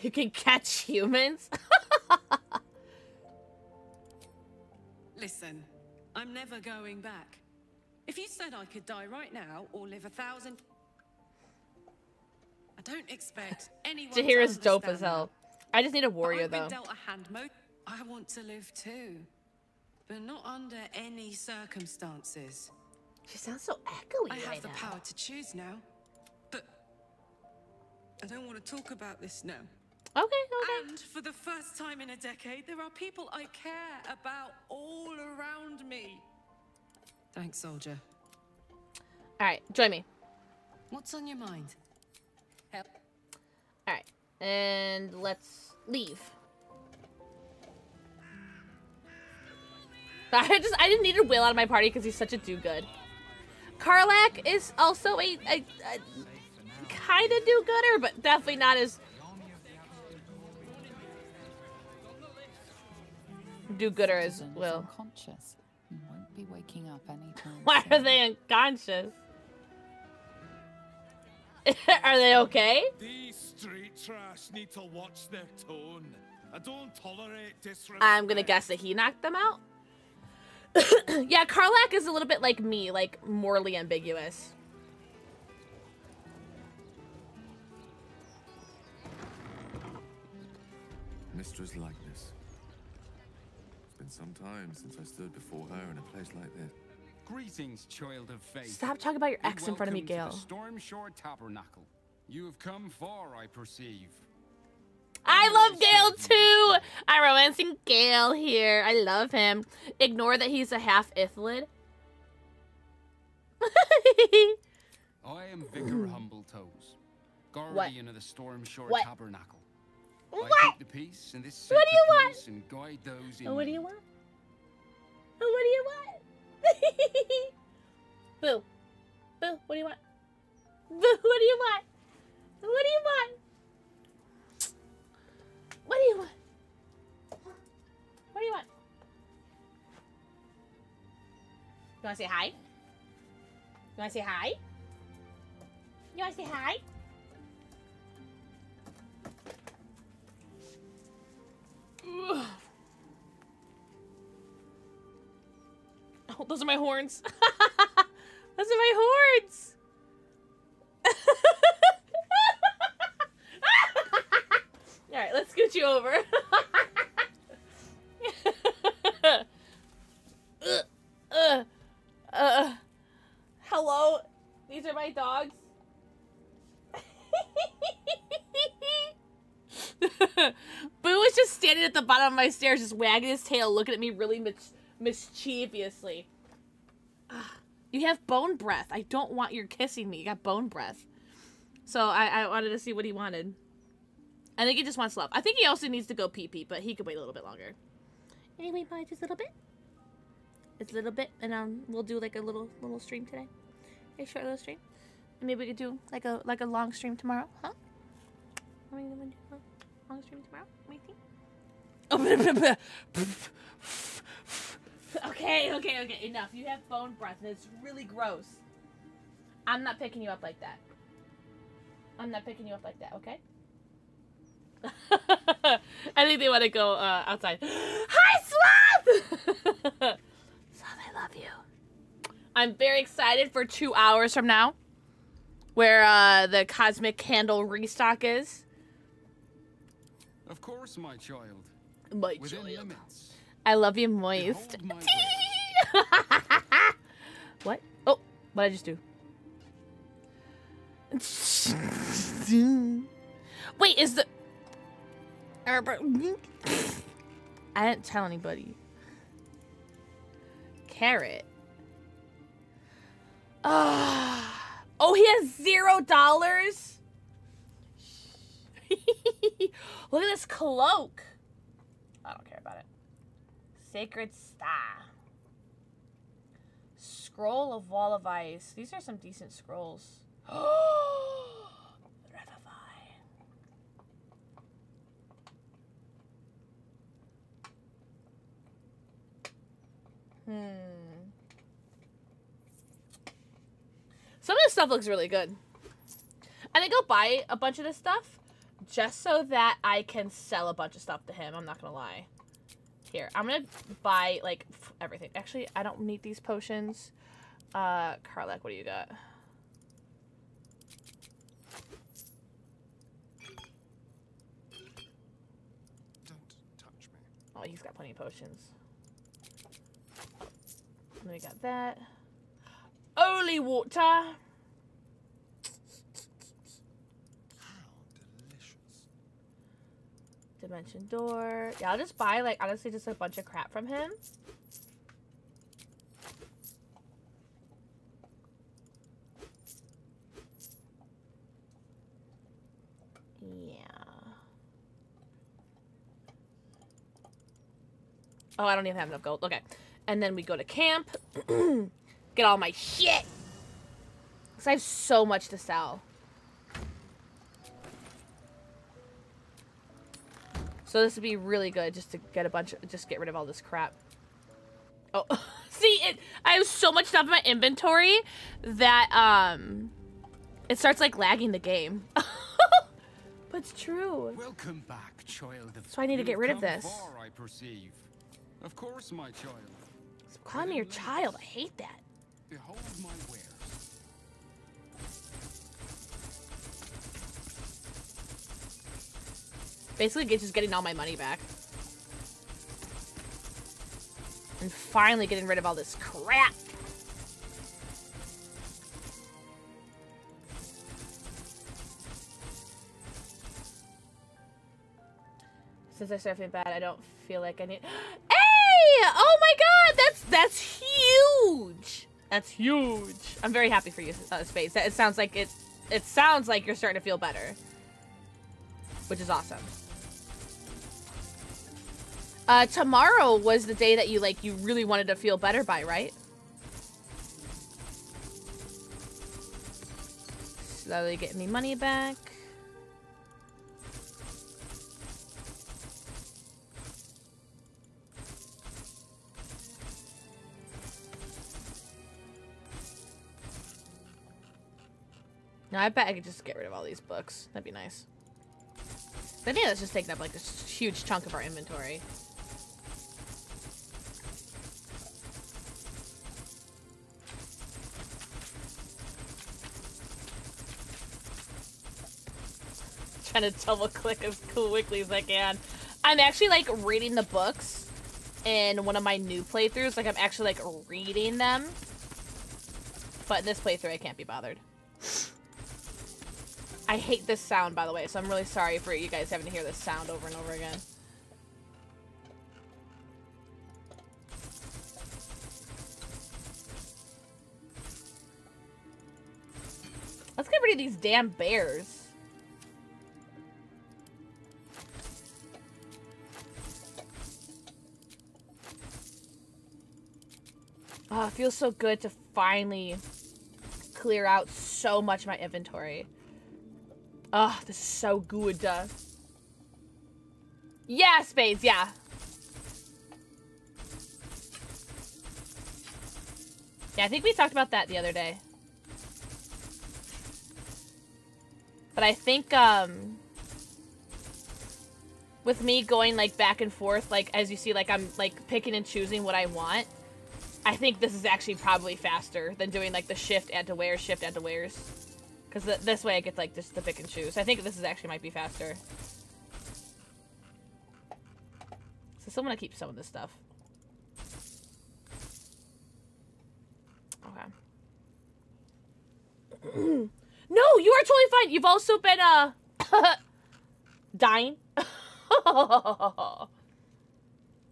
You can catch humans? Listen, I'm never going back. If you said I could die right now or live a thousand. I don't expect anyone. to Jaheira's dope as hell. I just need a warrior I've though. been dealt a hand mo- I want to live too, but not under any circumstances. She sounds so echoey I have right the now. power to choose now, but I don't want to talk about this now. Okay, okay. And for the first time in a decade, there are people I care about all around me. Thanks, soldier. All right, join me. What's on your mind? Help. All right, and let's leave. I just I just needed Wyll out of my party because he's such a do good. Karlach is also a, a, a kind of do gooder, but definitely not as do gooder as Wyll. won't be waking up anytime Why are they unconscious? are they okay? These street trash need to watch their tone. I don't tolerate disrespect. I'm gonna guess that he knocked them out. yeah, Karlach is a little bit like me, like morally ambiguous. Mystra's likeness. It's been some time since I stood before her in a place like this. Greetings, child of faith. Stop talking about your ex in front of me, welcome to Gale. Stormshore Tabernacle. You have come far, I perceive. I love Gale too. I'm romancing Gale here. I love him. Ignore that he's a half illithid. I am Vicar Humbletoes, guardian of the Stormshore What? Tabernacle. I What? keep the peace in this What do you want? and guide those in Oh, what do you want? Oh, what do you want? Boo. Boo, what do you want? Boo, what do you want? What do you want? What do you want? What do you want? You wanna say hi? You wanna say hi? You wanna say hi? Ugh. those are my horns. those are my horns. All right, let's scoot you over. uh, uh, uh, hello, these are my dogs. Boo was just standing at the bottom of my stairs, just wagging his tail, looking at me really much mischievously. Ah, you have bone breath. I don't want your kissing me. You got bone breath. So I, I wanted to see what he wanted. I think he just wants love. I think he also needs to go pee pee, but he could wait a little bit longer. Anyway, bye, just a little bit. It's a little bit, and um, we'll do like a little little stream today, a short little stream. And maybe we could do like a like a long stream tomorrow, huh? Are we gonna do a long stream tomorrow? What do you think? okay, okay, okay. Enough. You have bone breath, and it's really gross. I'm not picking you up like that. I'm not picking you up like that. Okay. I think they want to go uh, outside. Hi, Sloth! Sloth, I love you. I'm very excited for two hours from now, where uh, the Cosmic Candle restock is. Of course, my child. My Within child. limits. I love you, moist. what? Oh, what did I just do? Wait, is the. I didn't tell anybody. Carrot. Ah. oh, he has zero dollars? Look at this cloak. I don't care about it. Sacred Star. Scroll of Wall of Ice. These are some decent scrolls. Revivify. Hmm. Some of this stuff looks really good. I think I'll buy a bunch of this stuff just so that I can sell a bunch of stuff to him. I'm not gonna lie. Here, I'm gonna buy like everything. Actually, I don't need these potions. Uh, Karlach, what do you got? Touch me. Oh, he's got plenty of potions. And we got that. Holy water. Dimension door. Yeah, I'll just buy like honestly just a bunch of crap from him. Yeah. Oh, I don't even have enough gold. Okay. And then we go to camp. Get all my shit. Because I have so much to sell. So this would be really good just to get a bunch of, just get rid of all this crap. Oh, see, it, I have so much stuff in my inventory that, um, it starts like lagging the game. but it's true. Welcome back, child of. So I need to get rid of this. Far, I perceive. Of course, my child. Stop calling me your child. I hate that. Behold my wares. Basically, just getting all my money back. And finally getting rid of all this crap. Since I started feeling bad, I don't feel like I need. Hey! Oh my god! That's that's huge. That's huge. I'm very happy for you, uh, Space. It sounds like it. It sounds like you're starting to feel better, which is awesome. Uh, tomorrow was the day that you like you really wanted to feel better by, right? Slowly getting me money back. Now I bet I could just get rid of all these books. That'd be nice. But yeah, that's just taking up like a s- huge chunk of our inventory. Trying to double click as quickly as I can. I'm actually like reading the books in one of my new playthroughs. Like I'm actually like reading them. But in this playthrough, I can't be bothered. I hate this sound, by the way, so I'm really sorry for you guys having to hear this sound over and over again. Let's get rid of these damn bears. Oh, it feels so good to finally clear out so much of my inventory. Oh, this is so good. Yeah, spades, yeah. Yeah, I think we talked about that the other day. But I think, um... With me going, like, back and forth, like, as you see, like, I'm, like, picking and choosing what I want. I think this is actually probably faster than doing, like, the shift, add to where's, shift, add to where's. Because th this way I get, like, just to pick and choose. I think this is actually might be faster. So want to keep some of this stuff. Okay. no, you are totally fine. You've also been, uh, dying.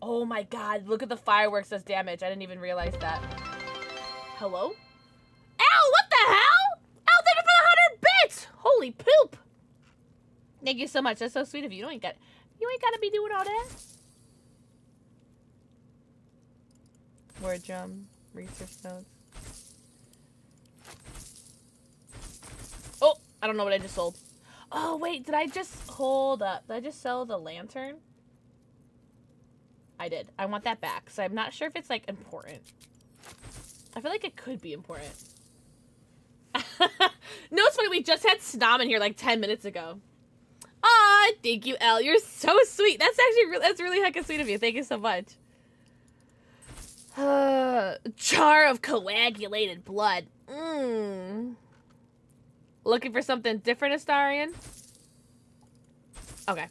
oh my god, look at the fireworks as damage. I didn't even realize that. Hello? Ow, what the hell? Ow, thank you for the 100 bits! Holy poop! Thank you so much. That's so sweet of you. You ain't got, you ain't gotta be doing all that. Word drum, research notes. Oh, I don't know what I just sold. Oh, wait, did I just... Hold up. Did I just sell the lantern? I did. I want that back, so I'm not sure if it's, like, important. I feel like it could be important. no, it's funny. We just had Snom in here, like, 10 minutes ago. Aw, thank you, Elle. You're so sweet. That's actually really, that's really heckin' sweet of you. Thank you so much. Uh, of coagulated blood. Mmm. Looking for something different, Astarion? Okay.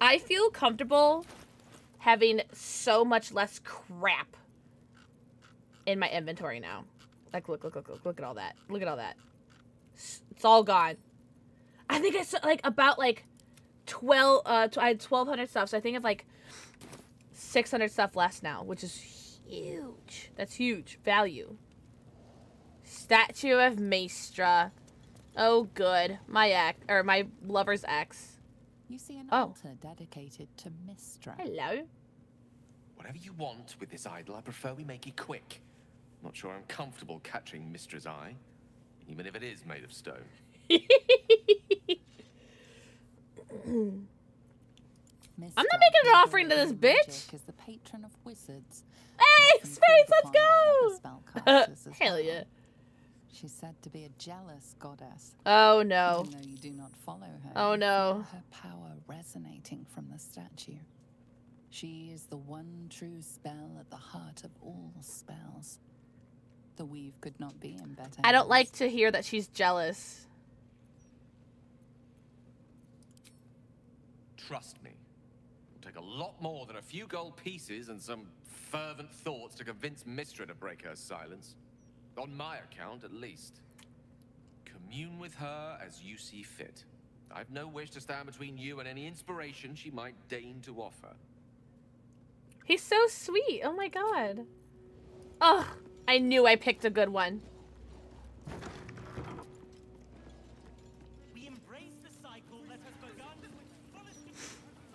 I feel comfortable having so much less crap in my inventory now. Like, look, look, look, look, look at all that. Look at all that. It's all gone. I think it's like about like 12, uh, I had 1,200 stuff, so I think I have like 600 stuff less now, which is huge. That's huge. Value. Statue of Mystra. Oh, good. My ex, or my lover's ex. You see an Oh. altar dedicated to Mystra. Hello. Whatever you want with this idol, I prefer we make it quick. Not sure I'm comfortable catching Mystra's eye, even if it is made of stone. Mystra, I'm not making an offering to this bitch. magic, Is the patron of wizards. Hey, often Space, let's go! other Hell yeah. She's said to be a jealous goddess. Oh, no. Even though you do not follow her, Oh, no. her power resonating from the statue. She is the one true spell at the heart of all spells. The weave could not be in better. I don't like to hear that she's jealous. Trust me. It'll take a lot more than a few gold pieces and some fervent thoughts to convince Mystra to break her silence. On my account, at least. Commune with her as you see fit. I've no wish to stand between you and any inspiration she might deign to offer. He's so sweet. Oh my god. Oh, I knew I picked a good one.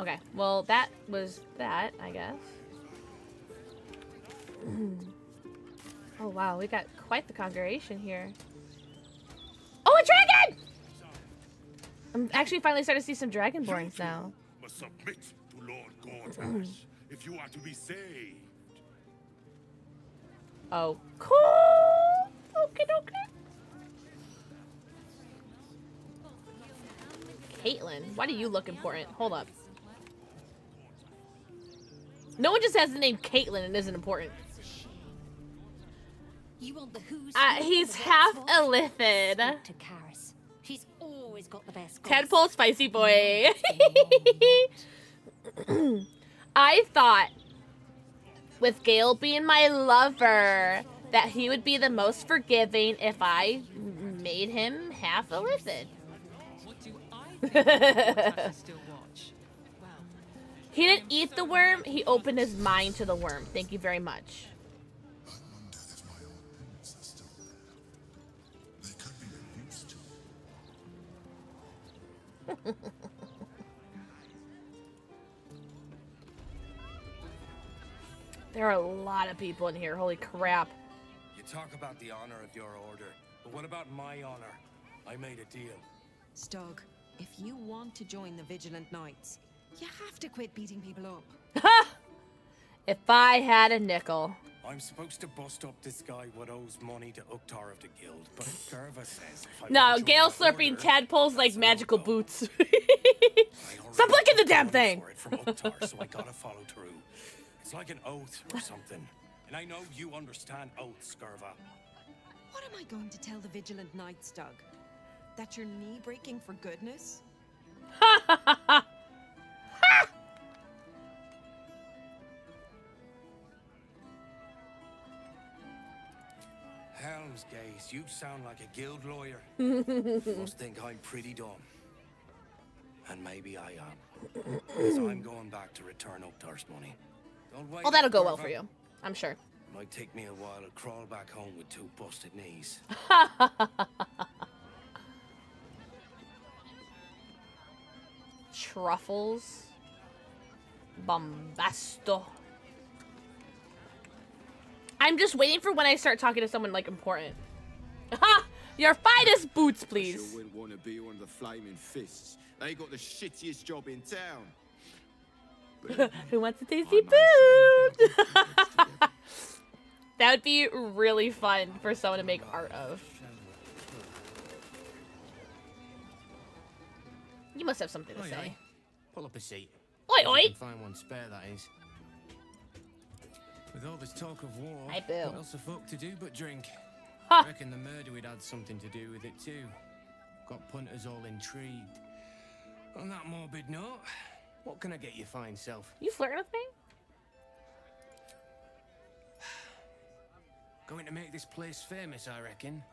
Okay, well, that was that, I guess. oh, wow, we got quite the congregation here. Oh, a dragon! I'm actually finally starting to see some dragonborns now. Must submit to Lord Gortash if you are to be saved. Oh, cool. Okay, okay. Caitlin, why do you look important? Hold up. No one just has the name Caitlin and isn't important. You want the who's Uh, he's of half Oxford? illithid. To Karis. She's always got the best. Tadpole spicy boy. I thought with Gale being my lover, that he would be the most forgiving if I made him half a illithid. he didn't eat the worm, he opened his mind to the worm. Thank you very much. there are a lot of people in here. Holy crap. You talk about the honor of your order, but what about my honor? I made a deal. Stog, if you want to join the Vigilant Knights, you have to quit beating people up. If I had a nickel. I'm supposed to bust up this guy what owes money to Uktar of the Guild, but Gerva says if I No, wanna Gale slurping order, tadpoles like magical boots. Stop licking the damn thing! for it from Uktar, so I gotta follow through. It's like an oath or something. And I know you understand oaths, Gerva. What am I going to tell the Vigilant Knights, Doug? That you're knee breaking for goodness? Helm's gaze, you sound like a guild lawyer. Must think I'm pretty dumb. And maybe I am. Because I'm going back to return Uktar's money. Don't Well, that'll go well for you. I'm sure. Might take me a while to crawl back home with two busted knees. Truffles. Bombasto. I'm just waiting for when I start talking to someone like important. Ha! Your finest boots, please. Sure wouldn't want to be one of the flaming fists. They got the shittiest job in town. Who wants a tasty boot? that would be really fun for someone to make art of. You must have something to say. oi. Pull up a seat. Oi, oi. find one spare, that is. With all this talk of war, Bill. what else the folk to do but drink? Ha. Reckon the murder would had something to do with it too. Got punters all intrigued. On that morbid note, what can I get you fine self? You flirting with me? Going to make this place famous, I reckon.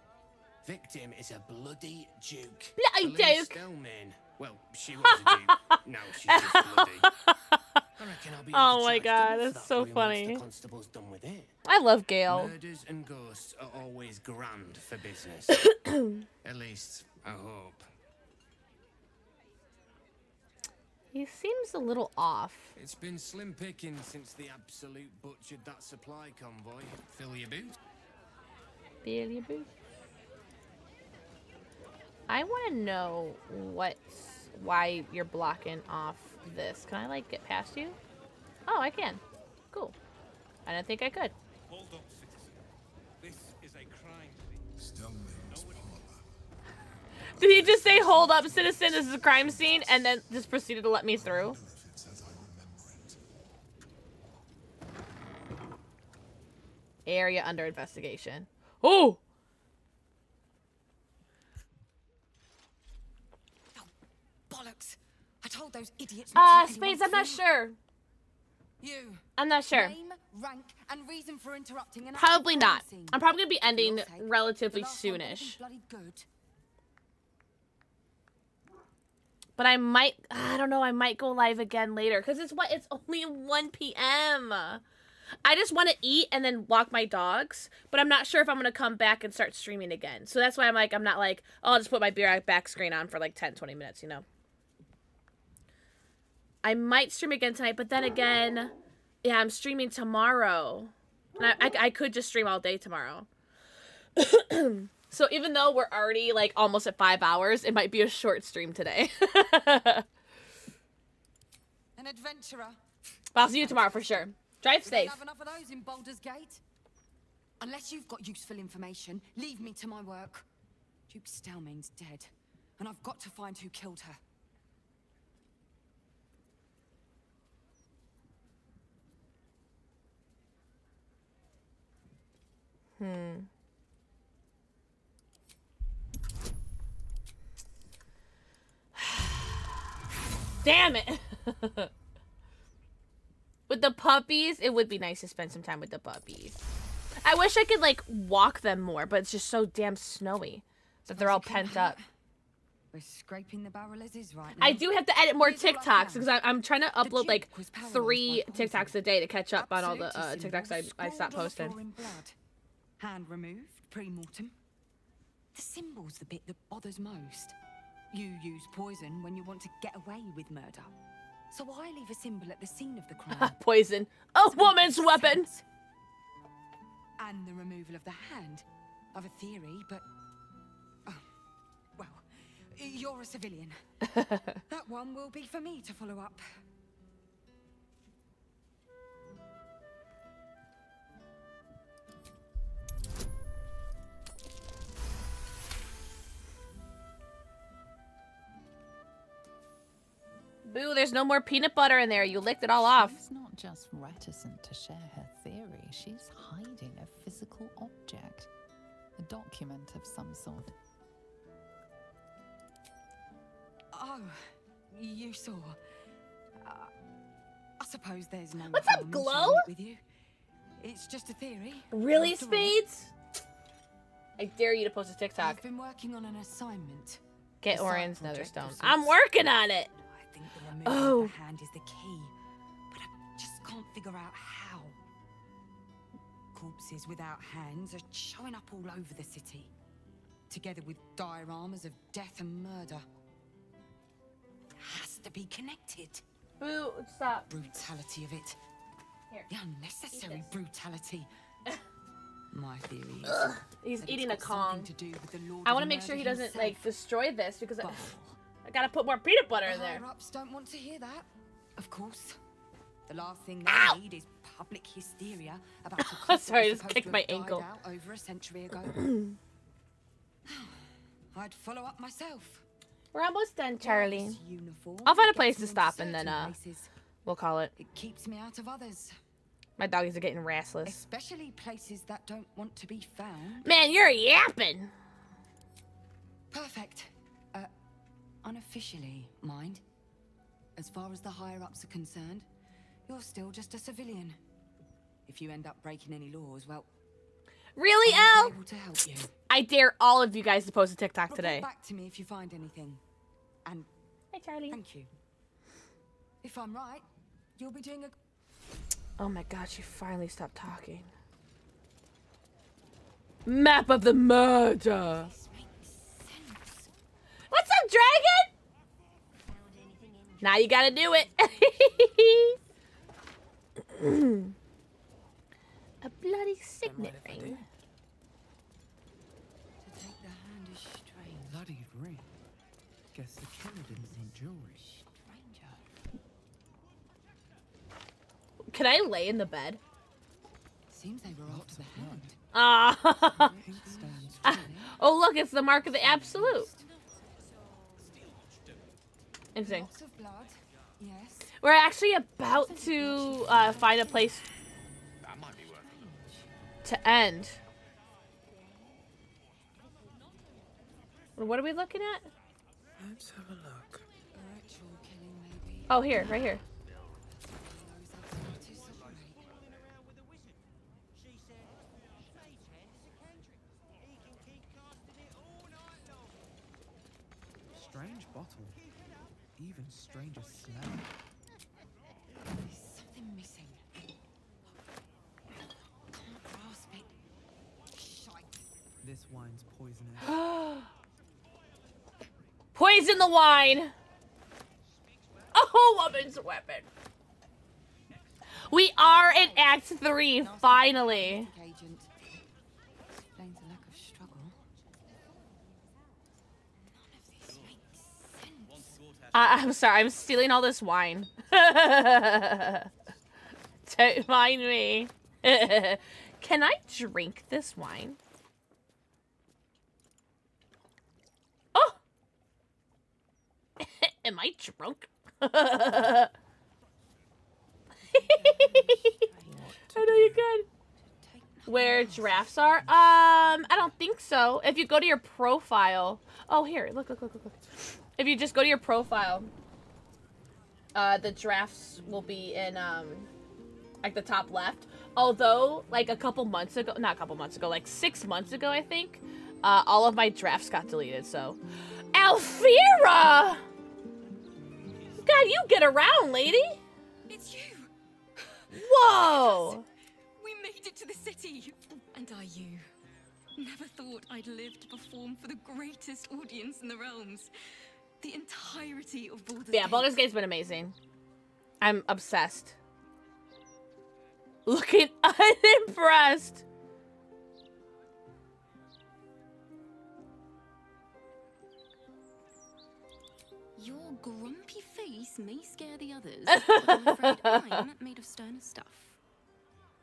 Victim is a bloody duke. Bloody Elise duke. Stelmane. Well, she was a duke. now she's just bloody. I reckon I'll be Oh my god, that's that so funny. The constable's done with it. I love Gale. Murders and ghosts are always grand for business. At least, I hope. He seems a little off. It's been slim picking since the Absolute butchered that supply convoy. Fill your boot. your Boo. I want to know what's why you're blocking off this. Can I like get past you? Oh, I can. Cool. I do not think I could. Hold up, Did he just say, "Hold up, citizen, this is a crime scene," and then just proceeded to let me through? Area under investigation. Oh, Bollocks! I told those idiots not uh, to Spades. I'm not sure. You. I'm not sure. Name, rank, and reason for interrupting an Probably not. scene. I'm probably gonna be ending For your sake, relatively the last one soonish. bloody good. But I might, I don't know, I might go live again later because it's what, it's only 1 p.m. I just want to eat and then walk my dogs, but I'm not sure if I'm going to come back and start streaming again. So that's why I'm like, I'm not like, oh, I'll just put my beer back screen on for like 10, 20 minutes, you know? I might stream again tonight, but then again, yeah, I'm streaming tomorrow. And I, I, I could just stream all day tomorrow. so even though we're already like almost at five hours, it might be a short stream today. An adventurer. But I'll see you tomorrow for sure. Drive We safe. have enough of those in Baldur's Gate. Unless you've got useful information, leave me to my work. Duke Stelmane's dead, and I've got to find who killed her. Hmm. Damn it. With the puppies, it would be nice to spend some time with the puppies. I wish I could like walk them more, but it's just so damn snowy that they're all pent up. We're scraping the barrel as is right now. I do have to edit more TikToks because I'm trying to upload like three TikToks a day to catch up on all the uh, TikToks I, I stopped posting. Hand removed, pre-mortem. The symbol's the bit that bothers most. You use poison when you want to get away with murder. So I leave a symbol at the scene of the crime. Poison. A woman's weapon. and the removal of the hand. I've a theory, but... Oh, well, you're a civilian. that one will be for me to follow up. Boo, there's no more peanut butter in there. You licked it all off. She's not just reticent to share her theory, she's hiding a physical object. A document of some sort. Oh, you saw. Uh, I suppose there's no. What's up, Glow? sharing it With you. It's just a theory. Really, after all. Spades? I dare you to post a TikTok. I've been working on an assignment. Get A Orin's Netherstone. I'm working on it. I think the removal Oh. of the oh. hand is the key, but I just can't figure out how. Corpses without hands are showing up all over the city, together with dioramas of death and murder. It has to be connected. Boo, stop. Brutality of it. Here, The unnecessary brutality. My theory is Ugh, he's eating a got Kong. to do with the Lord I want to make sure he Murder doesn't like destroy this because I, I gotta put more peanut butter in there. higher-ups don't want to hear that, of course. The last thing they need is public hysteria about cult Sorry, I just kicked my ankle. over a century ago. I'd follow up myself. We're almost done, Charlie. I'll find a place to stop and then uh, we'll call it. It keeps me out of others, My doggies are getting restless. especially places that don't want to be found. Man, you're yapping. Perfect. Unofficially, mind. As far as the higher ups are concerned, you're still just a civilian. If you end up breaking any laws, well, Really, I'll El? able to help you. I dare all of you guys to post a TikTok Report today. back to me if you find anything. And Charlie. thank you. If I'm right, you'll be doing a Oh my god, she finally stopped talking. Map of the murder. What's up, dragon? Now you gotta do it. A bloody signet ring. to take the hand is strange. Bloody ring. Guess the killer didn't need jewelry. Can I lay in the bed? Seems they were after the hand. Ah. Oh, look, it's the mark of the absolute. Interesting. Lots of blood. Yes. We're actually about to uh, find a place to end. What are we looking at? Let's have a look. Ritual killing, maybe. Oh, here, right here. Strange bottle. Even stranger smell. There's something missing. Can't grasp it. Shite. This wine's poisonous. Poison the wine. Oh, woman's weapon. We are in Act 3, finally. Agent. Explains a lack of struggle. None of this makes sense. I I'm sorry, I'm stealing all this wine. Don't mind me. Can I drink this wine? Oh! Am I drunk? I know you could. Where giraffes are? Um, I don't think so. If you go to your profile. Oh, here. Look, look, look, look, look. If you just go to your profile, uh, the drafts will be in, um, like the top left. Although, like a couple months ago, not a couple months ago, like six months ago, I think, uh, all of my drafts got deleted. So, Alfira! God, you get around, lady. It's you. Whoa! We made it to the city. And are you? Never thought I'd live to perform for the greatest audience in the realms. The entirety of Baldur's Yeah, Baldur's Gate's been amazing. I'm obsessed. Looking unimpressed. Your grumpy face may scare the others, but I'm afraid I'm made of sterner stuff.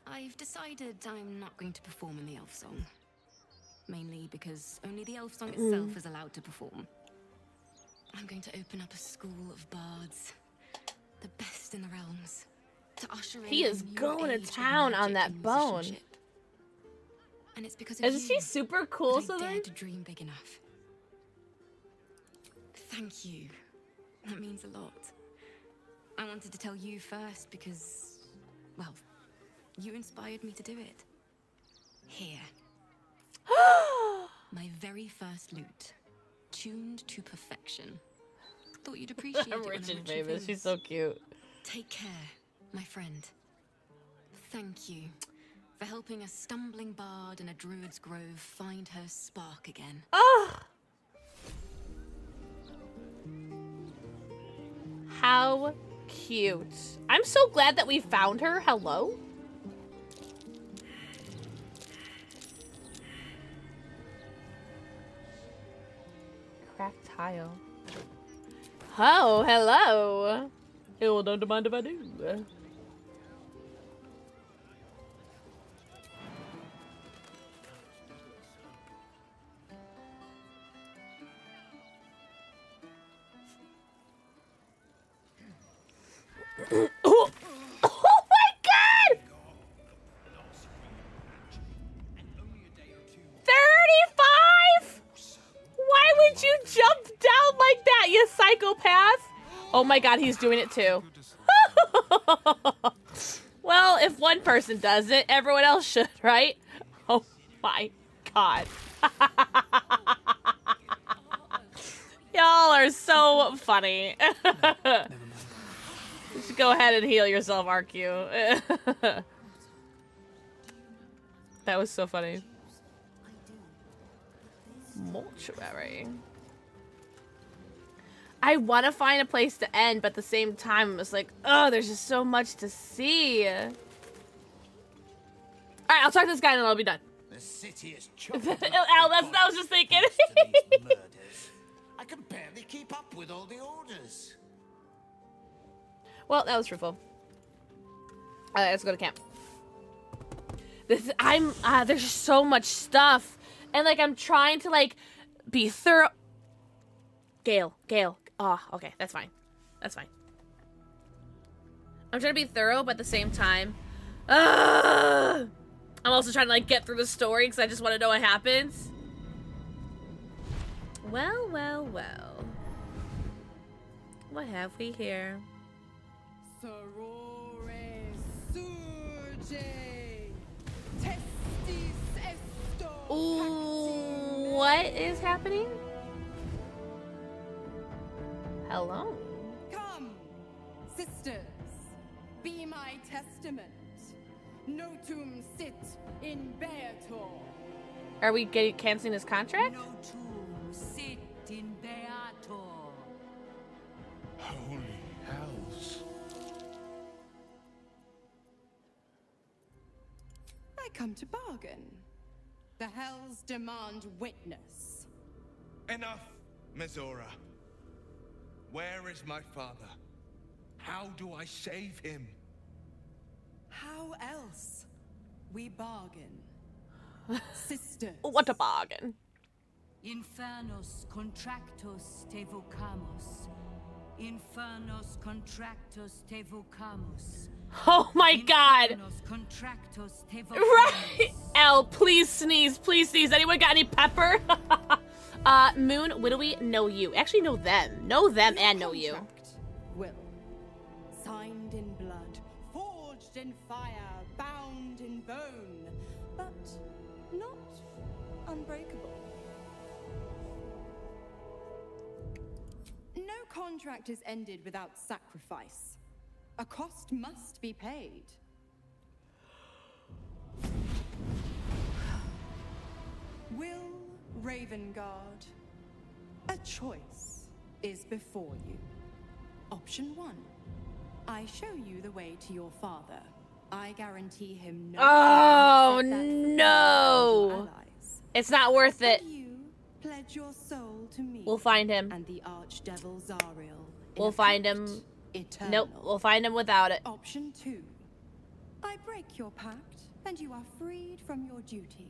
I've decided I'm not going to perform in the elf song. Mainly because only the elf song itself Mm. is allowed to perform. I'm going to open up a school of bards. The best in the realms. To usher in He is going to town on that bone. And it's because Isn't she super cool, so I Southern? to dream big enough. Thank you. That means a lot. I wanted to tell you first because, well, you inspired me to do it. Here. My very first lute, tuned to perfection. Thought you'd appreciate it. Rich I'm and famous. She's so cute. Take care, my friend. Thank you for helping a stumbling bard in a druid's grove find her spark again. Oh! How cute. I'm so glad that we found her. Hello? Cracked tile. Oh, hello. It will don't mind if I do. My god, he's doing it too. well, if one person does it, everyone else should, right? Oh my god. Y'all are so funny. Should go ahead and heal yourself, RQ. that was so funny. Mortuary. I want to find a place to end, but at the same time, I'm just like, oh, there's just so much to see. All right, I'll talk to this guy and then I'll be done. The city is Al, that's what I was just thinking. I can barely keep up with all the orders. well, that was fruitful. All right, let's go to camp. This I'm uh, there's just so much stuff, and like I'm trying to like be thorough. Gale, Gale. Oh, okay, that's fine. That's fine. I'm trying to be thorough, but at the same time, uh, I'm also trying to like get through the story because I just want to know what happens. Well, well, well. What have we here? Sorore surge. Testis esto. Ooh, what is happening? Hello. Come, sisters, be my testament. Notum sit in Beator. Are we getting canceling his contract? No tomb sit in Beator. Holy hells. I come to bargain. The hells demand witness. Enough, Mizora. Where is my father? How do I save him? How else? We bargain. Sister. What a bargain. Infernos contractos te vocamos. Infernos contractos te vocamos. Oh my god. Infernos contractos te vocamos. Right. L, please sneeze. Please sneeze. Anyone got any pepper? uh, Moon, what do we know you? Actually, know them. Know them and know you. Will. Signed in blood. Forged forged in fire, bound in bone, but not unbreakable. No contract is ended without sacrifice. A cost must be paid. Will Ravengard, a choice is before you. Option one. I show you the way to your father. I guarantee him no. Oh harm except that for your no! It's not worth it. Pledge your soul to me. We'll find him. And the Archdevil Zariel. We'll find him. Eternal. Nope, we'll find him without it. Option two. I break your pact, and you are freed from your duty.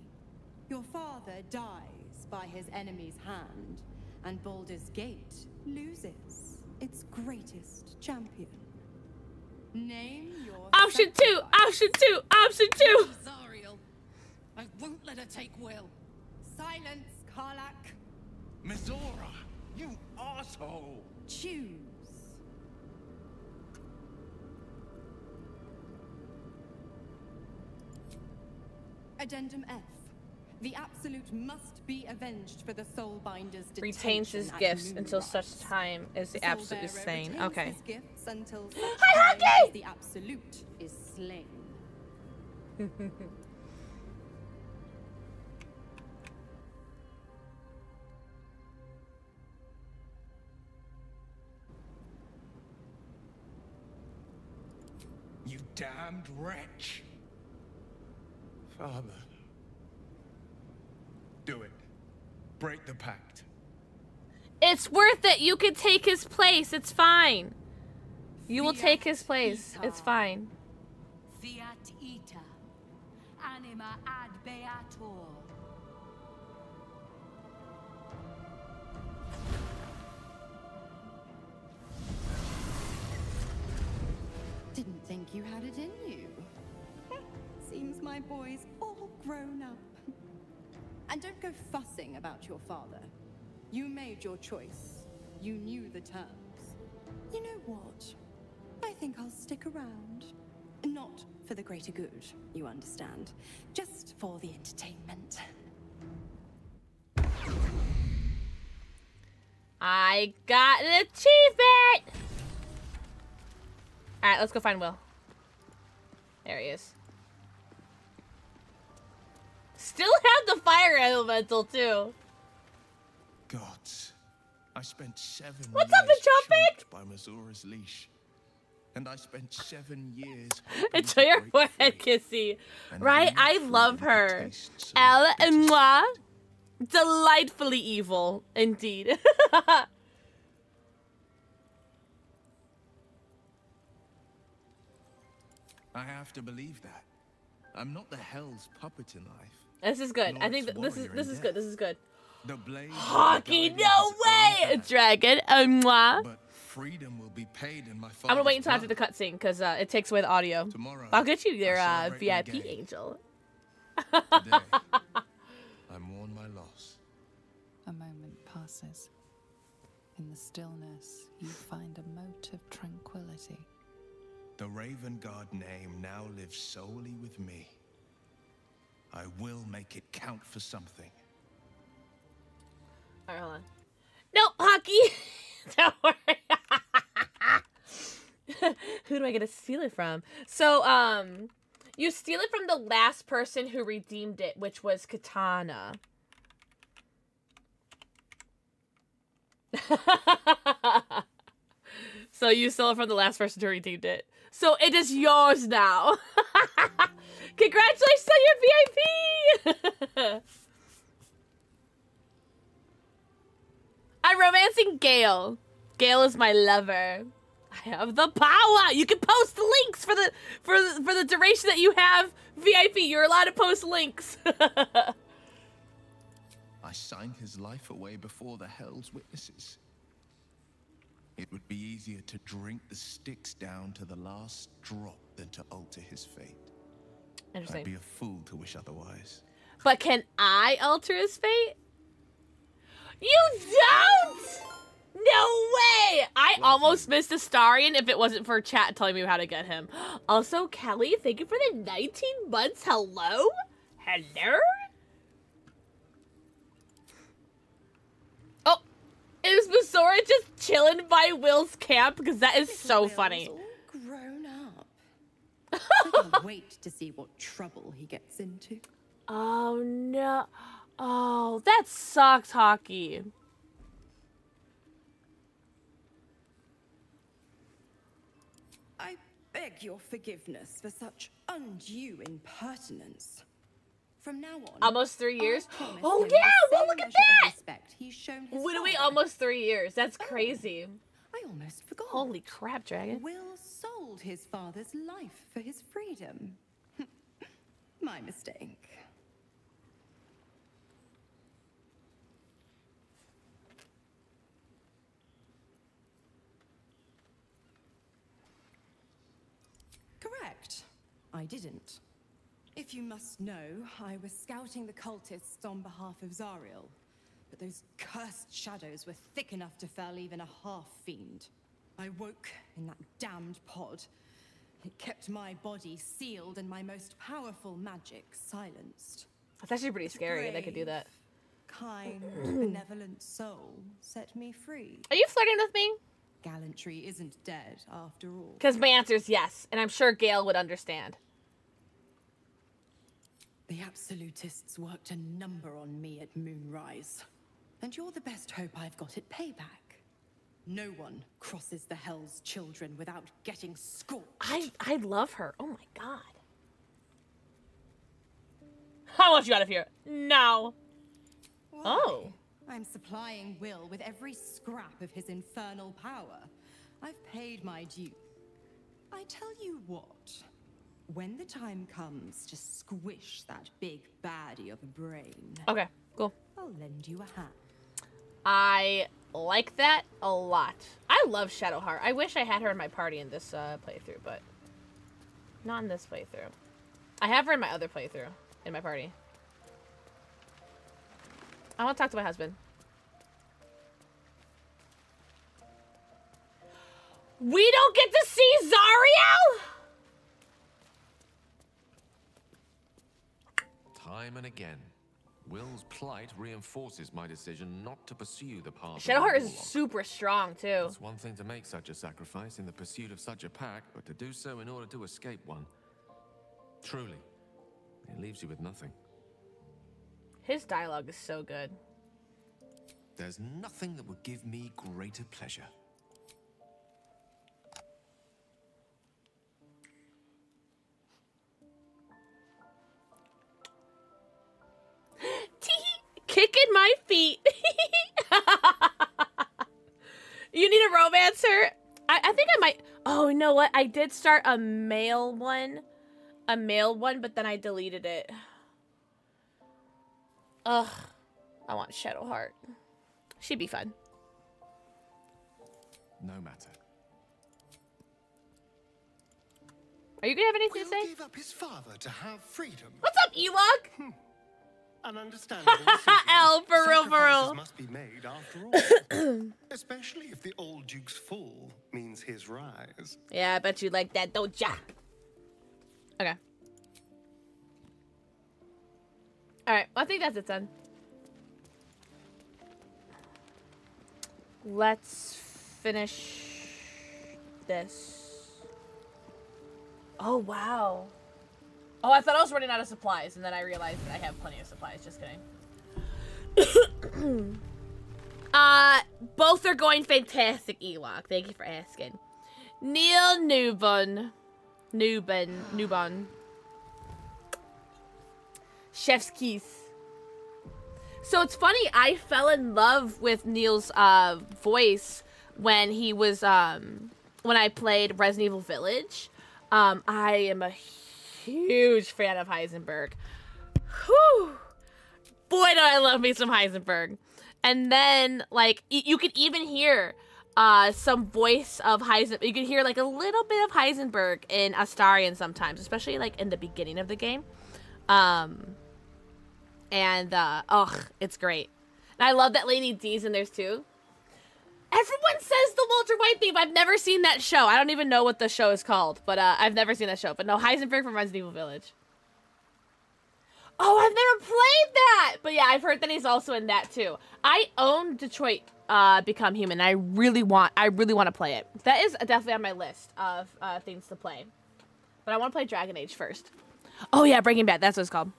Your father dies by his enemy's hand, and Baldur's Gate loses its greatest champion. Name your Option two, option two, option two. Zariel. I won't let her take Wyll. Silence, Karlach. Mizora, you asshole! Choose. Addendum F. The Absolute must be avenged for the Soulbinder's detention Retains his gifts until such time as the absolute is Soulbearer slain. Okay. his gifts until such Hi, time Hockey! the Absolute is slain. You damned wretch! Father. Do it. Break the pact. It's worth it. You can take his place. It's fine. You will take his place. It's fine. Fiat ita, anima ad beator. Didn't think you had it in you. Seems my boy's all grown up. And don't go fussing about your father. You made your choice. You knew the terms. You know what? I think I'll stick around. Not for the greater good, you understand. Just for the entertainment. I got an achievement. All right, let's go find Wyll. There he is. Still have the fire elemental too. Gods, I spent seven What's up, choked by Mizora's leash. And I spent seven years Enjoy your forehead kissy. Right? I love her. Elle and moi. Delightfully evil, indeed. I have to believe that. I'm not the hell's puppet in life. This is good. I think its this is this is good. This is good. The blade Hockey, no way! path, Dragon and moi. But freedom will be paid in my I'm gonna wait father's until after the cutscene because uh, it takes away the audio. Tomorrow, I'll get you your uh, VIP game. angel. Today, I mourn my loss. A moment passes. In the stillness, you find a mote of tranquility. The Ravengard name now lives solely with me. I will make it count for something. All right, hold on. No, hockey. Don't worry. who do I get to steal it from? So, um, you steal it from the last person who redeemed it, which was Katana. so you stole it from the last person who redeemed it. So it is yours now. Congratulations on your VIP! I'm romancing Gale. Gale is my lover. I have the power. You can post links for the for the, for the duration that you have VIP. You're allowed to post links. I signed his life away before the Hell's Witnesses. It would be easier to drink the Styx down to the last drop than to alter his fate. Interesting. I'd be a fool to wish otherwise. but can I alter his fate? You don't. No way! I almost missed Astarion if it wasn't for chat telling me how to get him. Also, Kelly, thank you for the 19 months. Hello? Hello? Oh, is Mizora just chilling by Wyll's camp? Because that is so funny. I can't wait to see what trouble he gets into. Oh no. Oh, that sucks, Hockey. I beg your forgiveness for such undue impertinence. From now on, Almost three years? Oh yeah, well look at that! respect he's shown his Literally father. almost three years. That's oh. crazy. I almost forgot. Holy crap, Dragon. Wyll sold his father's life for his freedom. My mistake. Correct. I didn't. If you must know, I was scouting the cultists on behalf of Zariel. But those cursed shadows were thick enough to fell even a half-fiend. I woke in that damned pod. It kept my body sealed and my most powerful magic silenced. That's actually pretty scary that I could do that. Kind, benevolent soul set me free. Are you flirting with me? Gallantry isn't dead after all. Because my answer is yes, and I'm sure Gale would understand. The Absolutists worked a number on me at Moonrise. And you're the best hope I've got at payback. No one crosses the Hell's Children without getting scorched. I I love her. Oh my god. I want you out of here. No. Oh. I'm supplying Wyll with every scrap of his infernal power. I've paid my due. I tell you what, when the time comes to squish that big baddie of a brain, Okay, cool. I'll lend you a hand. I like that a lot. I love Shadowheart. I wish I had her in my party in this uh, playthrough, but not in this playthrough. I have her in my other playthrough in my party. I want to talk to my husband. We don't get to see Zariel? Time and again, Wyll's plight reinforces my decision not to pursue the path. of Shadowheart is super strong, too. It's one thing to make such a sacrifice in the pursuit of such a pack, but to do so in order to escape one. Truly, it leaves you with nothing. His dialogue is so good. There's nothing that would give me greater pleasure. My feet. you need a romancer? I, I think I might. Oh, you know what? I did start a male one. A male one, but then I deleted it. Ugh. I want Shadowheart. She'd be fun. No matter. Are you gonna have anything to Wyll say? gave up his father to have freedom. What's up, Ewok? Hmm. An understandable decision. L, for real, for real. must be made after all. Especially if the old duke's fall means his rise. Yeah, I bet you like that, don't ya? Okay. Alright, well, I think that's it then. Let's finish this. Oh, wow. Oh, I thought I was running out of supplies, and then I realized that I have plenty of supplies. Just kidding. uh, both are going fantastic, Ewok. Thank you for asking. Neil Newbon. Newbon. Newbon. Chef's keys. So it's funny, I fell in love with Neil's uh, voice when he was um when I played Resident Evil Village. Um, I am a huge fan of Heisenberg. Whew. Boy, do I love me some Heisenberg. And then, like, you could even hear uh, some voice of Heisenberg. You could hear, like, a little bit of Heisenberg in Astarion sometimes, especially, like, in the beginning of the game. Um, and, uh, ugh, it's great. And I love that Lady D's in there, too. Everyone says the Walter White theme. I've never seen that show. I don't even know what the show is called, but uh, I've never seen that show. But no, Heisenberg from Resident Evil Village. Oh, I've never played that. But yeah, I've heard that he's also in that too. I own Detroit uh, Become Human. I really want, I really want to play it. That is definitely on my list of uh, things to play. But I want to play Dragon Age first. Oh yeah, Breaking Bad. That's what it's called.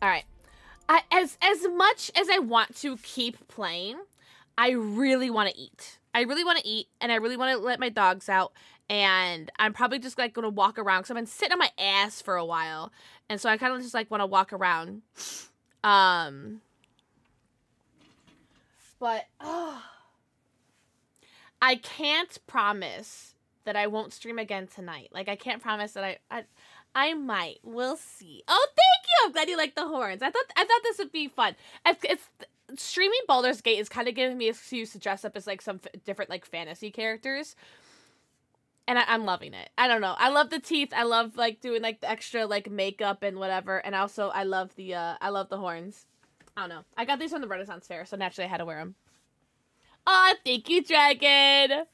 All right. I, as as much as I want to keep playing, I really want to eat. I really want to eat, and I really want to let my dogs out. And I'm probably just like gonna walk around because I've been sitting on my ass for a while, and so I kind of just like want to walk around. Um, but oh, I can't promise that I won't stream again tonight. Like I can't promise that I I, I might. We'll see. Oh, thank you. I'm glad you like the horns. I thought I thought this would be fun. It's, it's streaming Baldur's Gate is kind of giving me an excuse to dress up as like some f- different like fantasy characters. And I, am loving it. I don't know. I love the teeth. I love like doing like the extra like makeup and whatever. And also I love the uh I love the horns. I don't know. I got these from the Renaissance Fair, so naturally I had to wear them. Aw, thank you, Dragon.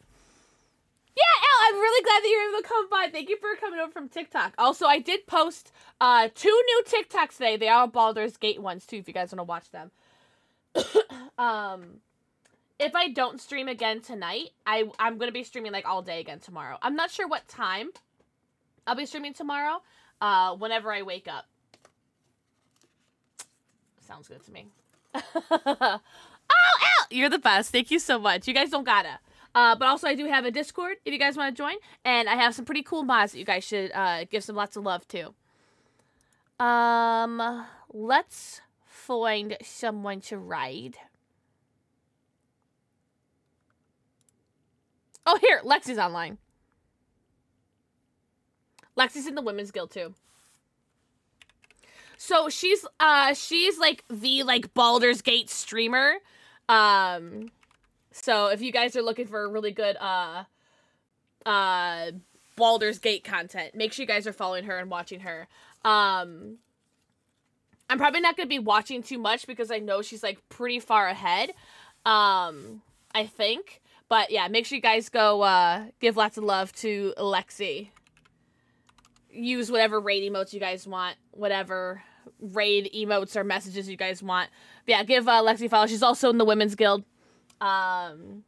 Yeah, I'm really glad that you're able to come by. Thank you for coming over from TikTok. Also, I did post uh two new TikToks today. They are Baldur's Gate ones too, if you guys want to watch them. um if I don't stream again tonight, I I'm gonna be streaming like all day again tomorrow. I'm not sure what time I'll be streaming tomorrow. Uh whenever I wake up. Sounds good to me. oh, Al! You're the best. Thank you so much. You guys don't gotta. Uh, but also, I do have a Discord if you guys want to join, and I have some pretty cool mods that you guys should uh, give some lots of love to. Um, let's find someone to ride. Oh, here, Lexi's online. Lexi's in the Women's Guild too. So she's uh she's like the like Baldur's Gate streamer. Um so if you guys are looking for a really good uh uh Baldur's Gate content, make sure you guys are following her and watching her. Um I'm probably not going to be watching too much because I know she's like pretty far ahead. Um I think. But yeah, make sure you guys go uh give lots of love to Lexi. Use whatever raid emotes you guys want, whatever raid emotes or messages you guys want. But yeah, give uh, Lexi follow. She's also in the Women's Guild. Um,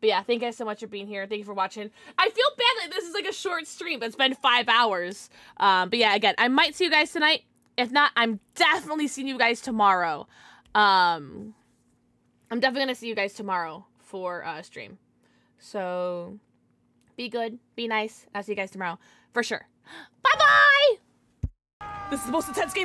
but yeah, thank you guys so much for being here. Thank you for watching. I feel bad that this is like a short stream. It's been five hours. Um, but yeah, again, I might see you guys tonight. If not, I'm definitely seeing you guys tomorrow. Um, I'm definitely gonna see you guys tomorrow for uh stream. So be good, be nice. I'll see you guys tomorrow for sure. Bye bye. This is the most intense game.